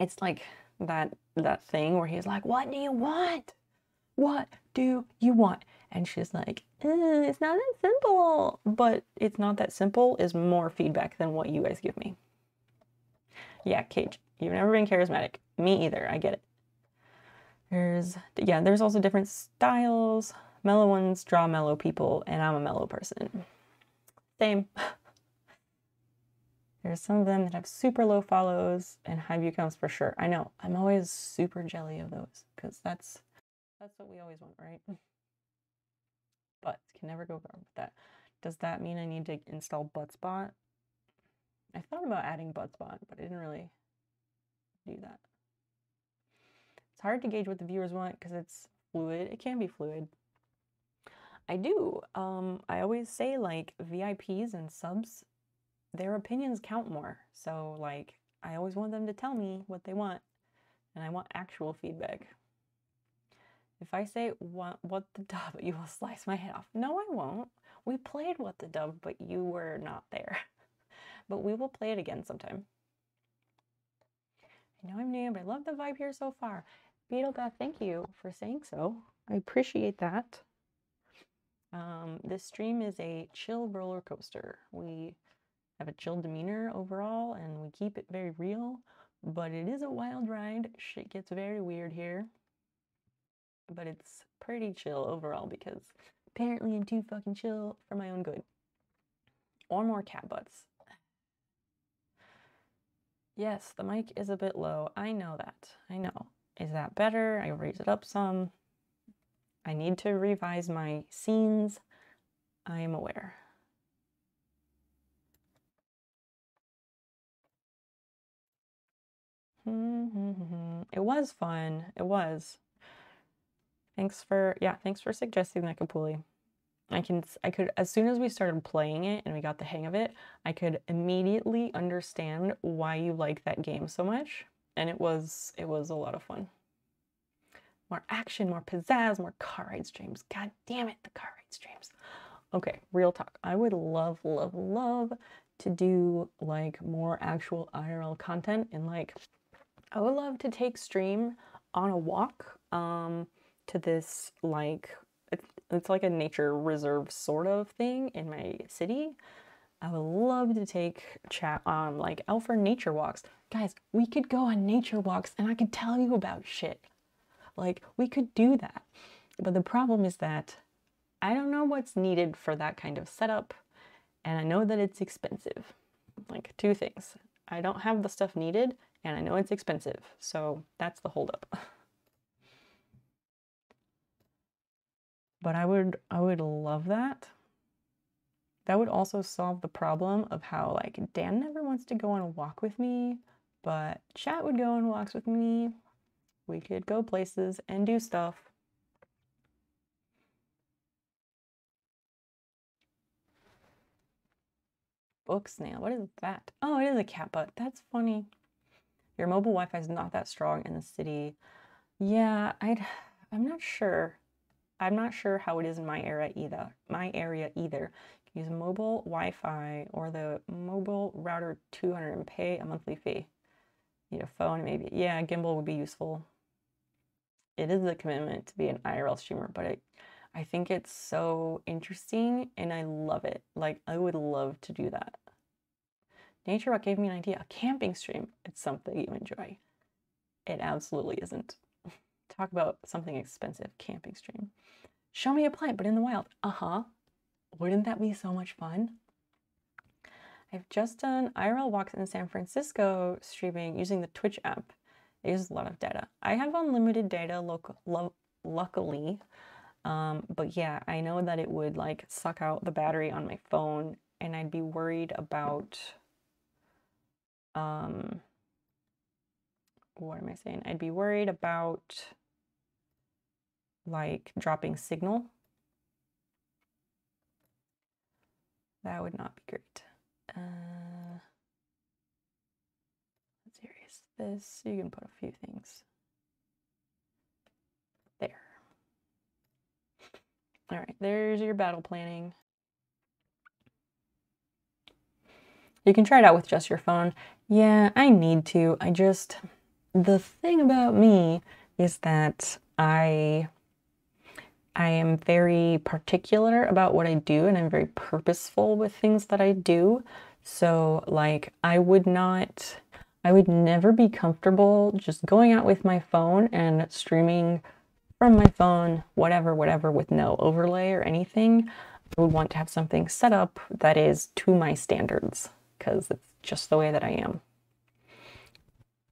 It's like that that thing where he's like, "What do you want? What do you want?" And she's like, "Uh, "It's not that simple." But it's not that simple is more feedback than what you guys give me. Yeah, Cage, you've never been charismatic. Me either. I get it. There's yeah, there's also different styles. Mellow ones draw mellow people, and I'm a mellow person. Same. [LAUGHS] There's some of them that have super low follows and high view counts for sure. I know. I'm always super jelly of those because that's that's what we always want, right? [LAUGHS] But can never go wrong with that. Does that mean I need to install Buttspot? I thought about adding Buttspot, but I didn't really do that. It's hard to gauge what the viewers want because it's fluid. It can be fluid. I do. Um, I always say like VIPs and subs, their opinions count more. So like I always want them to tell me what they want, and I want actual feedback. If I say what what the [LAUGHS] dub, you will slice my head off. No, I won't. We played what the dub, but you were not there. [LAUGHS] but we will play it again sometime. Know I'm new, but I love the vibe here so far. Beetlebeth, thank you for saying so. I appreciate that. Um, this stream is a chill roller coaster. We have a chill demeanor overall and we keep it very real, but it is a wild ride. Shit gets very weird here. But it's pretty chill overall because apparently I'm too fucking chill for my own good. Or more cat butts. Yes, the mic is a bit low. I know that. I know. Is that better? I raise it up some. I need to revise my scenes. I am aware. It was fun. It was. Thanks for yeah, thanks for suggesting that, Capuli. I can I could as soon as we started playing it and we got the hang of it, I could immediately understand why you like that game so much, and it was it was a lot of fun. More action, more pizzazz, more car ride streams. God damn it, the car ride streams. Okay, real talk. I would love, love, love to do like more actual IRL content and like I would love to take stream on a walk um to this like it's, like a nature reserve sort of thing in my city. I would love to take chat on um, like Alfred nature walks. Guys, we could go on nature walks and I could tell you about shit. Like we could do that. But the problem is that I don't know what's needed for that kind of setup and I know that it's expensive. Like two things. I don't have the stuff needed and I know it's expensive. So that's the holdup. [LAUGHS] but I would I would love that. That would also solve the problem of how like Dan never wants to go on a walk with me, but chat would go on walks with me. We could go places and do stuff. Book snail. What is that? Oh, it is a cat butt. That's funny. Your mobile Wi-Fi is not that strong in the city. Yeah, I'd I'm not sure. I'm not sure how it is in my area either. My area either. Use mobile Wi-Fi or the mobile router 200 and pay a monthly fee. Need a phone, maybe. Yeah, gimbal would be useful. It is a commitment to be an IRL streamer, but I, I think it's so interesting and I love it. Like I would love to do that. Nature Rock gave me an idea. A camping stream. It's something you enjoy. It absolutely isn't. Talk about something expensive. Camping stream. Show me a plant, but in the wild. Uh huh. Wouldn't that be so much fun? I've just done IRL walks in San Francisco streaming using the Twitch app. It uses a lot of data. I have unlimited data, lo luckily. Um, but yeah, I know that it would like suck out the battery on my phone, and I'd be worried about um, what am I saying? I'd be worried about like dropping signal. That would not be great. Uh, let's erase this. You can put a few things there. All right, there's your battle planning. You can try it out with just your phone. Yeah, I need to. I just, the thing about me is that I I am very particular about what I do and I'm very purposeful with things that I do. So like I would not I would never be comfortable just going out with my phone and streaming from my phone, whatever, whatever, with no overlay or anything. I would want to have something set up that is to my standards because it's just the way that I am.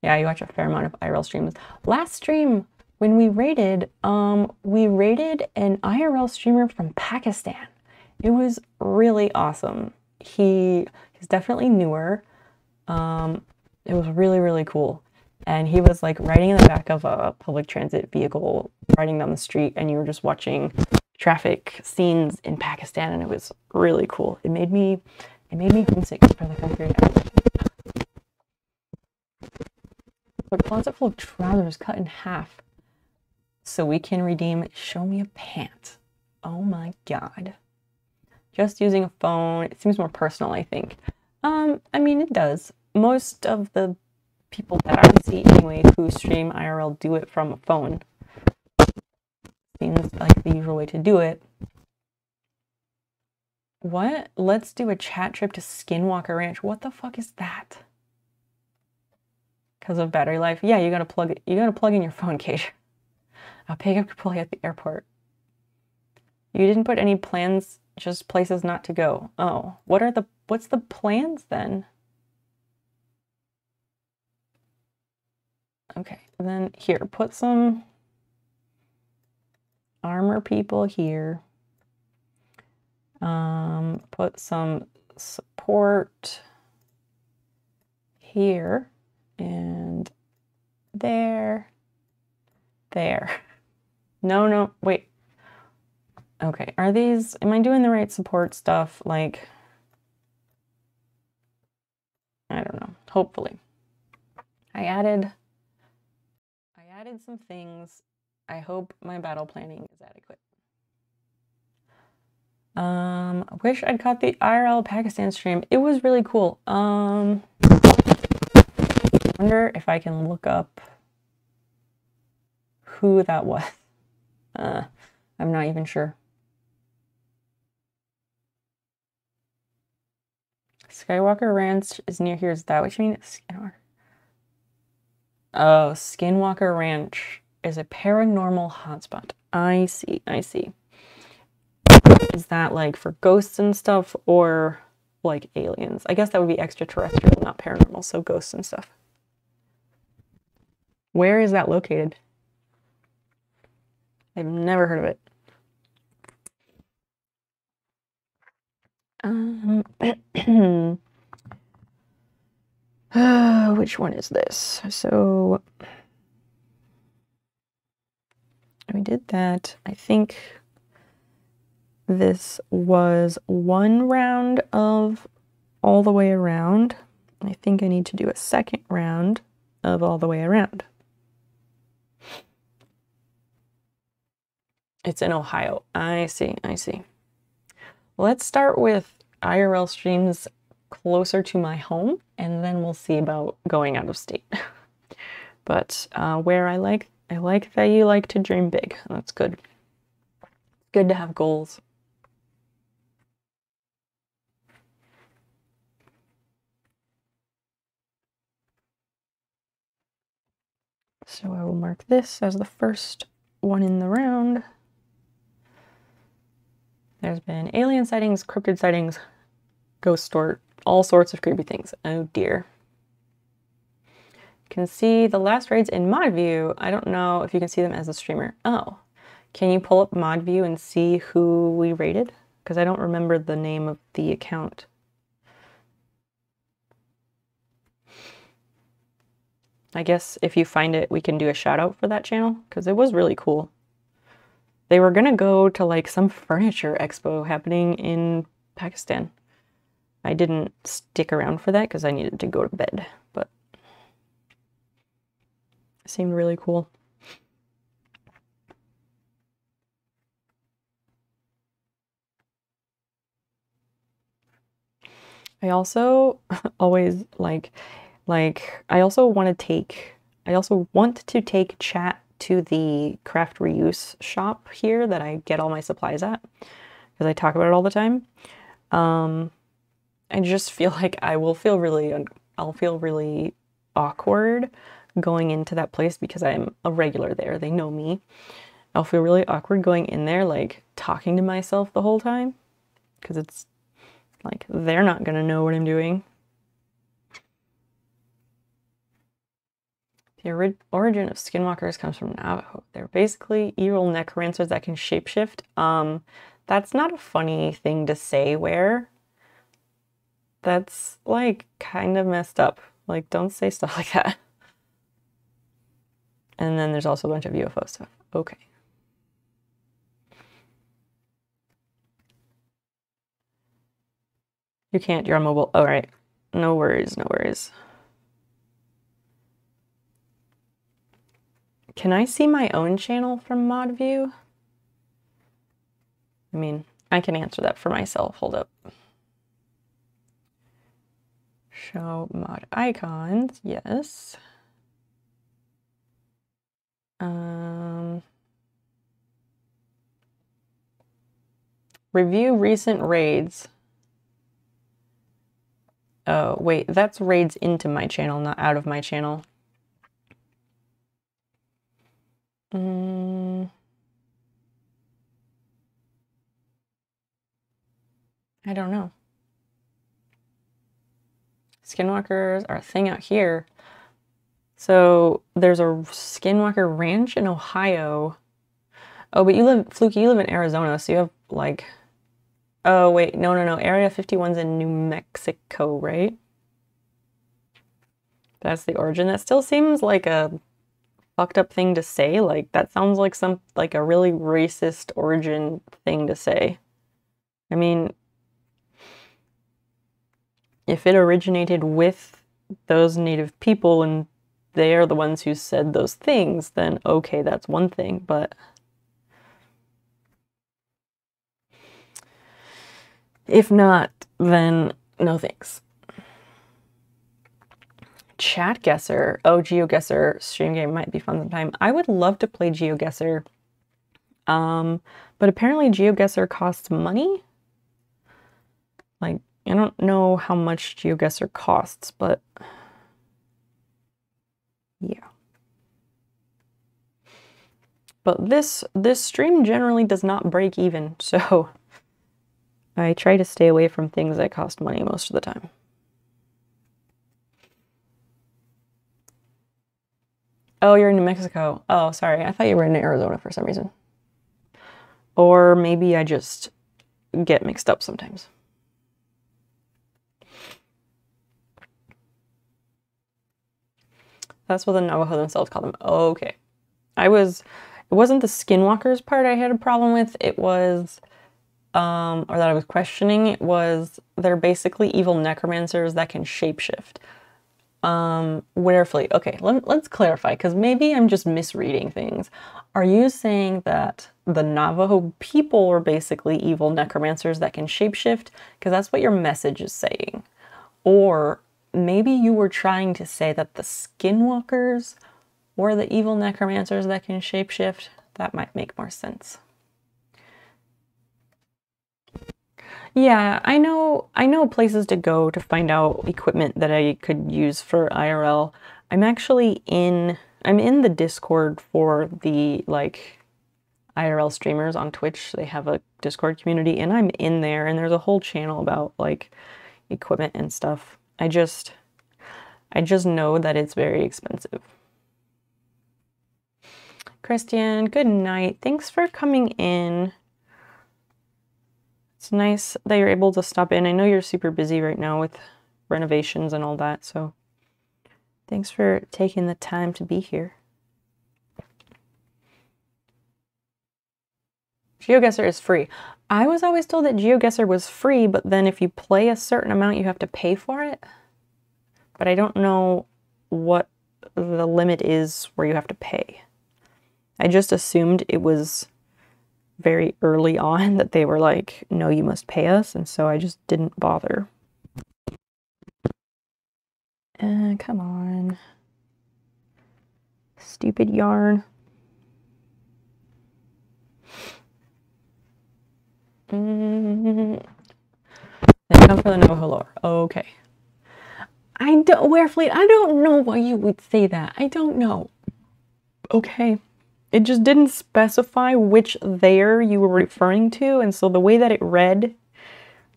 Yeah, you watch a fair amount of IRL streams. Last stream, when we rated, um, we rated an IRL streamer from Pakistan. It was really awesome. He he's definitely newer. Um, it was really really cool, and he was like riding in the back of a public transit vehicle, riding down the street, and you were just watching traffic scenes in Pakistan, and it was really cool. It made me it made me homesick for the country. But closet full of trousers cut in half so we can redeem show me a pant. Oh my god. Just using a phone, it seems more personal, I think. Um, I mean, it does. Most of the people that I see anyway who stream IRL do it from a phone. Seems like the usual way to do it. What? Let's do a chat trip to Skinwalker Ranch. What the fuck is that? Because of battery life? Yeah, you gotta plug it. You gotta plug in your phone cage. I'll pick up play at the airport. You didn't put any plans, just places not to go. Oh, what are the what's the plans then? Okay, then here, put some armor people here. Um, put some support here and there, there. No, no, wait. Okay, are these, am I doing the right support stuff? Like, I don't know, hopefully. I added, I added some things. I hope my battle planning is adequate. Um, I wish I'd caught the IRL Pakistan stream. It was really cool. Um, wonder if I can look up who that was. Uh, I'm not even sure. Skywalker Ranch is near here. Is that what you mean? Skinwalker. Oh, Skinwalker Ranch is a paranormal hotspot. I see. I see. Is that like for ghosts and stuff or like aliens? I guess that would be extraterrestrial, not paranormal. So ghosts and stuff. Where is that located? I've never heard of it. Um, uh, [CLEARS THROAT] which one is this? So we did that. I think this was one round of all the way around. I think I need to do a second round of all the way around. It's in Ohio. I see, I see. Let's start with IRL streams closer to my home, and then we'll see about going out of state. [LAUGHS] but uh, where I like, I like that you like to dream big. That's good. Good to have goals. So I will mark this as the first one in the round. There's been alien sightings, cryptid sightings, ghost store, all sorts of creepy things. Oh dear. You can see the last raids in mod view. I don't know if you can see them as a streamer. Oh, can you pull up mod view and see who we rated? Because I don't remember the name of the account. I guess if you find it, we can do a shout out for that channel because it was really cool. They were gonna go to like some furniture expo happening in Pakistan. I didn't stick around for that because I needed to go to bed, but it seemed really cool. I also [LAUGHS] always like like I also want to take I also want to take chat to the craft reuse shop here that I get all my supplies at because I talk about it all the time. Um, I just feel [LAUGHS] like I will feel really I'll feel really awkward going into that place because I'm a regular there. They know me. I'll feel really awkward going in there like talking to myself the whole time because it's like they're not going to know what I'm doing. The ori- origin of skinwalkers comes from Navajo. They're basically evil necromancers that can shapeshift. Um, that's not a funny thing to say. Where that's like kind of messed up. Like, don't say stuff [LAUGHS] like that. And then there's also a bunch of UFO stuff. Okay. You can't. You're on mobile. All right. No worries. No worries. Can I see my own channel from mod view? I mean, I can answer that for myself. Hold up. Show mod icons. Yes. Um, review recent raids. Oh, wait, that's raids into my channel, not out of my channel. Mm. I don't know. Skinwalkers are a thing out here. So there's a Skinwalker Ranch in Ohio. Oh, but you live, Fluke, you live in Arizona, so you have like. Oh, wait, no, no, no. Area 51's in New Mexico, right? That's the origin. That still seems like a fucked up thing to say. Like, that sounds like some, like a really racist origin thing to say. I mean, if it originated with those native people and they are the ones who said those things, then okay, that's one thing, but if not, then no thanks. Chat Guesser. Oh, GeoGuessr stream game might be fun sometime. I would love to play GeoGuessr. Um, but apparently GeoGuessr costs money. Like, I don't know how much GeoGuessr costs, but yeah. But this this stream generally does not break even, [LAUGHS] so I try to stay away from things that cost money most of the time. Oh, you're in New Mexico. Oh, sorry. I thought you were in Arizona for some reason. Or maybe I just get mixed up sometimes. That's what the Navajo themselves call them. okay. I was, it wasn't the skinwalkers part I had a problem with. It was, um, or that I was questioning. It was they're basically evil necromancers that can shapeshift. Um, Winterfleet. Okay, let, let's clarify because maybe I'm just misreading things. Are you saying that the Navajo people are basically evil necromancers that can shapeshift? Because that's what your message is saying. Or maybe you were trying to say that the skinwalkers were the evil necromancers that can shapeshift. That might make more sense. Yeah, I know I know places to go to find out equipment that I could use for IRL. I'm actually in I'm in the Discord for the like IRL streamers on Twitch. They have a Discord community and I'm in there and there's a whole channel about like equipment and stuff. I just I just know that it's very expensive. Christian, good night. Thanks for coming in. It's nice that you're able to stop in. I know you're super busy right now with renovations and all that, so thanks for taking the time to be here. GeoGuessr is free. I was always told that GeoGuessr was free, but then if you play a certain amount, you have to pay for it. But I don't know what the limit is where you have to pay. I just assumed it was very early on that they were like, no, you must pay us. And so I just didn't bother. Uh, come on. Stupid yarn. Mm. Then come for the Navajo lore. Okay. I don't, Warefleet, I don't know why you would say that. I don't know. Okay. It just didn't specify which there you were referring to, and so the way that it read,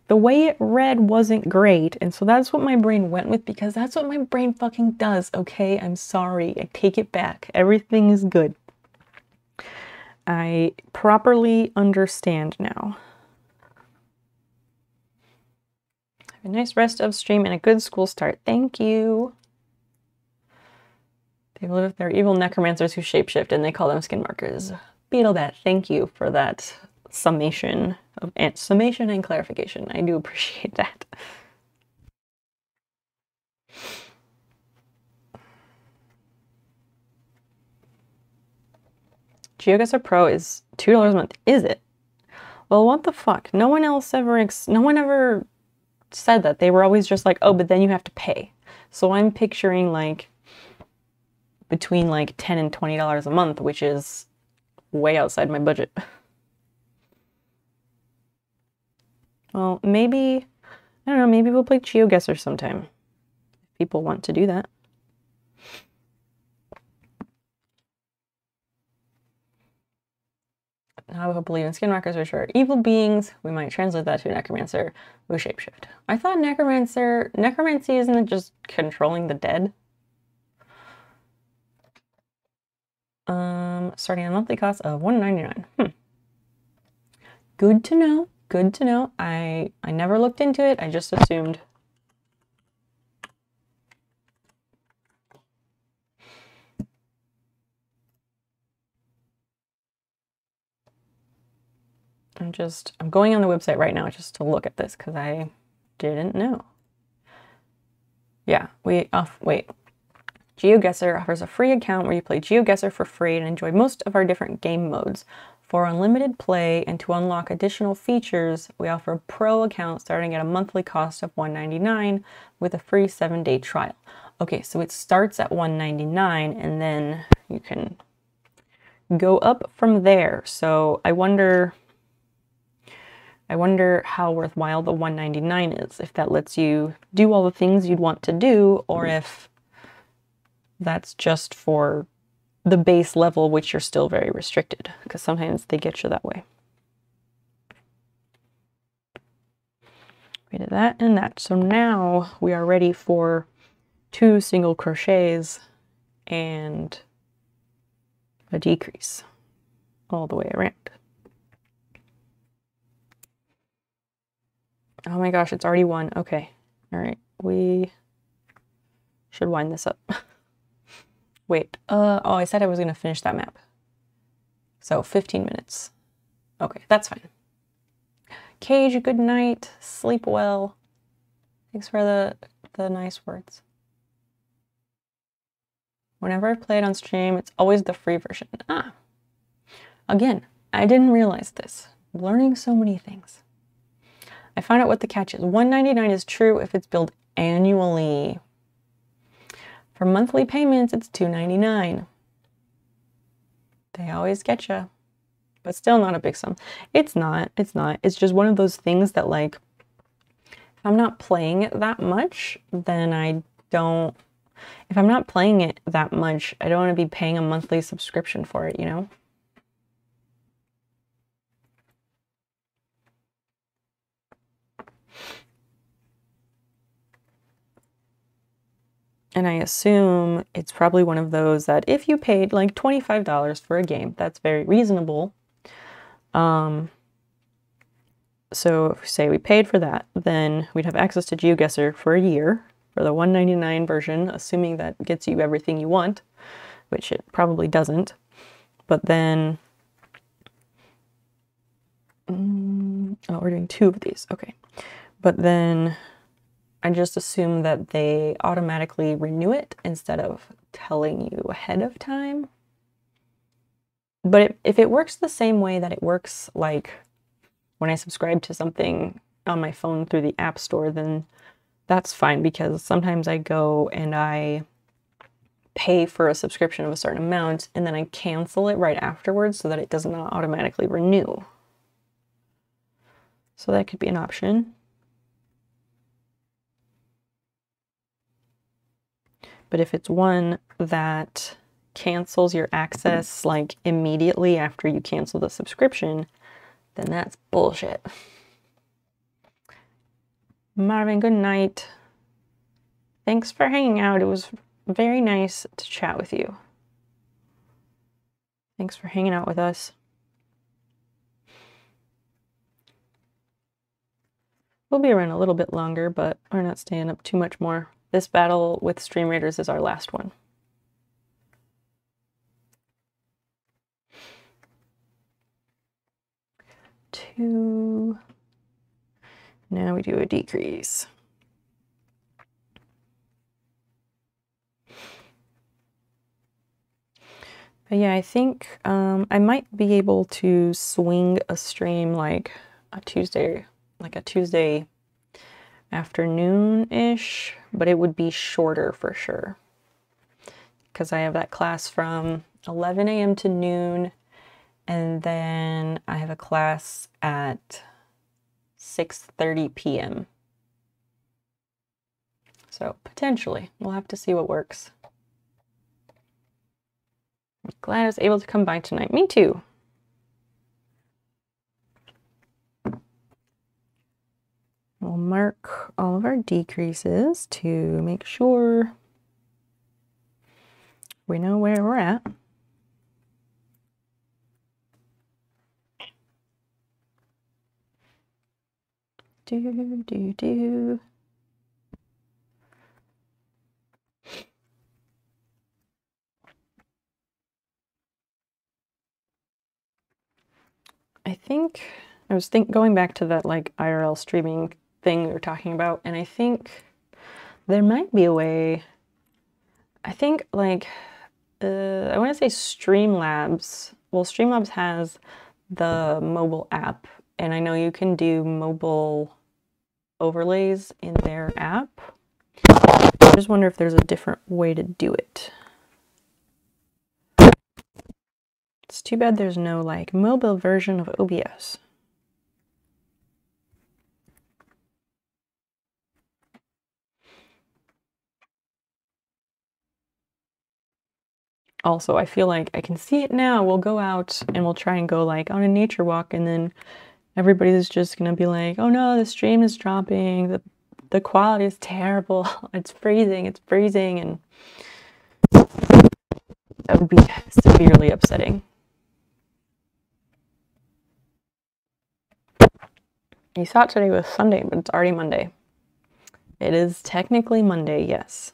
the way it read wasn't great, and so that's what my brain went with because that's what my brain fucking does, okay? I'm sorry. I take it back. Everything is good. I properly understand now. Have a nice rest of stream and a good school start. Thank you. They live they're evil necromancers who shapeshift and they call them skin markers. Beetlebat, thank you for that summation of and summation and clarification. I do [LAUGHS] appreciate that. GeoGuessr Pro is two dollars a month. Is it? Well, what the fuck? No one else ever. No one ever said that. They were always just like, oh, but then you have to pay. So I'm picturing like between like 10 and 20 dollars a month which is way outside my budget [LAUGHS] well maybe i don't know maybe we'll play geoguessr sometime if people want to do that I Navajo believe in skinwalkers, which are evil beings. We might translate that to necromancer who shapeshift. I thought necromancer necromancy isn't just controlling the dead? Um, starting at a monthly cost of $1.99. Hmm. Good to know. Good to know. I I never looked into it. I just assumed. I'm just I'm going on the website right now just to look at this because I didn't know. Yeah, we off wait. GeoGuessr offers a free account where you play GeoGuessr for free and enjoy most of our different game modes. For unlimited play and to unlock additional features, we offer a pro account starting at a monthly cost of 199 with a free 7-day trial. Okay, so it starts at 199 and then you can go up from there. So I wonder I wonder how worthwhile the 199 is if that lets you do all the things you'd want to do or if that's just for the base level, which you're still very restricted, because sometimes they get you that way. We did that and that. So now we are ready for two single crochets and a decrease all the way around. Oh my gosh, it's already one. Okay. All right. We should wind this up. [LAUGHS] Wait, uh, oh, I said I was going to finish that map. So 15 minutes. Okay, that's fine. Cage, good night. Sleep well. Thanks for the, the nice words. Whenever I play it on stream, it's always the free version. Ah. Again, I didn't realize this. Learning so many things. I found out what the catch is. 199 is true if it's billed annually. For monthly payments, it's $2.99. They always get you, but still not a big sum. It's not. It's not. It's just one of those things that, like, if I'm not playing it that much, then I don't. If I'm not playing it that much, I don't want to be paying a monthly subscription for it, you know? And I assume it's probably one of those that if you paid like $25 for a game, that's very reasonable. Um, so say we paid for that, then we'd have access to GeoGuessr for a year for the 199 version, assuming that gets you everything you want, which it probably doesn't. But then Mm, oh, we're doing two of these. Okay. But then I just assume that they automatically renew it instead of telling you ahead of time. But it, if it works the same way that it works, like when I subscribe to something on my phone through the App Store, then that's fine because sometimes I go and I pay for a subscription of a certain amount and then I cancel it right afterwards so that it does not automatically renew. So that could be an option. But if it's one that cancels your access like immediately after you cancel the subscription, then that's bullshit. Marvin, good night. Thanks for hanging out. It was very nice to chat with you. Thanks for hanging out with us. We'll be around a little bit longer, but we're not staying up too much more. This battle with Stream Raiders is our last one. Two. Now we do a decrease. But yeah, I think um, I might be able to swing a stream like a Tuesday, like a Tuesday afternoon-ish, but it would be shorter for sure. Because I have that class from 11 a.m. to noon, and then I have a class at 6:30 p.m. So potentially, we'll have to see what works. Glad I was able to come by tonight. Me too. We'll mark all of our decreases to make sure we know where we're at. Do, do, do. I think I was think going back to that like IRL streaming thing we were talking about, and I think there might be a way. I think like uh, I want to say Streamlabs. Well, Streamlabs has the mobile app, and I know you can do mobile overlays in their app. I just wonder if there's a different way to do it. It's too bad there's no like mobile version of OBS. Also, I feel like I can see it now. We'll go out and we'll try and go like on a nature walk and then everybody's just gonna be like, oh no, the stream is dropping, the the quality is terrible, [LAUGHS] it's freezing, it's freezing, and that would be severely upsetting. You thought today was Sunday, but it's already Monday. It is technically Monday, yes.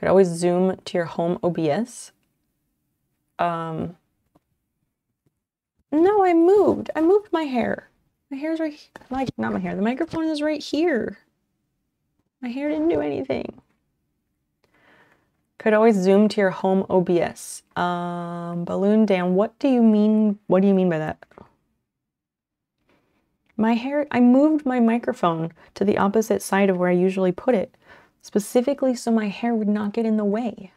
Could always zoom to your home OBS. Um, no, I moved. I moved my hair. My hair's right, here. like, not my hair. The microphone is right here. My hair didn't do anything. Could always zoom to your home OBS. Um, Balloon Dan, what do you mean? What do you mean by that? My hair, I moved my microphone to the opposite side of where I usually put it, specifically so my hair would not get in the way.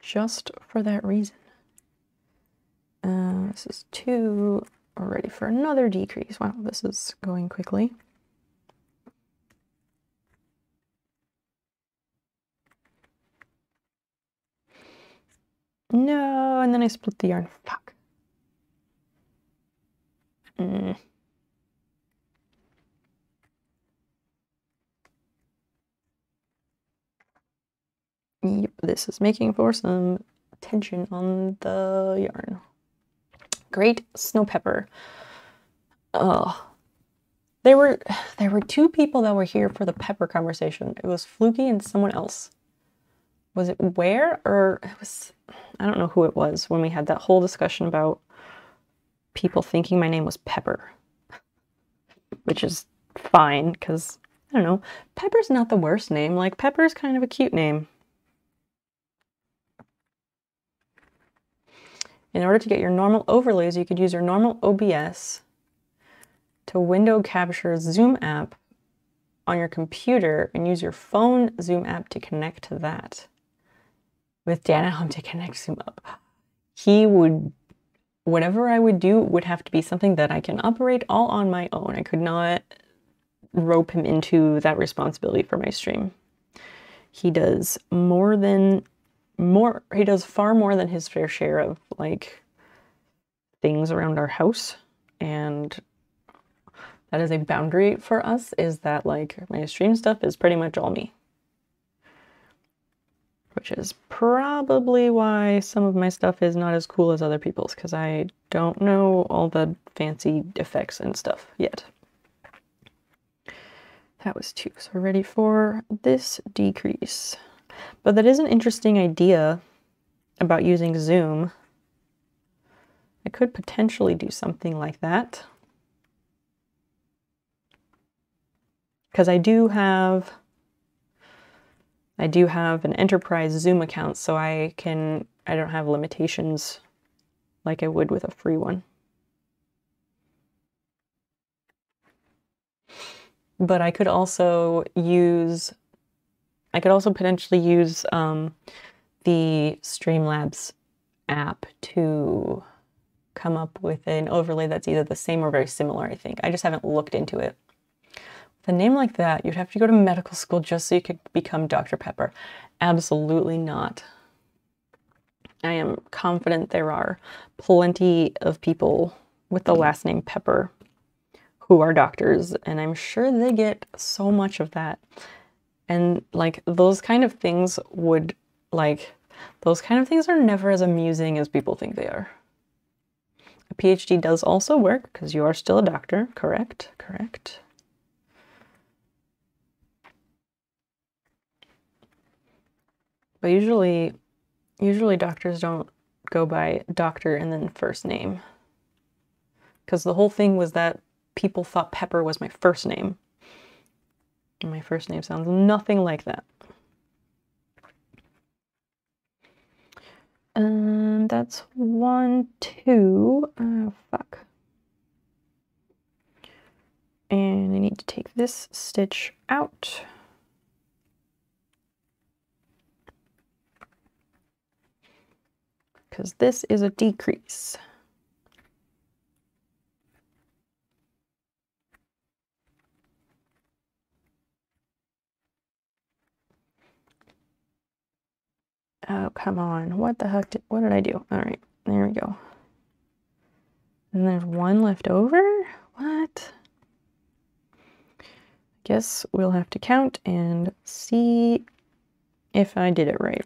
Just for that reason. Uh, this is two. We're ready for another decrease. Wow, this is going quickly. No, and then I split the yarn. Fuck. Mm. Yep, this is making for some tension on the yarn. Great snow pepper. Oh, there were there were two people that were here for the pepper conversation. It was Fluky and someone else. was it where or it was I don't know who it was when we had that whole discussion about people thinking my name was Pepper. Which is fine cuz I don't know, Pepper's not the worst name. Like Pepper's kind of a cute name. In order to get your normal overlays, you could use your normal OBS to window capture Zoom app on your computer and use your phone Zoom app to connect to that. With Dan at home to connect Zoom up, he would, whatever I would do would have to be something that I can operate all on my own. I could not rope him into that responsibility for my stream. He does more than more he does far more than his fair share of like things around our house and that is a boundary for us is that like my stream stuff is pretty much all me which is probably why some of my stuff is not as cool as other people's because i don't know all the fancy effects and stuff yet that was two so we're ready for this decrease but that is an interesting idea about using Zoom. I could potentially do something like that. Because I do have I do have an enterprise Zoom account, so I can I don't have limitations like I would with a free one. But I could also use I could also potentially use um, the Streamlabs app to come up with an overlay that's either the same or very similar, I think. I just haven't looked into it. A name like that, you'd have to go to medical school just so you could become Dr. Pepper. Absolutely not. I am confident there are plenty of people with the last name Pepper who are doctors, and I'm sure they get so much of that and like those kind of things would like those kind of things are never as amusing as people think they are. A PhD does also work because you are still a doctor, correct? Correct. But usually usually doctors don't go by doctor and then first name. Cuz the whole thing was that people thought Pepper was my first name. My first name sounds nothing like that. Um, that's one, two. Oh, fuck. And I need to take this stitch out. Because this is a decrease. Oh, come on. What the heck did, what did I do? All right, there we go. And there's one left over? What? I guess we'll have to count and see if I did it right.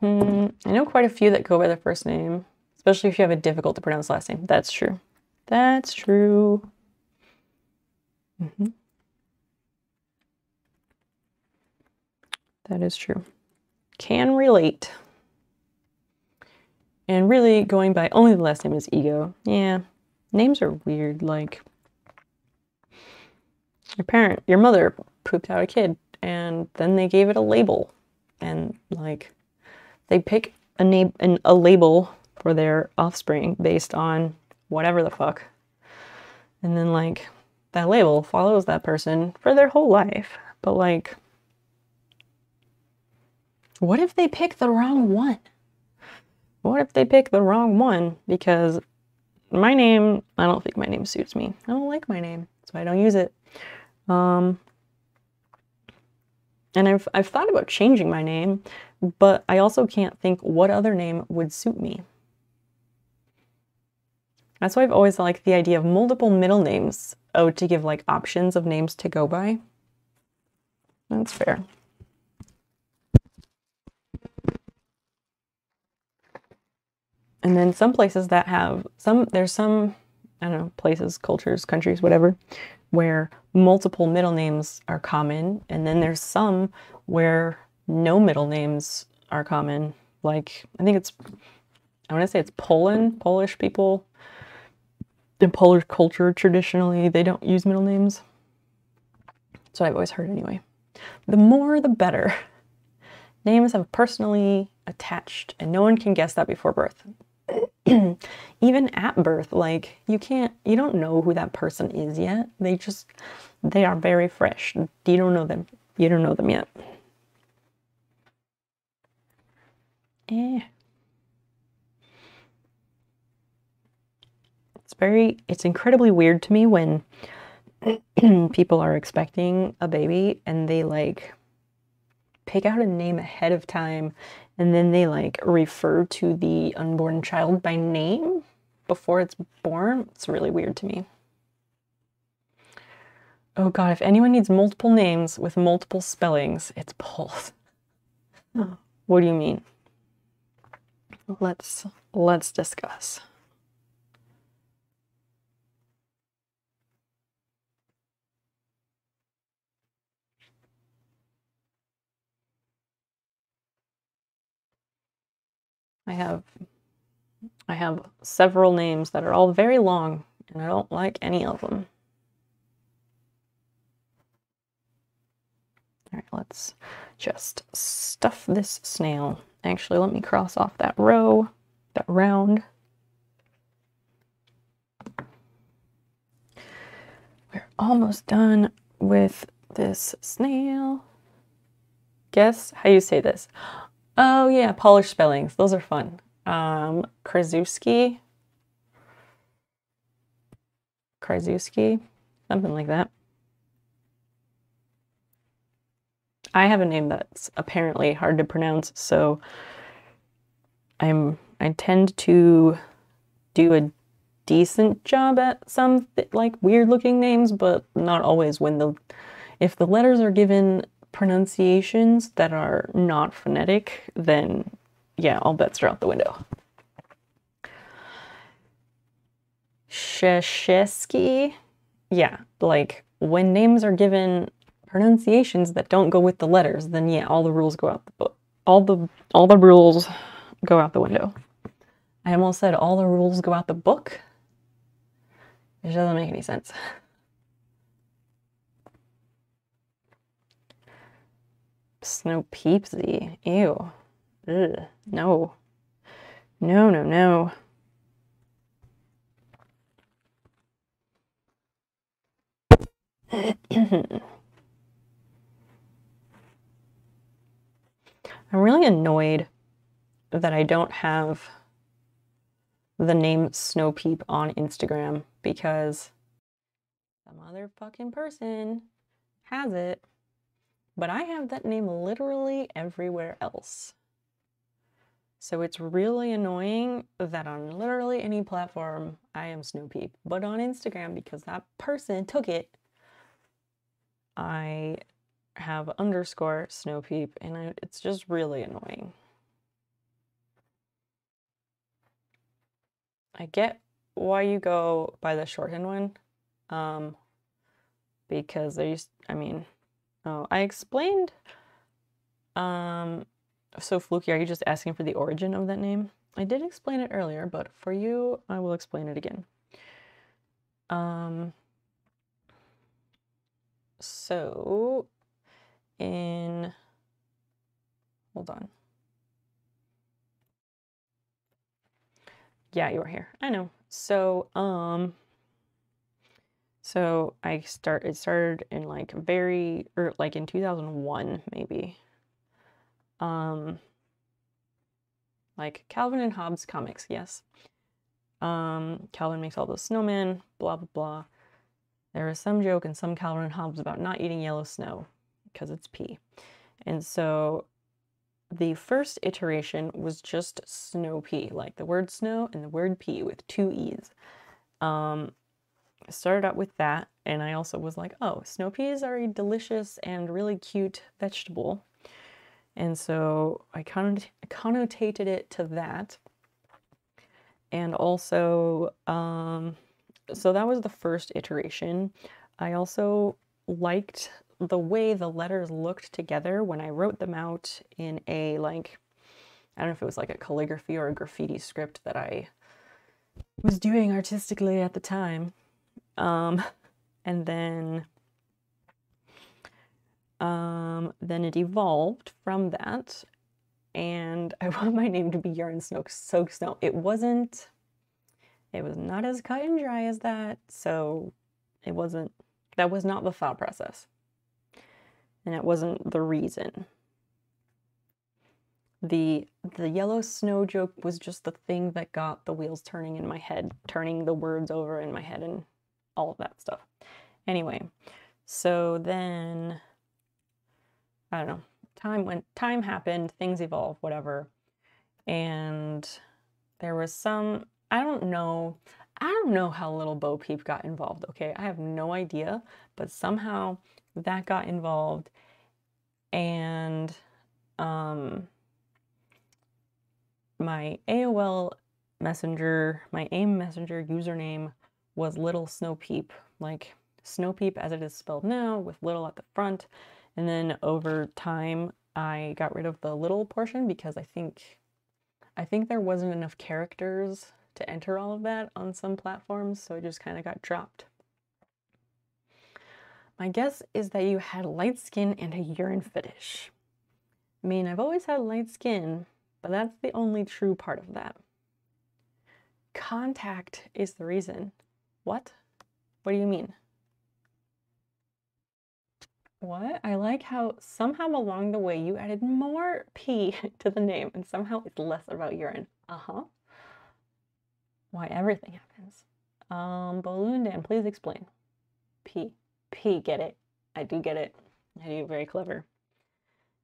Hmm, I know quite a few that go by their first name, especially if you have a difficult to pronounce last name. That's true. That's true. Mm -hmm. That is true. Can relate. And really, going by only the last name is ego. Yeah, names are weird. Like, your parent, your mother pooped out a kid, and then they gave it a label. And, like, they pick a name a label for their offspring based on whatever the fuck. And then, like, that label follows that person for their whole life. But, like, what if they pick the wrong one? What if they pick the wrong one? Because my name, I don't think my name suits me. I don't like my name, so I don't use it. Um, and I've, I've thought about changing my name, but I also can't think what other name would suit me. That's why I've always liked the idea of multiple middle names, oh, to give like options of names to go by. That's fair. And then some places that have some, there's some, I don't know, places, cultures, countries, whatever, where multiple middle names are common, and then there's some where no middle names are common. Like, I think it's, I want to say it's Poland, Polish people. In Polish culture, traditionally, they don't use middle names. That's what I've always heard anyway. The more, the better. [LAUGHS] Names have personally attached, and no one can guess that before birth. [CLEARS THROAT] Even at birth, like you can't, you don't know who that person is yet. They just, they are very fresh. You don't know them. You don't know them yet. Eh. It's very, it's incredibly weird to me when [CLEARS THROAT] people are expecting a baby and they like pick out a name ahead of time and then they like refer to the unborn child by name before it's born. It's really weird to me. Oh god, if anyone needs multiple names with multiple spellings, it's Pulse. what do you mean? Let's let's discuss. I have I have several names that are all very long and I don't like any of them. All right, let's just stuff this snail. Actually, let me cross off that row, that round. We're almost done with this snail. Guess how you say this. Oh yeah, Polish spellings. Those are fun. Um, Krasuski. Krasuski. Something like that. I have a name that's apparently hard to pronounce, so I'm I tend to do a decent job at some like weird looking names, but not always when the if the letters are given pronunciations that are not phonetic, then yeah, all bets are out the window. Shesheski, yeah, like when names are given pronunciations that don't go with the letters, then yeah, all the rules go out the book. All the all the rules go out the window. I almost said all the rules go out the book. It doesn't make any sense. Snow peepsy. Ew. Ugh. No. No, no, no. [CLEARS THROAT] I'm really annoyed that I don't have the name Snopeep on Instagram because some other fucking person has it. But I have that name literally everywhere else. So it's really annoying that on literally any platform I am Snopeep. But on Instagram, because that person took it, I have underscore Snopeep, and I, it's just really annoying. I get why you go by the shorthand one, um, because there used, I mean, oh, I explained, um, so Fluky, are you just asking for the origin of that name? I did explain it earlier, but for you, I will explain it again. Um, so in, hold on. Yeah, you are here. I know. So, um, so I start, it started in like very, or like in 2001, maybe. Um, like Calvin and Hobbes comics, yes. Um, Calvin makes all those snowmen, blah, blah, blah. There is some joke in some Calvin and Hobbes about not eating yellow snow because it's pee. And so the first iteration was just snow pea, like the word snow and the word pea with two E's. Um, I started out with that, and I also was like, oh, snow peas are a delicious and really cute vegetable. And so I connotated it to that. And also, um, so that was the first iteration. I also liked the way the letters looked together when I wrote them out in a like I don't know if it was like a calligraphy or a graffiti script that I was doing artistically at the time. Um, and then um, then it evolved from that, and [LAUGHS] I want my name to be Yarn Soak Snow. It wasn't. It was not as cut and dry as that, so it wasn't. That was not the thought process, and it wasn't the reason. The the yellow snow joke was just the thing that got the wheels turning in my head, turning the words over in my head, and all of that stuff. Anyway, so then I don't know. Time went time happened, things evolved, whatever. And there was some I don't know. I don't know how little Bo Peep got involved, okay? I have no idea, but somehow that got involved and um my AOL messenger, my AIM messenger username was Little Snopeep, like Snopeep as it is spelled now, with little at the front. And then over time, I got rid of the little portion because I think I think there wasn't enough characters to enter all of that on some platforms, so it just kind of got dropped. My guess is that you had light skin and a urine fetish. I mean, I've always had light skin, but that's the only true part of that. Contact is the reason. What? What do you mean? What? I like how somehow along the way you added more [LAUGHS] P to the name and somehow it's less about urine. Uh-huh. Why everything happens. Um, Balloon Dan, please explain. P. P, get it. I do get it. I do, very clever.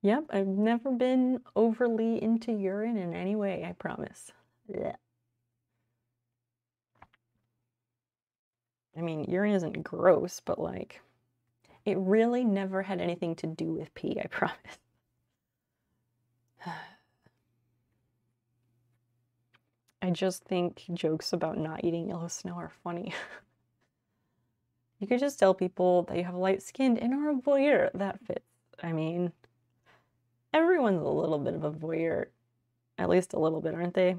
Yep, I've never been overly into urine in any way, I promise. Blech. I mean, urine isn't gross, but like, it really never had anything to do with pee, I [LAUGHS] promise. [SIGHS] I just think jokes about not eating yellow snow are funny. [LAUGHS] you could just tell people that you have light skin and are a voyeur. That fits. I mean, everyone's a little bit of a voyeur. At least a little bit, aren't they?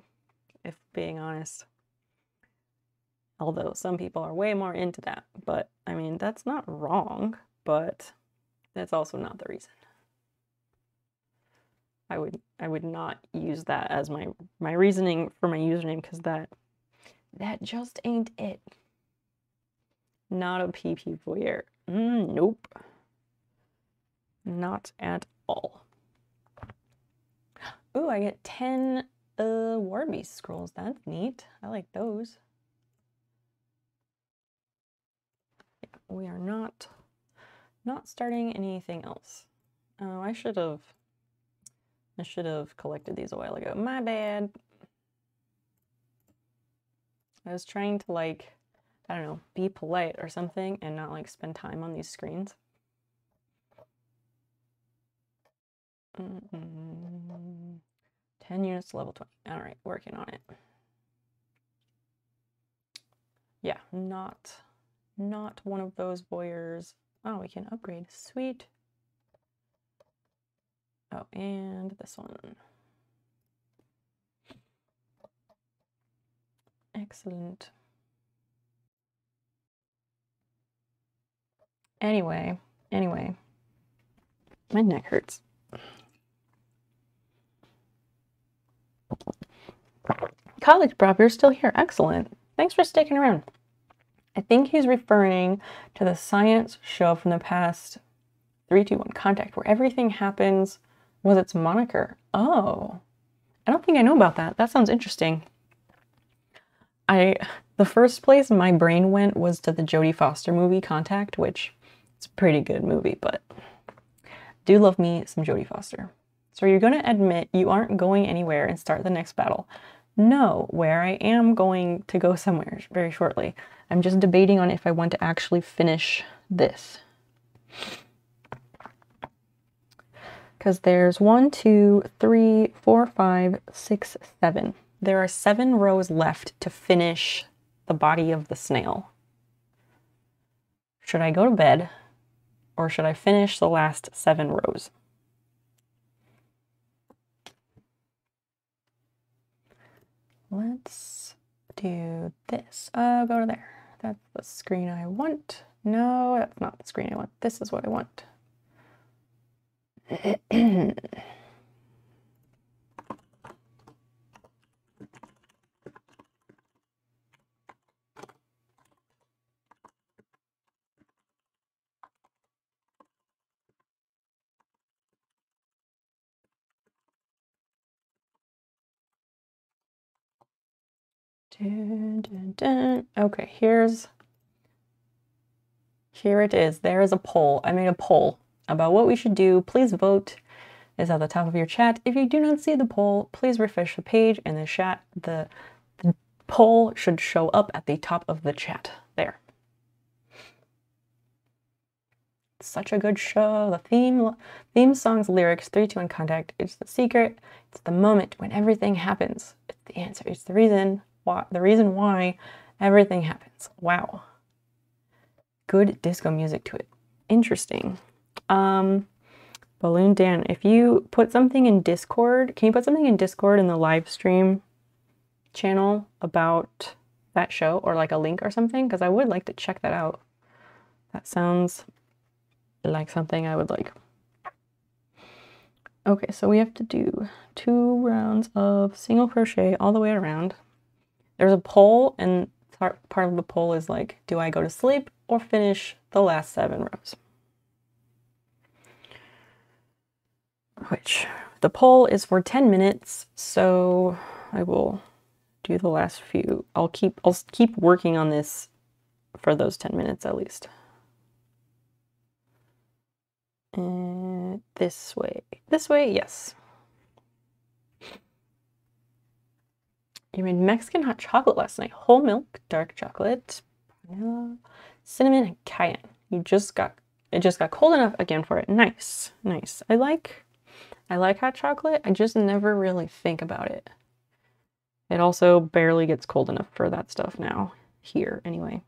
If being honest. Although some people are way more into that. But I mean, that's not wrong, but that's also not the reason. I would I would not use that as my my reasoning for my username because that that just ain't it. Not a PP voyeur. Mm, nope. Not at all. Ooh, I get 10 uh, War Beast scrolls. That's neat. I like those. Yeah, we are not not starting anything else. Oh, I should have I should have collected these a while ago. My bad. I was trying to like, I don't know, be polite or something and not like spend time on these screens. Mm -mm. 10 units level 20. All right, working on it. Yeah, not, not one of those voyeurs. Oh, we can upgrade. Sweet. Oh, and this one. Excellent. Anyway, anyway, my neck hurts. College prop, you're still here. Excellent. Thanks for sticking around. I think he's referring to the science show from the past 321 Contact, where everything happens was its moniker. Oh, I don't think I know about that. That sounds interesting. I the first place my brain went was to the Jodie Foster movie Contact, which is a pretty good movie, but do love me some Jodie Foster. So you're going to admit you aren't going anywhere and start the next battle. No, where I am going to go somewhere very shortly. I'm just debating on if I want to actually finish this. because there's one, two, three, four, five, six, seven. There are seven rows left to finish the body of the snail. Should I go to bed or should I finish the last seven rows? Let's do this. Oh, go to there. That's the screen I want. No, that's not the screen I want. This is what I want. [CLEARS THROAT] Dun, dun, dun. Okay, here's here it is. There is a poll. I made a poll about what we should do. Please vote is at the top of your chat. If you do not see the poll, please refresh the page and the chat the, the poll should show up at the top of the chat there. Such a good show. The theme theme song's lyrics, 3 2 1 contact, it's the secret. It's the moment when everything happens. It's the answer. It's the reason why the reason why everything happens. Wow. Good disco music to it. Interesting. Um Balloon Dan, if you put something in Discord, can you put something in Discord in the live stream channel about that show or like a link or something? Because I would like to check that out. That sounds like something I would like. Okay, so we have to do two rounds of single crochet all the way around. There's a poll, and part of the poll is like, do I go to sleep or finish the last seven rows? Which the poll is for 10 minutes, so I will do the last few. I'll keep I'll keep working on this for those 10 minutes at least. And this way. This way, yes. You made Mexican hot chocolate last night. Whole milk, dark chocolate, vanilla, cinnamon, and cayenne. You just got it just got cold enough again for it. Nice. Nice. I like I like hot chocolate. I just never really think about it. It also barely gets cold enough for that stuff now. Here, anyway.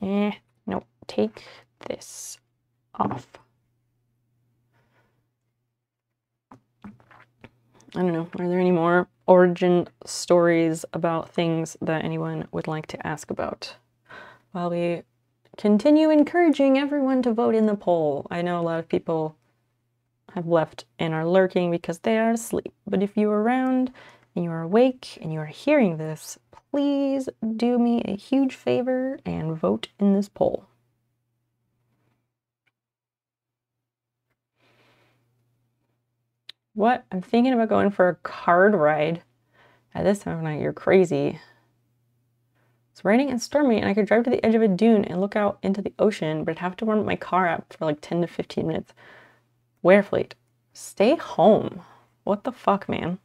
Eh, no. Take this off. I don't know. Are there any more origin stories about things that anyone would like to ask about? While we continue encouraging everyone to vote in the poll. I know a lot of people have left and are lurking because they are asleep. But if you're around and you're awake and you're hearing this, please do me a huge favor and vote in this poll. What? I'm thinking about going for a card ride. At this time of night, you're crazy. It's raining and stormy, and I could drive to the edge of a dune and look out into the ocean, but I'd have to warm my car up for like 10 to 15 minutes. Warefleet, stay home. What the fuck, man?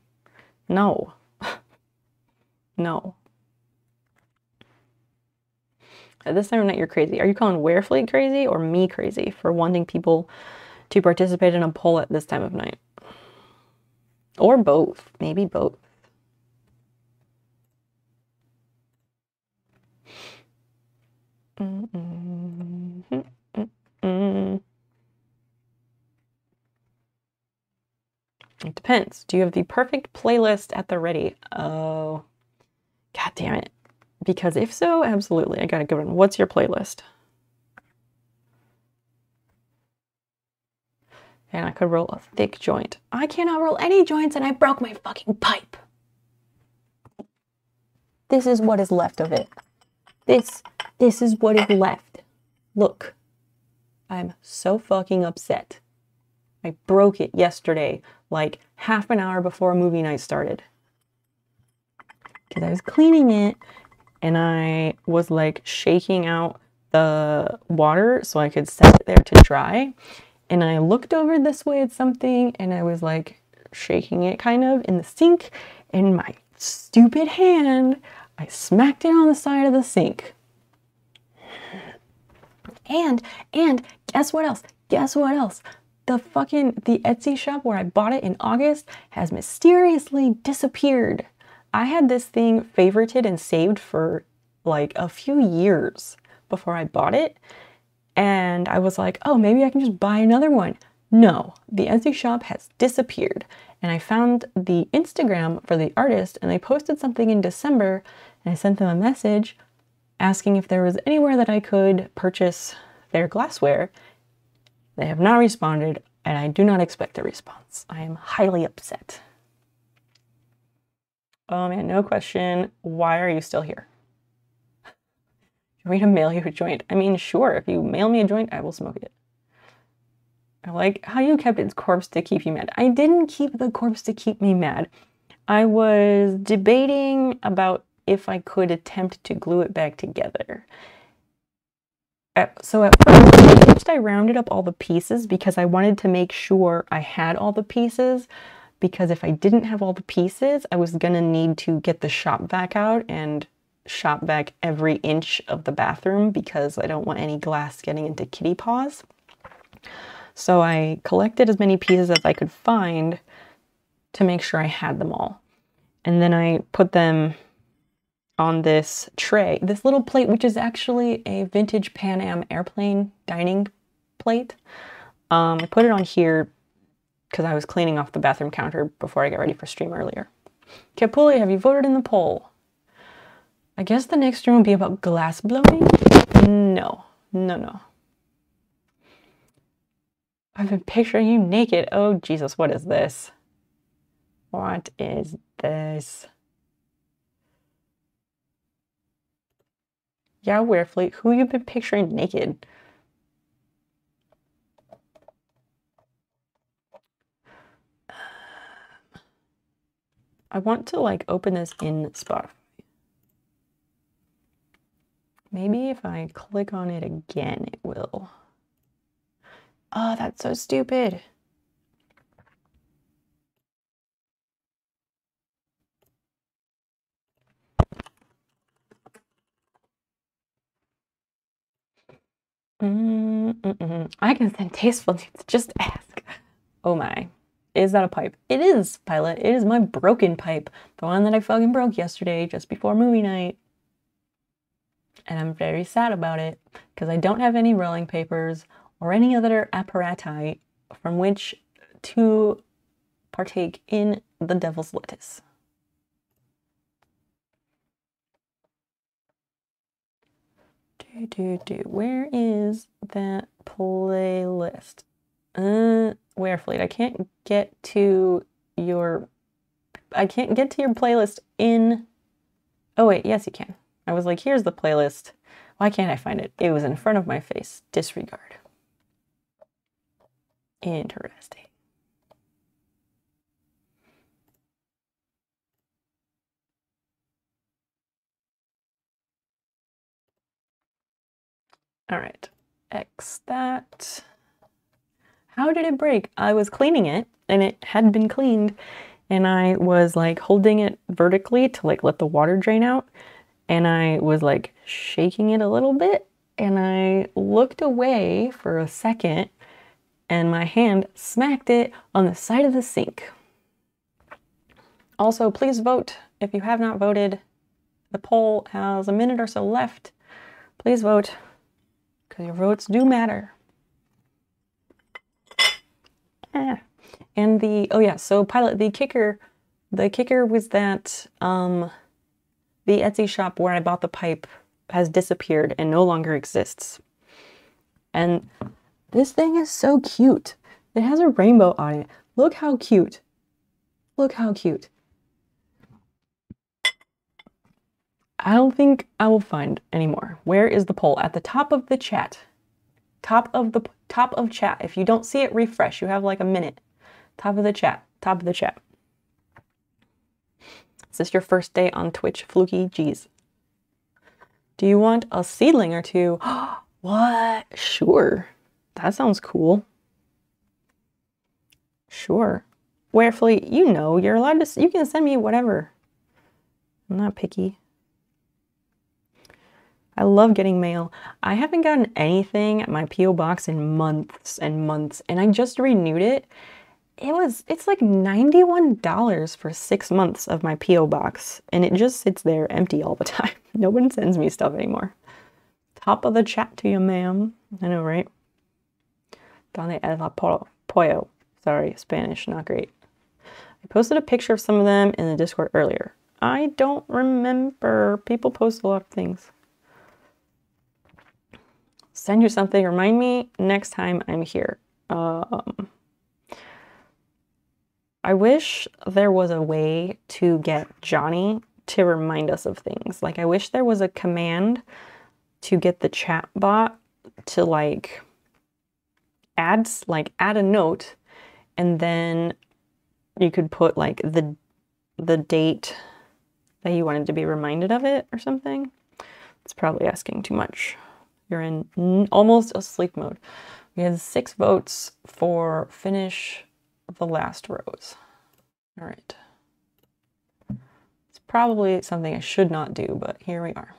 No. [LAUGHS] no. At this time of night, you're crazy. Are you calling Warefleet crazy or me crazy for wanting people to participate in a poll at this time of night? Or both. Maybe both. Mm -mm, mm it depends. Do you have the perfect playlist at the ready? Oh, god damn it. Because if so, absolutely. I got a good one. What's your playlist? And I could roll a thick joint. I cannot roll any joints and I broke my fucking pipe. This is what is left of it. This, this is what is left. Look, I'm so fucking upset. I broke it yesterday, like half an hour before movie night started. Because I was cleaning it and I was like shaking out the water so I could set it there to dry. And I looked over this way at something and I was like shaking it kind of in the sink. And my stupid hand, I smacked it on the side of the sink. And, and guess what else? Guess what else? The fucking, the Etsy shop where I bought it in August has mysteriously disappeared. I had this thing favorited and saved for like a few years before I bought it. And I was like, oh, maybe I can just buy another one. No, the Etsy shop has disappeared. And I found the Instagram for the artist and they posted something in December and I sent them a message asking if there was anywhere that I could purchase their glassware. They have not responded and I do not expect a response. I am highly upset. Oh man, no question. Why are you still here? You want to mail you a joint? I mean, sure, if you mail me a joint, I will smoke it. I like how you kept its corpse to keep you mad. I didn't keep the corpse to keep me mad. I was debating about if I could attempt to glue it back together. So at first, I rounded up all the pieces because I wanted to make sure I had all the pieces. Because if I didn't have all the pieces, I was gonna need to get the shop vac out and shop vac every inch of the bathroom because I don't want any glass getting into kitty paws. So I collected as many pieces as I could find to make sure I had them all. And then I put them on this tray, this little plate, which is actually a vintage Pan Am airplane dining plate. Um, I put it on here because I was cleaning off the bathroom counter before I got ready for stream earlier. Capuli, have you voted in the poll? I guess the next room will be about glass blowing? No, no, no. I've been picturing you naked. Oh, Jesus, what is this? What is this? Yeah, Warefleet, who you been picturing naked? Um, I want to like open this in Spotify. Maybe if I click on it again, it will. Oh, that's so stupid. Mm -mm. I can send tasteful needs. Just ask. Oh my. Is that a pipe? It is, pilot. It is my broken pipe. The one that I fucking broke yesterday just before movie night. And I'm very sad about it because I don't have any rolling papers or any other apparati from which to partake in the devil's lettuce. Do, do, do. Where is that playlist? Uh, Warefleet? I can't get to your, I can't get to your playlist in, oh wait, yes you can. I was like, here's the playlist. Why can't I find it? It was in front of my face. Disregard. Interesting. All right, X that. How did it break? I was cleaning it and it had been cleaned and I was like holding it vertically to like let the water drain out and I was like shaking it a little bit and I looked away for a second and my hand smacked it on the side of the sink. Also, please vote if you have not voted. The poll has a minute or so left. Please vote because your votes do matter. Eh. And the, oh yeah, so pilot, the kicker, the kicker was that um, the Etsy shop where I bought the pipe has disappeared and no longer exists. And this thing is so cute. It has a rainbow on it. Look how cute. Look how cute. I don't think I will find anymore. Where is the poll? At the top of the chat. Top of the top of chat. If you don't see it, refresh. You have like a minute. Top of the chat. Top of the chat. Is this your first day on Twitch, Fluky? Jeez. Do you want a seedling or two? [GASPS] what? Sure. That sounds cool. Sure. Warefleet, you know, you're allowed to, you can send me whatever. I'm not picky. I love getting mail. I haven't gotten anything at my P.O. box in months and months, and I just renewed it. It was, it's like $91 for six months of my P.O. box, and it just sits there empty all the [LAUGHS] time. No one sends me stuff anymore. Top of the chat to you, ma'am. I know, right? Donde el pollo. Sorry, Spanish, not great. I posted a picture of some of them in the Discord earlier. I don't remember. People post a lot of things. Send you something. Remind me next time I'm here. Um, I wish there was a way to get Johnny to remind us of things. Like, I wish there was a command to get the chat bot to like add like add a note and then you could put like the the date that you wanted to be reminded of it or something. It's probably asking too much. You're in almost a sleep mode. We had six votes for finish the last rows. All right. It's probably something I should not do, but here we are.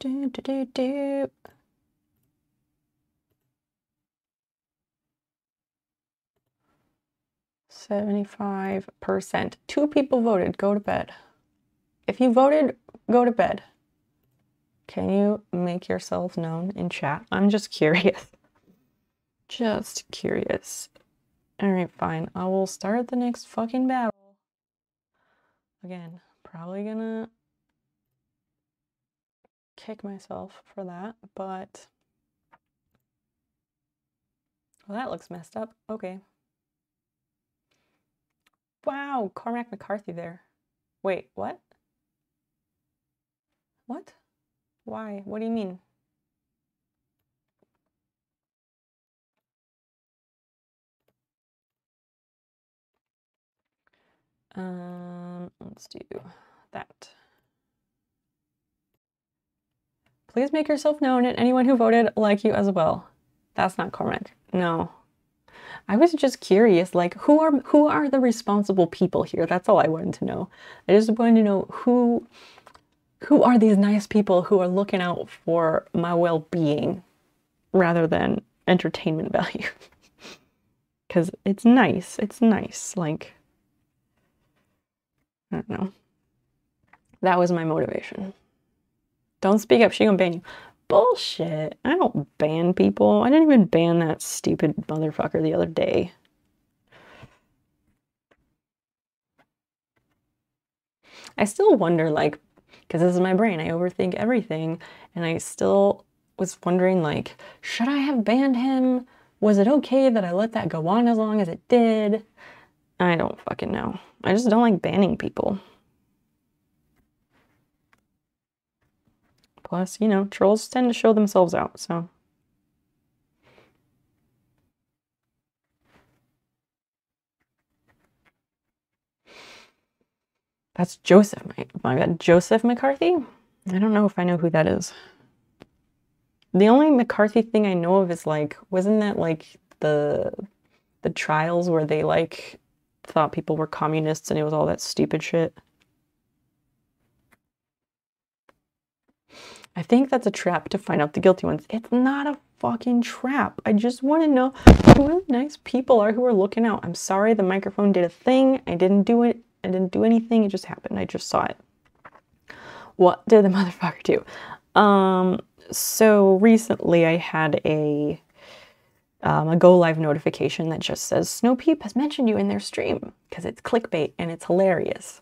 Do, do, do, do. Seventy-five percent. Two people voted. Go to bed. If you voted, go to bed. Can you make yourself known in chat? I'm just [LAUGHS] curious. Just curious. All right, fine. I will start the next fucking battle. Again, probably gonna kick myself for that, but well, that looks messed up. Okay. Wow, Cormac McCarthy there. Wait, what? What? Why? What do you mean? Um, let's do that. Please make yourself known and anyone who voted like you as well. That's not Cormac. No. I was just curious, like who are who are the responsible people here? That's all I wanted to know. I just wanted to know who who are these nice people who are looking out for my well-being rather than entertainment [LAUGHS] value. Cuz it's nice. It's nice like I don't know. That was my motivation. Don't speak up, she gonna ban you. Bullshit. I don't ban people. I didn't even ban that stupid motherfucker the other day. I still wonder, like, because this is my brain, I overthink everything, and I still was wondering, like, should I have banned him? Was it okay that I let that go on as long as it did? I don't fucking know. I just don't like banning people. Plus, you know, trolls tend to show themselves out, so. That's Joseph. Oh my, my bad. Joseph McCarthy? I don't know if I know who that is. The only McCarthy thing I know of is like, wasn't that like the the trials where they like thought people were communists and it was all that stupid shit? I think that's a trap to find out the guilty ones. It's not a fucking trap. I just want to know who the nice people are who are looking out. I'm sorry the microphone did a thing. I didn't do it. I didn't do anything. It just happened. I just saw it. What did the [LAUGHS] motherfucker do? Um, so recently I had a um, a go live notification that just says Snopeep has mentioned you in their stream because it's clickbait and it's hilarious.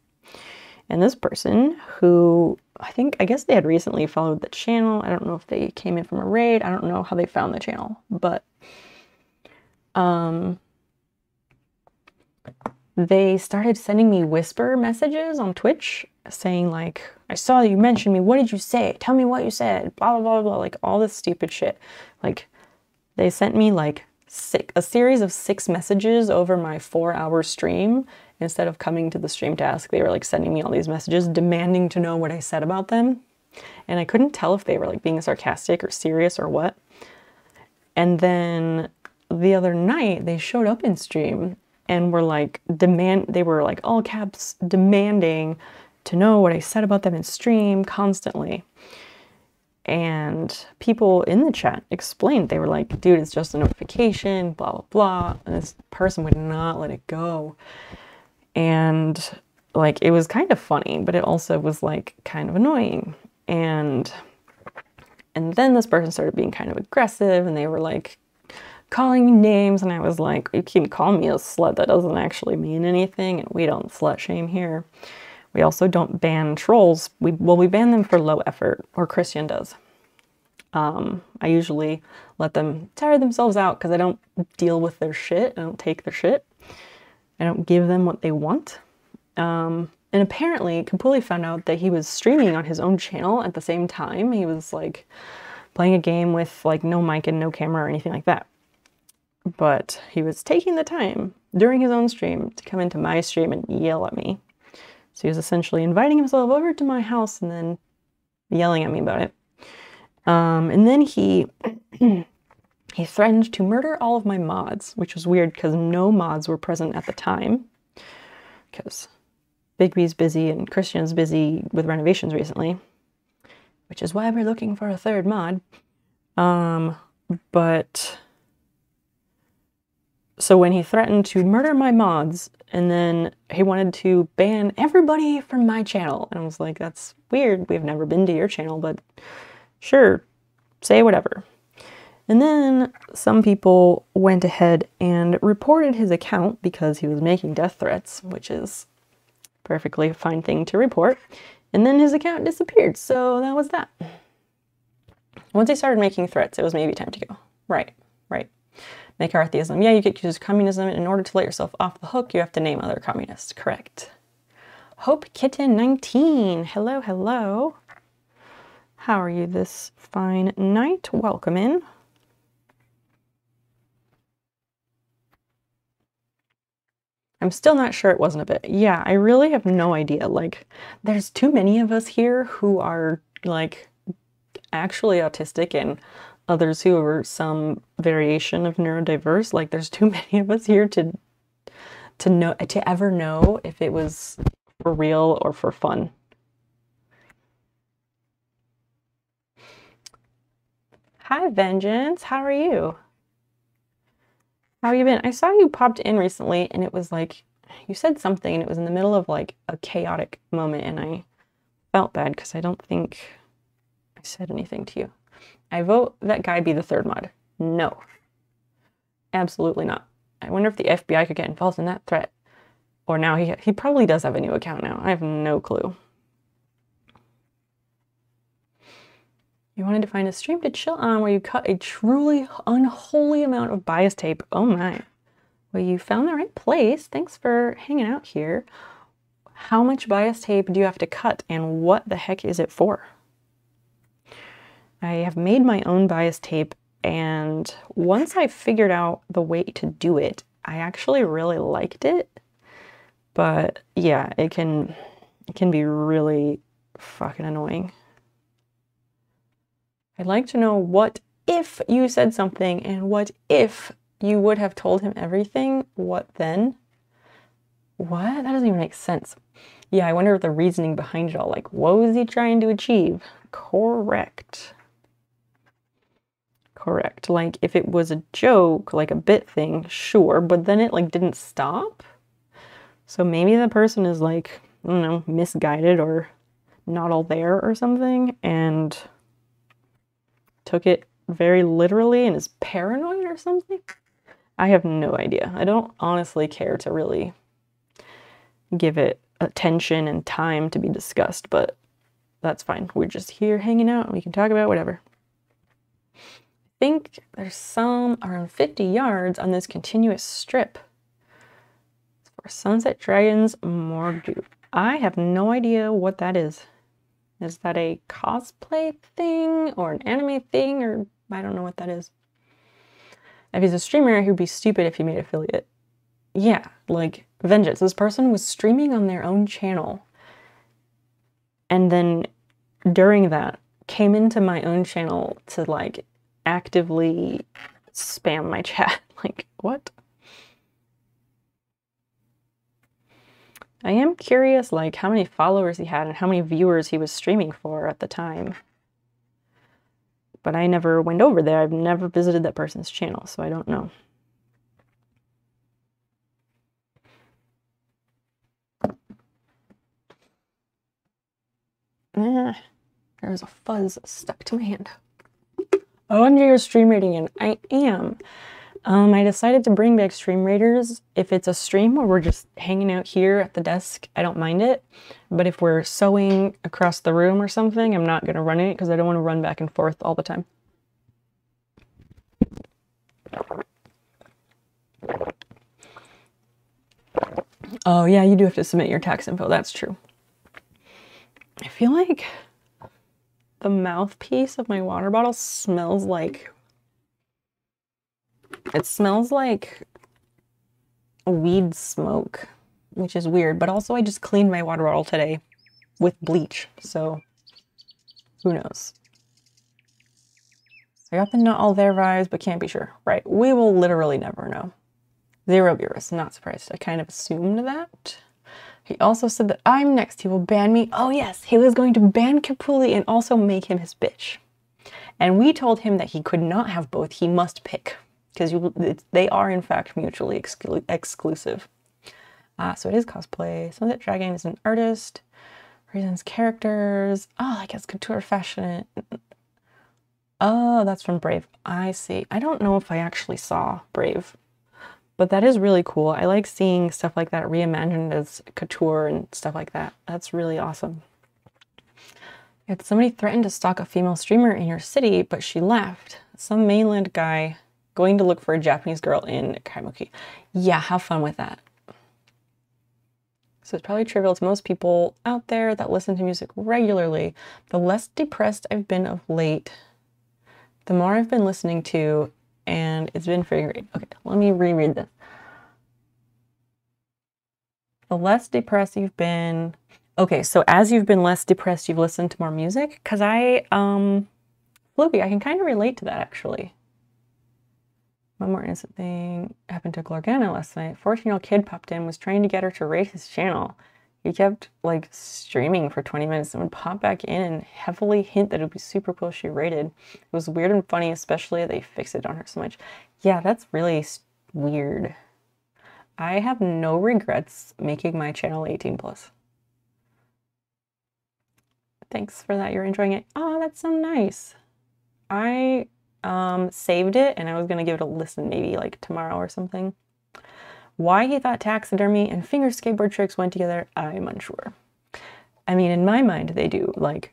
And this person who I think, I guess they had recently followed the channel. I don't know if they came in from a raid. I don't know how they found the channel, but um, they started sending me whisper messages on Twitch saying, like, I saw you mentioned me. What did you say? Tell me what you said. Blah, blah, blah, blah. Like, all this stupid shit. Like, they sent me like six, a series of six messages over my four hour stream instead of coming to the stream to ask, they were like sending me all these messages demanding to know what I said about them. And I couldn't tell if they were like being sarcastic or serious or what. And then the other night they showed up in stream and were like demand they were like all caps demanding to know what I said about them in stream constantly. And people in the chat explained, they were like, dude, it's just a notification, blah, blah, blah. And this person would not let it go and like it was kind of funny but it also was like kind of annoying and and then this person started being kind of aggressive and they were like calling me names and I was like, you can call me a slut. That doesn't actually mean anything and we don't slut shame here. We also don't ban trolls. We well we ban them for low effort, or Christian does. Um, I usually let them tire themselves out because I don't deal with their shit. I don't take their shit. I don't give them what they want. Um, and apparently, Capuli found out that he was streaming on his own channel at the same time. He was like playing a game with like no mic and no camera or anything like that. But he was taking the time during his own stream to come into my stream and yell at me. So he was essentially inviting himself over to my house and then yelling at me about it. Um, and then he [CLEARS THROAT] he threatened to murder all of my mods, which was weird because no mods were present at the time. Because Big B's busy and Christian's busy with renovations recently, which is why we're looking for a third mod. Um, but so when he threatened to murder my mods and then he wanted to ban everybody from my channel, and I was like, that's weird. We've never been to your channel, but sure, say whatever. And then some people went ahead and reported his account because he was making death threats, which is perfectly fine thing to report. And then his account disappeared, so that was that. Once he started making threats, it was maybe time to go. Right, right. McCarthyism. Yeah, you get could use communism. In order to let yourself off the hook, you have to name other communists. Correct. Hope Kitten 19. Hello, hello. How are you this fine night? Welcome in. I'm still not sure it wasn't a bit. Yeah, I really have no idea. Like, there's too many of us here who are like actually autistic and others who are some variation of neurodiverse. Like, there's too [LAUGHS] many of us here to to know to ever know if it was for real or for fun. Hi, Vengeance. How are you? How you been? I saw you popped in recently and it was like you said something and it was in the middle of like a chaotic moment and I felt bad because I don't think I said anything to you. I vote that guy be the third mod. No. Absolutely not. I wonder if the FBI could get involved in that threat. Or now he he probably does have a new account now. I have no clue. You wanted to find a stream to chill on where you cut a truly unholy amount of bias tape. Oh my. Well, you found the right place. Thanks for hanging out here. How much bias tape do you have to cut and what the heck is it for? I have made my own bias tape and once I figured out the way to do it, I actually really liked it. But yeah, it can it can be really fucking annoying. I'd like to know what if you said something and what if you would have told him everything, what then? What? That doesn't even make sense. Yeah, I wonder what the reasoning behind it all. Like, what was he trying to achieve? Correct. Correct. Like, if it was a joke, like a bit thing, sure, but then it like didn't stop. So maybe the person is like, I don't know, misguided or not all there or something, and took it very literally and is paranoid or something. I have no idea. I don't honestly care to really give it attention and time to be discussed, but that's fine. We're just here hanging out and we can talk about whatever. Think there's some around 50 yards on this continuous strip. For Sunset Dragons Morgue. I have no idea what that is. Is that a cosplay thing or an anime thing or I don't know what that is. If he's a streamer, he'd be stupid if he made affiliate. Yeah, like vengeance. This person was streaming on their own channel. And then during that came into my own channel to like actively spam my [LAUGHS] chat. Like, what? I am curious, like, how many followers he had and how many viewers he was streaming for at the time. But I never went over there. I've never visited that person's channel, so I don't know. Eh. There was a fuzz stuck to my hand. OMG, you're stream rating and I am. Um, I decided to bring back Stream Raiders. If it's a stream where we're just hanging out here at the desk, I don't mind it. But if we're sewing across the room or something, I'm not going to run it because I don't want to run back and forth all the time. Oh, yeah, you do have to submit your tax info. That's true. I feel like the mouthpiece of my water bottle smells like it smells like weed smoke, which is weird, but also I just cleaned my water bottle today with bleach, so who knows. I got the not all there vibes, but can't be sure. Right, we will literally never know. Zero viewers, not surprised. I kind of assumed that. He also said that I'm next. He will ban me. Oh, yes, he was going to ban Capuli and also make him his bitch. And we told him that he could not have both. He must pick because they are, in fact, mutually exclu exclusive. Uh, so it is cosplay. Sunset Dragon is an artist. Reasons characters. Oh, I guess couture fashion. Oh, that's from Brave. I see. I don't know if I actually saw Brave. But that is really cool. I like seeing stuff like that reimagined as couture and stuff like that. That's really awesome. If somebody threatened to stalk a female streamer in your city, but she left. Some mainland guy going to look for a Japanese girl in Kaimuki. Yeah, have fun with that. So it's probably trivial to most people out there that listen to music regularly. The less depressed I've been of late, the more I've been listening to and it's been great. Okay, let me reread this. The less depressed you've been. Okay, so as you've been less depressed, you've listened to more music? Because I, um, Fluky, I can kind of relate to that actually. One more innocent thing happened to Glorgana last night. 14 year old kid popped in, was trying to get her to rate his channel. He kept like streaming for 20 minutes and would pop back in and heavily hint that it would be super cool she rated. It was weird and funny, especially they fixed it on her so much. Yeah, that's really weird. I have no regrets making my channel 18 plus. Thanks for that. You're enjoying it. Oh, that's so nice. I um, saved it and I was going to give it a listen maybe like tomorrow or something. Why he thought taxidermy and finger skateboard tricks went together, I'm unsure. I mean, in my mind, they do. Like,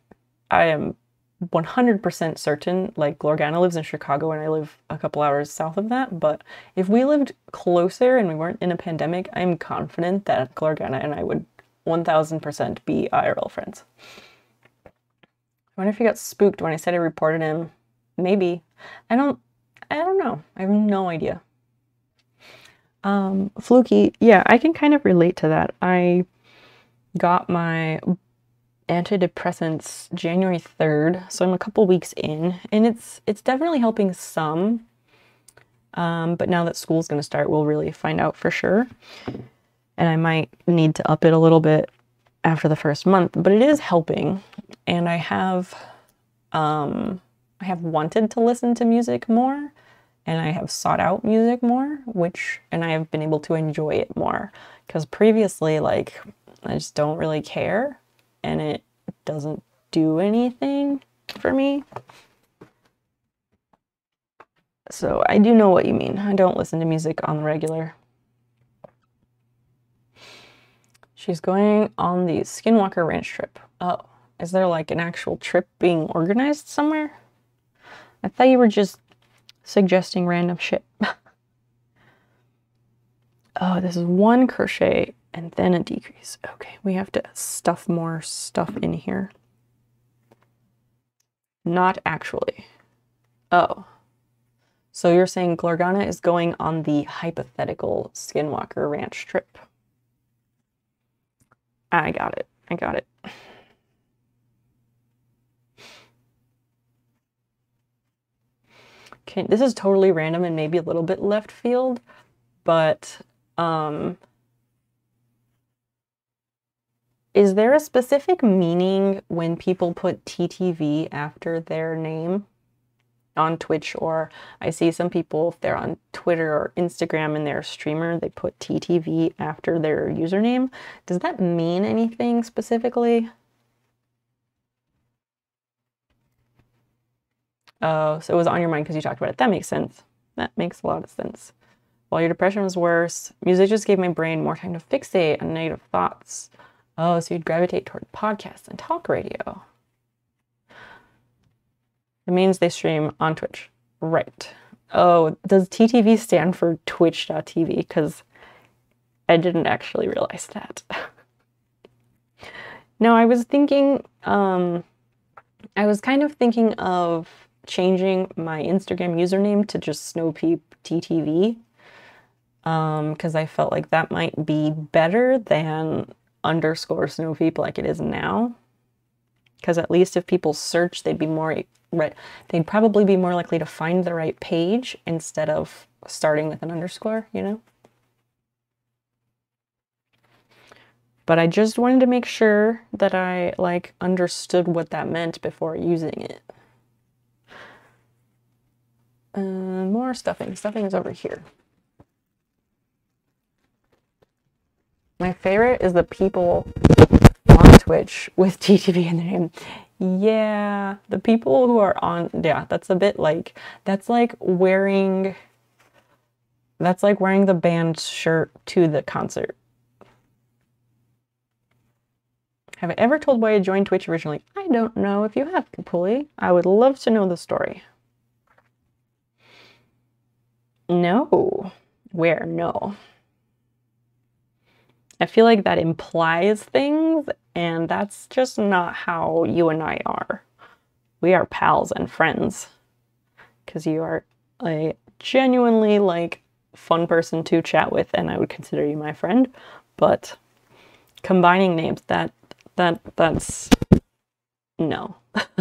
I am 100% certain, like, Glorgana lives in Chicago and I live a couple hours south of that. But if we lived closer and we weren't in a pandemic, I'm confident that Glorgana and I would 1000% be IRL friends. I wonder if he got spooked when I said I reported him. Maybe. I don't, I don't know. I have no idea. Um, fluky, yeah, I can kind of relate to that. I got my antidepressants January 3rd, so I'm a couple weeks in, and it's it's definitely helping some. Um, but now that school's going to start, we'll really find out for sure. And I might need to up it a little bit after the first month, but it is helping. And I have um, I have wanted to listen to music more and I have sought out music more, which, and I have been able to enjoy it more. Because previously, like, I just don't really care and it doesn't do anything for me. So I do know what you mean. I don't listen to music on the regular. She's going on the Skinwalker Ranch trip. Oh, is there like an actual trip being organized somewhere? I thought you were just suggesting random shit. [LAUGHS] oh, this is one crochet and then a decrease. Okay, we have to stuff more stuff in here. Not actually. Oh. So you're saying Glorgana is going on the hypothetical Skinwalker Ranch trip. I got it. I got it. Can this is totally random and maybe a little bit left field, but um is there a specific meaning when people put TTV after their name on Twitch or I see some people if they're on Twitter or Instagram and they're a streamer they put TTV after their username. Does that mean anything specifically? Oh, so it was on your mind because you talked about it. That makes sense. That makes a lot of sense. While your depression was worse, music just gave my brain more time to fixate on negative thoughts. Oh, so you'd gravitate toward podcasts and talk radio. It means they stream on Twitch. Right. Oh, does TTV stand for twitch.tv? Because I didn't actually realize that. [LAUGHS] no, I was thinking, um, I was kind of thinking of changing my Instagram username to just SnopeepTTV because um, I felt like that might be better than underscore Snopeep like it is now. Because at least if people search, they'd be more right. They'd probably be more likely to find the right page instead of starting with an underscore. You know. But I just wanted to make sure that I like understood what that meant before using it. Uh, more stuffing. Stuffing is over here. My favorite is the people on Twitch with [LAUGHS] TTV in their name. Yeah, the people who are on, yeah, that's a bit like, that's like wearing, that's like wearing the band shirt to the concert. Have I ever told why I joined Twitch originally? I don't know if you have, Pulley. I would love to know the story. No. Where? No. I feel like that implies things, and that's just not how you and I are. We are pals and friends. Because you are a genuinely, like, fun person to chat with, and I would consider you my friend. But combining names, that, that, that's, no. [LAUGHS]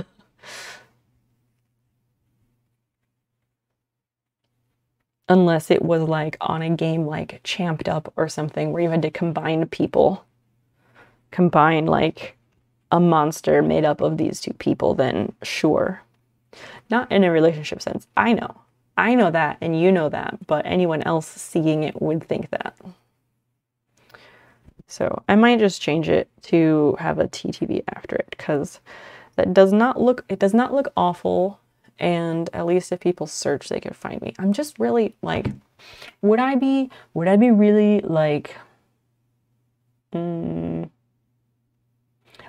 unless it was like on a game like Champd Up or something where you had to combine people, combine like a monster made up of these two people, then sure. Not in a relationship sense. I know. I know that and you know that, but anyone else seeing it would think that. So I might just change it to have a TTV after it because that does not look it does not look awful and at least if people search they could find me. I'm just really like would i be would i be really like mm,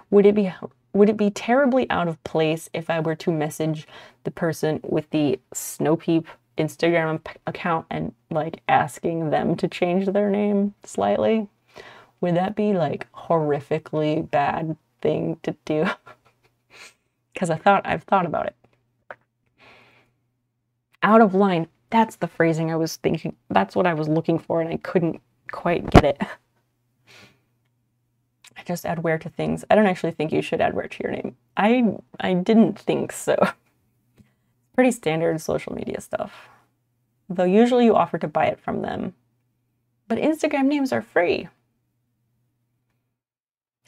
would it be would it be terribly out of place if i were to message the person with the snopeep instagram account and like asking them to change their name slightly? Would that be like horrifically bad thing to do? [LAUGHS] Because i thought i've thought about it out of line. That's the phrasing I was thinking. That's what I was looking for, and I couldn't quite get it. [LAUGHS] I just add where to things. I don't actually think you should add where to your name. I I didn't think so. [LAUGHS] Pretty standard social media stuff. Though usually you offer to buy it from them. But Instagram names are free.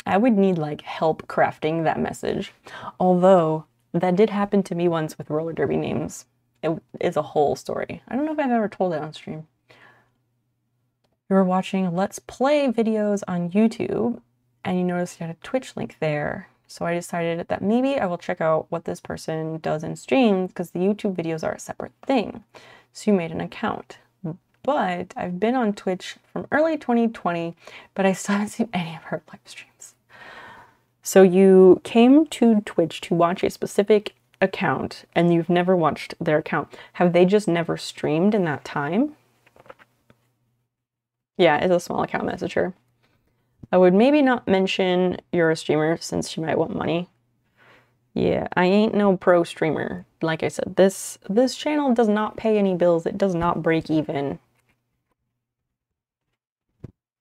I would need like help crafting that message. Although that did happen to me once with roller derby names it is a whole story. I don't know if I've ever told it on stream. You were watching Let's Play videos on YouTube and you noticed you had a Twitch link there. So I decided that maybe I will check out what this person does in streams because the YouTube videos are a separate thing. So you made an account. But I've been on Twitch from early 2020, but I still [LAUGHS] haven't seen any of her live streams. So you came to Twitch to watch a specific account and you've never watched their account, have they just never streamed in that time? Yeah, it's a small account messenger. I would maybe not mention you're a streamer since she might want money. Yeah, I ain't no pro streamer. Like I said, this this channel does not pay any bills. It does not break even.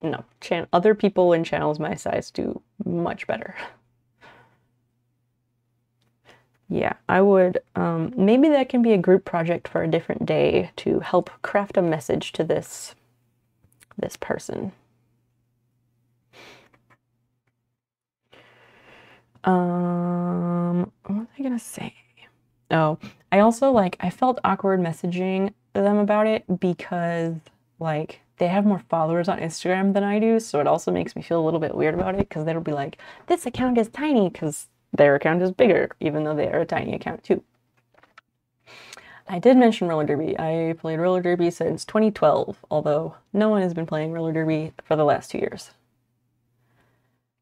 No, chan other people in channels my size do much better. [LAUGHS] Yeah, I would. Um, maybe that can be a group project for a different day to help craft a message to this this person. Um, what was I gonna say? Oh, I also like I felt awkward messaging them about it because like they have more followers on Instagram than I do, so it also makes me feel a little bit weird about it because they'll be like, "This account is tiny," because their account is bigger, even though they are a tiny account too. I did mention roller derby. I played roller derby since 2012, although no one has been playing roller derby for the last two years.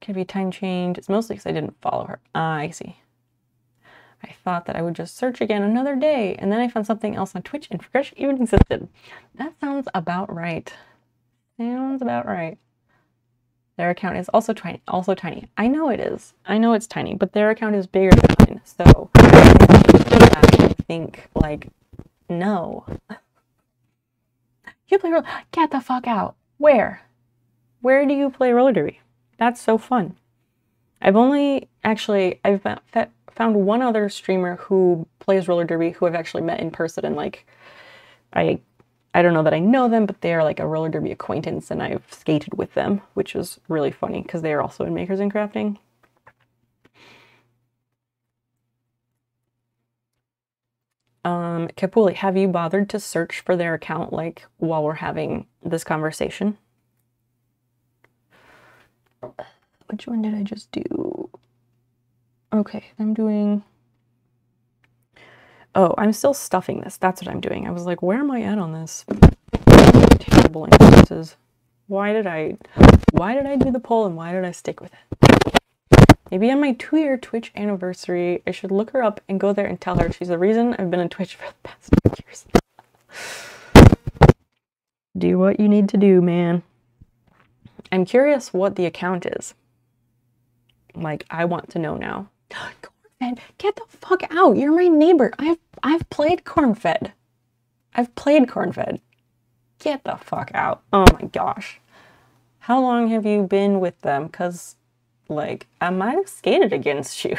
Could be time change. It's mostly because I didn't follow her. Ah, I see. I thought that I would just search again another day, and then I found something else on Twitch and forgot she even existed. That sounds about right. Sounds about right. Their account is also tiny. Also tiny. I know it is. I know it's tiny, but their account is bigger than mine. So I think like, no. [LAUGHS] You play roller? Get the fuck out. Where? Where do you play roller derby? That's so fun. I've only actually I've fa- found one other streamer who plays roller derby who I've actually met in person and like I I don't know that I know them, but they are like a roller derby acquaintance and I've skated with them, which is really funny because they are also in Makers and Crafting. Um, Capuli, have you bothered to search for their account like while we're having this conversation? Which one did I just do? Okay, I'm doing. Oh, I'm still stuffing this. That's what I'm doing. I was like, where am I at on this? Terrible instances. Why did I why did I do the poll and why did I stick with it? Maybe on my two year Twitch anniversary, I should look her up and go there and tell her she's the reason I've been on Twitch for the past [LAUGHS] two years. do what you need to do, man. I'm curious what the account is. Like, I want to know now. [GASPS] Get the fuck out. You're my neighbor. I've I've played Cornfed. I've played Cornfed. Get the fuck out. Oh my gosh. How long have you been with them? Cause like I might have skated against you.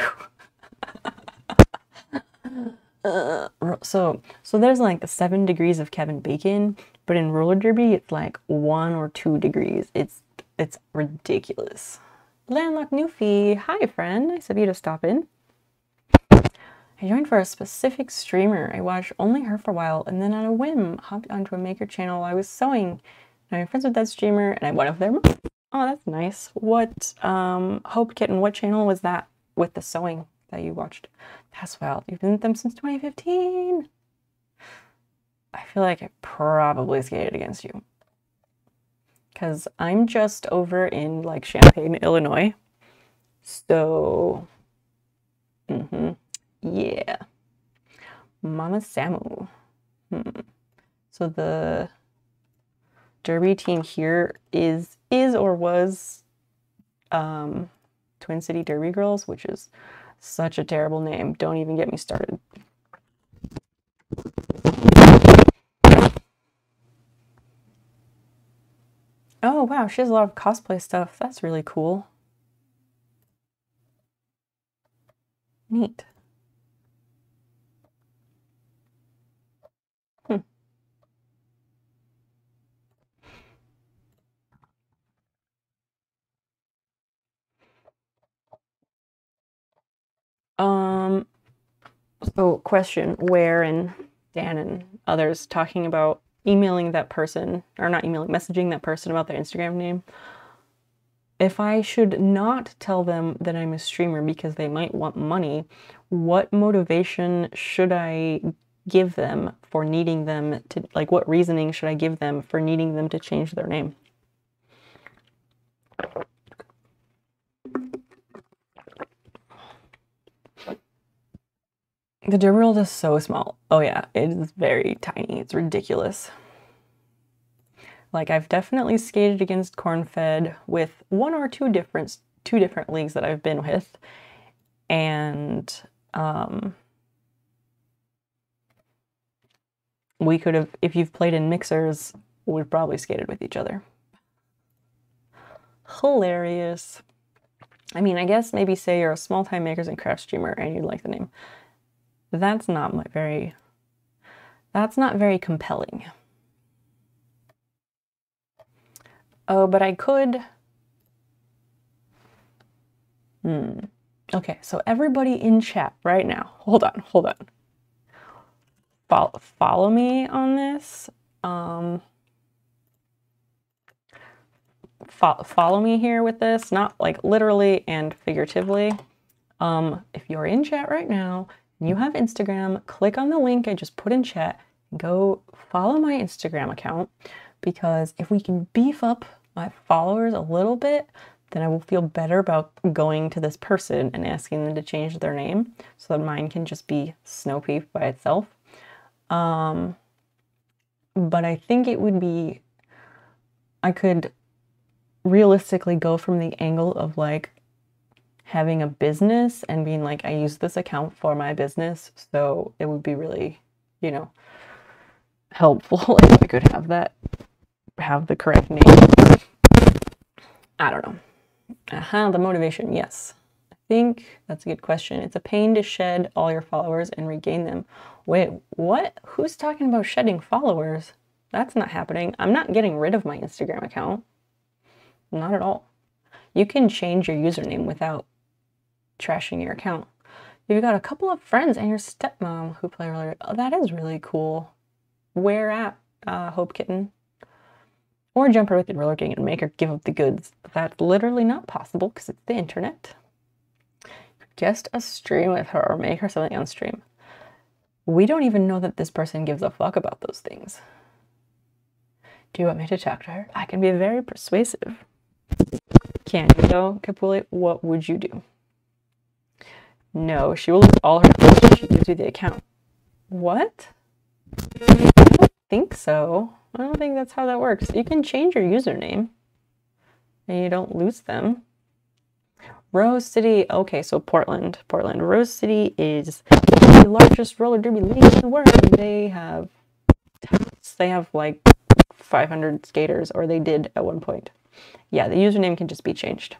Uh, [LAUGHS] so so there's like seven degrees of Kevin Bacon, but in roller derby it's like one or two degrees. It's it's ridiculous. Landlocked Newfie, hi friend, nice of you to stop in. I joined for a specific streamer. I watched only her for a while and then on a whim hopped onto a maker channel I was sewing. I'm friends with that streamer and I went over there. Oh, that's nice. What um Hope Kitten, what channel was that with the sewing that you watched? That's wild. You've been with them since 2015. I feel like I probably skated against you. Cause I'm just over in like Champaign, Illinois. So mm-hmm. Yeah. Mama Samu. Hmm. So the Derby team here is is or was um, Twin City Derby Girls, which is such a terrible name. Don't even get me started. Oh wow, she has a lot of cosplay stuff. That's really cool. Neat. Hmm. Um, so question, where and Dan and others talking about emailing that person, or not emailing, messaging that person about their Instagram name. If I should not tell them that I'm a streamer because they might want money, what motivation should I give them for needing them to, like, what reasoning should I give them for needing them to change their name? The world is so small. Oh yeah, it is very tiny. It's ridiculous. Like I've definitely skated against Cornfed with one or two different two different leagues that I've been with, and um, we could have if you've played in mixers, we've probably skated with each other. Hilarious. I mean, I guess maybe say you're a small time makers and craft streamer and you like the name that's not very that's not very compelling. Oh, but I could Hmm. Okay, so everybody in chat right now. Hold on, hold on. Follow, follow me on this. Um fo- follow me here with this, not like literally and figuratively. Um, if you're in chat right now you have Instagram, click on the link I just put in chat. Go follow my Instagram account because if we can beef up my followers a little bit, then I will feel better about going to this person and asking them to change their name so that mine can just be Snopeep by itself. Um, but I think it would be, I could realistically go from the angle of like having a business and being like, I use this account for my business. So it would be really, you know, helpful [LAUGHS] if I could have that, have the correct name. I don't know. Aha, the motivation, yes. I think that's a good question. It's a pain to shed all your followers and regain them. Wait, what? Who's talking about shedding followers? That's not happening. I'm not getting rid of my Instagram account. Not at all. You can change your username without trashing your account. You've got a couple of friends and your stepmom who play really. Oh, that is really cool. Where at, uh, Hope Kitten? Or jump her with the roller king and make her give up the goods. That's literally not possible because it's the internet. Just a stream with her or make her something on stream. We don't even know that this person gives a fuck about those things. Do you want me to talk to her? I can be very persuasive. Can you though, Capuli? What would you do? No, she will lose all her if she gives you the account. What? I don't think so. I don't think that's how that works. You can change your username and you don't lose them. Rose City, okay, so Portland, Portland. Rose City is the largest roller derby league in the world. They have, they have like 500 skaters, or they did at one point. Yeah, the username can just be changed.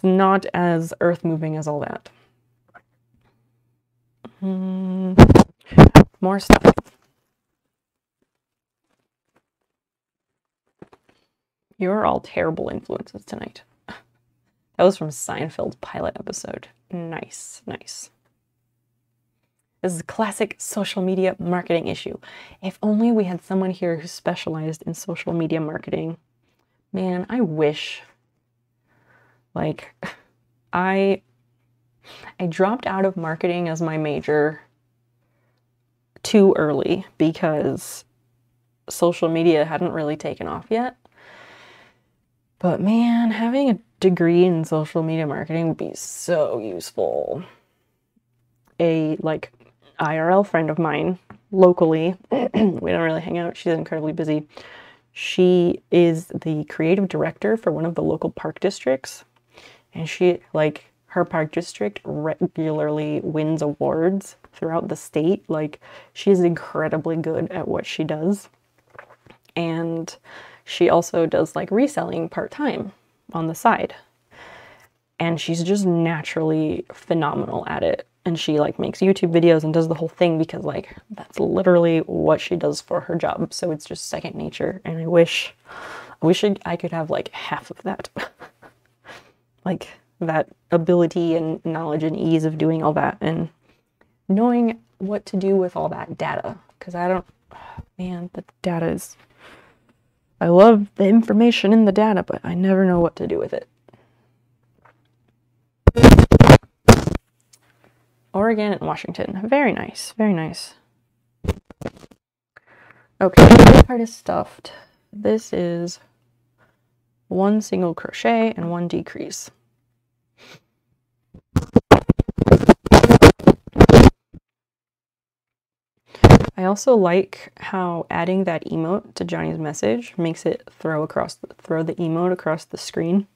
It's not as earth moving as all that. Hmm. more stuff. You're all terrible influences tonight. [LAUGHS] That was from Seinfeld's pilot episode. Nice, nice. This is a classic social media marketing issue. If only we had someone here who specialized in social media marketing. Man, I wish. Like, I I dropped out of marketing as my major too early because social media hadn't really taken off yet. But man, having a degree in social media marketing would be so useful. A like IRL friend of mine locally, [CLEARS THROAT] we don't really hang out. She's incredibly busy. She is the creative director for one of the local park districts. And she like her park district regularly wins awards throughout the state. Like she is incredibly good at what she does. And she also does like reselling part-time on the side. And she's just naturally phenomenal at it. And she like makes youtube videos and does the whole thing because like that's literally what she does for her job. So it's just second nature. And i wish i wish i could have like half of that [LAUGHS] like that ability and knowledge and ease of doing all that and knowing what to do with all that data because i don't man the data is i love the information in the data but i never know what to do with it Oregon and Washington. Very nice. Very nice. Okay, this part is stuffed. This is one single crochet and one decrease. I also like how adding that emote to Johnny's message makes it throw across the, throw the emote across the screen.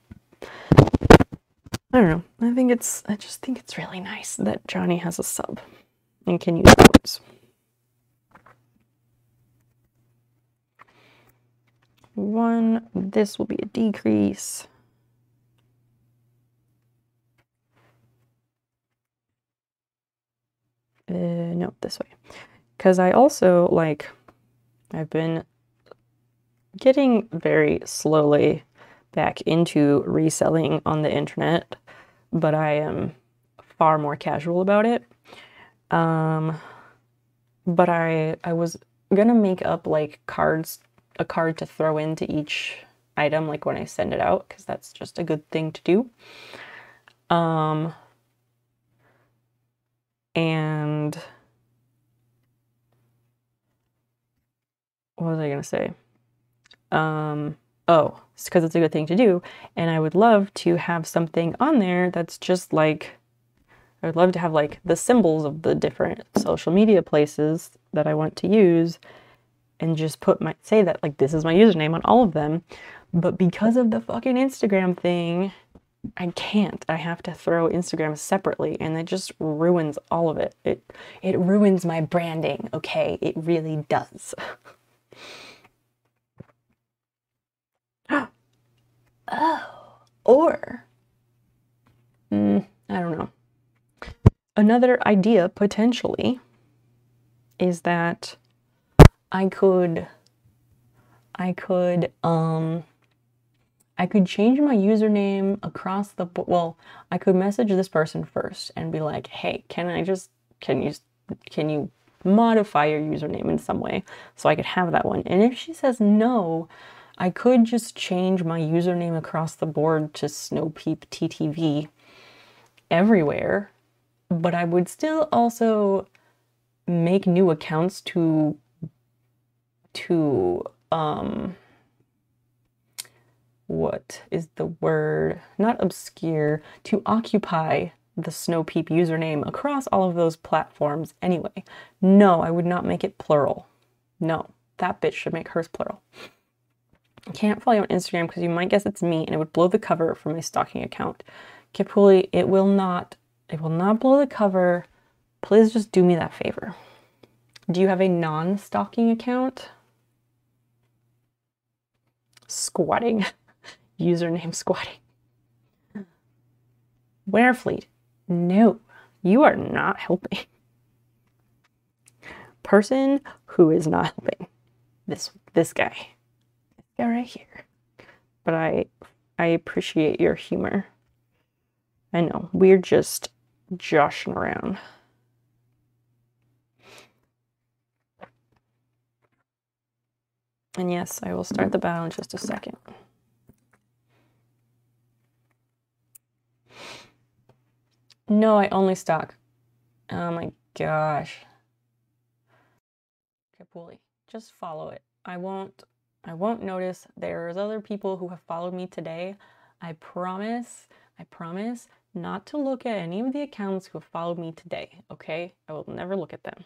I don't know. I think it's, I just think it's really nice that Johnny has a sub and can use words. One, this will be a decrease. Uh, no, this way. Because I also, like, I've been getting very slowly back into reselling on the internet but I am far more casual about it. Um, but I I was gonna make up like cards, a card to throw into each item, like when I send it out, because that's just a good thing to do. Um, And what was I going to say? Um, oh, it's because it's a good thing to do. And I would love to have something on there that's just like, I would love to have like the symbols of the different social media places that I want to use and just put my, say that like this is my username on all of them. But because of the fucking Instagram thing, I can't. I have to throw Instagram separately and it just ruins all of it. It it ruins my branding, okay? It really does. [GASPS] oh, or mm, I don't know. Another idea potentially is that I could I could um I could change my username across the well, I could message this person first and be like, "Hey, can I just can you can you modify your username in some way so I could have that one?" And if she says no, I could just change my username across the board to Snopeep TTV everywhere, but I would still also make new accounts to to um what is the word not obscure to occupy the Snopeep username across all of those platforms anyway. No, I would not make it plural. No, that bitch should make hers plural. I can't follow you on Instagram because you might guess it's me and it would blow the cover for my stalking account. Capuli, it will not, it will not blow the cover. Please just do me that favor. Do you have a non-stalking account? Squatting. [LAUGHS] Username squatting. Warefleet. No, you are not helping. Person who is not helping. This this guy. This guy right here. But I I appreciate your humor. I know, we're just joshing around. And yes, I will start the battle in just a second. No, I only stock. Oh my gosh. Capuli, just follow it. I won't I won't notice. There's other people who have followed me today. I promise, I promise not to look at any of the accounts who have followed me today, okay? I will never look at them.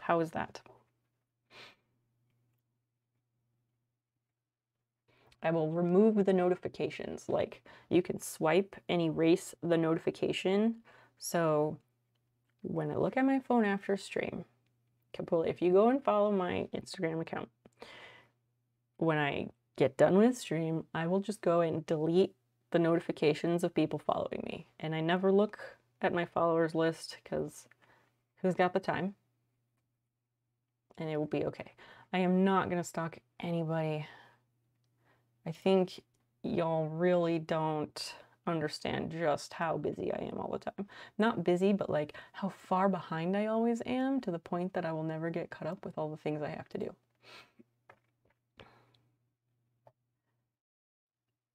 How is that? I will remove the notifications. Like you can swipe and erase the notification. So when I look at my phone after a stream, completely, if you go and follow my Instagram account, when I get done with stream, I will just go and delete the notifications of people following me. And I never look at my followers list because who's got the time? And it will be okay. I am not going to stalk anybody I think y'all really don't understand just how busy I am all the time. Not busy, but like how far behind I always am to the point that I will never get caught up with all the things I have to do.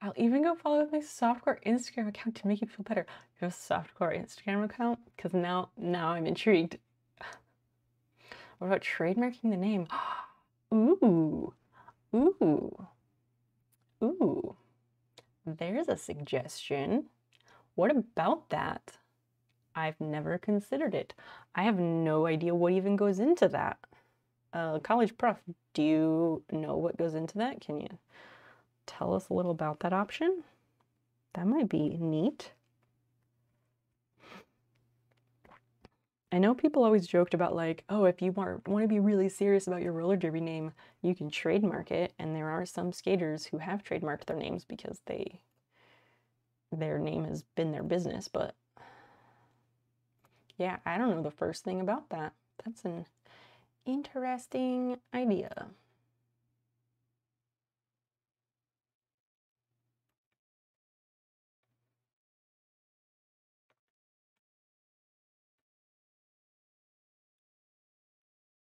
I'll even go follow my softcore Instagram account to make you feel better. You have a softcore Instagram account? Because now now I'm intrigued. What about trademarking the name? [GASPS] Ooh. Ooh. Ooh, there's a suggestion. What about that? I've never considered it. I have no idea what even goes into that. Uh, college prof, do you know what goes into that? Can you tell us a little about that option? That might be neat. I know people always joked about like, oh, if you want, want to be really serious about your roller derby name, you can trademark it. And there are some skaters who have trademarked their names because they their name has been their business. But yeah, I don't know the first thing about that. That's an interesting idea.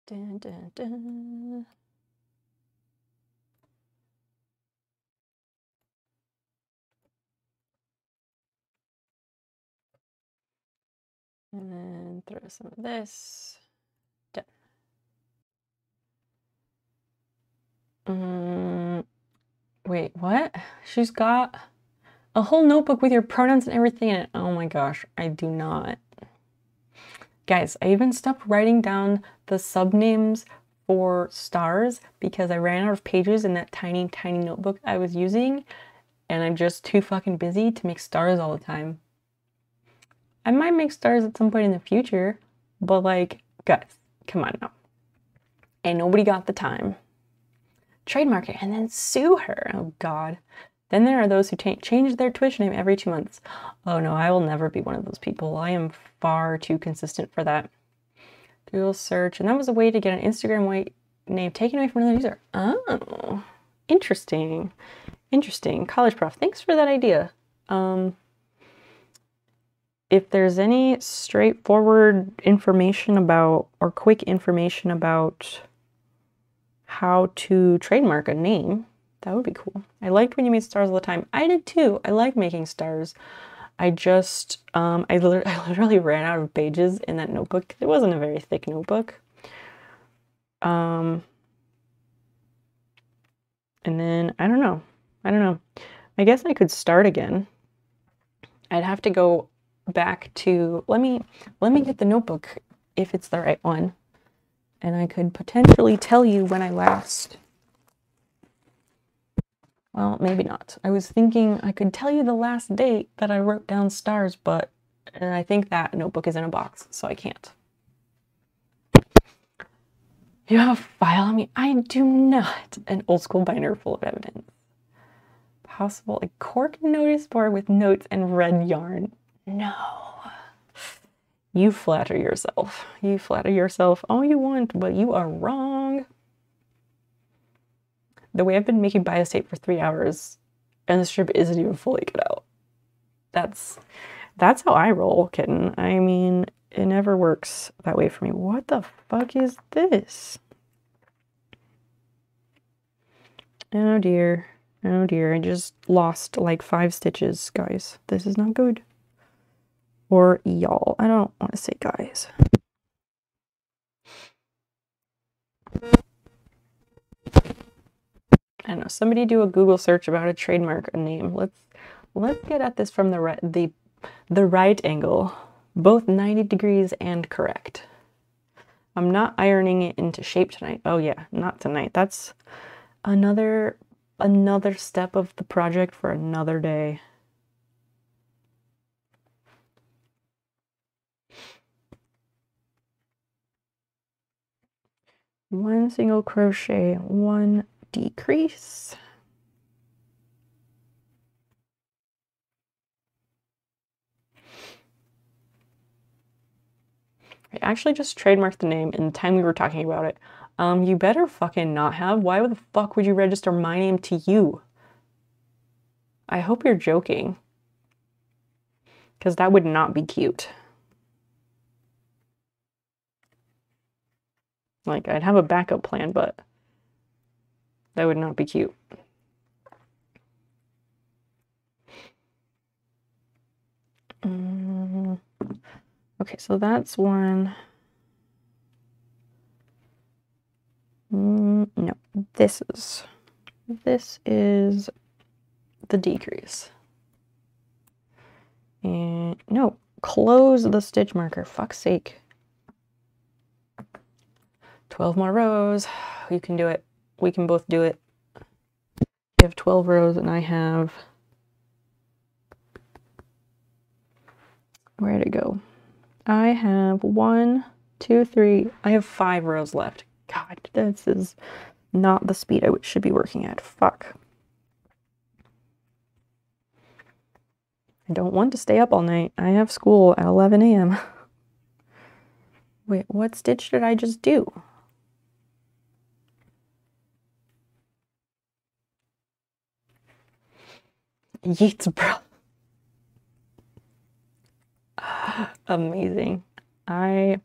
Dun, dun, dun. And then throw some of this. Done. Mm, wait, what? She's got a whole notebook with your pronouns and everything in it. Oh my gosh, I do not. Guys, I even stopped writing down the subnames for stars because I ran out of pages in that tiny, tiny notebook I was using, and I'm just too fucking busy to make stars all the time. I might make stars at some point in the future, but like, guys, come on now. And nobody got the time. Trademark it and then sue her. Oh God. Then there are those who change their Twitch name every two months. Oh no, I will never be one of those people. I am far too consistent for that. Google search, and that was a way to get an Instagram name taken away from another user. Oh, interesting. Interesting. College prof, thanks for that idea. Um, if there's any straightforward information about or quick information about how to trademark a name, that would be cool. I liked when you made stars all the time. I did too. I like making stars. I just, um, I, lit- [LAUGHS] I literally ran out of pages in that notebook. It wasn't a very thick notebook. Um, and then I don't know. I don't know. I guess I could start again. I'd have to go back to let me let me get the notebook if it's the right one. And I could potentially tell you when I last well, maybe not. I was thinking I could tell you the last date that I wrote down stars, but and I think that notebook is in a box, so I can't. You have a file on me? I do not. An old school binder full of evidence. Possible a cork notice board with notes and red yarn. No. You flatter yourself. You flatter yourself all you want, but you are wrong. The way I've been making bias tape for three hours and the strip isn't even fully cut out. That's that's how I roll, kitten. I mean, it never works that way for me. What the fuck is this? Oh dear. Oh dear. I just lost like five stitches, guys. This is not good. Or y'all. I don't want to say guys. I don't know. Somebody do a Google search about a trademark a name. Let's let's get at this from the right the the right angle, both 90 degrees and correct. I'm not ironing it into shape tonight. Oh yeah, not tonight. That's another another step of the project for another day. One single crochet, one decrease. I actually just trademarked the name in the time we were talking about it. Um, you better fucking not have. Why the fuck would you register my name to you? I hope you're joking. Because that would not be cute. Like, I'd have a backup plan, but that would not be cute. Mm, okay, so that's one. Mm, no, this is this is the decrease. And no, close the stitch marker. Fuck's sake. 12 more rows. You can do it. We can both do it. You have 12 rows and I have where to go? I have one, two, three. I have five rows left. God, this is not the speed I should be working at. Fuck. I don't want to stay up all night. I have school at 11 a.m. [LAUGHS] Wait, what stitch did I just do? Yeats, bro. Amazing. I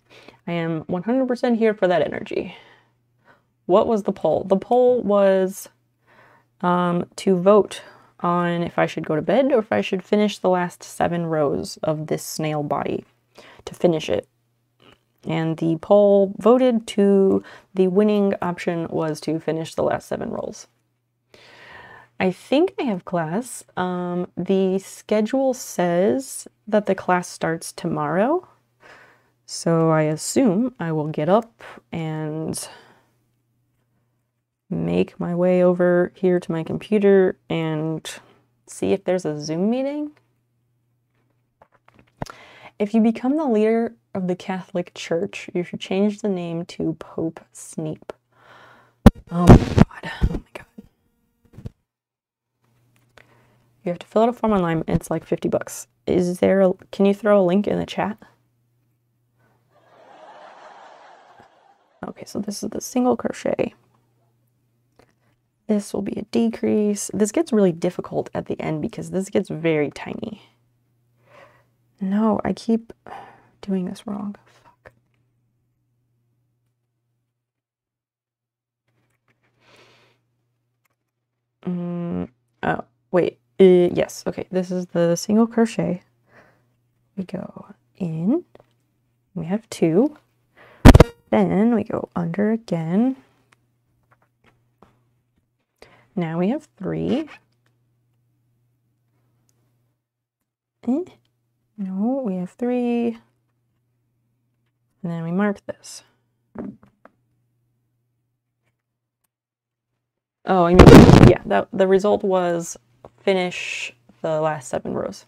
I am 100% here for that energy. What was the poll? The poll was um, to vote on if I should go to bed or if I should finish the last seven rows of this snail body. to finish it. And the poll voted to the winning option was to finish the last seven rolls. I think I have class. Um, the schedule says that the class starts tomorrow. So I assume I will get up and make my way over here to my computer and see if there's a Zoom meeting. If you become the leader of the Catholic Church, you should change the name to Pope Sneep. Oh my god. Oh my god. You have to fill out a form online. And it's like 50 bucks. Is there a, can you throw a link in the chat? Okay, so this is the single crochet. This will be a decrease. This gets really difficult at the end because this gets very tiny. No, I keep doing this wrong. Fuck. Mm, oh, wait. Uh, yes, okay. This is the single crochet. We go in. We have two. Then we go under again. Now we have three. Eh? No, we have three. And then we mark this. Oh, I mean, yeah, that, the result was finish the last seven rows.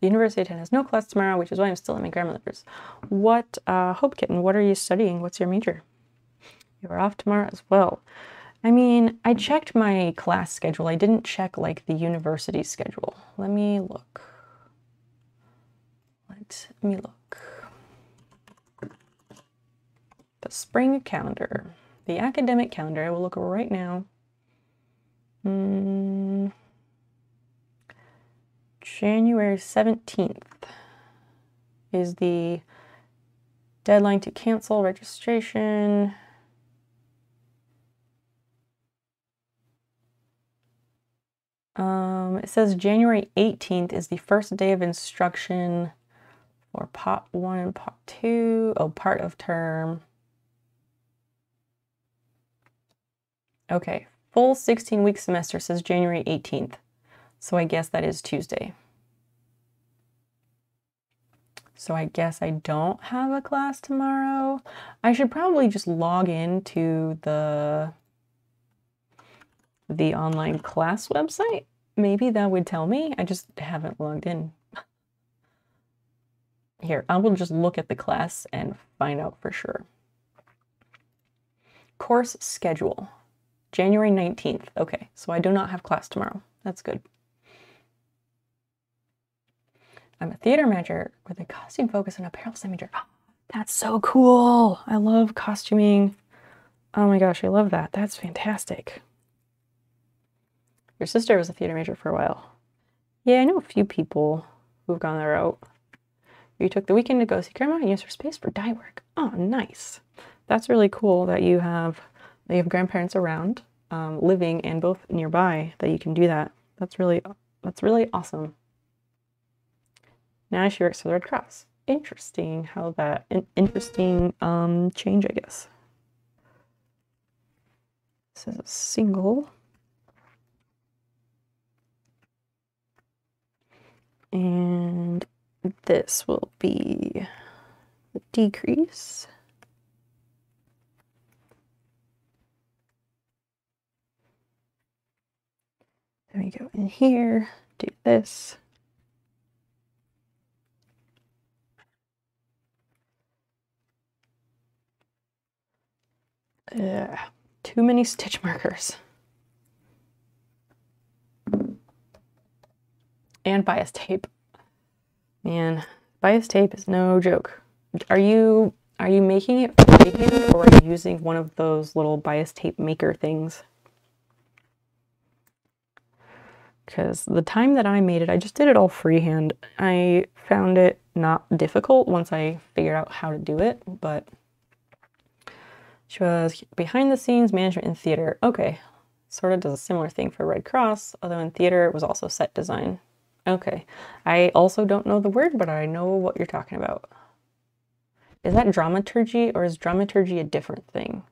The University of 10 has no class tomorrow, which is why I'm still at my grandmother's. What, uh, Hope Kitten, what are you studying? What's your major? You are off tomorrow as well. I mean, I checked my class schedule. I didn't check like the university schedule. Let me look. Let me look. The spring calendar. The academic calendar. I will look right now. Mm, January 17th is the deadline to cancel registration. Um, it says January 18th is the first day of instruction for part one and part two. Oh, part of term. Okay, full 16 week semester says January 18th. So I guess that is Tuesday. So I guess I don't have a class tomorrow. I should probably just log into the the online class website. Maybe that would tell me. I just haven't logged in. Here, I will just look at the class and find out for sure. Course schedule. January 19th. Okay, so I do not have class tomorrow. That's good. I'm a theater major with a costume focus and apparel design major. Oh, that's so cool. I love costuming. Oh my gosh, I love that. That's fantastic. Your sister was a theater major for a while. Yeah, I know a few people who've gone that route. You took the weekend to go see grandma and use her space for dye work. Oh, nice. That's really cool that you have you have grandparents around, um, living and both nearby that you can do that. That's really that's really awesome. Now she works for the Red Cross. Interesting how that an interesting um, change, I guess. This is a single. And this will be the decrease. Then we go in here, do this. Ugh, too many stitch markers. And bias tape. Man, bias tape is no joke. Are you are you making it freehand or are you using one of those little bias tape maker things? Because the time that I made it, I just did it all freehand. I found it not difficult once I figured out how to do it, but she was behind the scenes management in theater. Okay, sort of does a similar thing for Red Cross, although in theater it was also set design. Okay. I also don't know the word, but I know what you're talking about. Is that dramaturgy or is dramaturgy a different thing?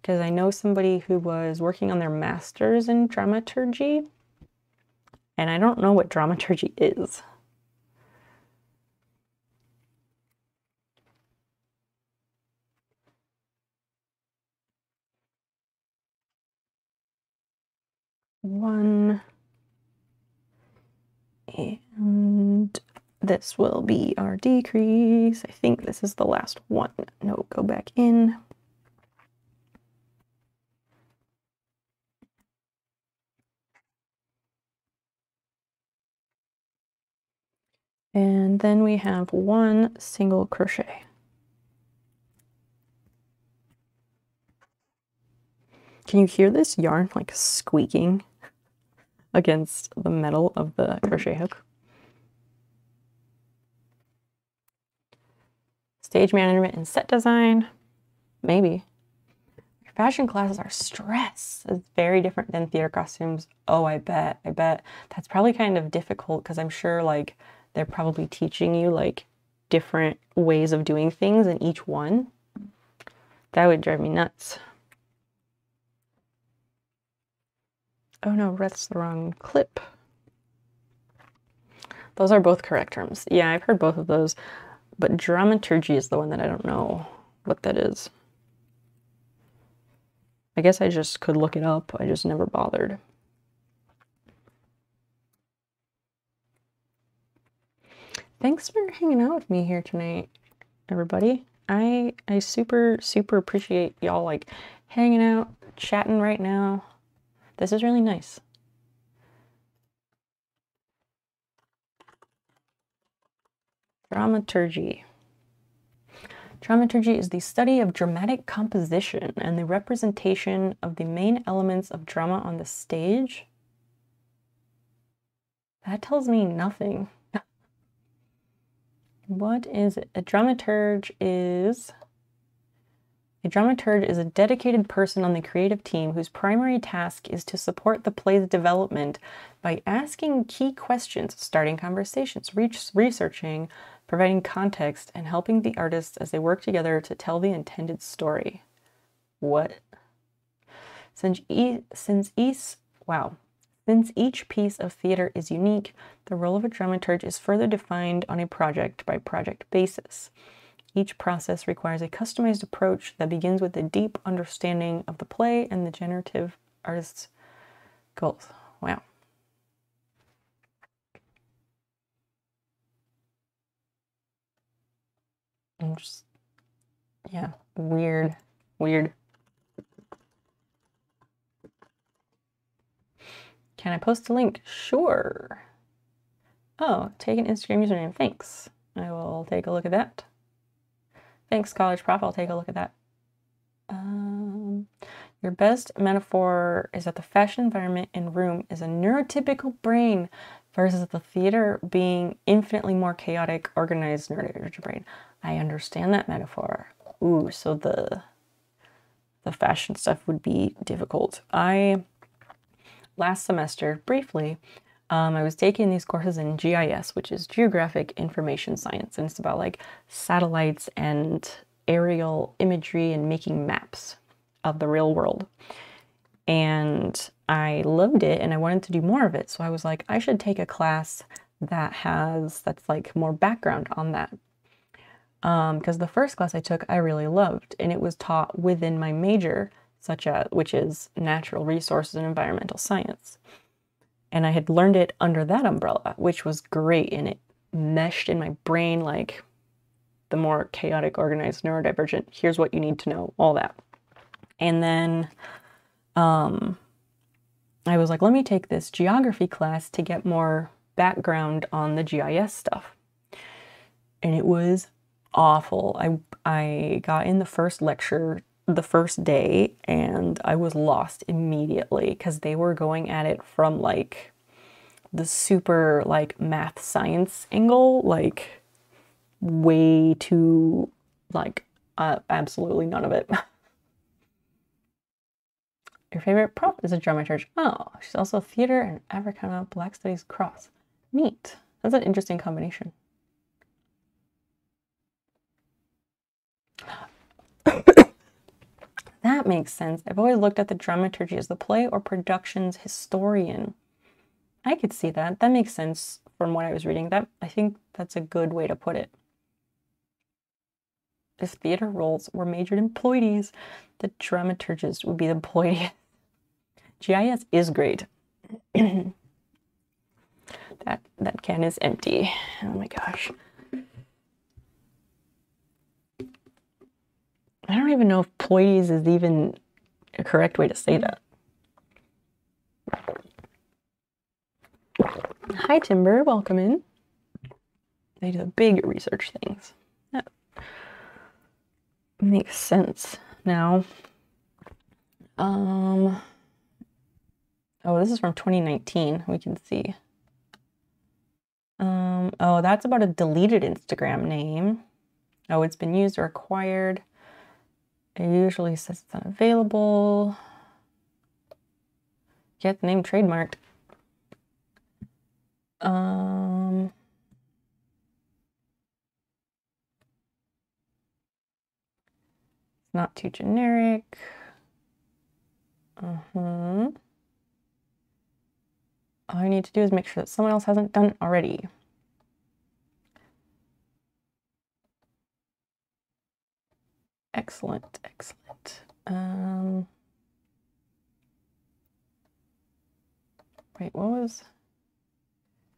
Because I know somebody who was working on their master's in dramaturgy, and I don't know what dramaturgy is. One. And this will be our decrease. I think this is the last one. No, go back in. And then we have one single crochet. Can you hear this yarn like squeaking [LAUGHS] against the metal of the crochet hook? Stage management and set design, maybe. Fashion classes are stress. It's very different than theater costumes. Oh, I bet. I bet that's probably kind of difficult because I'm sure like they're probably teaching you like different ways of doing things in each one. That would drive me nuts. Oh no, that's the wrong clip. Those are both correct terms. Yeah, I've heard both of those, but dramaturgy is the one that I don't know what that is. I guess I just could look it up. I just never bothered. Thanks for hanging out with me here tonight, everybody. I I super super appreciate y'all like hanging out, chatting right now. This is really nice. Dramaturgy. Dramaturgy is the study of dramatic composition and the representation of the main elements of drama on the stage. That tells me nothing. What is it? A dramaturge is a dramaturge is a dedicated person on the creative team whose primary task is to support the play's development by asking key questions, starting conversations, researching, providing context, and helping the artists as they work together to tell the intended story. What? Since, e since each, wow, since each piece of theater is unique, the role of a dramaturge is further defined on a project by project basis. Each process requires a customized approach that begins with a deep understanding of the play and the generative artist's goals. Wow. I'm just, yeah, weird, weird. Can I post a link? Sure. Oh, take an Instagram username. Thanks. I will take a look at that. Thanks, College Prof. I'll take a look at that. Um, your best metaphor is that the fashion environment and room is a neurotypical brain versus the theater being infinitely more chaotic, organized, neurodivergent brain. I understand that metaphor. Ooh, so the the fashion stuff would be difficult. I last semester, briefly, um, I was taking these courses in GIS, which is Geographic Information Science, and it's about like satellites and aerial imagery and making maps of the real world. And I loved it and I wanted to do more of it. So I was like, I should take a class that has, that's like more background on that. Because um, the first class I took, I really loved, and it was taught within my major, such as, which is natural resources and environmental science and I had learned it under that umbrella, which was great. And it meshed in my brain like the more chaotic, organized, neurodivergent, here's what you need to know, all that. And then um, I was like, let me take this geography class to get more background on the GIS stuff. And it was awful. I I got in the first lecture the first day and I was lost immediately because they were going at it from like the super like math science angle, like way too like uh, absolutely none of it. [LAUGHS] Your favorite prop is a drama dramaturge. Oh, she's also a theater and Africana Black Studies cross. Neat. That's an interesting combination. That makes sense. I've always looked at the dramaturgy as the play or production's historian. I could see that. That makes sense from what I was reading. That I think that's a good way to put it. If theater roles were majored employees, the dramaturgist would be the employee. [LAUGHS] GIS is great. [CLEARS THROAT] that that can is empty. Oh my gosh. I don't even know if ploidies is even a correct way to say that. Hi, Timber. Welcome in. They do the big research things. That makes sense now. Um. Oh, this is from 2019. We can see. Um. Oh, that's about a deleted Instagram name. Oh, it's been used or acquired. It usually says it's unavailable. Get the name trademarked. Um, it's not too generic. Uh-huh. All I need to do is make sure that someone else hasn't done it already. Excellent, excellent. Um, wait, what was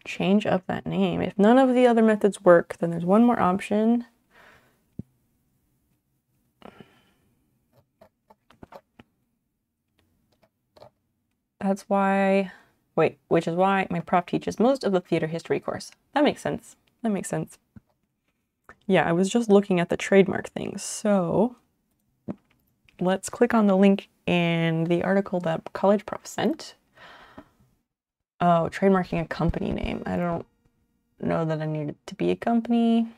change up that name? If none of the other methods work, then there's one more option. That's why, wait, which is why my prof teaches most of the theater history course. That makes sense. That makes sense. Yeah, I was just looking at the trademark thing. So let's click on the link in the article that college prof sent. Oh, trademarking a company name. I don't know that I need to be a company.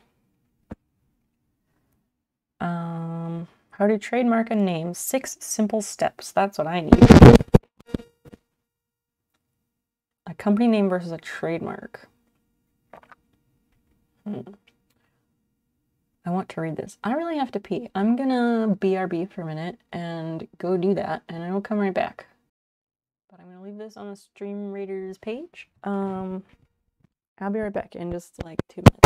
Um, how to trademark a name. Six simple steps. That's what I need. A company name versus a trademark. Hmm. I want to read this. I really have to pee. I'm gonna BRB for a minute and go do that, and I will come right back. But I'm gonna leave this on the Stream Raiders page. Um, I'll be right back in just like two minutes.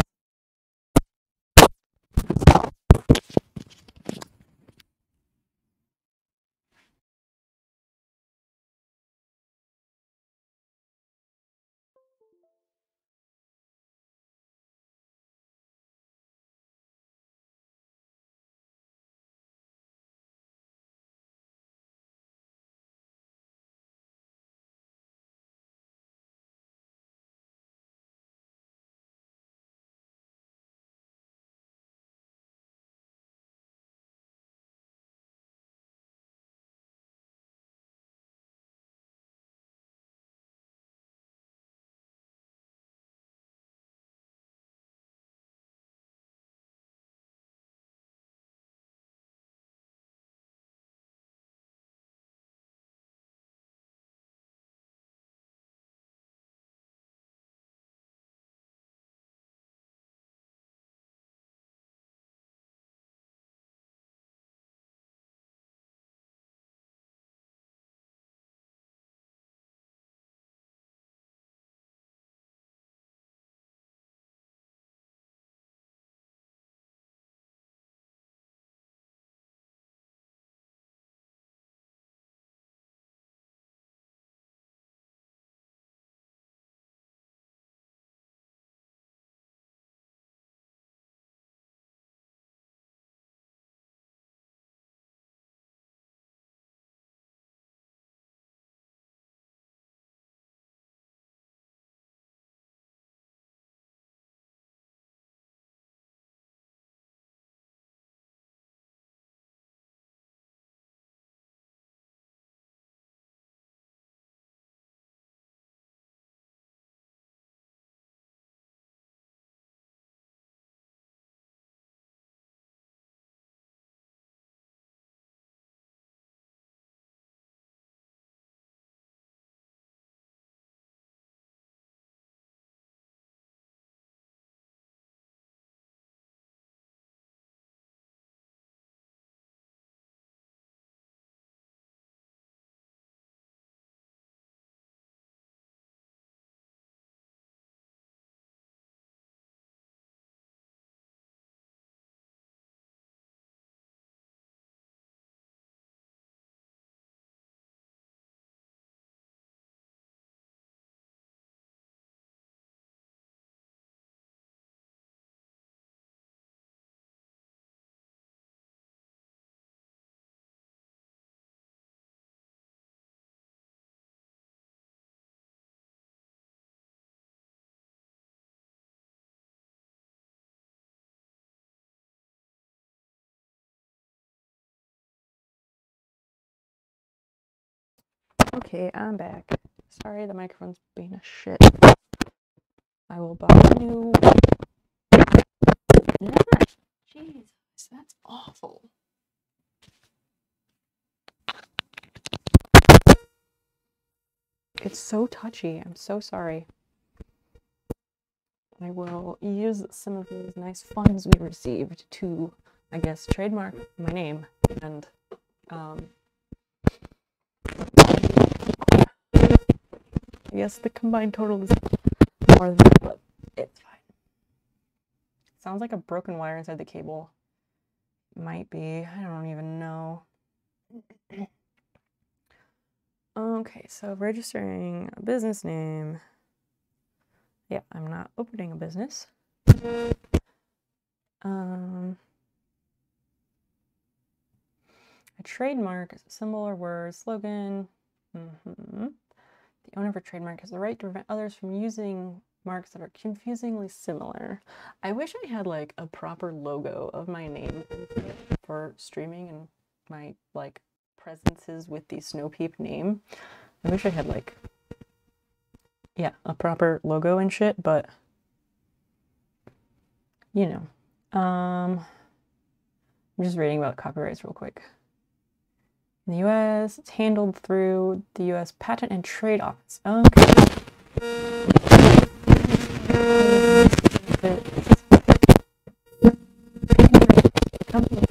Okay, I'm back. Sorry, the microphone's being a shit. I will buy a new. Yeah, Jesus, that's awful. It's so touchy. I'm so sorry. I will use some of those nice funds we received to, I guess, trademark my name and um, Guess the combined total is more than that, but it's fine. Sounds like a broken wire inside the cable. Might be. I don't even know. okay, so registering a business name. Yeah, I'm not opening a business. Um, a trademark symbol or word, slogan. hmm The owner of a trademark has the right to prevent others from using marks that are confusingly similar. I wish I had like a proper logo of my name for streaming and my like presences with the Snopeep name. I wish I had like yeah, a proper logo and shit, but you know. Um I'm just reading about copyrights real quick. In the US, it's handled through the US Patent and Trade Office. Okay.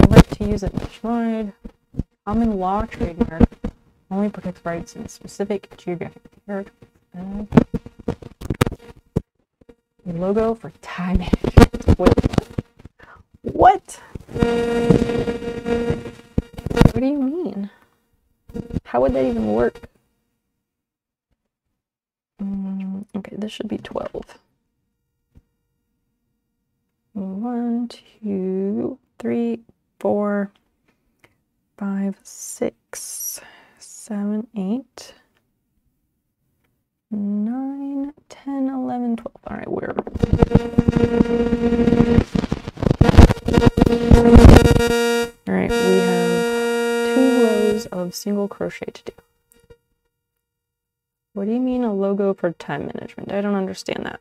Right to use it nationwide. Common law trademark only protects rights in specific geographic territory. Uh, logo for time management. Wait, what? What do you mean? How would that even work? Mm, okay, this should be 12. One, two, three, four, five, six, seven, eight, nine, ten, eleven, twelve. All right, where? All right, we're... rows of single crochet to do. What do you mean a logo for time management? I don't understand that.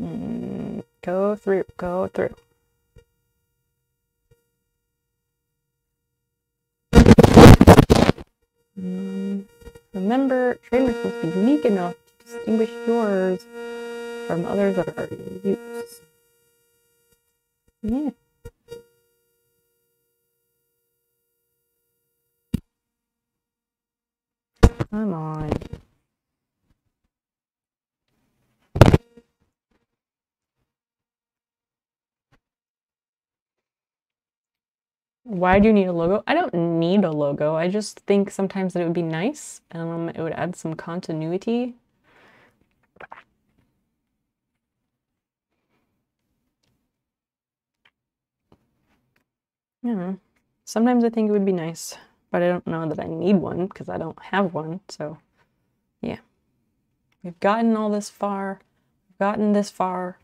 Mm, go through, go through. Mm, remember, trademarks must be unique enough distinguish yours from others that are already in use. Yeah. Come on. Why do you need a logo? I don't need a logo. I just think sometimes that it would be nice. Um, it would add some continuity. Don't know. Sometimes I think it would be nice, but I don't know that I need one because I don't have one. So, yeah. We've gotten all this far, we've gotten this far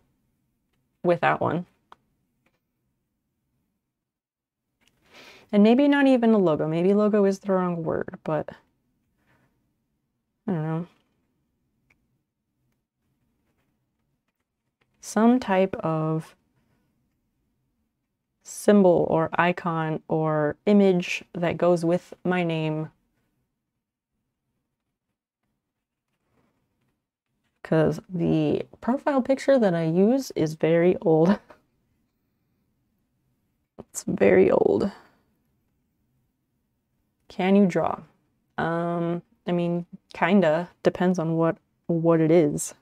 without one. And maybe not even a logo. Maybe logo is the wrong word, but I don't know. Some type of symbol or icon or image that goes with my name. Because the profile picture that I use is very old. [LAUGHS] It's very old. Can you draw? Um, I mean, kinda depends on what what it is.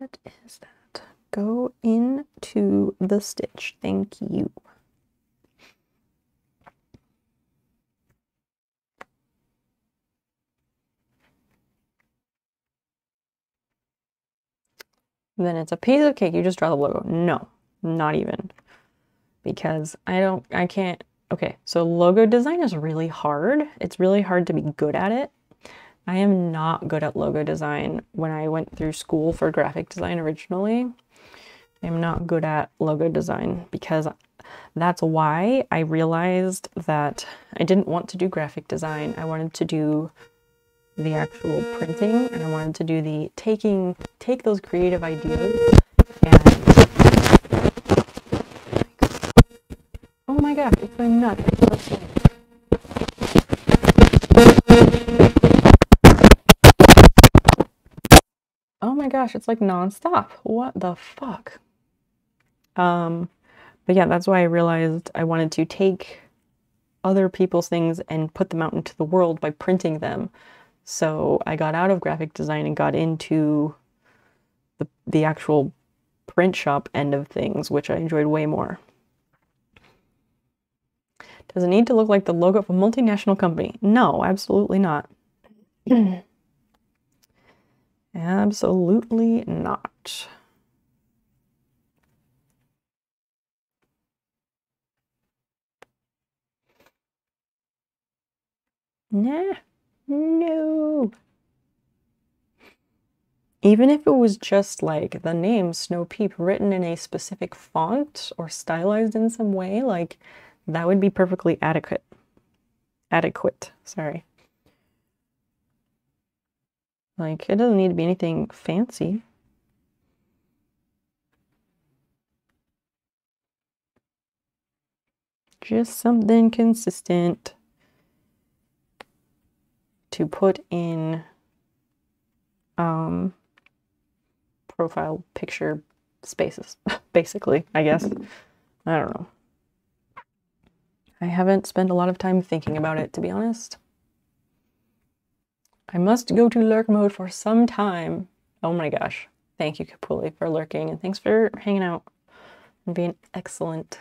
What is that? Go into the stitch. Thank you. Then it's a piece of cake. You just draw the logo. No, not even. Because I don't, I can't Okay, so logo design is really hard. It's really hard to be good at it I am not good at logo design. When I went through school for graphic design originally, I'm not good at logo design because that's why I realized that I didn't want to do graphic design. I wanted to do the actual printing and I wanted to do the taking take those creative ideas and Oh my gosh, it's going nuts. Gosh, it's like nonstop. What the fuck? Um, but yeah, that's why I realized I wanted to take other people's things and put them out into the world by printing them. So I got out of graphic design and got into the the actual print shop end of things, which I enjoyed way more. Does it need to look like the logo of a multinational company? No, absolutely not. [CLEARS THROAT] absolutely not. Nah, no. Even if it was just like the name Snopeep written in a specific font or stylized in some way, like that would be perfectly adequate. Adequate, sorry. Like, it doesn't need to be anything fancy. Just something consistent to put in um, profile picture spaces, [LAUGHS] basically, I guess. I don't know. I haven't spent a lot of time thinking about it, to be honest. I must go to lurk mode for some time. Oh my gosh. Thank you, Capuli, for lurking, and thanks for hanging out and being excellent.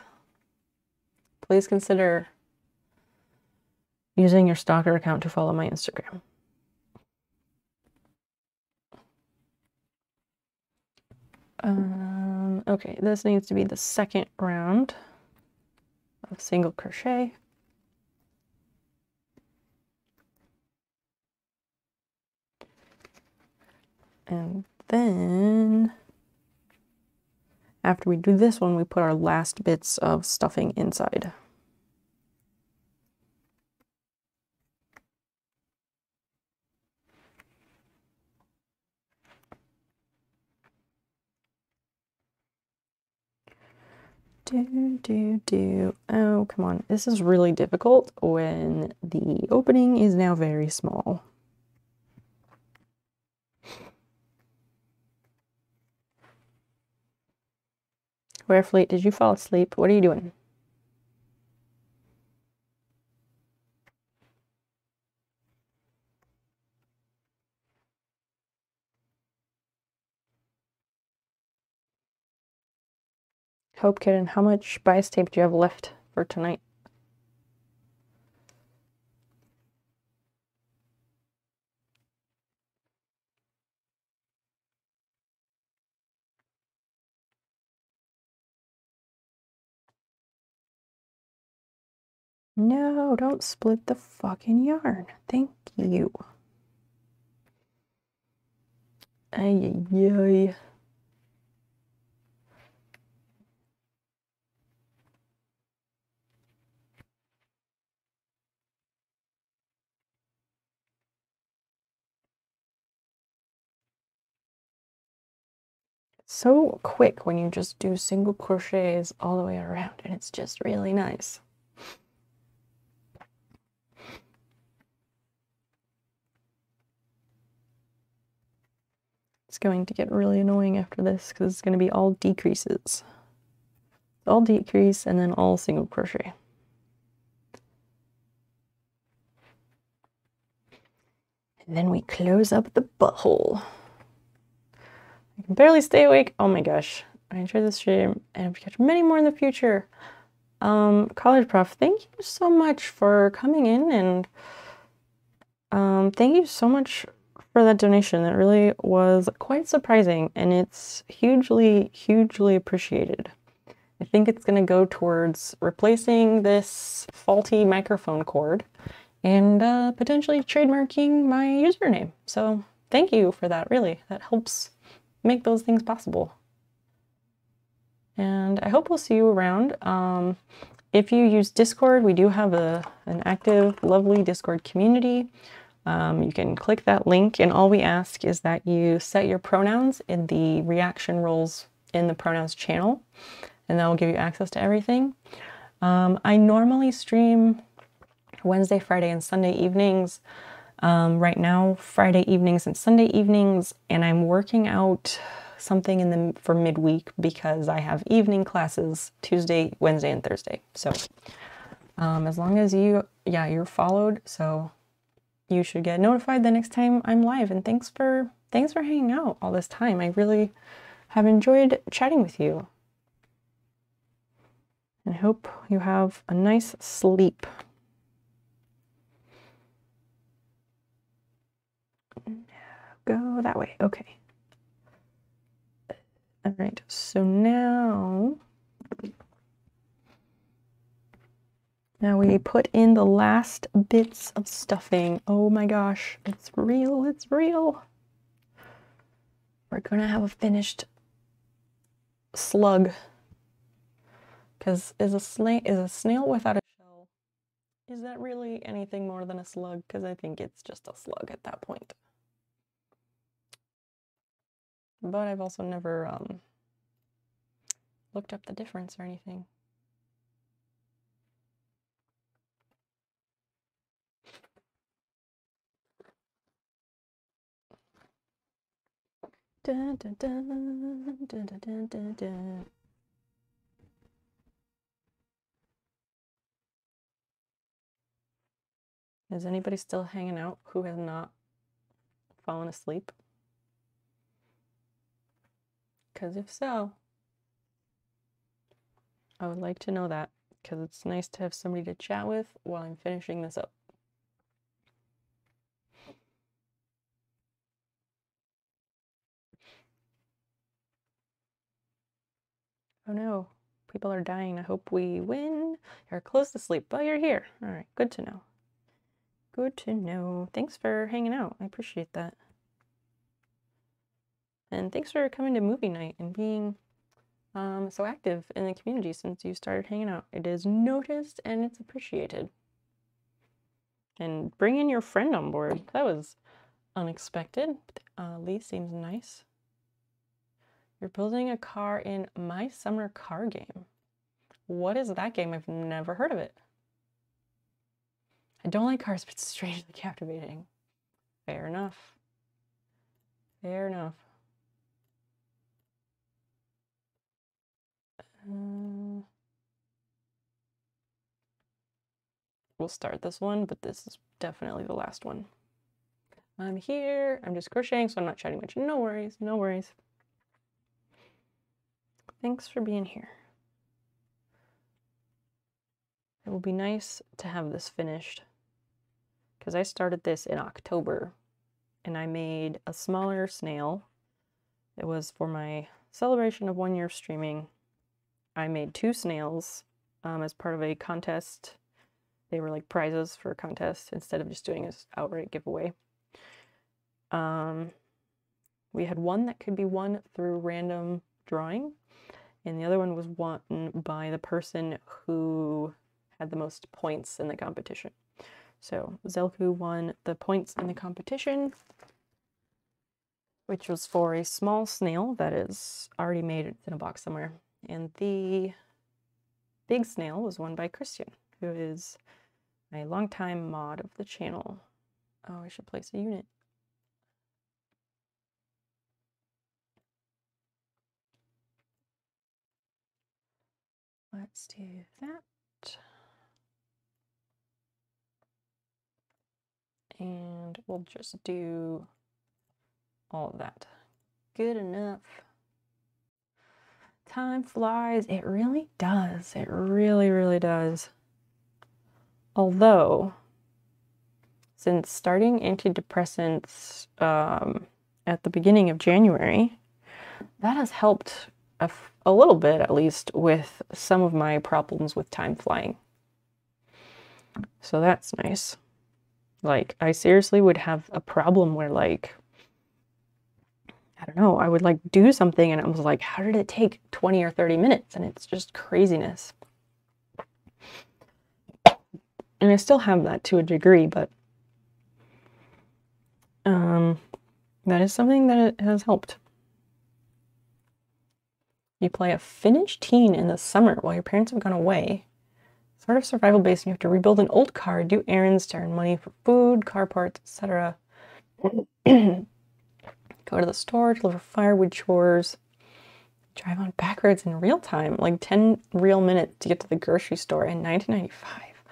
Please consider using your stalker account to follow my Instagram. Um, okay, this needs to be the second round of single crochet. And then after we do this one, we put our last bits of stuffing inside. Do, do, do. Oh, come on. This is really difficult when the opening is now very small. Warefleet, did you fall asleep? What are you doing? Hope Kitten, how much bias tape do you have left for tonight? No, don't split the fucking yarn. Thank you. Ay, ay, ay. so quick when you just do single crochets all the way around and it's just really nice. It's going to get really annoying after this because it's going to be all decreases. All decrease and then all single crochet. And then we close up the butthole. I can barely stay awake. Oh my gosh. I enjoyed this stream and to catch many more in the future. Um, College Prof, thank you so much for coming in and um, thank you so much for that donation. That really was quite surprising and it's hugely, hugely appreciated. I think it's going to go towards replacing this faulty microphone cord and uh, potentially trademarking my username. So thank you for that, really. That helps make those things possible. And I hope we'll see you around. Um, if you use Discord, we do have a, an active, lovely Discord community. Um, you can click that link, and all we ask is that you set your pronouns in the reaction roles in the pronouns channel, and that will give you access to everything. Um, I normally stream Wednesday, Friday, and Sunday evenings. Um, right now, Friday evenings and Sunday evenings, and I'm working out something in the for midweek because I have evening classes Tuesday, Wednesday, and Thursday. So um, as long as you, yeah, you're followed, so you should get notified the next time I'm live. And thanks for thanks for hanging out all this time. I really have enjoyed chatting with you. And I hope you have a nice sleep. Go that way. Okay. All right. So now now we put in the last bits of stuffing. Oh my gosh, it's real. It's real. We're to have a finished slug. Cuz is a sna- is a snail without a shell is that really anything more than a slug? Cuz I think it's just a slug at that point. But I've also never um, looked up the difference or anything. Dun, dun, dun. Is anybody still hanging out who has not fallen asleep? Because if so, I would like to know that because it's nice to have somebody to chat with while I'm finishing this up. Oh no, people are dying. I hope we win. You're close to sleep, but you're here. All right, good to know. Good to know. Thanks for hanging out. I appreciate that. And thanks for coming to movie night and being um, so active in the community since you started hanging out. It is noticed and it's appreciated. And bringing your friend on board. That was unexpected. Uh, Lee seems nice. You're building a car in My Summer Car Game. What is that game? I've never heard of it. I don't like cars, but it's strangely [LAUGHS] captivating. Fair enough. Fair enough. Uh, we'll start this one, but this is definitely the last one. I'm here. I'm just crocheting, so I'm not chatting much. No worries. No worries. Thanks for being here. It will be nice to have this finished because I started this in October and I made a smaller snail. It was for my celebration of one year of streaming. I made two snails um, as part of a contest. They were like prizes for a contest instead of just doing an outright giveaway. Um, we had one that could be won through random drawing, and the other one was won by the person who had the most points in the competition. So Zelku won the points in the competition, which was for a small snail that is already made. It's in a box somewhere. And the big snail was won by Christian, who is a longtime mod of the channel. Oh, I should place a unit. Let's do that. And we'll just do all of that. Good enough. Time flies. It really does. It really, really does. Although, since starting antidepressants um, at the beginning of January, that has helped a, little bit, at least, with some of my problems with time flying. So that's nice. Like, I seriously would have a problem where, like, I don't know, I would like do something and I was like, how did it take 20 or 30 minutes? And it's just craziness. And I still have that to a degree, but um, that is something that has helped. You play a Finnish teen in the summer while your parents have gone away. Sort of survival based, and you have to rebuild an old car, do errands, to earn money for food, car parts, etc. [CLEARS THROAT] Go to the store, deliver firewood chores, drive on back roads in real time, like 10 real minutes to get to the grocery store in 1995.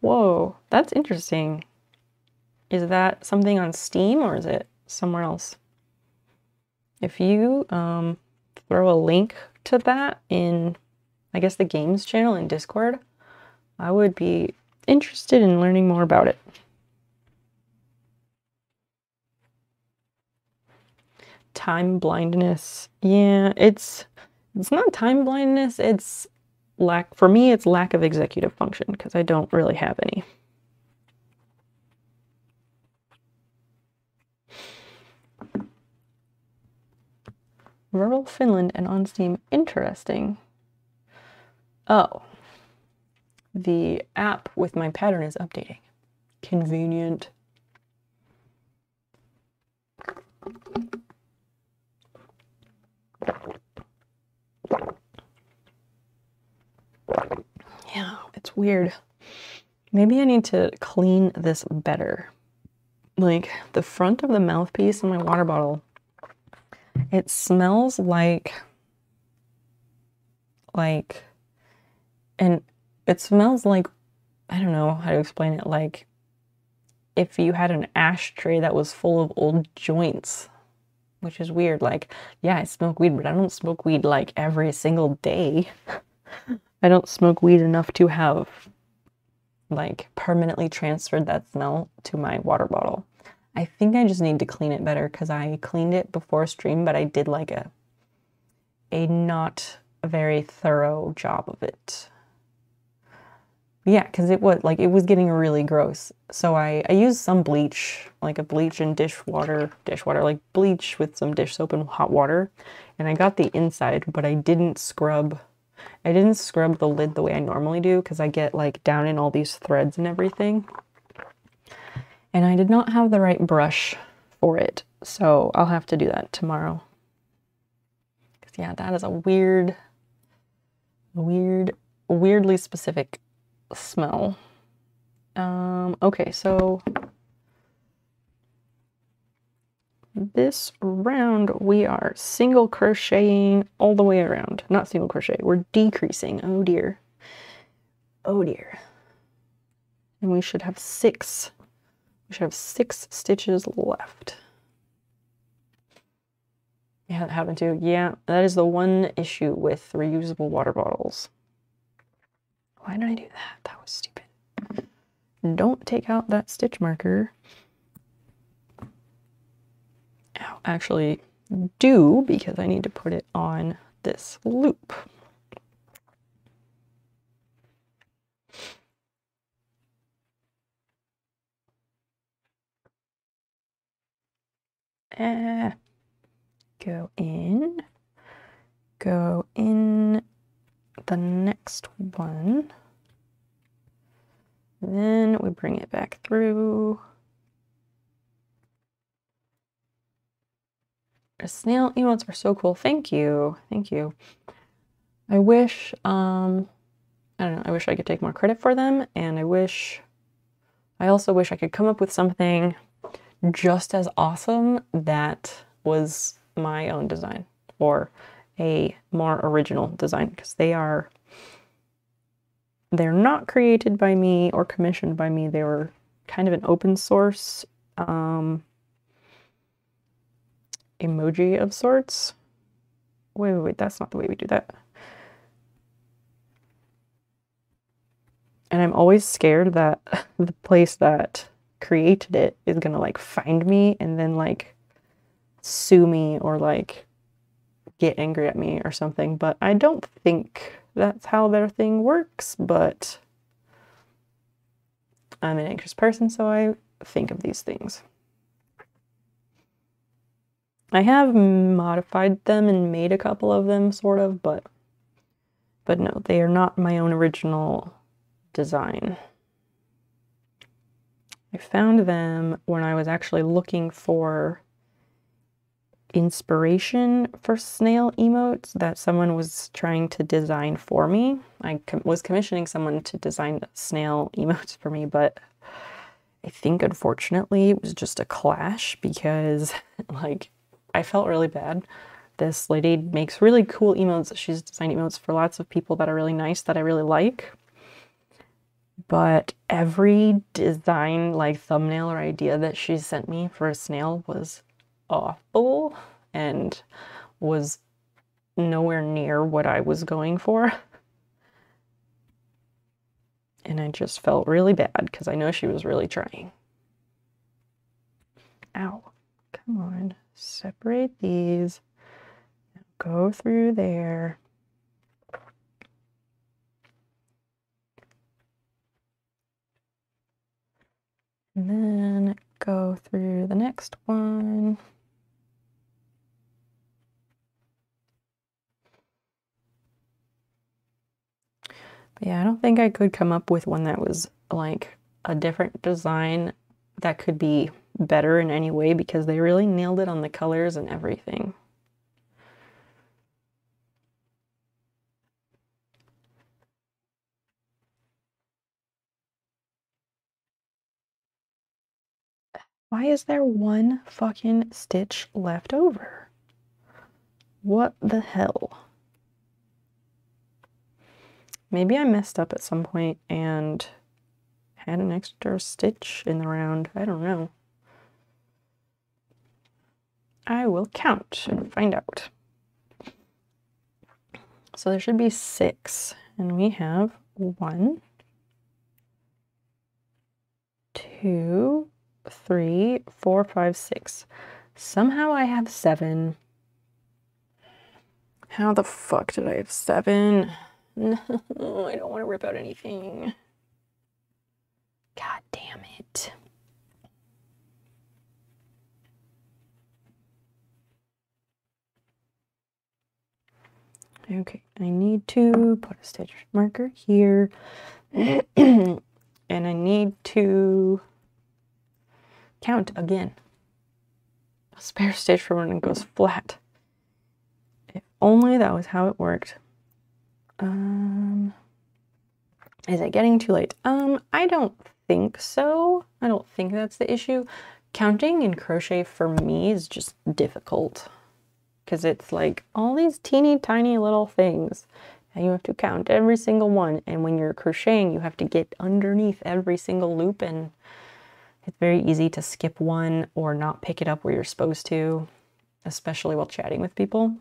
Whoa, that's interesting. Is that something on Steam or is it somewhere else? If you um, throw a link to that in, I guess, the games channel in Discord, I would be interested in learning more about it. Time blindness. Yeah, it's it's not time blindness, it's lack for me it's lack of executive function because I don't really have any. Rural Finland and on Steam. Interesting. Oh. The app with my pattern is updating. Convenient. Yeah, it's weird. Maybe I need to clean this better. Like the front of the mouthpiece in my water bottle, it smells like, like, and it smells like, I don't know how to explain it, like if you had an ashtray that was full of old joints, which is weird. Like, yeah, I smoke weed, but I don't smoke weed like every single day. [LAUGHS] I don't smoke weed enough to have like permanently transferred that smell to my water bottle. I think I just need to clean it better because I cleaned it before stream, but I did like a a not very thorough job of it. Yeah, because it was like it was getting really gross. So I, I used some bleach, like a bleach and dishwater, dishwater, like bleach with some dish soap and hot water. And I got the inside, but I didn't scrub I didn't scrub the lid the way I normally do because I get like down in all these threads and everything. And I did not have the right brush for it. So I'll have to do that tomorrow. Cause yeah, that is a weird, weird, weirdly specific smell. Um, okay, so this round we are single crocheting all the way around. Not single crochet, we're decreasing. Oh dear. Oh dear. And we should have six. We should have six stitches left. Yeah, that happened too. Yeah, that is the one issue with reusable water bottles. Why did I do that? That was stupid. Don't take out that stitch marker. Actually do because I need to put it on this loop. Uh, go in, go in the next one. Then we bring it back through. Snail emotes are so cool. Thank you. Thank you. I wish, um, I don't know, I wish I could take more credit for them. And I wish, I also wish I could come up with something just as awesome that was my own design or a more original design because they are they're not created by me or commissioned by me. They were kind of an open source um, emoji of sorts. Wait wait wait that's not the way we do that. And i'm always scared that [LAUGHS] the place that created it is gonna like find me and then like sue me or like get angry at me or something, but I don't think that's how their thing works, but I'm an anxious person, so I think of these things. I have modified them and made a couple of them, sort of, but but no, they are not my own original design. I found them when I was actually looking for inspiration for snail emotes that someone was trying to design for me. I com- was commissioning someone to design snail [LAUGHS] emotes for me, but I think unfortunately it was just a clash because [LAUGHS] like I felt really bad. This lady makes really cool emotes. She's designed emotes for lots of people that are really nice that I really like. But every design, like thumbnail or idea that she sent me for a snail was awful and was nowhere near what I was going for. And I just felt really bad because I know she was really trying. Ow. Come on. Separate these. Go through there. And then go through the next one. But yeah, I don't think I could come up with one that was like a different design that could be better in any way because they really nailed it on the colors and everything. Why is there one fucking stitch left over? What the hell? Maybe I messed up at some point and had an extra stitch in the round. I don't know. I will count and find out. So there should be six, and we have one, two, three, four, five, six. Somehow I have seven. How the fuck did I have seven? No, [LAUGHS] I don't want to rip out anything. God damn it. Okay, I need to put a stitch marker here. [CLEARS THROAT] and I need to count again. A spare stitch for when it goes flat. If only that was how it worked. Um, is it getting too late? Um, I don't think so. I don't think that's the issue. Counting in crochet for me is just difficult because it's like all these teeny tiny little things and you have to count every single one and when you're crocheting you have to get underneath every single loop and it's very easy to skip one or not pick it up where you're supposed to especially while chatting with people.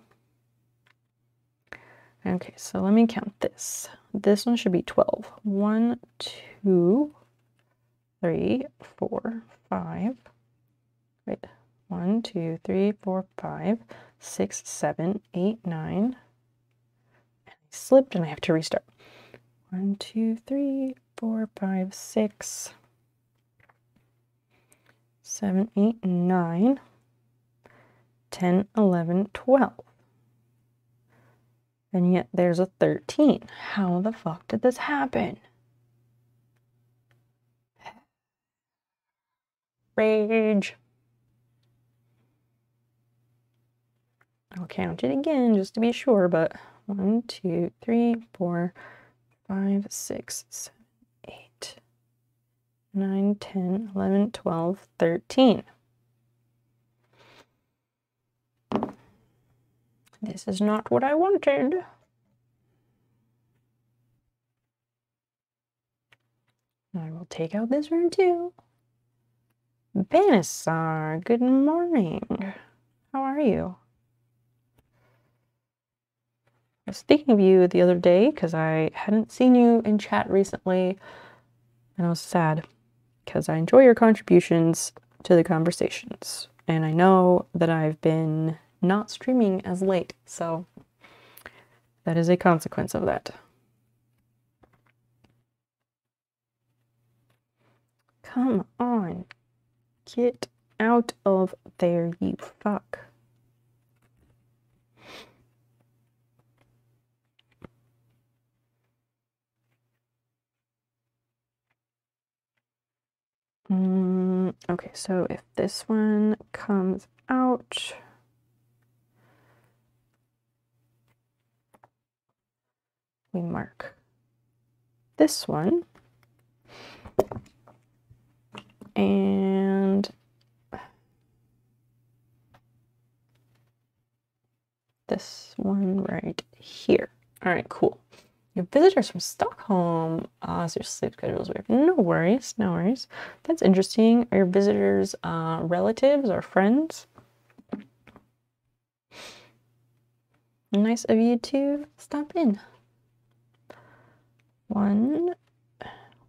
Okay so let me count this. This one should be 12 1 2 3 4 5 wait one, two, three, four, five, six, seven, eight, nine. And I slipped and I have to restart. One, two, three, four, five, six, seven, eight, nine, ten, eleven, twelve. And yet there's a 13. How the fuck did this happen? Rage. I'll count it again just to be sure, but one, two, three, four, five, six, seven, 9, 10, 11, 12, 13. This is not what I wanted. I will take out this room too. Banisar, good morning. How are you? I was thinking of you the other day because I hadn't seen you in chat recently and I was sad because I enjoy your contributions to the conversations and I know that I've been not streaming as late, so that is a consequence of that. Come on, Get out of there, you fuck. Mm, okay, so if this one comes out, we mark this one and this one right here. All right, cool. Your visitors from Stockholm. Ah, so your sleep schedule is weird. No worries, no worries. That's interesting. Are your visitors uh, relatives or friends? Nice of you to stop in. One,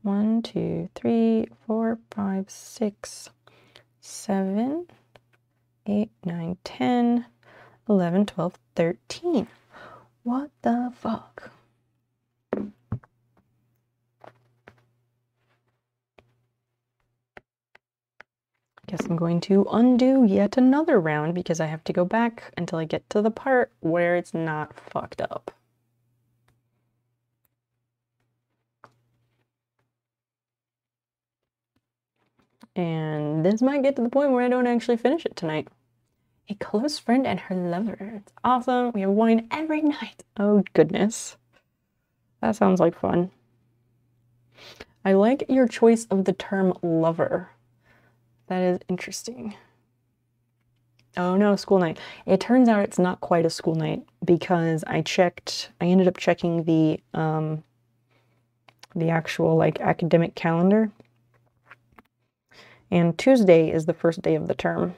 one, two, three, four, five, six, seven, eight, nine, ten, eleven, twelve, thirteen. What the fuck? Guess I'm going to undo yet another round because I have to go back until I get to the part where it's not fucked up. And this might get to the point where I don't actually finish it tonight. A close friend and her lover. It's awesome. We have wine every night. Oh, goodness. That sounds like fun. I like your choice of the term lover. That is interesting. Oh no, school night. It turns out it's not quite a school night because I checked, I ended up checking the um the actual like academic calendar. And Tuesday is the first day of the term.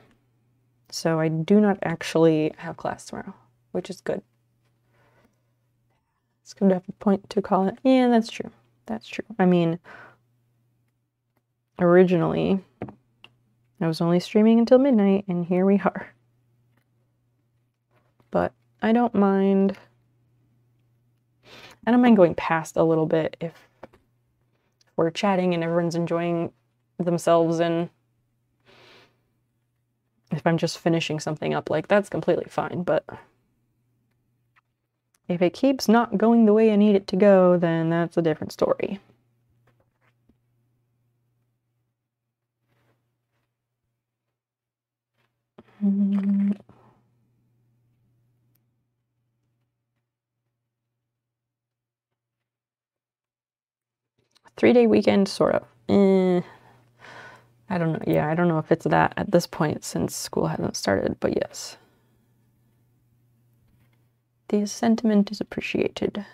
So I do not actually have class tomorrow, which is good. It's good to have a point to call it. Yeah, that's true. That's true. I mean, originally, I was only streaming until midnight, and here we are. But I don't mind. I don't mind going past a little bit if we're chatting and everyone's enjoying themselves and if I'm just finishing something up, like that's completely fine. But if it keeps not going the way I need it to go, then that's a different story. Mm. Three day weekend, sort of. Eh. I don't know. Yeah, I don't know if it's that at this point since school hasn't started, but yes. The sentiment is appreciated.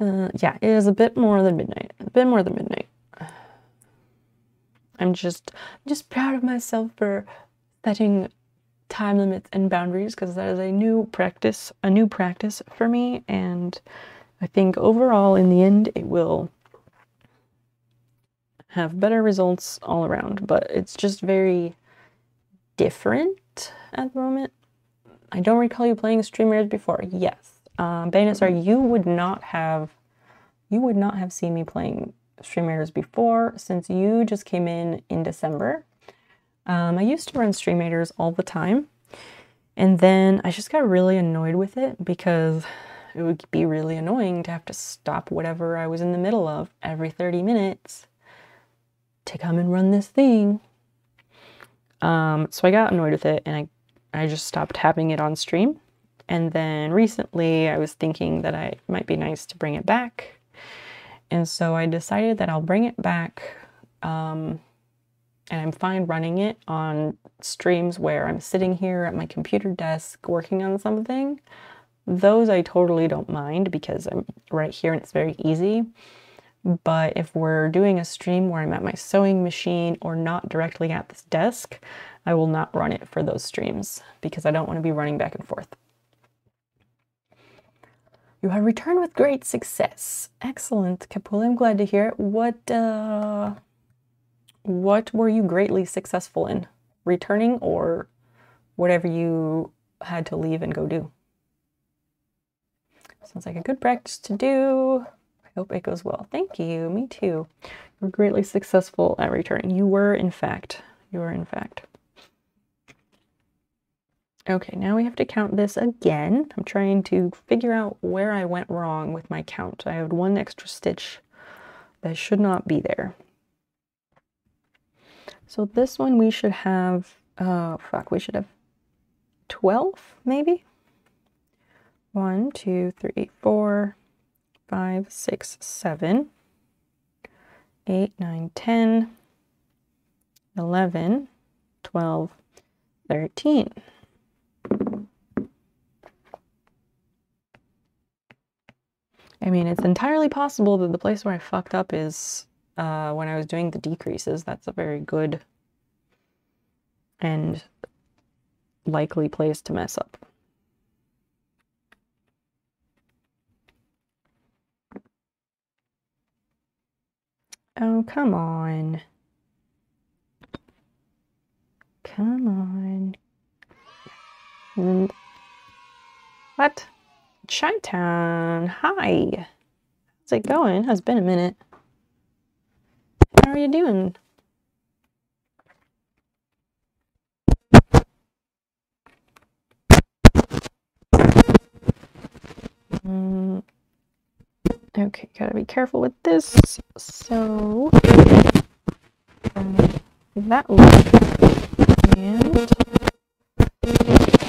Uh, yeah, it is a bit more than midnight. A bit more than midnight. I'm just just proud of myself for setting time limits and boundaries because that is a new practice, a new practice for me, and I think overall, in the end, it will have better results all around. But it's just very different at the moment. I don't recall you playing streamers before. Yes, um, Banisar, you would not have, you would not have seen me playing streamers before since you just came in in December. Um, I used to run streamers all the time, and then I just got really annoyed with it because it would be really annoying to have to stop whatever I was in the middle of every 30 minutes to come and run this thing. Um, so I got annoyed with it and I, I just stopped having it on stream. And then recently I was thinking that I, it might be nice to bring it back. And so I decided that I'll bring it back. Um, and I'm fine running it on streams where I'm sitting here at my computer desk working on something. Those I totally don't mind because I'm right here and it's very easy. But if we're doing a stream where I'm at my sewing machine or not directly at this desk, I will not run it for those streams because I don't want to be running back and forth. You have returned with great success. Excellent, Capuli. I'm glad to hear it. What uh, what were you greatly successful in? Returning or whatever you had to leave and go do? Sounds like a good practice to do. I hope it goes well. Thank you. Me too. You were greatly successful at returning. You were, in fact. You were, in fact. Okay, now we have to count this again. I'm trying to figure out where I went wrong with my count. I had one extra stitch that should not be there. So this one we should have, uh, fuck, we should have 12 maybe? One, two, three, four, five, six, seven, eight, nine, ten, eleven, twelve, thirteen. I mean, it's entirely possible that the place where I fucked up is uh, when I was doing the decreases. That's a very good and likely place to mess up. Oh, come on. Come on. And what? Chi-Town, hi. How's it going? Has been a minute. How are you doing? Mm, okay, gotta be careful with this. So, um, that one and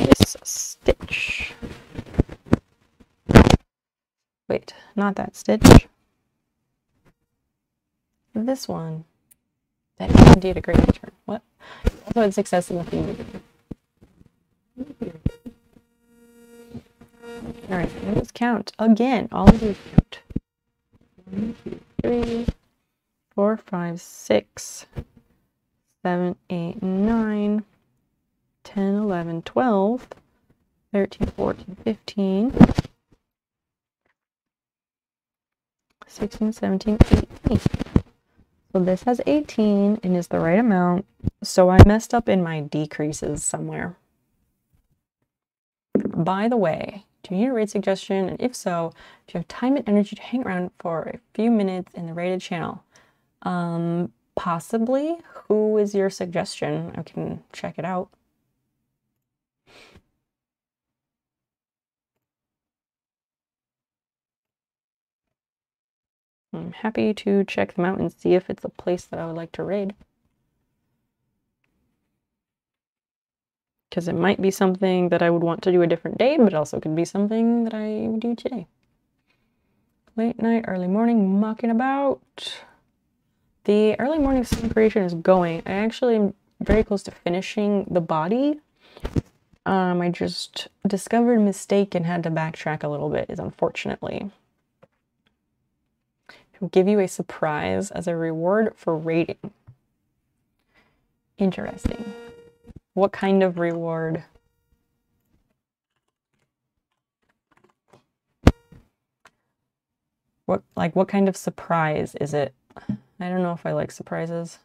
this stitch. Wait, not that stitch. This one. That is indeed a great return. What? Also had success in the theme. Alright, let's count again. All of these count. One, two, three, four, five, six, seven, eight, nine, 10, 11, 12, 13, 14, 15, 16, 17, 18. So this has 18 and is the right amount. So I messed up in my decreases somewhere. By the way, do you need a raid suggestion? And if so, do you have time and energy to hang around for a few minutes in the rated channel? Um, possibly. Who is your suggestion? I can check it out. I'm happy to check them out and see if it's a place that I would like to raid. Because it might be something that I would want to do a different day, but also could be something that I would do today. Late night, early morning, mucking about. The early morning sun creation is going. I actually am very close to finishing the body. Um, I just discovered a mistake and had to backtrack a little bit, is unfortunately give you a surprise as a reward for rating. Interesting. What kind of reward? What like what kind of surprise is it? I don't know if I like surprises.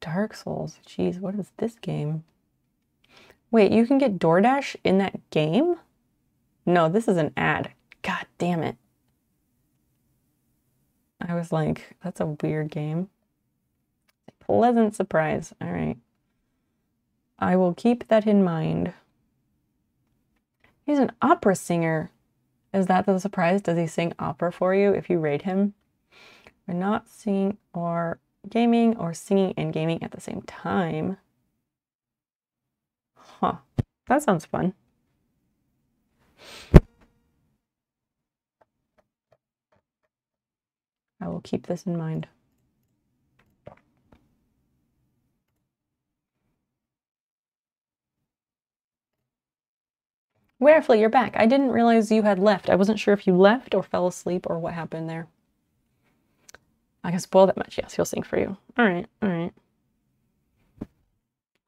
Dark Souls. Jeez, what is this game? Wait, you can get DoorDash in that game? No, this is an ad. God damn it. I was like, that's a weird game. Pleasant surprise. All right. I will keep that in mind. He's an opera singer. Is that the surprise? Does he sing opera for you if you rate him? We're not singing or gaming or singing and gaming at the same time. Huh. That sounds fun. I will keep this in mind. Warefleet, you're back. I didn't realize you had left. I wasn't sure if you left or fell asleep or what happened there. I can spoil that much. Yes, he'll sing for you. All right, all right.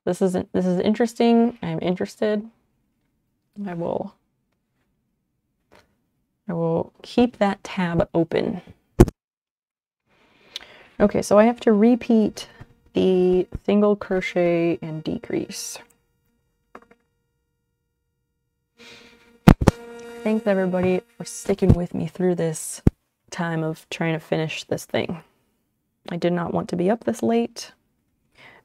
This isn't. This is interesting. I'm interested. I will I will keep that tab open. Okay, so I have to repeat the single crochet and decrease. thanks everybody for sticking with me through this time of trying to finish this thing. I did not want to be up this late,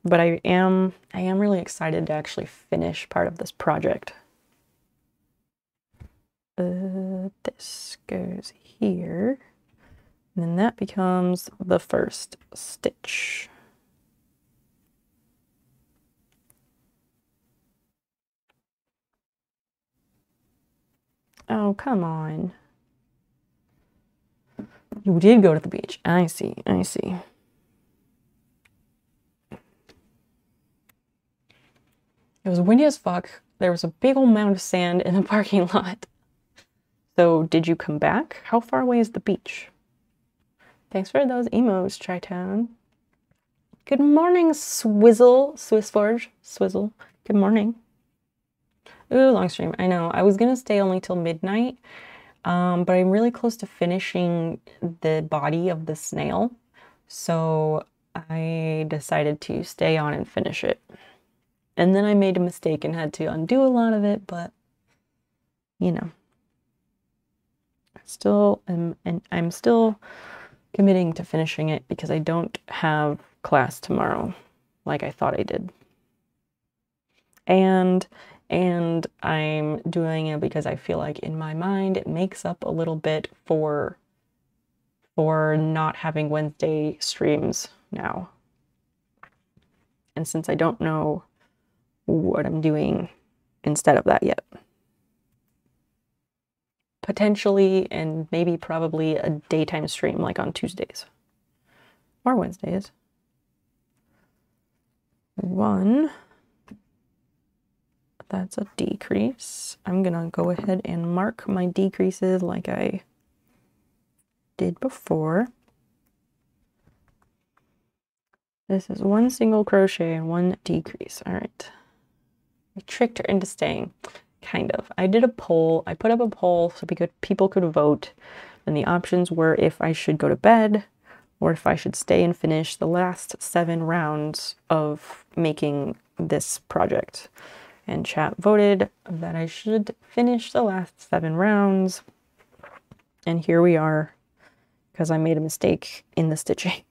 but I am I am really excited to actually finish part of this project. Uh, this goes here. And then that becomes the first stitch. Oh, come on. You did go to the beach. I see, I see. It was windy as fuck. There was a big old mound of sand in the [LAUGHS] parking lot. So, did you come back? How far away is the beach? Thanks for those emos, Tritown. Good morning, Swizzle, Swiss Forge, Swizzle. Good morning. Ooh, long stream. I know. I was gonna stay only till midnight, um, but I'm really close to finishing the body of the snail, so I decided to stay on and finish it. And then I made a mistake and had to undo a lot of it, but you know, still am, and I'm still committing to finishing it because I don't have class tomorrow like I thought I did. And and I'm doing it because I feel like in my mind it makes up a little bit for for not having Wednesday streams now. And since I don't know what I'm doing instead of that yet. Potentially and maybe probably a daytime stream like on Tuesdays or Wednesdays. One that's a decrease. I'm gonna go ahead and mark my decreases like I did before. This is one single crochet and one decrease. All right. I tricked her into staying, kind of. I did a poll. I put up a poll so people could vote. And the options were if I should go to bed or if I should stay and finish the last seven rounds of making this project and chat voted that I should finish the last seven rounds. And here we are because I made a mistake in the stitching. [LAUGHS]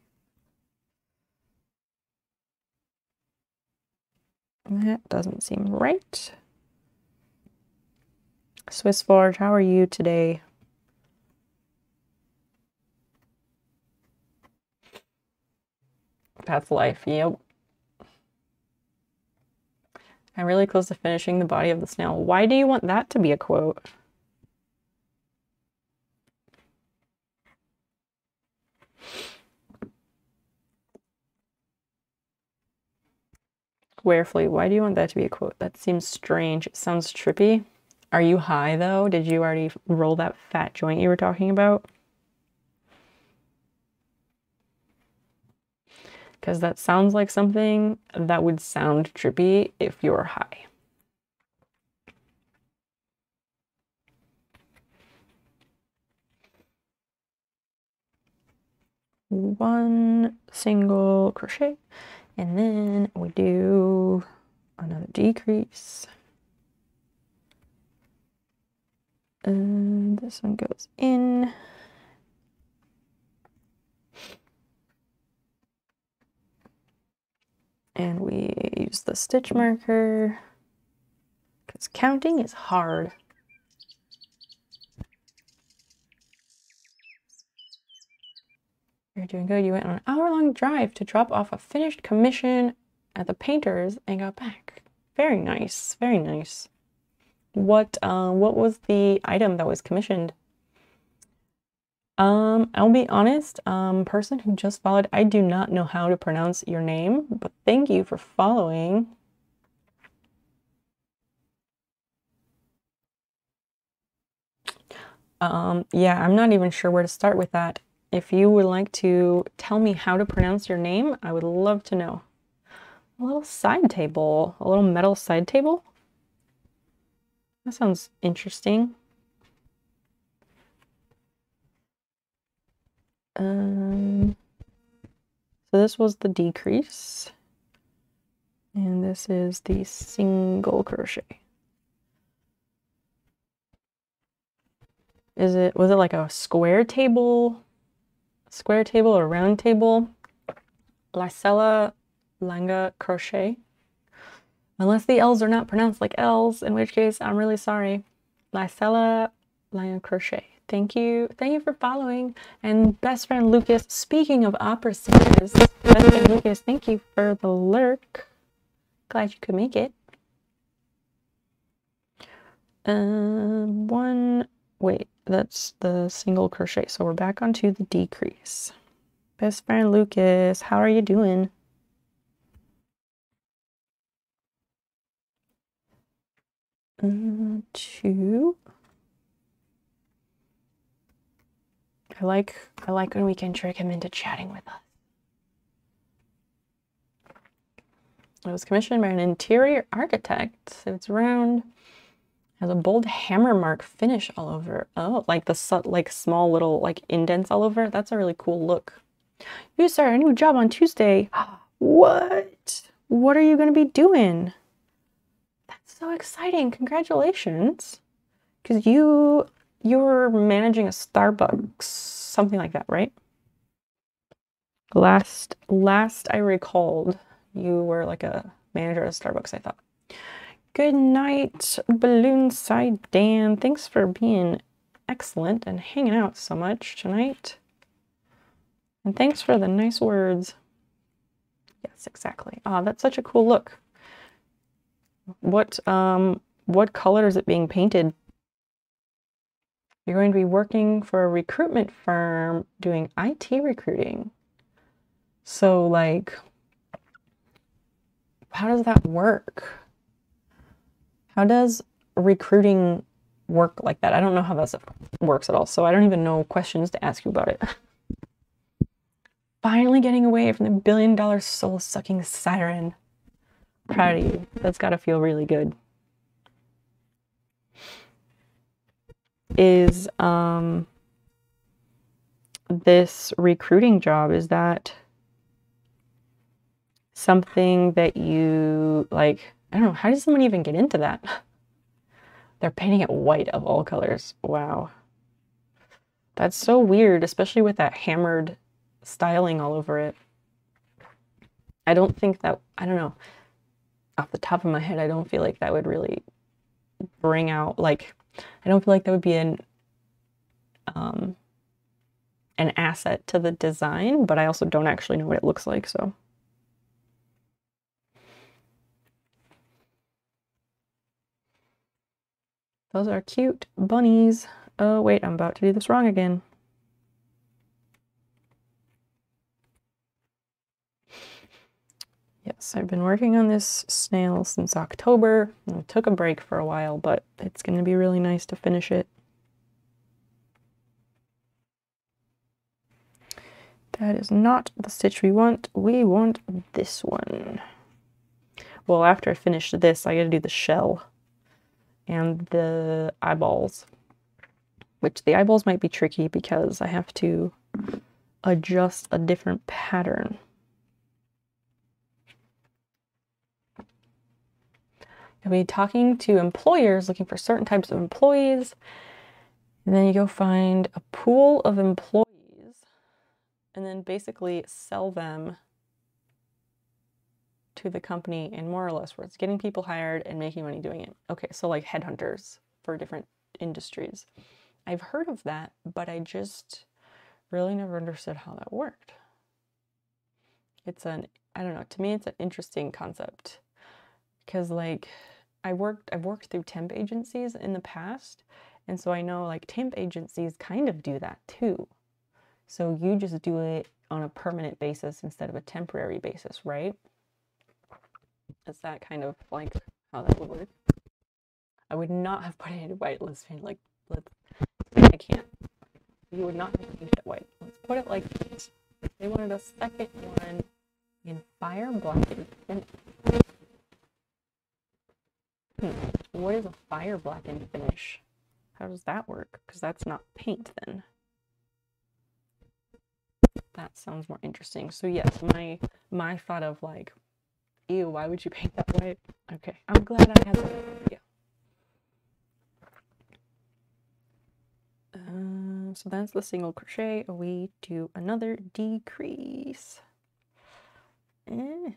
That doesn't seem right. Swiss Forge, how are you today? That's life, yep. I'm really close to finishing the body of the snail. Why do you want that to be a quote? Warefleet, why do you want that to be a quote? That seems strange. It sounds trippy. Are you high though? Did you already roll that fat joint you were talking about? because that sounds like something that would sound trippy if you're high. One single crochet, and then we do another decrease. And this one goes in. and we use the stitch marker because counting is hard. You're doing good. You went on an hour long drive to drop off a finished commission at the painters and got back. Very nice. Very nice. What uh, what was the item that was commissioned? Um, I'll be honest, um, person who just followed, I do not know how to pronounce your name, but thank you for following. Um, yeah, I'm not even sure where to start with that. If you would like to tell me how to pronounce your name, I would love to know. A little side table, a little metal side table. That sounds interesting. Um, so this was the decrease. And this is the single crochet. is it was it like a square table square table or round table Lysella Langa crochet unless the L's are not pronounced like L's in which case I'm really sorry. Lysella Langa crochet. Thank you. Thank you for following. And best friend Lucas speaking of opera singers best friend Lucas thank you for the lurk. Glad you could make it. Um one wait that's the single crochet. So we're back onto the decrease. Best friend lucas how are you doing uh, two i like i like when we can trick him into chatting with us it was commissioned by an interior architect it's round has a bold hammer mark finish all over. Oh, like the like small little like indents all over. That's a really cool look. You start a new job on Tuesday. [GASPS] What? What are you going to be doing? So exciting. Congratulations. Cuz you you're managing a Starbucks, something like that, right? Last last I recalled, you were like a manager at Starbucks, I thought. Good night, Balloon Side Dan. Thanks for being excellent and hanging out so much tonight. And thanks for the nice words. Yes, exactly. Ah, that's such a cool look. What um what color is it being painted? You're going to be working for a recruitment firm doing IT recruiting. So like how does that work? How does recruiting work like that? I don't know how that works at all, so I don't even know questions to ask you about it. [LAUGHS] Finally getting away from the billion dollar soul sucking siren. Proud of you. That's got to feel really good. Is um this recruiting job is that something that you like I don't know, how does someone even get into that? [LAUGHS] They're painting it white of all colors. Wow. That's so weird, especially with that hammered styling all over it. I don't think that, I don't know, off the top of my head, I don't feel like that would really bring out, like, I don't feel like that would be an, um, an asset to the design, but I also don't actually know what it looks like, so. Those are cute bunnies. Oh, wait, I'm about to do this wrong again. Yes, I've been working on this snail since October. I took a break for a while, but it's going to be really nice to finish it. That is not the stitch we want. We want this one. Well, after I finish this, I gotta do the shell and the eyeballs, which the eyeballs might be tricky because I have to adjust a different pattern. You'll be talking to employers looking for certain types of employees, and then you go find a pool of employees and then basically sell them to the company and more or less where it's getting people hired and making money doing it. Okay, so like headhunters for different industries. I've heard of that, but I just really never understood how that worked. It's an I don't know, to me it's an interesting concept because like I worked I've worked through temp agencies in the past and so I know like temp agencies kind of do that too. So you just do it on a permanent basis instead of a temporary basis, right? Is that kind of like how that would work? I would not have put it in white. Let's paint like let's. I can't. You would not have painted it white. Let's put it like this. They wanted a second one in fire blackened finish. Hmm. What is a fire blackened finish? How does that work? Because that's not paint then. That sounds more interesting. So yes, my my thought of like Ew, why would you paint that white? Okay, I'm glad I had that idea. so that's the single crochet. We do another decrease. Eh.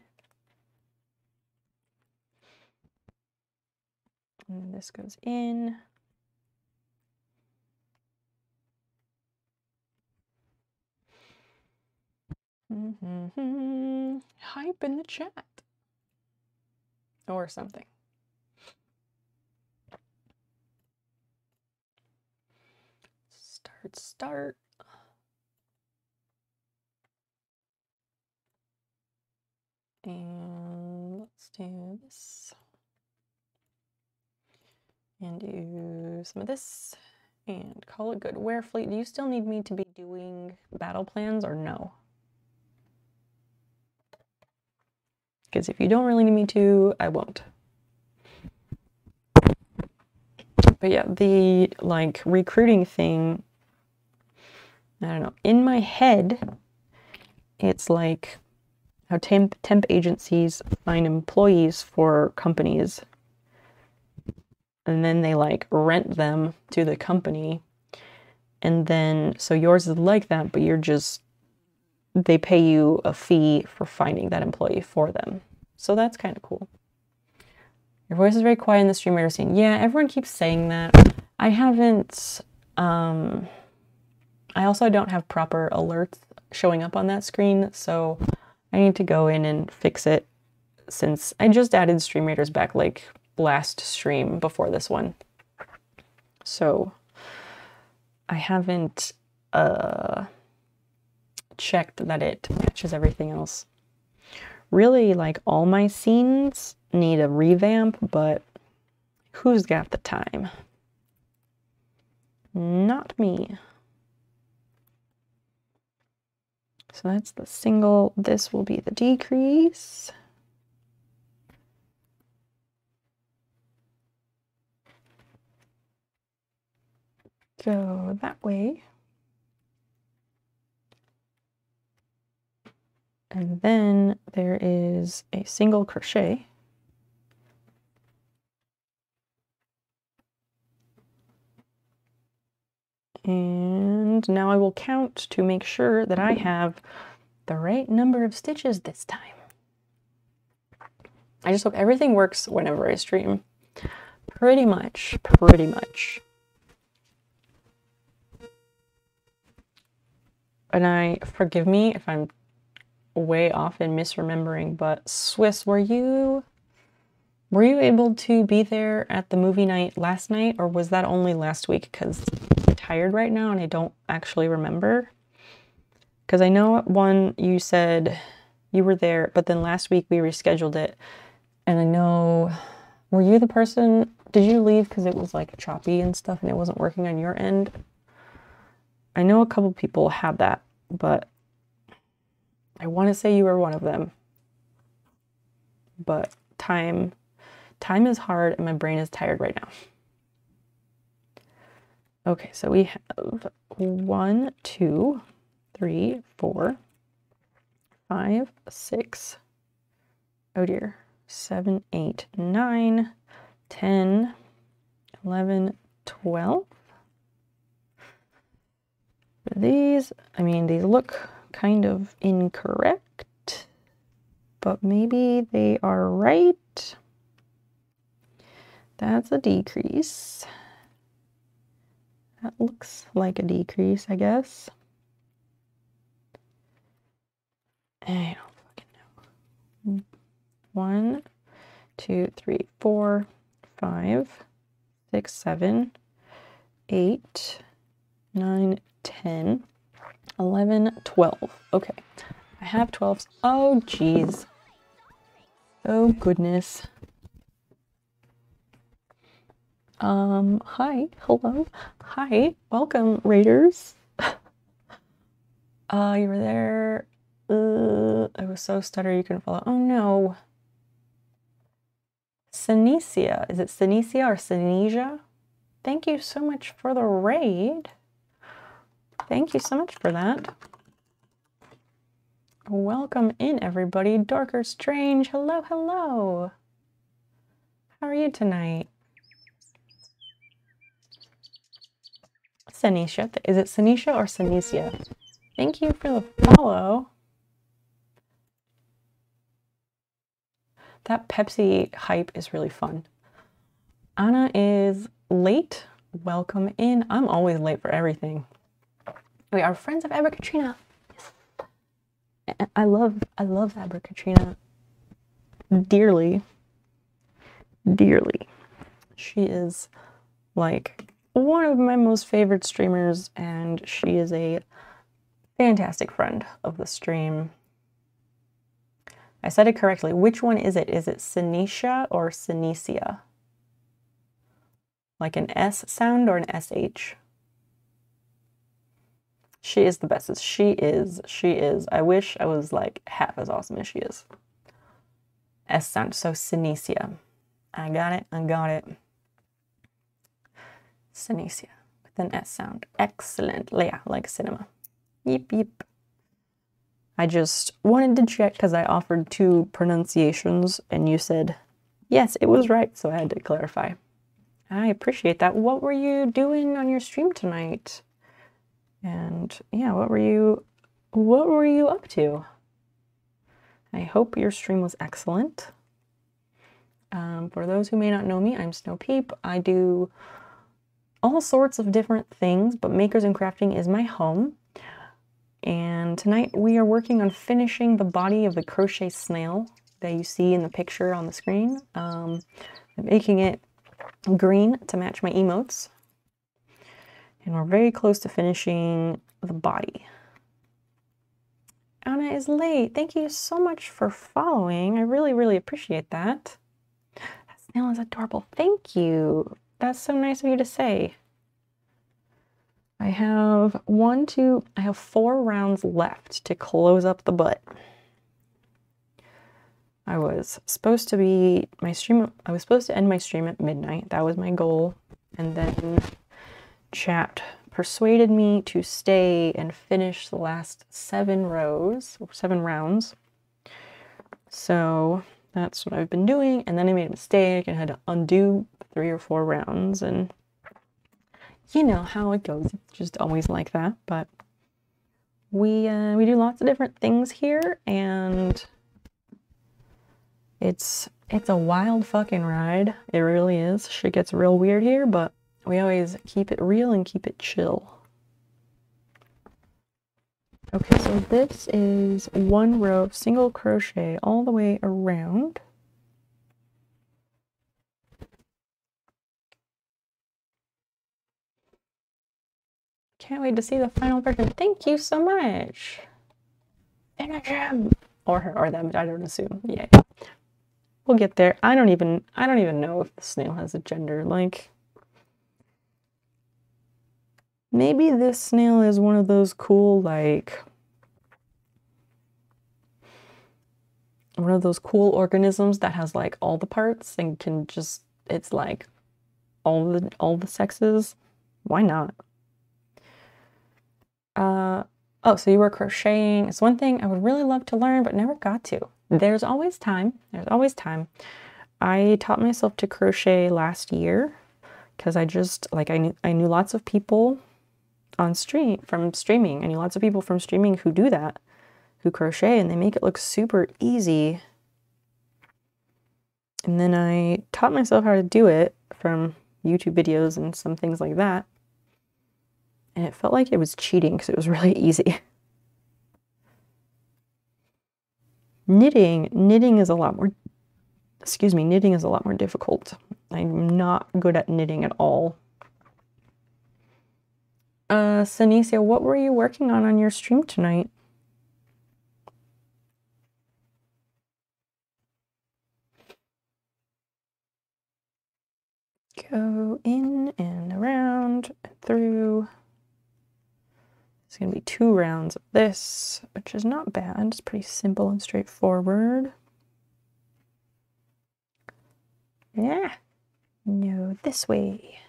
And then this goes in. Mm-hmm. Hype in the chat. Or something. Start, start. And let's do this. And do some of this. And call it good. Warefleet, do you still need me to be doing battle plans or no? Because if you don't really need me to, I won't. But yeah, the like recruiting thing, I don't know. In my head, it's like how temp temp agencies find employees for companies and then they like rent them to the company. And then so yours is like that, but you're just they pay you a fee for finding that employee for them. So that's kind of cool. Your voice is very quiet in the stream I've seen. Yeah, everyone keeps saying that. I haven't um I also don't have proper alerts showing up on that screen, so I need to go in and fix it since I just added Stream Raiders back like last stream before this one. So I haven't uh checked that it matches everything else. Really, like all my scenes need a revamp, but who's got the time? Not me. So that's the single. This will be the decrease. Go that way. And then there is a single crochet. And now I will count to make sure that I have the right number of stitches this time. I just hope everything works whenever I stream. Pretty much, pretty much. And I, forgive me if I'm way off in misremembering, but Swiss, were you were you able to be there at the movie night last night or was that only last week cuz I'm tired right now and I don't actually remember? Cuz I know at one you said you were there, but then last week we rescheduled it. And I know were you the person did you leave cuz it was like choppy and stuff and it wasn't working on your end? I know a couple people had that, but I want to say you were one of them. But time time is hard and my brain is tired right now. Okay, so we have one, two, three, four, five, six, oh dear, seven, eight, nine, ten, eleven, twelve. These, I mean, these look kind of incorrect, but maybe they are right. That's a decrease. That looks like a decrease, I guess. I don't fucking know. One, two, three, four, five, six, seven, eight, nine, 10, 11, 12. Okay, I have 12s. Oh, geez. Oh, goodness. Um, hi, hello, hi, welcome, Raiders. [LAUGHS] uh, you were there. Uh, I was so stuttered you couldn't follow. Oh, no. Sinesia. Is it Sinesia or Sinesia? Thank you so much for the raid. Thank you so much for that. Welcome in, everybody. Darker Strange. Hello, hello. How are you tonight? Sanisha. Is it Sanisha or Sanicia? Thank you for the follow. That Pepsi hype is really fun. Anna is late. Welcome in. I'm always late for everything. We are friends of Abra Katrina. I love I love Abra Katrina dearly. Dearly. She is like one of my most favorite streamers, and she is a fantastic friend of the stream. I said it correctly. Which one is it? Is it Sinetia or Sinesia? Like an S sound or an SH? She is the bestest. She is. She is. I wish I was like half as awesome as she is. S sound. So Sinesia. I got it. I got it. Sinesia with an S sound. Excellent. Yeah, like cinema. Yep, yep. I just wanted to check because I offered two pronunciations and you said, yes, it was right. So I had to clarify. I appreciate that. What were you doing on your stream tonight? And yeah, what were you what were you up to? I hope your stream was excellent. Um, for those who may not know me, I'm Snopeep. I do all sorts of different things, but Makers and Crafting is my home. And tonight we are working on finishing the body of the crochet snail that you see in the picture on the screen. Um, I'm making it green to match my emotes. And we're very close to finishing the body. Anna is late. Thank you so much for following. I really, really appreciate that. That snail is adorable. Thank you. That's so nice of you to say. I have one, two, I have four rounds left to close up the butt. I was supposed to be my stream I was supposed to end my stream at midnight. That was my goal. And then chat persuaded me to stay and finish the last seven rows, seven rounds. So that's what I've been doing. And then I made a mistake and had to undo three or four rounds. And you know how it goes. It's just always like that. But we uh, we do lots of different things here, and it's it's a wild fucking ride. It really is. Shit gets real weird here, but we always keep it real and keep it chill. Okay, so this is one row of single crochet all the way around. Can't wait to see the final version. Thank you so much. Finish him. Or her or them, I don't assume. Yeah. We'll get there. I don't even I don't even know if the snail has a gender. Like maybe this snail is one of those cool like one of those cool organisms that has like all the parts and can just it's like all the all the sexes. Why not? Uh oh, so you were crocheting. It's one thing I would really love to learn but never got to. There's always time. There's always time. I taught myself to crochet last year because I just like I knew I knew lots of people on stream from streaming. I knew lots of people from streaming who do that, who crochet and they make it look super easy. And then I taught myself how to do it from YouTube videos and some things like that. And it felt like it was cheating because it was [LAUGHS] really easy. knitting knitting is a lot more excuse me knitting is a lot more difficult i'm not good at knitting at all uh Sanicia, what were you working on on your stream tonight go in and around and through it's going to be two rounds of this, which is not bad. It's pretty simple and straightforward. Yeah. No, this way.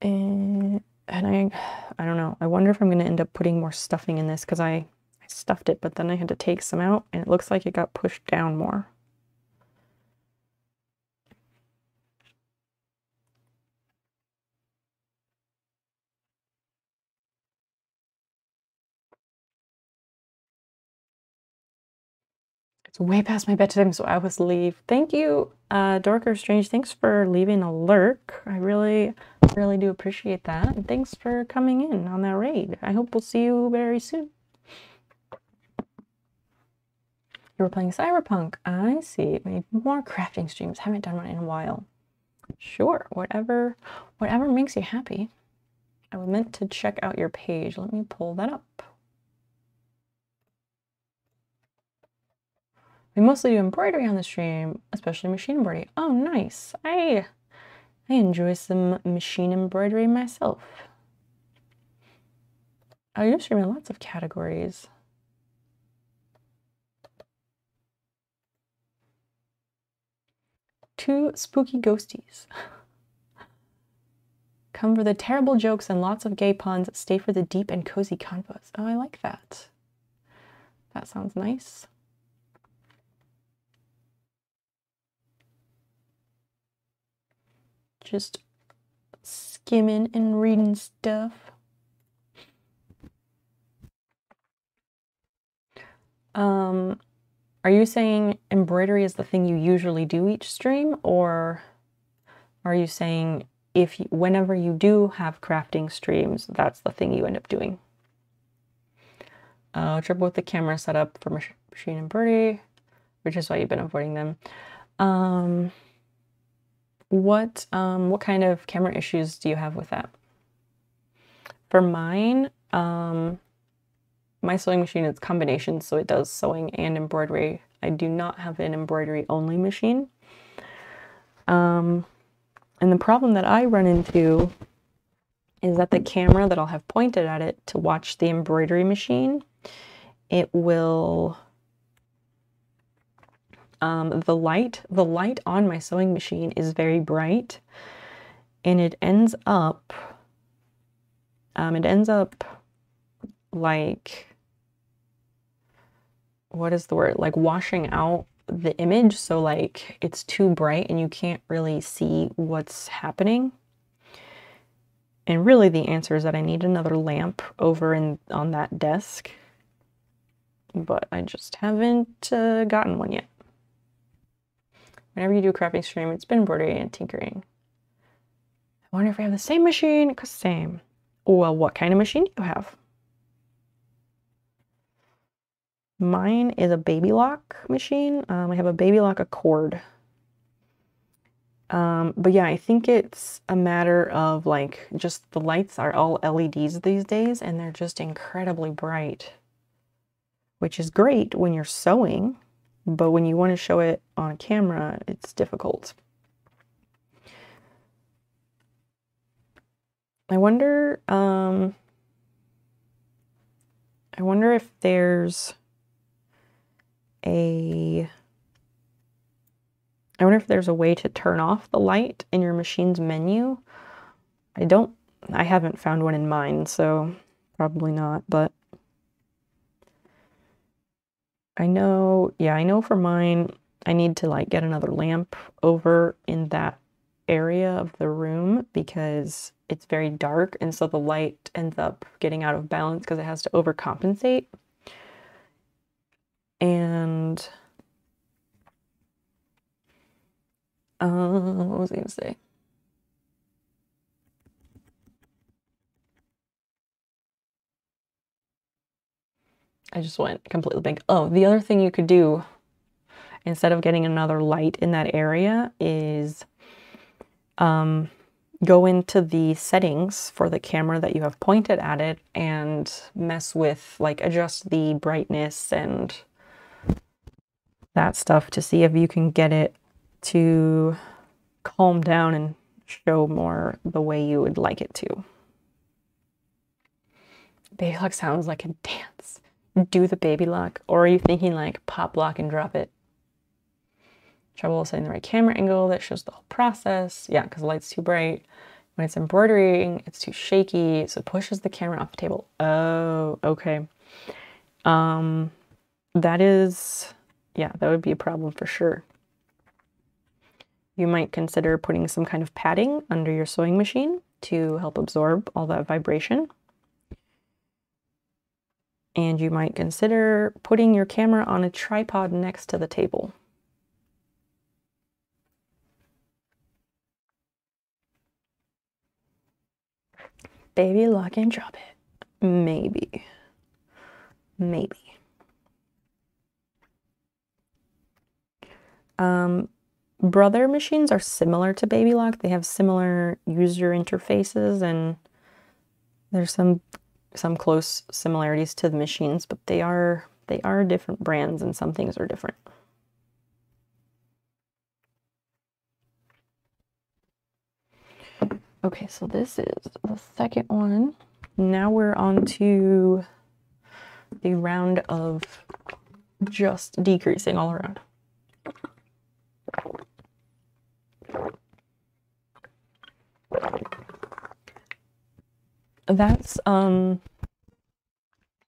And, and I, I don't know. I wonder if I'm going to end up putting more stuffing in this because I, I stuffed it, but then I had to take some out and it looks like it got pushed down more. It's way past my bedtime, so I was leave. Thank you, uh, Dorker Strange. Thanks for leaving a lurk. I really, really do appreciate that. And thanks for coming in on that raid. I hope we'll see you very soon. You were playing Cyberpunk. I see. Need more crafting streams. Haven't done one in a while. Sure, whatever, whatever makes you happy. I was meant to check out your page. Let me pull that up. We mostly do embroidery on the stream, especially machine embroidery. Oh, nice. I I enjoy some machine embroidery myself. Oh, I do stream in lots of categories. Two spooky ghosties. [LAUGHS] Come for the terrible jokes and lots of gay puns. Stay for the deep and cozy convos. Oh, I like that. That sounds nice. Just skimming and reading stuff. Um, are you saying embroidery is the thing you usually do each stream, or are you saying if you, whenever you do have crafting streams, that's the thing you end up doing? Uh, trouble with the camera setup for mach machine embroidery, which is why you've been avoiding them. Um, what um, what kind of camera issues do you have with that? For mine, um, my sewing machine is combination, so it does sewing and embroidery. I do not have an embroidery only machine. Um, and the problem that I run into is that the camera that I'll have pointed at it to watch the embroidery machine, it will um, the light, the light on my sewing machine is very bright and it ends up, um, it ends up like, what is the word? Like washing out the image. So like it's too bright and you can't really see what's happening. And really the answer is that I need another lamp over in on that desk. But I just haven't uh, gotten one yet. Whenever you do a crafting stream, it's been embroidery and tinkering. I wonder if we have the same machine. Cause same. Well, what kind of machine do you have? Mine is a baby lock machine. Um, I have a baby lock Accord. Um, but yeah, I think it's a matter of like just the lights are all LEDs these days and they're just incredibly bright, which is great when you're sewing, but when you want to show it on camera, it's difficult. I wonder, um, I wonder if there's a I wonder if there's a way to turn off the light in your machine's menu. I don't I haven't found one in mine, so probably not, but I know, yeah, I know for mine I need to like get another lamp over in that area of the room because it's very dark and so the light ends up getting out of balance because it has to overcompensate and uh, what was I going to say? I just went completely blank. Oh, the other thing you could do instead of getting another light in that area is um, go into the settings for the camera that you have pointed at it and mess with like adjust the brightness and that stuff to see if you can get it to calm down and show more the way you would like it to. Baby lock sounds like a dance. Do the baby lock, or are you thinking like pop lock and drop it? Trouble setting the right camera angle that shows the whole process. Yeah, because the light's too bright. When it's embroidering, it's too shaky, so it pushes the camera off the table. Oh, okay. Um, that is yeah, that would be a problem for sure. You might consider putting some kind of padding under your sewing machine to help absorb all that vibration. And you might consider putting your camera on a tripod next to the table. Baby lock and drop it. Maybe. Maybe. Um, brother machines are similar to Baby Lock. They have similar user interfaces and there's some some close similarities to the machines, but they are they are different brands and some things are different. Okay, so this is the second one. Now we're on to the round of just decreasing all around. That's um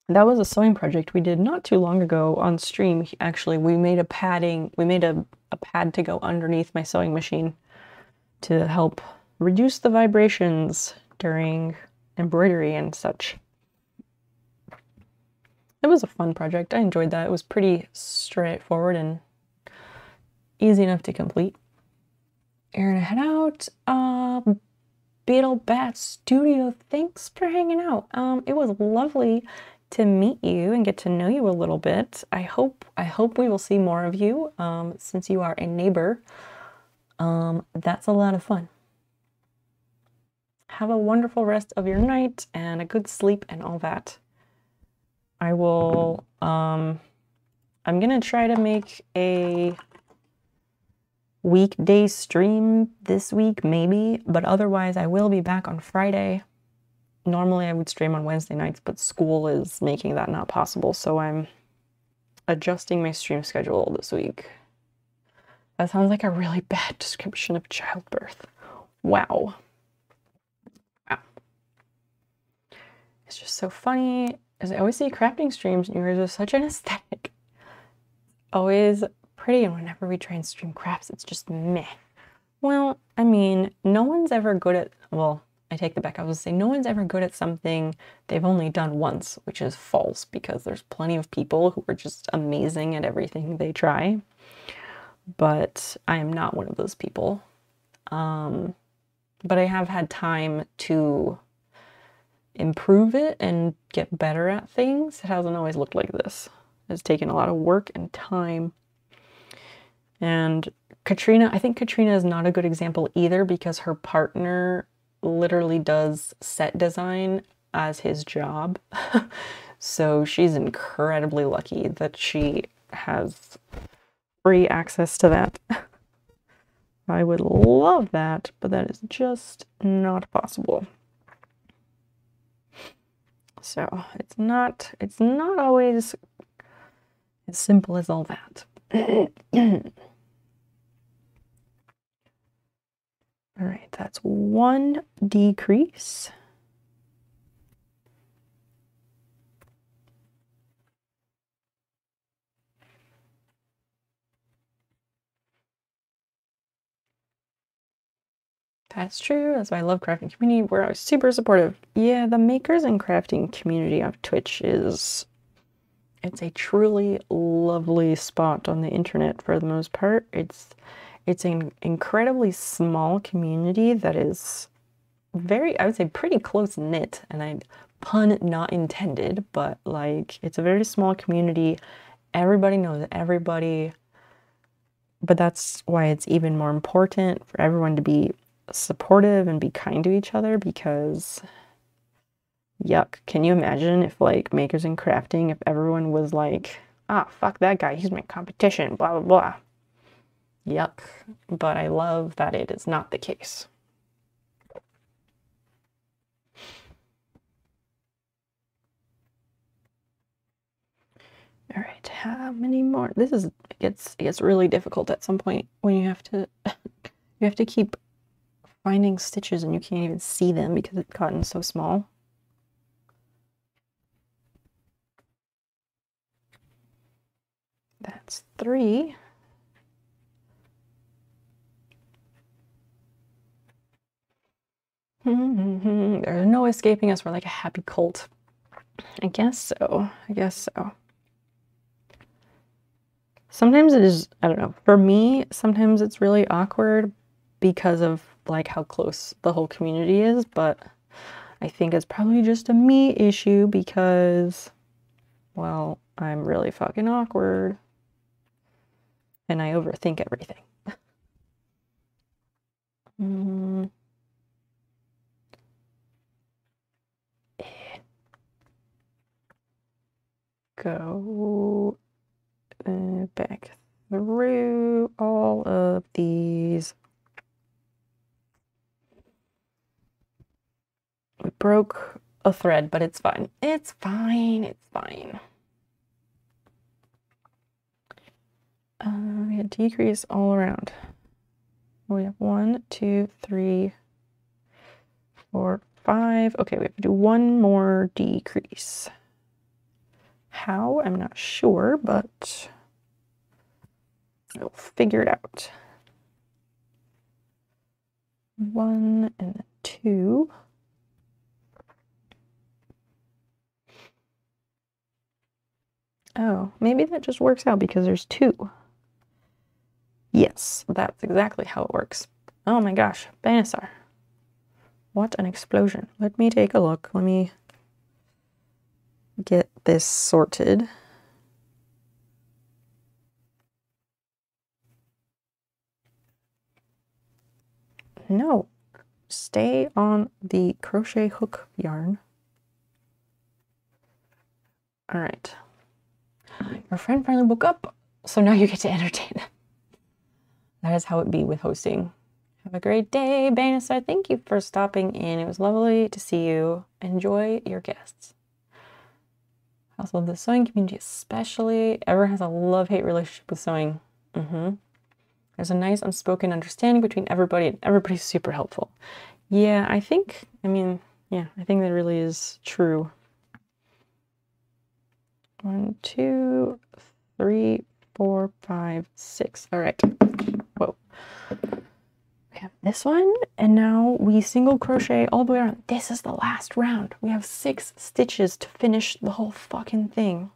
that was a sewing project we did not too long ago on stream. Actually, we made a padding, we made a, a pad to go underneath my sewing machine to help reduce the vibrations during embroidery and such. It was a fun project. I enjoyed that. It was pretty straightforward and easy enough to complete. Aaron, head out. Uh, Beetle Bat Studio, thanks for hanging out. Um, it was lovely to meet you and get to know you a little bit. I hope I hope we will see more of you um, since you are a neighbor. Um, that's a lot of fun. Have a wonderful rest of your night and a good sleep and all that. I will um, I'm gonna try to make a weekday stream this week, maybe, but otherwise, I will be back on Friday. Normally, I would stream on Wednesday nights, but school is making that not possible, so I'm adjusting my stream schedule this week. That sounds like a really bad description of childbirth. Wow. Wow. It's just so funny. As I always see crafting streams, and yours are such an aesthetic. Always pretty, and whenever we try and stream crafts, it's just meh. Well, I mean, no one's ever good at, well, I take the back. I was say no one's ever good at something they've only done once, which is false because there's plenty of people who are just amazing at everything they try. But I am not one of those people. Um, but I have had time to improve it and get better at things. It hasn't always looked like this. It's taken a lot of work and time and Katrina, I think Katrina is not a good example either because her partner literally does set design as his job. [LAUGHS] so she's incredibly lucky that she has free access to that. [LAUGHS] I would love that, but that is just not possible. So it's not it's not always as simple as all that. [CLEARS THROAT] All right, that's one decrease. That's true. That's why I love crafting community. We're super supportive. Yeah, the makers and crafting community of Twitch is it's a truly lovely spot on the internet for the most part. It's it's an incredibly small community that is very, I would say, pretty close knit. And I pun not intended, but like it's a very small community. Everybody knows everybody. But that's why it's even more important for everyone to be supportive and be kind to each other because yuck can you imagine if like makers and crafting if everyone was like ah fuck that guy he's my competition blah blah blah Yuck. But I love that it is not the case. All right, how many more? This is it gets it gets really difficult at some point when you have to [LAUGHS] you have to keep finding stitches and you can't even see them because it's gotten so small. That's three. There's no escaping us. We're like a happy cult. I guess so. I guess so. Sometimes it is, I don't know. For me, sometimes it's really awkward because of like how close the whole community is, but I think it's probably just a me issue because, well, I'm really fucking awkward and I overthink everything. [LAUGHS] Mm. Go uh, back through all of these. We broke a thread, but it's fine. It's fine. It's fine. Uh, we had decrease all around. We have one, two, three, four, five. Okay, we have to do one more decrease. How? I'm not sure, but we'll figure it out. One and two. Oh, maybe that just works out because there's two. Yes, that's exactly how it works. Oh my gosh, Banisar. What an explosion. Let me take a look. Let me get this sorted. No, stay on the crochet hook yarn. All right. Your friend finally woke up, so now you get to entertain. That is how it be with hosting. Have a great day, Banisar. Thank you for stopping in. It was lovely to see you. Enjoy your guests. Also the sewing community, especially. Everyone has a love hate relationship with sewing. hmm There's a nice unspoken understanding between everybody, and everybody's super helpful. Yeah, I think, I mean, yeah, I think that really is true. One, two, three, four, five, six. All right. Whoa. Have this one, and now we single crochet all the way around. This is the last round. We have six stitches to finish the whole fucking thing.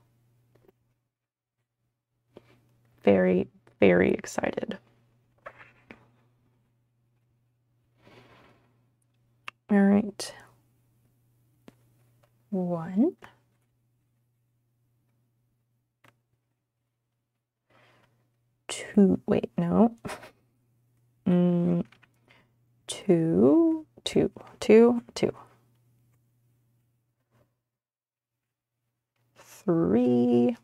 Very, very excited. All right. One. Two, wait, no. [LAUGHS] Mm, two, two, two, two. Three.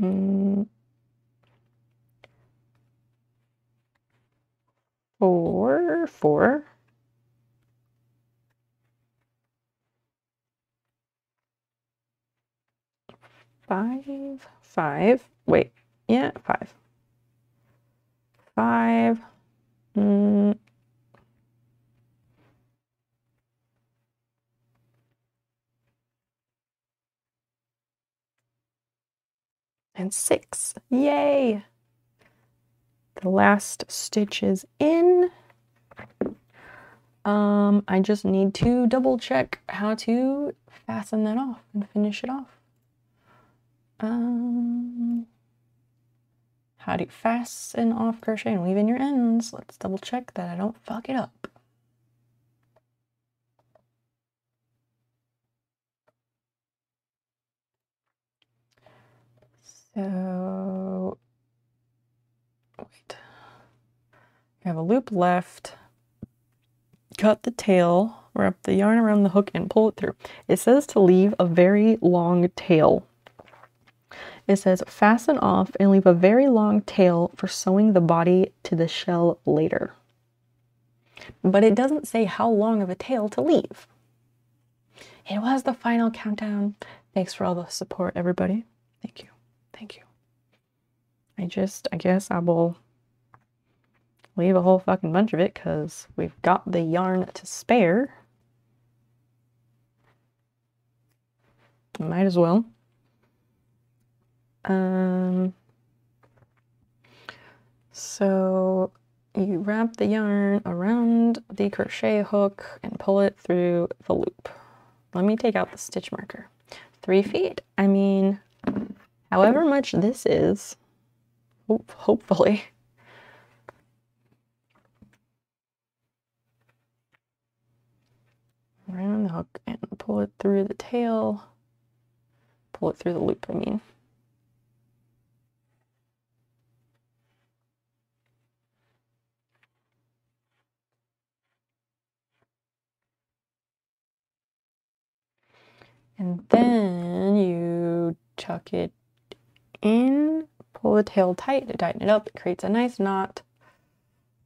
Mm, four, four. Five, five. Wait, yeah, five. Five. Mm. And six. Yay! The last stitch is in. Um, I just need to double check how to fasten that off and finish it off. Um, how do you fasten off crochet and weave in your ends? Let's double check that I don't fuck it up. So, wait. I have a loop left. Cut the tail, wrap the yarn around the hook and pull it through. It says to leave a very long tail. It says fasten off and leave a very long tail for sewing the body to the shell later. But it doesn't say how long of a tail to leave. It was the final countdown. Thanks for all the support, everybody. Thank you. Thank you. I just, I guess I will leave a whole fucking bunch of it because we've got the yarn to spare. Might as well. Um, so you wrap the yarn around the crochet hook and pull it through the loop. Let me take out the stitch marker. Three feet, I mean, however much this is, hopefully. Around the hook and pull it through the tail, pull it through the loop, I mean. And then you tuck it in, pull the tail tight to tighten it up. It creates a nice knot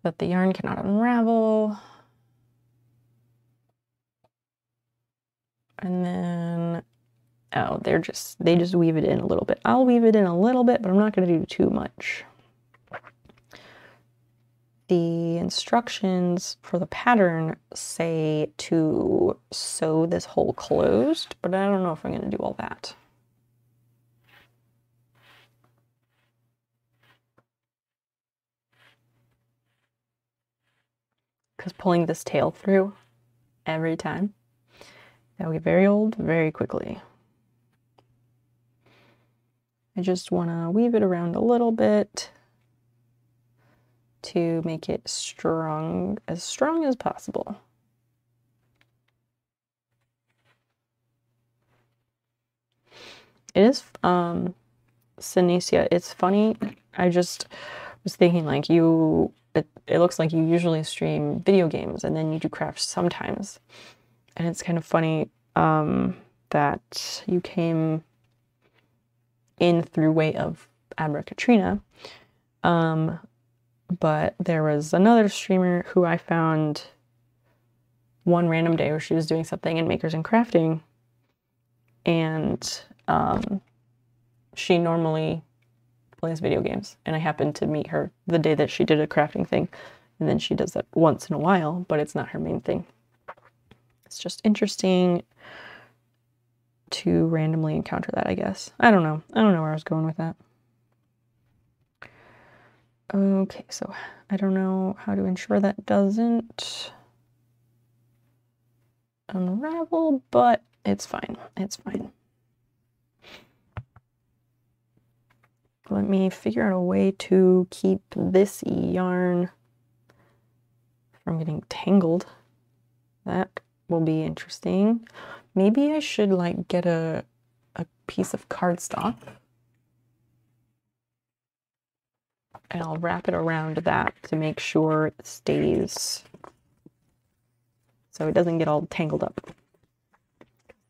that the yarn cannot unravel. And then, oh, they're just, they just weave it in a little bit. I'll weave it in a little bit, but I'm not going to do too much. The instructions for the pattern say to sew this hole closed, but I don't know if I'm going to do all that. Because pulling this tail through every time, that will get very old very quickly. I just want to weave it around a little bit to make it strong, as strong as possible. It is, um, Sinicia, it's funny. I just was thinking like you, it, it looks like you usually stream video games and then you do crafts sometimes. And it's kind of funny um, that you came in through way of Abra Katrina. Um, but there was another streamer who I found one random day where she was doing something in Makers and Crafting, and um, she normally plays video games, and I happened to meet her the day that she did a crafting thing, and then she does that once in a while, but it's not her main thing. It's just interesting to randomly encounter that, I guess. I don't know. I don't know where I was going with that. Okay, so I don't know how to ensure that doesn't unravel, but it's fine. It's fine. Let me figure out a way to keep this yarn from getting tangled. That will be interesting. Maybe I should like get a, a piece of cardstock and I'll wrap it around that to make sure it stays so it doesn't get all tangled up.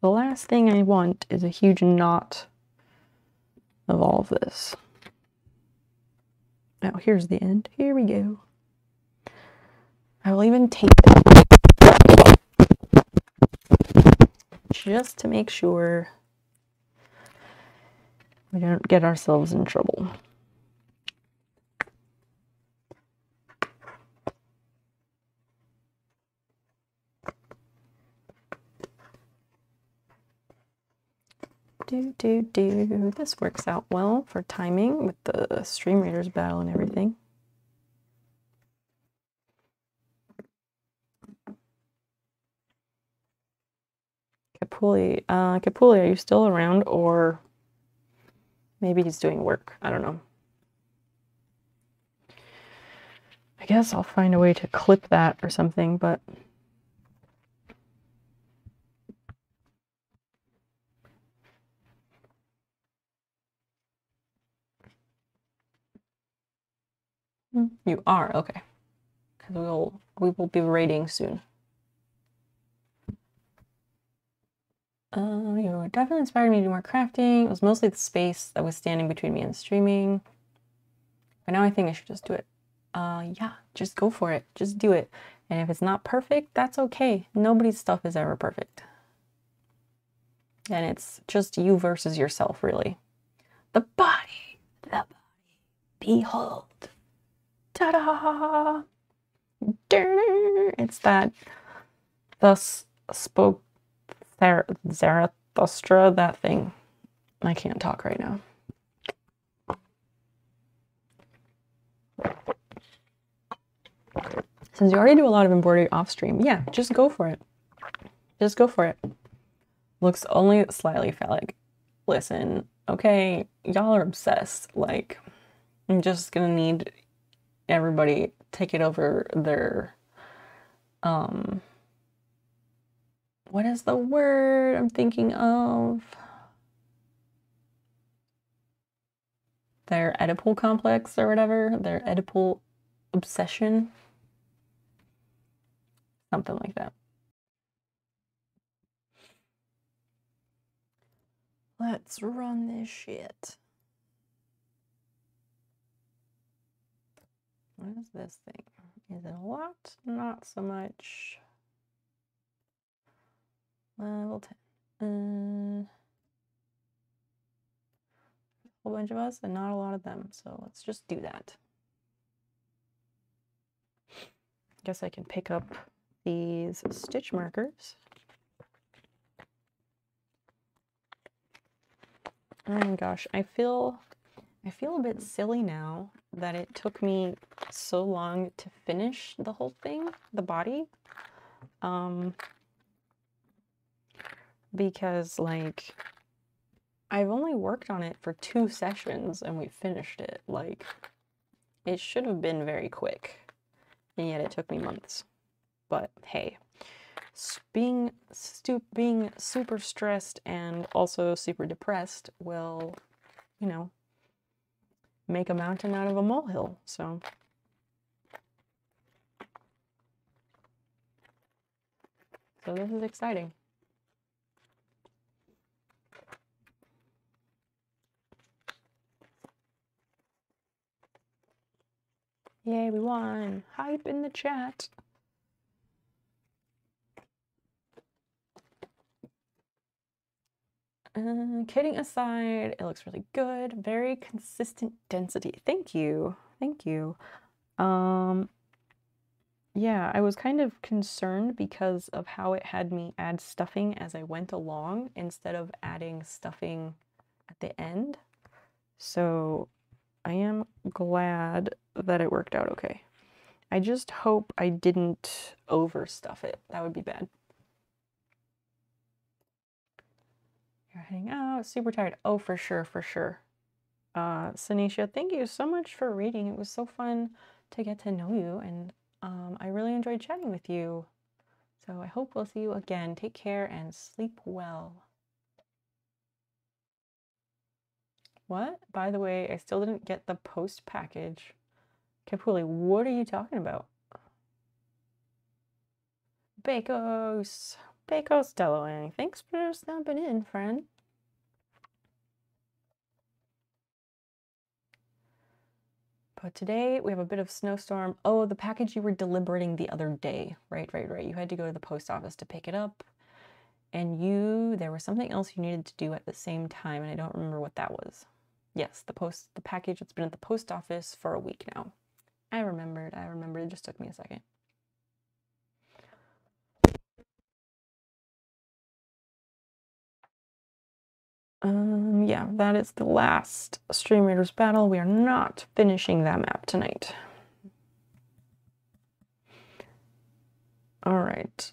The last thing I want is a huge knot of all of this. Now here's the end. Here we go. I will even tape it just to make sure we don't get ourselves in trouble. Do, do, do. This works out well for timing with the Stream Raiders battle and everything. Capuli, uh, Capuli, are you still around or maybe he's doing work? I don't know. I guess I'll find a way to clip that or something, but You are okay, because we'll we will be raiding soon. Uh, you definitely inspired me to do more crafting. It was mostly the space that was standing between me and streaming. But now I think I should just do it. Uh, yeah, just go for it. Just do it. And if it's not perfect, that's okay. Nobody's stuff is ever perfect. And it's just you versus yourself, really. The body, the body, behold. Ta-da! It's that thus spoke Zar- Zarathustra, that thing. I can't talk right now. Since you already do a lot of embroidery off stream, yeah, just go for it. Just go for it. Looks only slightly phallic. Listen, okay, y'all are obsessed. Like, I'm just gonna need everybody take it over their um what is the word I'm thinking of? Their Oedipal complex or whatever, their Oedipal obsession. Something like that. Let's run this shit. What is this thing? Is it a lot? Not so much. Level 10. Uh, a whole bunch of us and not a lot of them. So let's just do that. I guess I can pick up these stitch markers. Oh my gosh, I feel I feel a bit silly now that it took me so long to finish the whole thing, the body. Um because like I've only worked on it for two sessions and we finished it. Like it should have been very quick. And yet it took me months. But hey, being stu- being super stressed and also super depressed will, you know, make a mountain out of a molehill. So So this is exciting. Yay, we won. Hype in the chat. Uh, kidding aside, it looks really good. Very consistent density. Thank you. Thank you. Um, yeah, I was kind of concerned because of how it had me add stuffing as I went along instead of adding stuffing at the end. So I am glad that it worked out okay. I just hope I didn't overstuff it. That would be bad. You're heading out, super tired. Oh, for sure, for sure. Uh, Sanisha, thank you so much for reading. It was so fun to get to know you, and um, I really enjoyed chatting with you. So I hope we'll see you again. Take care and sleep well. What? By the way, I still didn't get the post package. Capuli, what are you talking about? Bakos. Bakos Deloang. Eh? Thanks for stopping in, friend. But today we have a bit of snowstorm. Oh, the package you were deliberating the other day. Right, right, right. You had to go to the post office to pick it up. And you, there was something else you needed to do at the same time, and I don't remember what that was. Yes, the post, the package that's been at the post office for a week now. I remembered, I remembered. It just took me a second. Um, yeah, that is the last Stream Raiders battle. We are not finishing that map tonight. All right.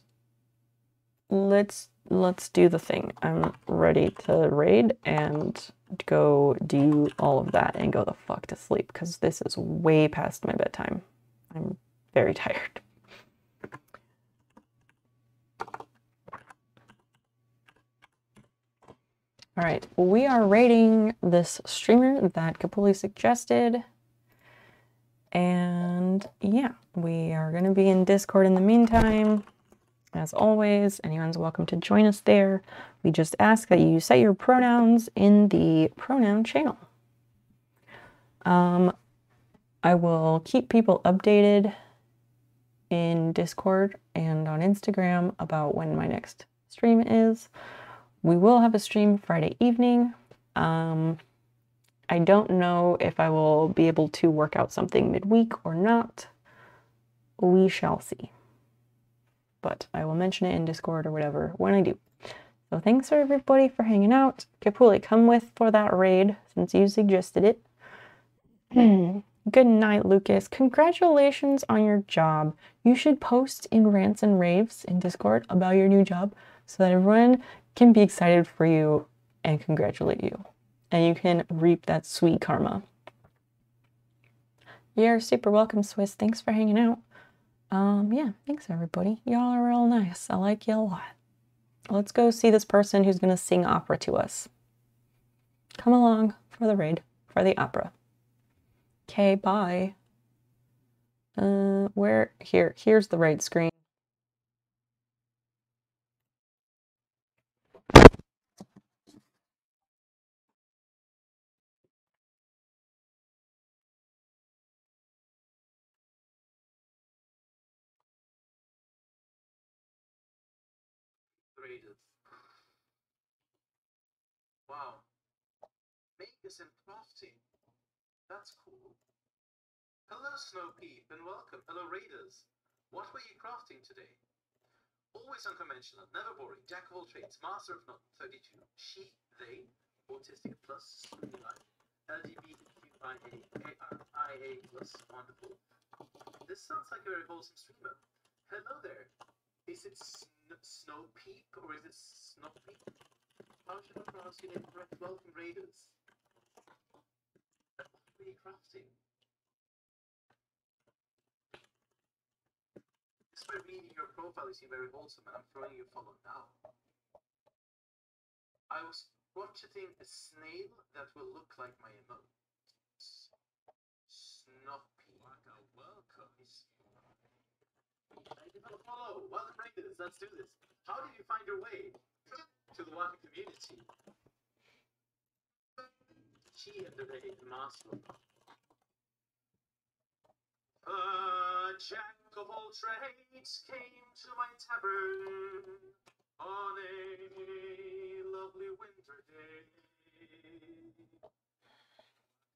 Let's let's do the thing. I'm ready to raid and go do all of that and go the fuck to sleep because this is way past my bedtime. I'm very [LAUGHS] tired. All right, we are rating this streamer that Capuli suggested. And yeah, we are going to be in Discord in the meantime. As always, anyone's welcome to join us there. We just ask that you set your pronouns in the pronoun channel. Um, I will keep people updated in Discord and on Instagram about when my next stream is. We will have a stream Friday evening. Um, I don't know if I will be able to work out something midweek or not. We shall see. But I will mention it in Discord or whatever when I do. So thanks for everybody for hanging out. Capuli, come with for that raid since you suggested it. [CLEARS THROAT] Good night, Lucas. Congratulations on your job. You should post in rants and raves in Discord about your new job so that everyone can be excited for you and congratulate you. And you can reap that sweet karma. You're super welcome, Swiss. Thanks for hanging out. Um, yeah, thanks everybody. Y'all are real nice. I like you a lot. Let's go see this person who's gonna sing opera to us. Come along for the raid, for the opera. Okay, bye. Uh, where, here, here's the raid screen. Raiders. Wow. Makers and crafting. That's cool. Hello, Snopeep, and welcome. Hello, Raiders. What were you crafting today? Always unconventional, never boring, jack of all trades, master of none, 32. She, they, autistic plus, life, LGBTQIA, plus, wonderful. This sounds like a very wholesome streamer. Hello there. Is it sn- or is it Peep? How should I pronounce your name correct? Welcome, Raiders. You crafting? Despite reading your profile, you very wholesome, and I'm throwing you a follow now. I was crocheting a snail that will look like my emotes. Snoppy. welcome. Did not follow. Welcome, Raiders. Let's do this. How did you find your way to the Waka community? The raid. A jack of all trades came to my tavern on a lovely winter day.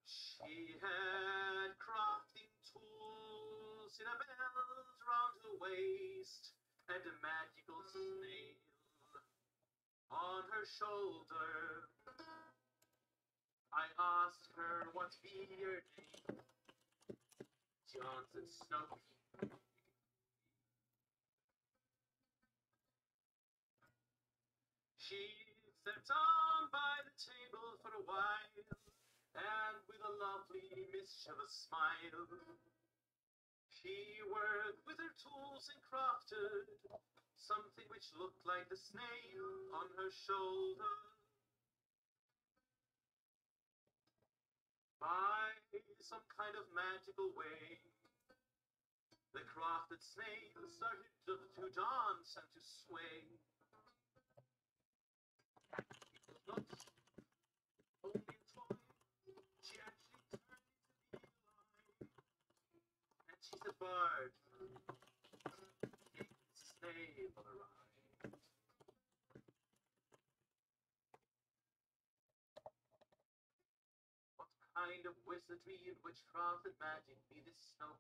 She had crafting tools in a belt round her waist and a magical snail on her shoulder. I asked her what be your name. She answered Snow She sat on by the table for a while, and with a lovely mischievous smile, she worked with her tools and crafted something which looked like the snail on her shoulder. By some kind of magical way, the crafted snail started to, to dance and to sway. It was not only a toy, she actually turned into the line. And she's a bird. Take the snail on a ride. What kind of wizardry and witchcraft and magic be this snow?